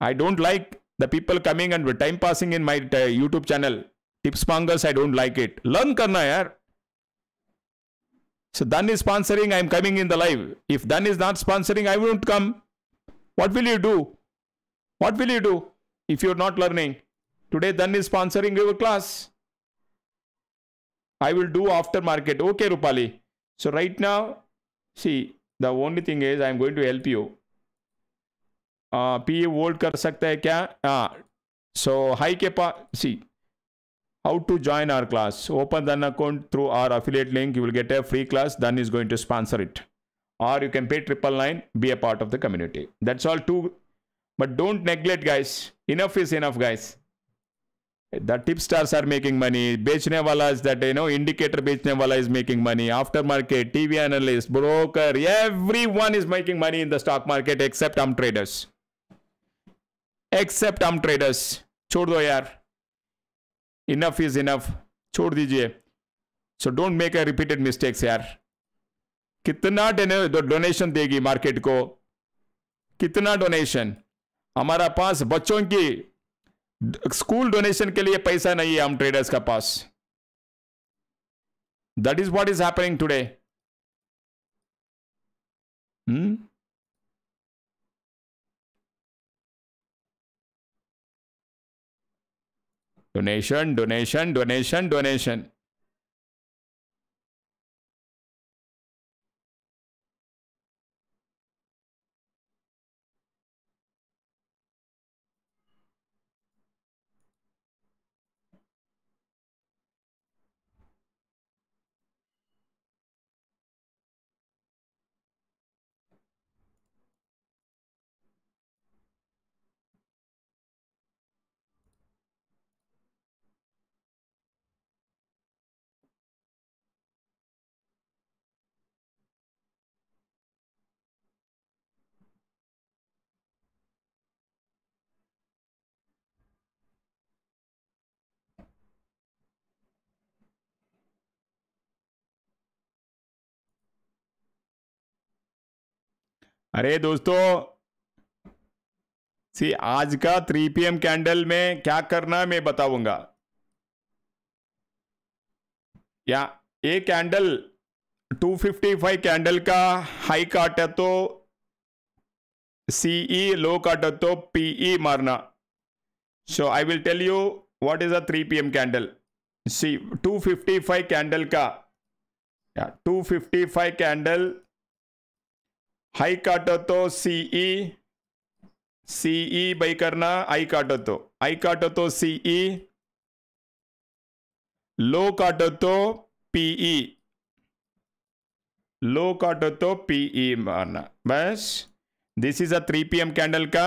I don't like the people coming and time passing in my YouTube channel tips pangas i don't like it. Learn karna yaar. So dan is sponsoring i am coming in the live. If dan is not sponsoring i won't come. What will you do? What will you do if you're not learning? Today dan is sponsoring your class. I will do after market okay rupali. So right now see the only thing is i am going to help you. Uh, pa hold kar sakta hai kya? Uh, so high ke pa see how to join our class open an account through our affiliate link you will get a free class then is going to sponsor it or you can pay triple nine be a part of the community that's all too but don't neglect guys enough is enough guys the tipstars are making money bechne wala is that you know indicator bechne wala is making money aftermarket tv analyst broker everyone is making money in the stock market except um traders except um traders छोड़ दो यार enough is enough छोड़ दीजिए। So don't make a repeated mistakes यार। कितना donation देगी market को? कितना डोनेशन हमारा पास बच्चों की स्कूल डोनेशन के लिए पैसा नहीं है, हम ट्रेडर्स का पास। That is what is happening today hmm Donation, donation, donation, donation. अरे दोस्तों, सी, आज का 3 पीएम कैंडल में क्या करना है मैं बताऊँगा। या, ये कैंडल 255 कैंडल का हाई काटा तो सीई लो काटा तो पीई मारना। So I will tell you what is a 3 PM candle C 255 candle का, या 255 कैंडल हाई काटो तो सीई सीई बाई करना आई काटो तो आई काटो तो सीई लो काटो तो पीई लो काटो तो पीई मारना. बस. This is a three P M candle का.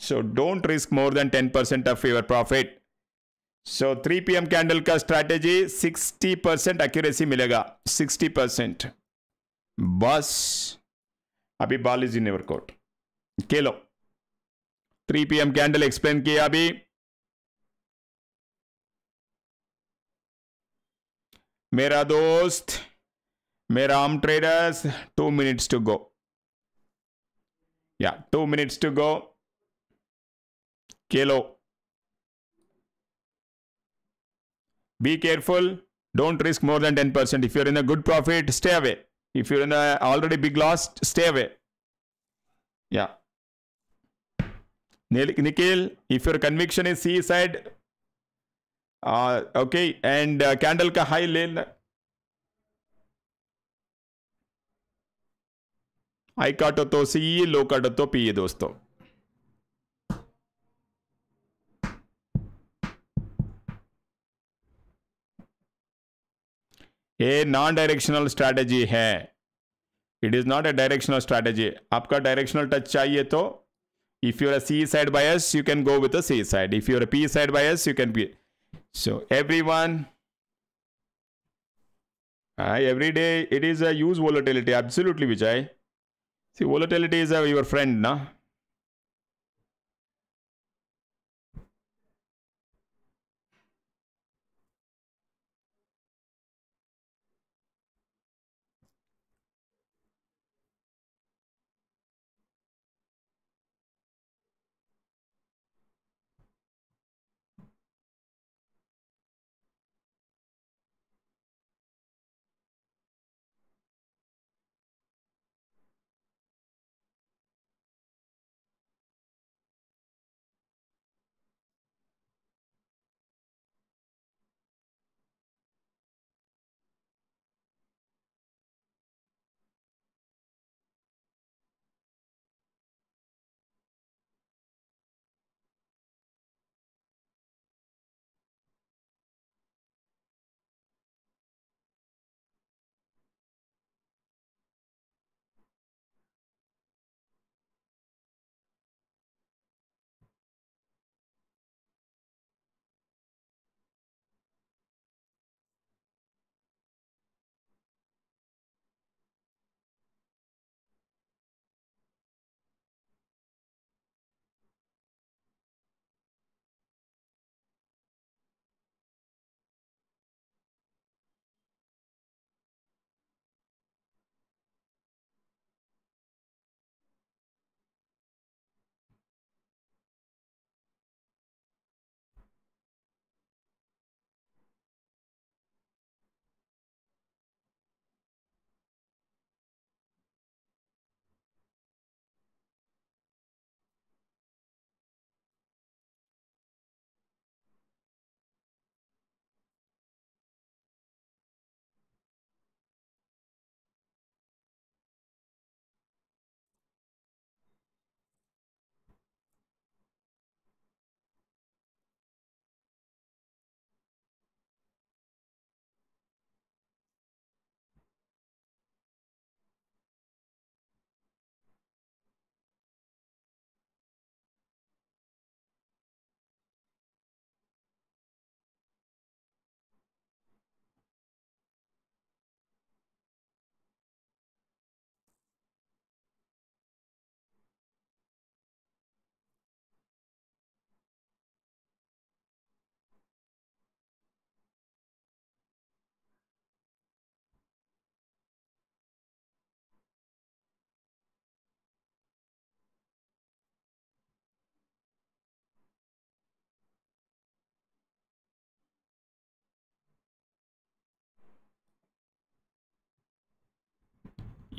So don't risk more than ten percent of your profit so three P M candle का स्ट्रैटेजी सिक्सटी परसेंट एक्यूरेसी मिलेगा. सिक्सटी परसेंट बस. अभी बाल इज़ इन वर्कआउट के लो। Three P M candle explain किया अभी। मेरा दोस्त, मेरा आम traders two minutes to go या टू मिनट्स टू गो केलो be careful, don't risk more than 10% if you're in a good profit, stay away if you're in a already big loss, stay away. Yeah. Nikhil, if your conviction is C side, uh, okay, and uh, candle ka high le high काटो तो C low काटो तो P दोस्तों ये non directional strategy है। It is not a directional strategy आपका directional touch चाहिए तो if you're a C side bias you can go with a C side if you're a P side bias you can be so everyone uh, every day it is a use volatility absolutely vijay. See volatility is a, your friend na?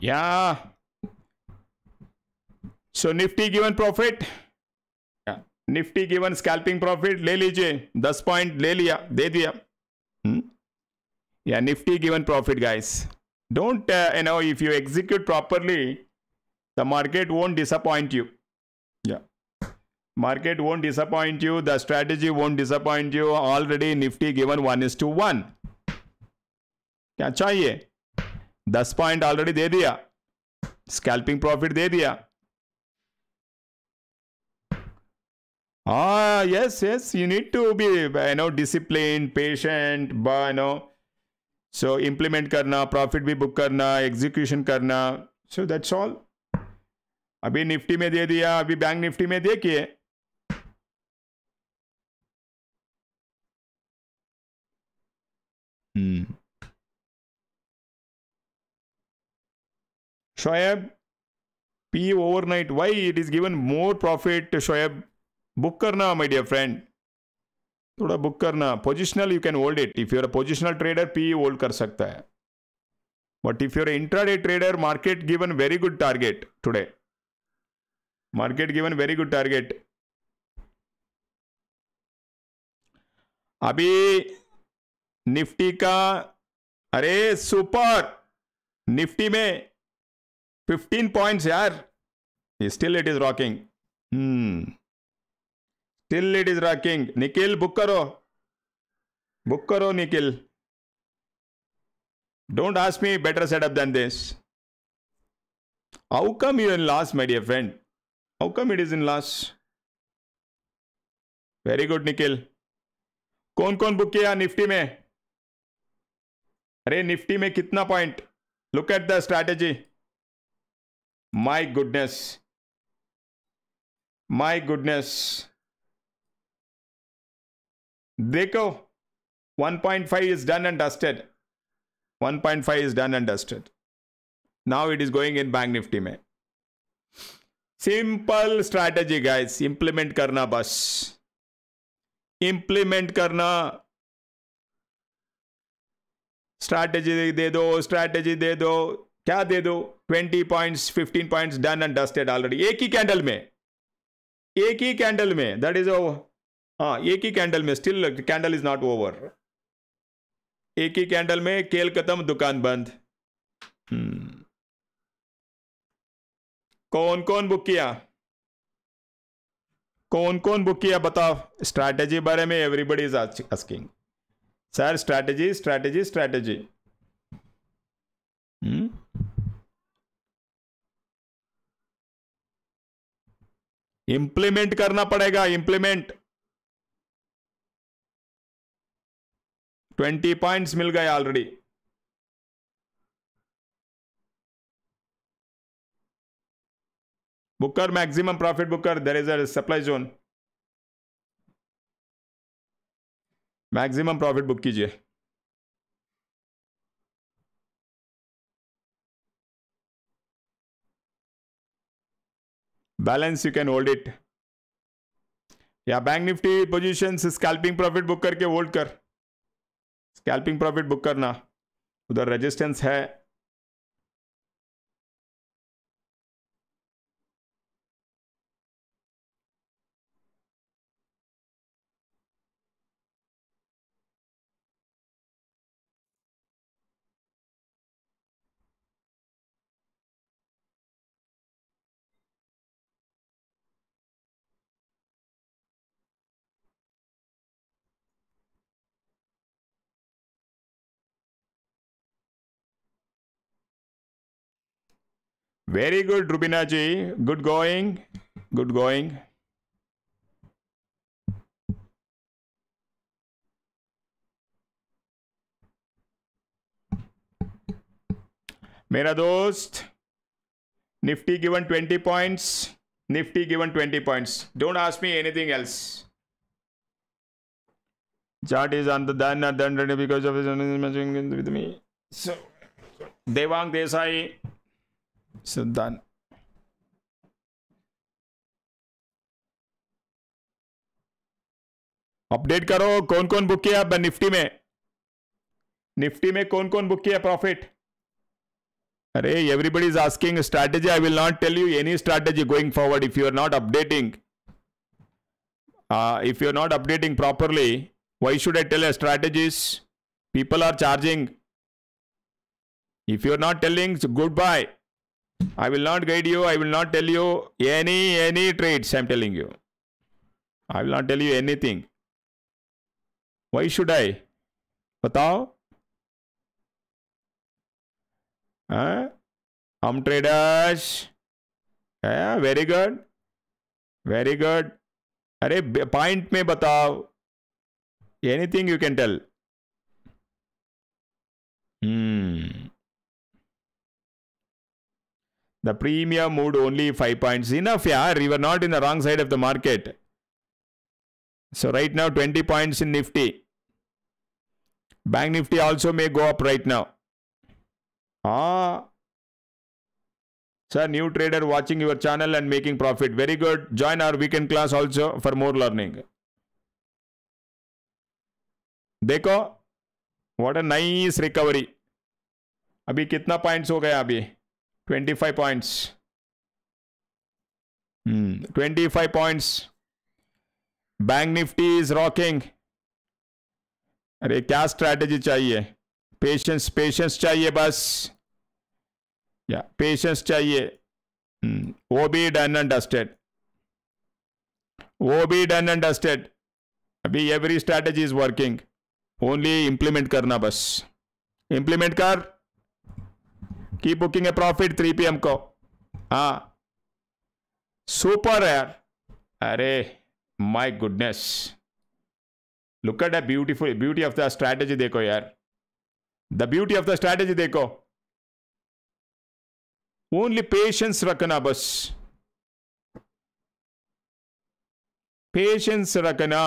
Yeah. So Nifty given profit. Yeah. Nifty given scalping profit ले लीजिए दस point ले लिया दे दिया या Nifty given profit guys don't you know if you execute properly the market won't disappoint you या market won't disappoint you the strategy won't disappoint you already nifty given 1 is to 1 क्या चाहिए दस point already दे दिया। Scalping profit दे दिया। हाँ yes yes you need to be you know discipline patient no so implement करना profit भी book करना एग्जीक्यूशन करना सो दैट्स ऑल अभी निफ्टी में दे दिया, अभी बैंक निफ्टी में देखिए। Hmm. Shoaib, P overnight. Why it is given more profit Shoaib? Book karna, my dear friend. थोड़ा बुक करना positional you can hold it if you're a positional trader P hold कर सकता है but if you're intraday trader market given very good target today market given very good target अभी Nifty का अरे super Nifty में 15 points यार still it is rocking still it is rocking Nikhil book करो book करो Nikhil don't ask me better setup than this how come you in last my dear friend how come it is in last very good Nikhil कौन कौन book किया Nifty में? अरे Nifty में कितना point look at the strategy my goodness my goodness देखो 1.5 is done and dusted. 1.5 is done and dusted. Now it is going in bank nifty में. Simple strategy guys implement करना बस. Implement करना. Strategy दे दो strategy दे दो. क्या दे दो? Twenty points fifteen points done and dusted already एक ही कैंडल में। एक ही कैंडल में। दैट इज़ हाँ एक ही कैंडल में। Still candle is not over एक ही कैंडल में केल खत्म, दुकान बंद। hmm. कौन कौन बुक किया? कौन कौन बुक किया, बताओ। स्ट्रैटेजी बारे में everybody is asking sir strategy strategy strategy implement करना पड़ेगा इंप्लीमेंट ट्वेंटी पॉइंट्स मिल गए ऑलरेडी बुकर maximum profit Booker there is a supply zone maximum profit book कीजिए। Balance you can hold it या bank Nifty position scalping profit book करके hold कर. Scalping profit book करना. उधर रेजिस्टेंस है. Very good, Rubina ji. Good going. Good going. मेरा दोस्त Nifty given 20 points. Nifty given 20 points. Don't ask me anything else. Chart is on the done, not done ready because of his with me. So, Devang Desai. So done. Update करो कौन कौन book किया Nifty में? Nifty में कौन कौन book किया profit अरे everybody is asking strategy I will not tell you any strategy going forward if you are not updating if you are not updating properly why should I tell strategies people are charging if you are not telling good bye I will not guide you. I will not tell you any any trades. I'm telling you. I will not tell you anything. Why should I? बताओ हम traders very good very good अरे point में बताओ anything you can tell The premium moved only 5 points. Enough, yeah. We were not in the wrong side of the market. So right now 20 points in Nifty. Bank Nifty also may go up right now. Ah. Sir, new trader watching your channel and making profit. Very good. Join our weekend class also for more learning. देखो what a nice recovery अभी कितना points हो गया अभी 25 points. Hmm. 25 points. Bank Nifty is rocking अरे, क्या strategy चाहिए? Patience patience चाहिए बस। या पेशेंस चाहिए। वो भी डन एंड डस्टेड वो भी डन एंड डस्टेड अभी every strategy is working only implement करना बस। इंप्लीमेंट कर। की बुकिंग है प्रॉफिट थ्री पी को हाँ सुपर यार अरे my goodness look at a beautiful beauty of the strategy देखो यार the beauty of the strategy देखो ओनली पेशेंस रखना बस पेशेंस रखना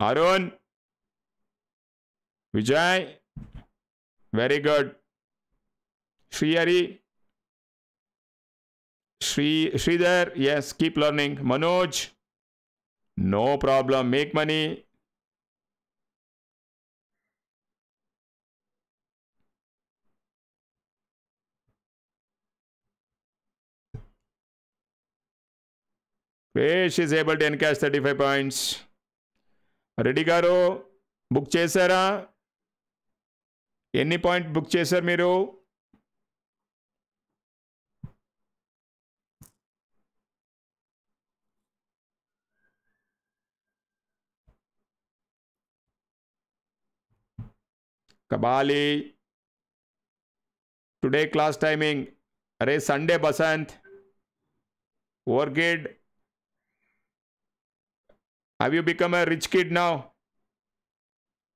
Arun. Vijay. Very good. Srihari. Sri Sridhar. Yes, keep learning. Manoj. No problem. Make money. Pesh is able to encash 35 points. Reddy గారు book చేశారా? ఎన్ని point book చేశారు మీరు? Kabali. Today class timing. అరే సండే బసంత్. ఓవర్గేడ్ Have you become a rich kid now?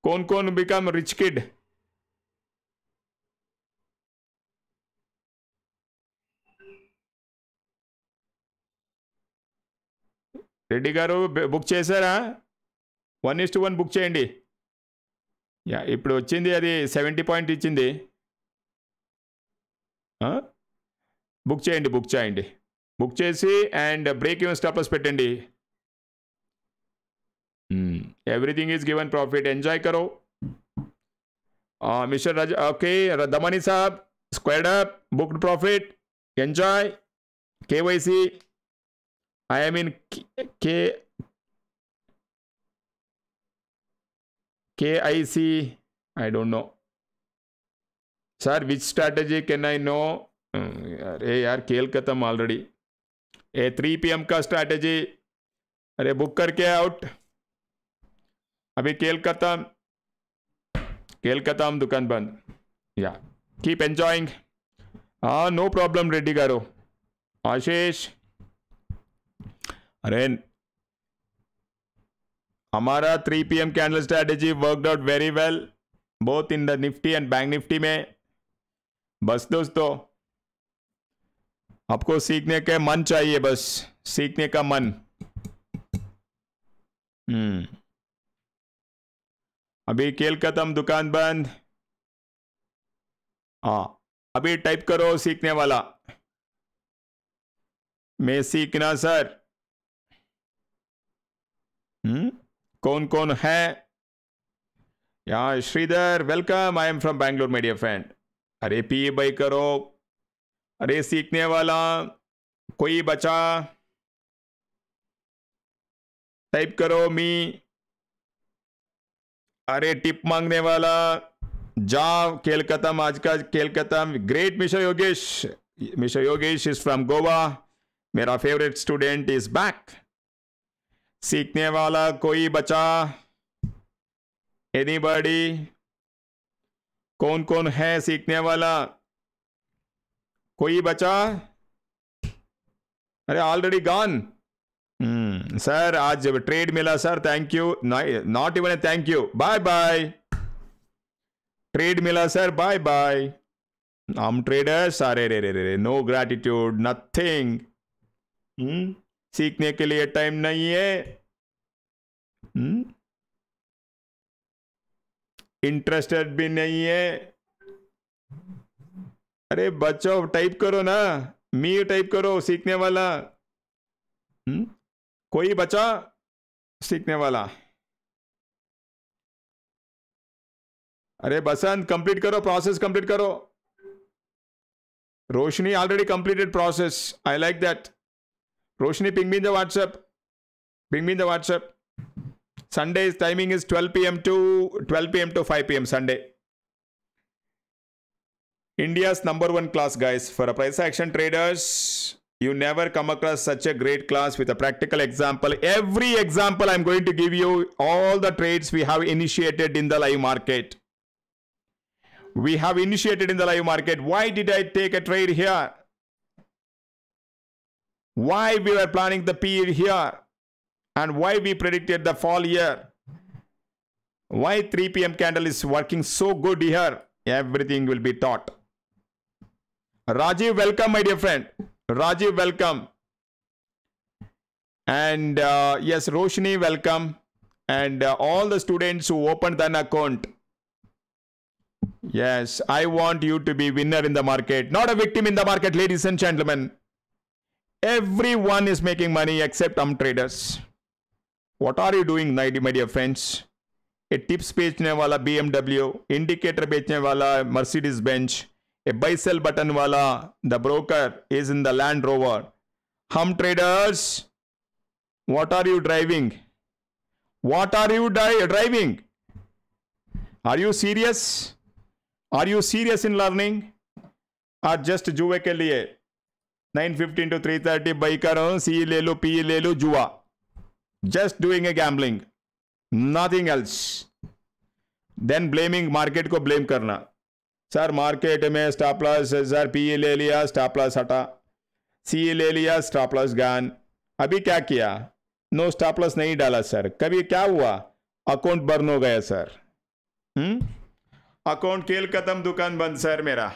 కోన్ Kon become rich kid. Reddy గారు book చేశారా? One is to one book చేయండి. యా ఇప్పుడు వచ్చింది అది సెవెంటీ పాయింట్ ఇచ్చింది. బుక్ చేయండి బుక్ చేయండి. బుక్ చేసి and break even stop loss పెట్టండి. Everything is given profit enjoy करो मिस्टर राज ओके दमानी साहब squared up booked profit enjoy के वाई सी आई एम इन के के आई सी आई don't know sir which strategy can I know अरे यार खेल खत्म already a three P M का स्ट्रैटेजी अरे बुक करके आउट अभी केलकता केलकता दुकान बंद। या कीप एंजॉइंग हाँ नो प्रॉब्लम रेडी करो आशीष। अरे, हमारा three P M candle strategy worked out very well both in the Nifty and bank Nifty में। बस दोस्तों, आपको सीखने का मन चाहिए बस। सीखने का मन। हम्म। अभी केलकतम दुकान बंद। हाँ अभी टाइप करो सीखने वाला। मैं सीखना सर। हम्म कौन कौन है? या Shridhar welcome I am from Bangalore media friend अरे पी बाई करो। अरे, सीखने वाला, कोई बचा? टाइप करो, मी। अरे टिप मांगने वाला। जाओ, खेल खत्म, आज का खेल खत्म। Great mister Yogesh. Mister Yogesh is from Goa मेरा फेवरेट स्टूडेंट इज़ बैक सीखने वाला कोई बचा? एनी एनीबॉडी कौन कौन है सीखने वाला? कोई बचा? अरे ऑलरेडी गॉन सर, आज जब ट्रेड मिला, sir thank you not even thank you bye bye trade मिला, सर बाय बाय हम ट्रेडर्स अरे रे रे रे नो ग्रैटिट्यूड नथिंग सीखने के लिए टाइम नहीं है. Interested hmm? भी नहीं है. अरे, बच्चों टाइप करो ना. मी टाइप करो, सीखने वाला. हुँ? कोई बचा सीखने वाला? अरे बसंत कंप्लीट करो प्रोसेस कंप्लीट करो। Roshni already completed process I like that Roshni ping been the WhatsApp ping been the WhatsApp Sunday timing is 12 PM to 12 PM to 5 PM Sunday India number one class guys for a price action traders you never come across such a great class with a practical example. Every example I'm going to give you all the trades we have initiated in the live market. We have initiated in the live market. Why did I take a trade here? Why we were planning the P here? And why we predicted the fall here? Why 3 p.m. candle is working so good here? Everything will be taught. Rajiv, welcome, my dear friend. Rajiv, welcome. And uh, yes, Roshni, welcome. And uh, all the students who opened an account. Yes, I want you to be winner in the market, not a victim in the market, ladies and gentlemen. Everyone is making money except um traders. What are you doing, my dear friends? A tips बेचने वाला BMW, indicator बेचने वाला Mercedes Benz, a buy sell button वाला the broker is in the Land Rover. Hum traders, what are you driving? What are you driving? Are you serious? Are you serious in learning? or just जुए के लिए 9:15 to 3:30 by करो सी ले लो P ले लो जुआ just doing a gambling nothing else then blaming market को blame करना सर मार्केट में स्टॉप लॉस सर पी ले लिया स्टॉप लॉस हटा। सी ले लिया स्टॉप लॉस गान अभी क्या किया? नो स्टॉप लॉस नहीं डाला सर कभी क्या हुआ? अकाउंट बर्न हो गया सर हम्म? अकाउंट खेल खत्म, दुकान बंद सर मेरा।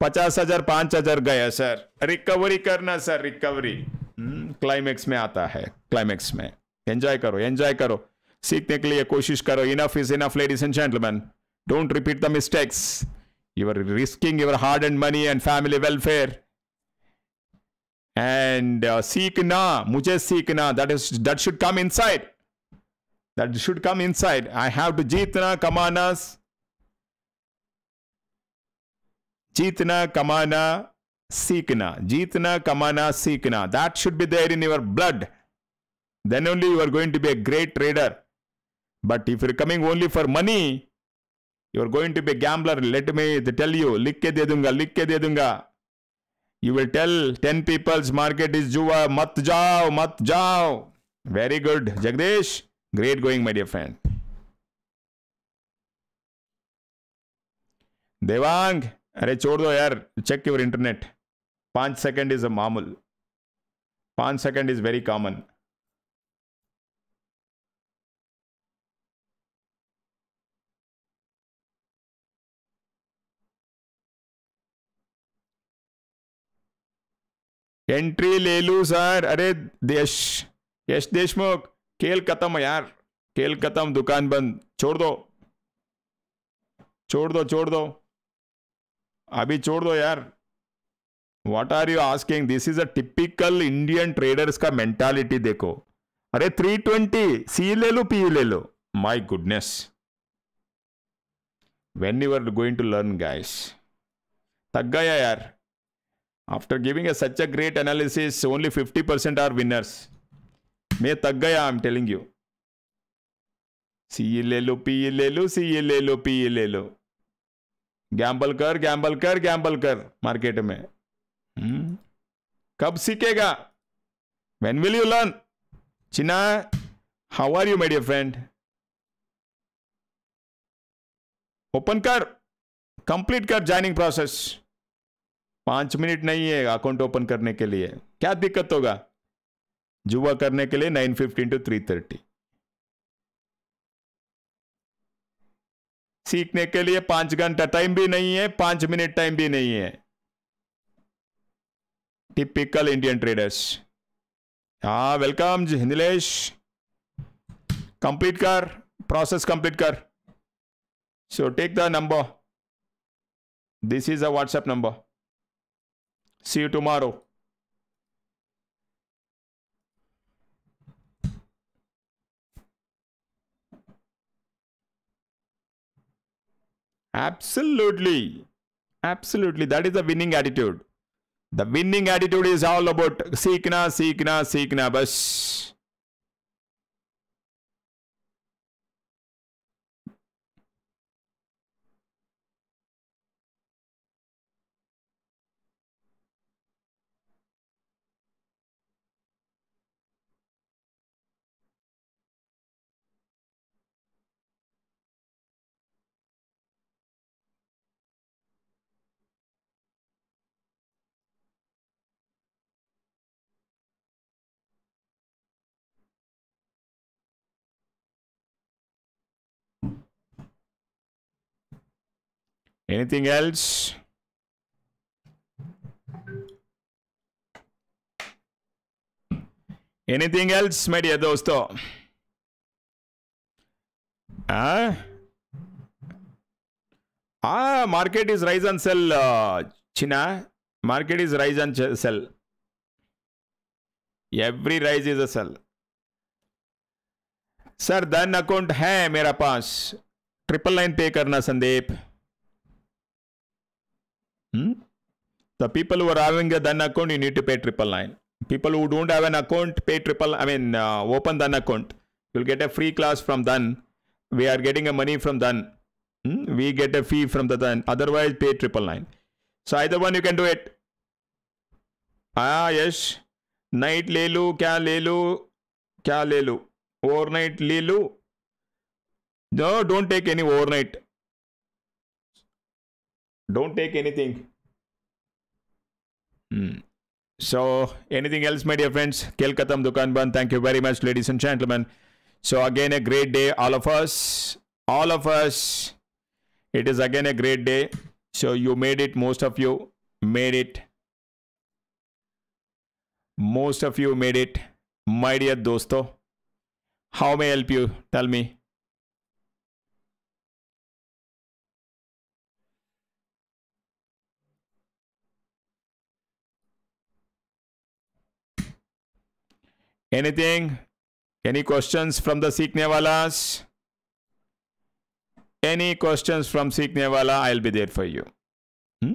पचास हज़ार, पाँच हज़ार गया सर रिकवरी करना सर रिकवरी क्लाइमेक्स में आता है क्लाइमेक्स में। एंजॉय करो एंजॉय करो। सीखने के लिए कोशिश करो। Enough is enough ladies and gentleman Don't repeat the mistakes. You are risking your hard earned money and family welfare. And uh, seekna, mujhe seekna, that, is, that should come inside. That should come inside. I have to jitna, kamanas. Jitna, kamana, seekna. Jitna, kamana, seekna. That should be there in your blood. Then only you are going to be a great trader. But if you're coming only for money, are going to be a gambler let me tell you लिख के दे दूँगा लिख के दे दूँगा you will tell 10 people's market is juwa mat jao mat jao very good jagdish great going my dear friend Devang अरे छोड़ दो यार चेक योर इंटरनेट पाँच सेकंड इज़ अ मामूल पाँच second is very common entry ले लू सर अरे, देश, यश देशमुख, खेल खत्म यार. खेल खत्म, दुकान बंद. छोड़ दो. छोड़ दो छोड़ दो. अभी छोड़ दो यार. What are you asking this is a typical Indian traders का मेंटालिटी देखो. अरे 320 सी ले लो पी ले लो? My goodness when you are going to learn, guys. तक गया यार. After giving a such a great analysis, only 50% are winners मैं तक गया I am telling you C ये ले लो पी ये ले लो सी ये ले लो पी ये ले लो. गैम्बल कर गैम्बल कर गैम्बल कर मार्केट में. hmm? कब सीखेगा? When will you learn Chinna how are you my dear friend open कर कंप्लीट कर ज्वाइनिंग प्रोसेस पाँच मिनट नहीं है अकाउंट ओपन करने के लिए। क्या दिक्कत होगा? जुआ करने के लिए nine fifteen two three thirty सीखने के लिए पाँच घंटा टाइम भी नहीं है, पाँच मिनट टाइम भी नहीं है। टिपिकल इंडियन ट्रेडर्स हाँ वेलकम हिंदिलेश कंप्लीट कर प्रोसेस कंप्लीट कर। So take the number this is a WhatsApp number See you tomorrow. Absolutely. Absolutely. That is the winning attitude. The winning attitude is all about seekna, seekna, seekna. Bas. Anything else? My dear dosto? Ah, ah market is rise and sell, uh, China. Market is rise and sell. Every rise is a sell. Sir धन account है मेरा पास triple nine पे करना Sandeep Hmm? The people who are having a done account, you need to pay triple nine. People who don't have an account, pay triple. I mean, uh, open done account. You'll get a free class from done. We are getting a money from done. Hmm? We get a fee from the done. Otherwise, pay triple nine. So either one you can do it. Ah yes. Night ले लो क्या ले लो क्या ले लो overnight ले लो no don't take any overnight don't take anything. Hmm. So, anything else, my dear friends? Kel Katam Dukan Ban. Thank you very much, ladies and gentlemen. So, again, a great day, all of us. All of us. It is again a great day. So, you made it, most of you made it. Most of you made it. My dear dosto. How may I help you? Tell me. Anything? Any questions from the Seekhne Walas? Any questions from Seekhne Wala? I'll be there for you. Hmm?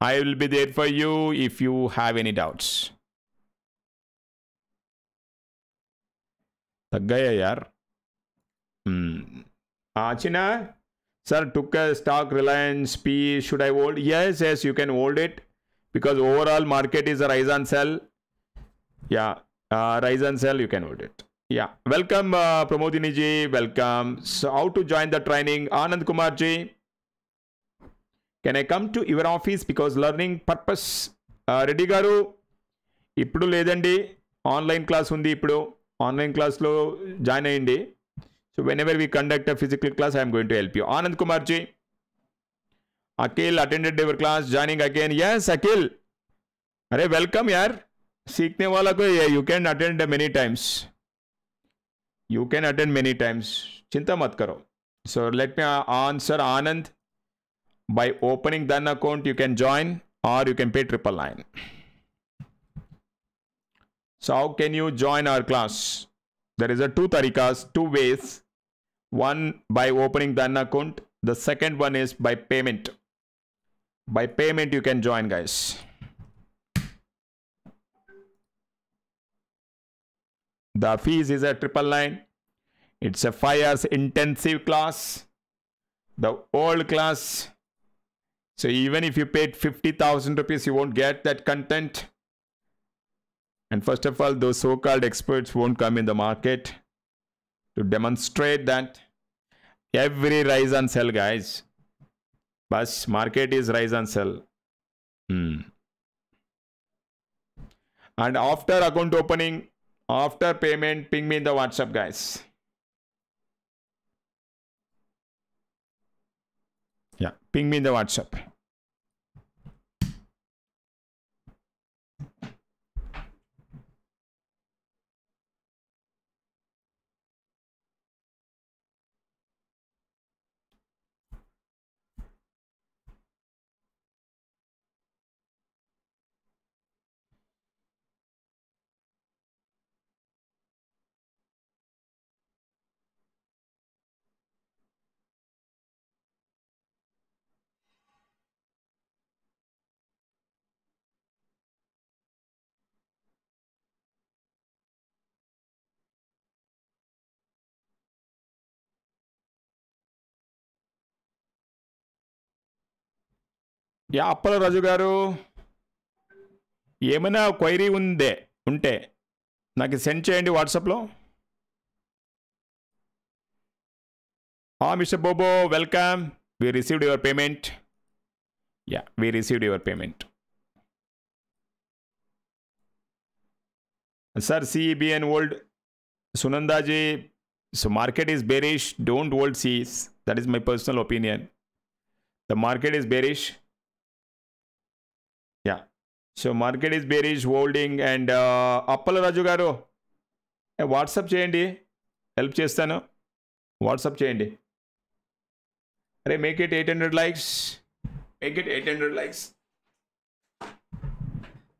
I will be there for you if you have any doubts. तक गया यार आचिना sir took a stock reliance p should i hold yes yes you can hold it because overall market is a rise and sell yeah rise and sell you can hold it yeah welcome Pramodini ప్రమోదినిజీ welcome so how to join the training Anand Kumarji can I come to your office because learning purpose Reddy గారు ఇప్పుడు లేదండి. Online class ఉంది ఇప్పుడు. Online క్లాస్లో join అయ్యండి. So whenever we conduct a physical class I'm going to help you Anand కుమార్జీ Akhil attended your class joining again yes Akhil అరే welcome యార్ सीखने वाला को you can attend many times you can attend many times चिंता मत करो so let me answer Anand by opening then account you can join or you can pay triple nine. So how can you join our class? There is a two tarikas, two ways. One by opening the account. The second one is by payment. By payment you can join guys. The fees is a triple nine. It's a five intensive class. The old class. So even if you paid 50,000 rupees, you won't get that content. And first of all, those so-called experts won't come in the market to demonstrate that every rise and sell, guys. But market is rise and sell. Hmm. And after account opening, after payment, ping me in the WhatsApp, guys. Yeah, ping me in the WhatsApp. Yeah Appala రాజు గారు ఏమైనా query ఉందే ఉంటే నాకు send చేయండి వాట్సాప్లో. Mister Bobo welcome we received your payment yeah we received your payment sir సిఈబిఎన్ hold సునందాజీ so market is bearish don't hold సీస్ that is my personal opinion the market is bearish so market is bearish holding and Appala రాజు గారు WhatsApp చేయండి. Help చేస్తాను. WhatsApp చేయండి. అరే make it eight hundred likes make it eight hundred likes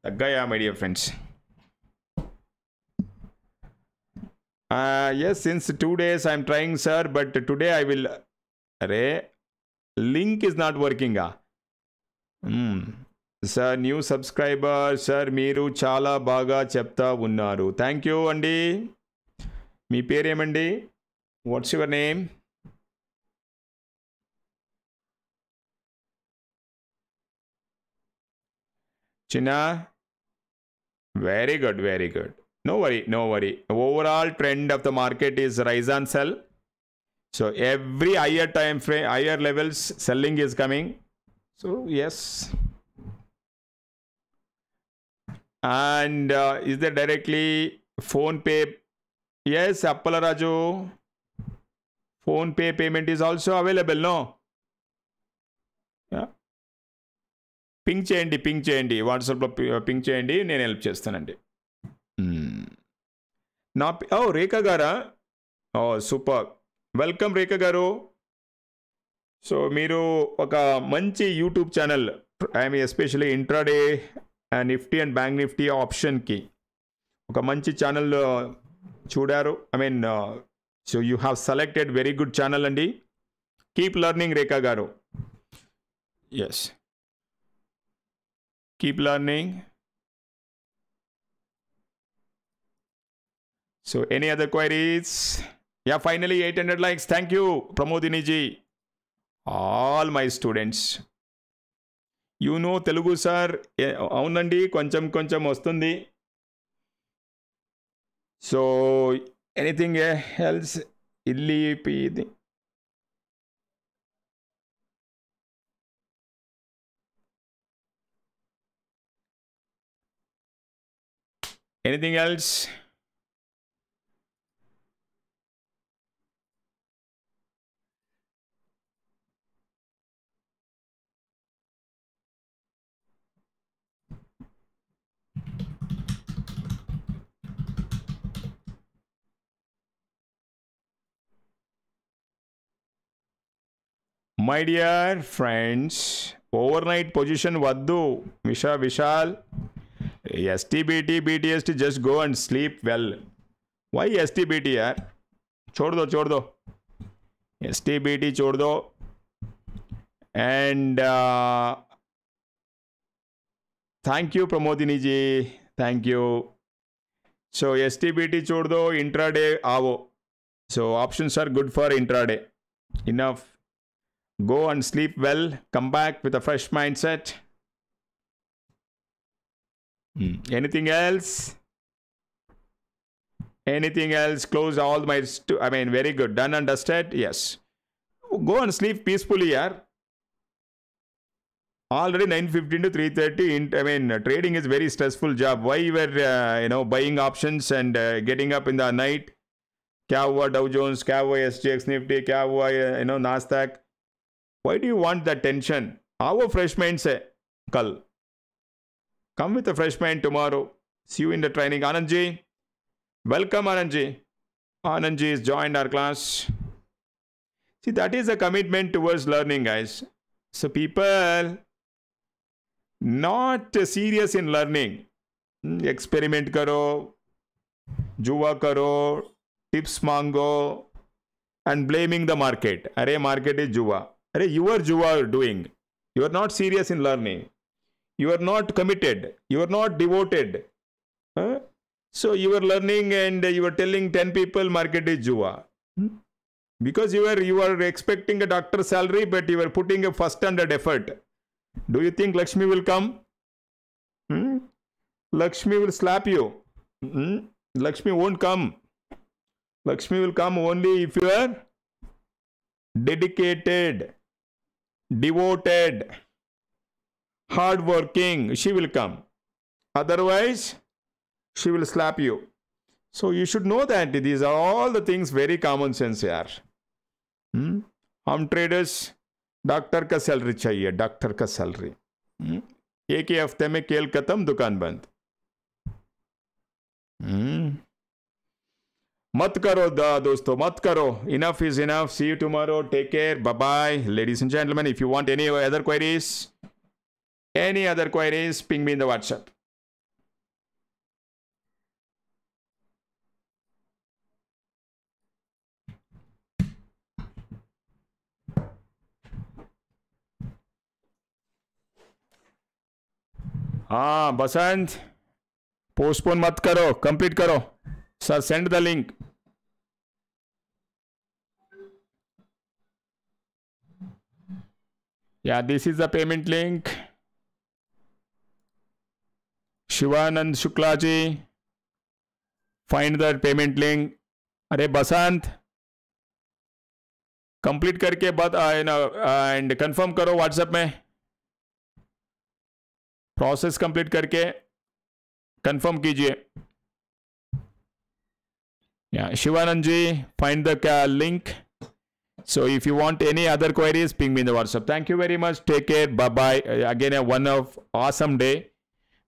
తగ్గాయా my dear friends yes since two days I'm trying sir but today I will అరే link is not వర్కింగా sir new subscriber sir మీరు చాలా బాగా చెప్తా ఉన్నారు. Thank you అండి. మీ పేరేమండి? వాట్స్ యువర్ నేమ్ చిన్న very good very good no worry no worry overall trend of the market is rise on sell so every higher time frame higher levels selling is coming so yes and is the directly PhonePe yes Appalaraju PhonePe payment is also available no ping చేయండి ping చేయండి. వాట్సాప్లో pink చేయండి నేను help చేస్తానండి. Hmm. నా ఓ రేఖ గారా? ఓ super. Welcome రేఖ గారు. So మీరు ఒక మంచి YouTube channel I mean especially intraday Nifty and bank Nifty ఆప్షన్కి ఒక మంచి ఛానల్ చూడారు. I mean so you have selected very good channel అండి. Keep learning Rekha garu. Yes keep learning. So any other queries? Yeah finally eight hundred likes. Thank you ప్రమోదినిజీ. All my students. You know Telugu sir అవునండి కొంచెం కొంచెం వస్తుంది. So anything else ఇల్లి ఇది. Anything else My dear friends, overnight position vaddu misha vishal stbt btst just go and sleep well why stbt yaar छोड़ दो छोड़ दो एस टी बी टी छोड़ दो and thank you Pramodini ji thank you so S T B T दो intraday आओ so options are good for intraday enough go and sleep well come back with a fresh mindset Hmm. anything else anything else close all my stu- i mean very good done and dusted yes go and sleep peacefully yaar already 9:15 to 3:30 in, i mean uh, trading is very stressful job why you were uh, you know buying options and uh, getting up in the night क्या हुआ Dow Jones क्या हुआ S T x Nifty क्या हुआ you know नास्ताक Why do you want that tension आओ fresh mind से कल come with fresh mind tomorrow see you in the training Anand ji welcome Anand ji Anand ji is join our class See, that is a commitment towards learning, guys. So, people not serious in learning. Experiment karo, जुआ करो tips मांगो and blaming the market. Array market is Juva. you are Juva doing. You are not serious in learning. You are not committed. You are not devoted. So you are learning and you are telling 10 people market is Juva. Hmm? Because you are you are expecting a doctor salary, but you are putting a first standard effort. Do you think Lakshmi will come? Hmm? Lakshmi will slap you. Hmm? Lakshmi won't come. Lakshmi will come only if you are dedicated, devoted, hardworking. She will come. Otherwise, she will slap you. So you should know that these are all the things very common sense यार hmm? हम traders doctor का salary चाहिए doctor का salary hmm? एक ही हफ़्ते में खेल खत्म दुकान बंद hmm? मत करो दोस्तों, मत करो। Enough is enough see you tomorrow take care bye ladies and gentleman if you want any other queries any other queries ping me in the WhatsApp हाँ बसंत पोस्टपोन मत करो कंप्लीट करो। Sir send the link yeah, this is the payment link. Shivanand Shukla ji find the payment link अरे Basant complete करके बाद and confirm करो WhatsApp में process complete करके कंफर्म कीजिए या शिवानंद जी फाइंड द क्या link So if you want any other queries, ping me in the WhatsApp. Thank you very much. Take care. Bye bye. Uh, again, a one of awesome day.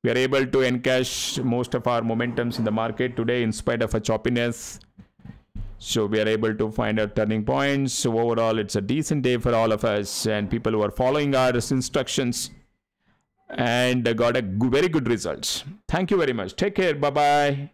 We are able to encash most of our momentums in the market today in spite of a choppiness. So we are able to find our turning points. So overall, it's a decent day for all of us and people who are following our instructions and got a very good results. Thank you very much. Take care. Bye bye.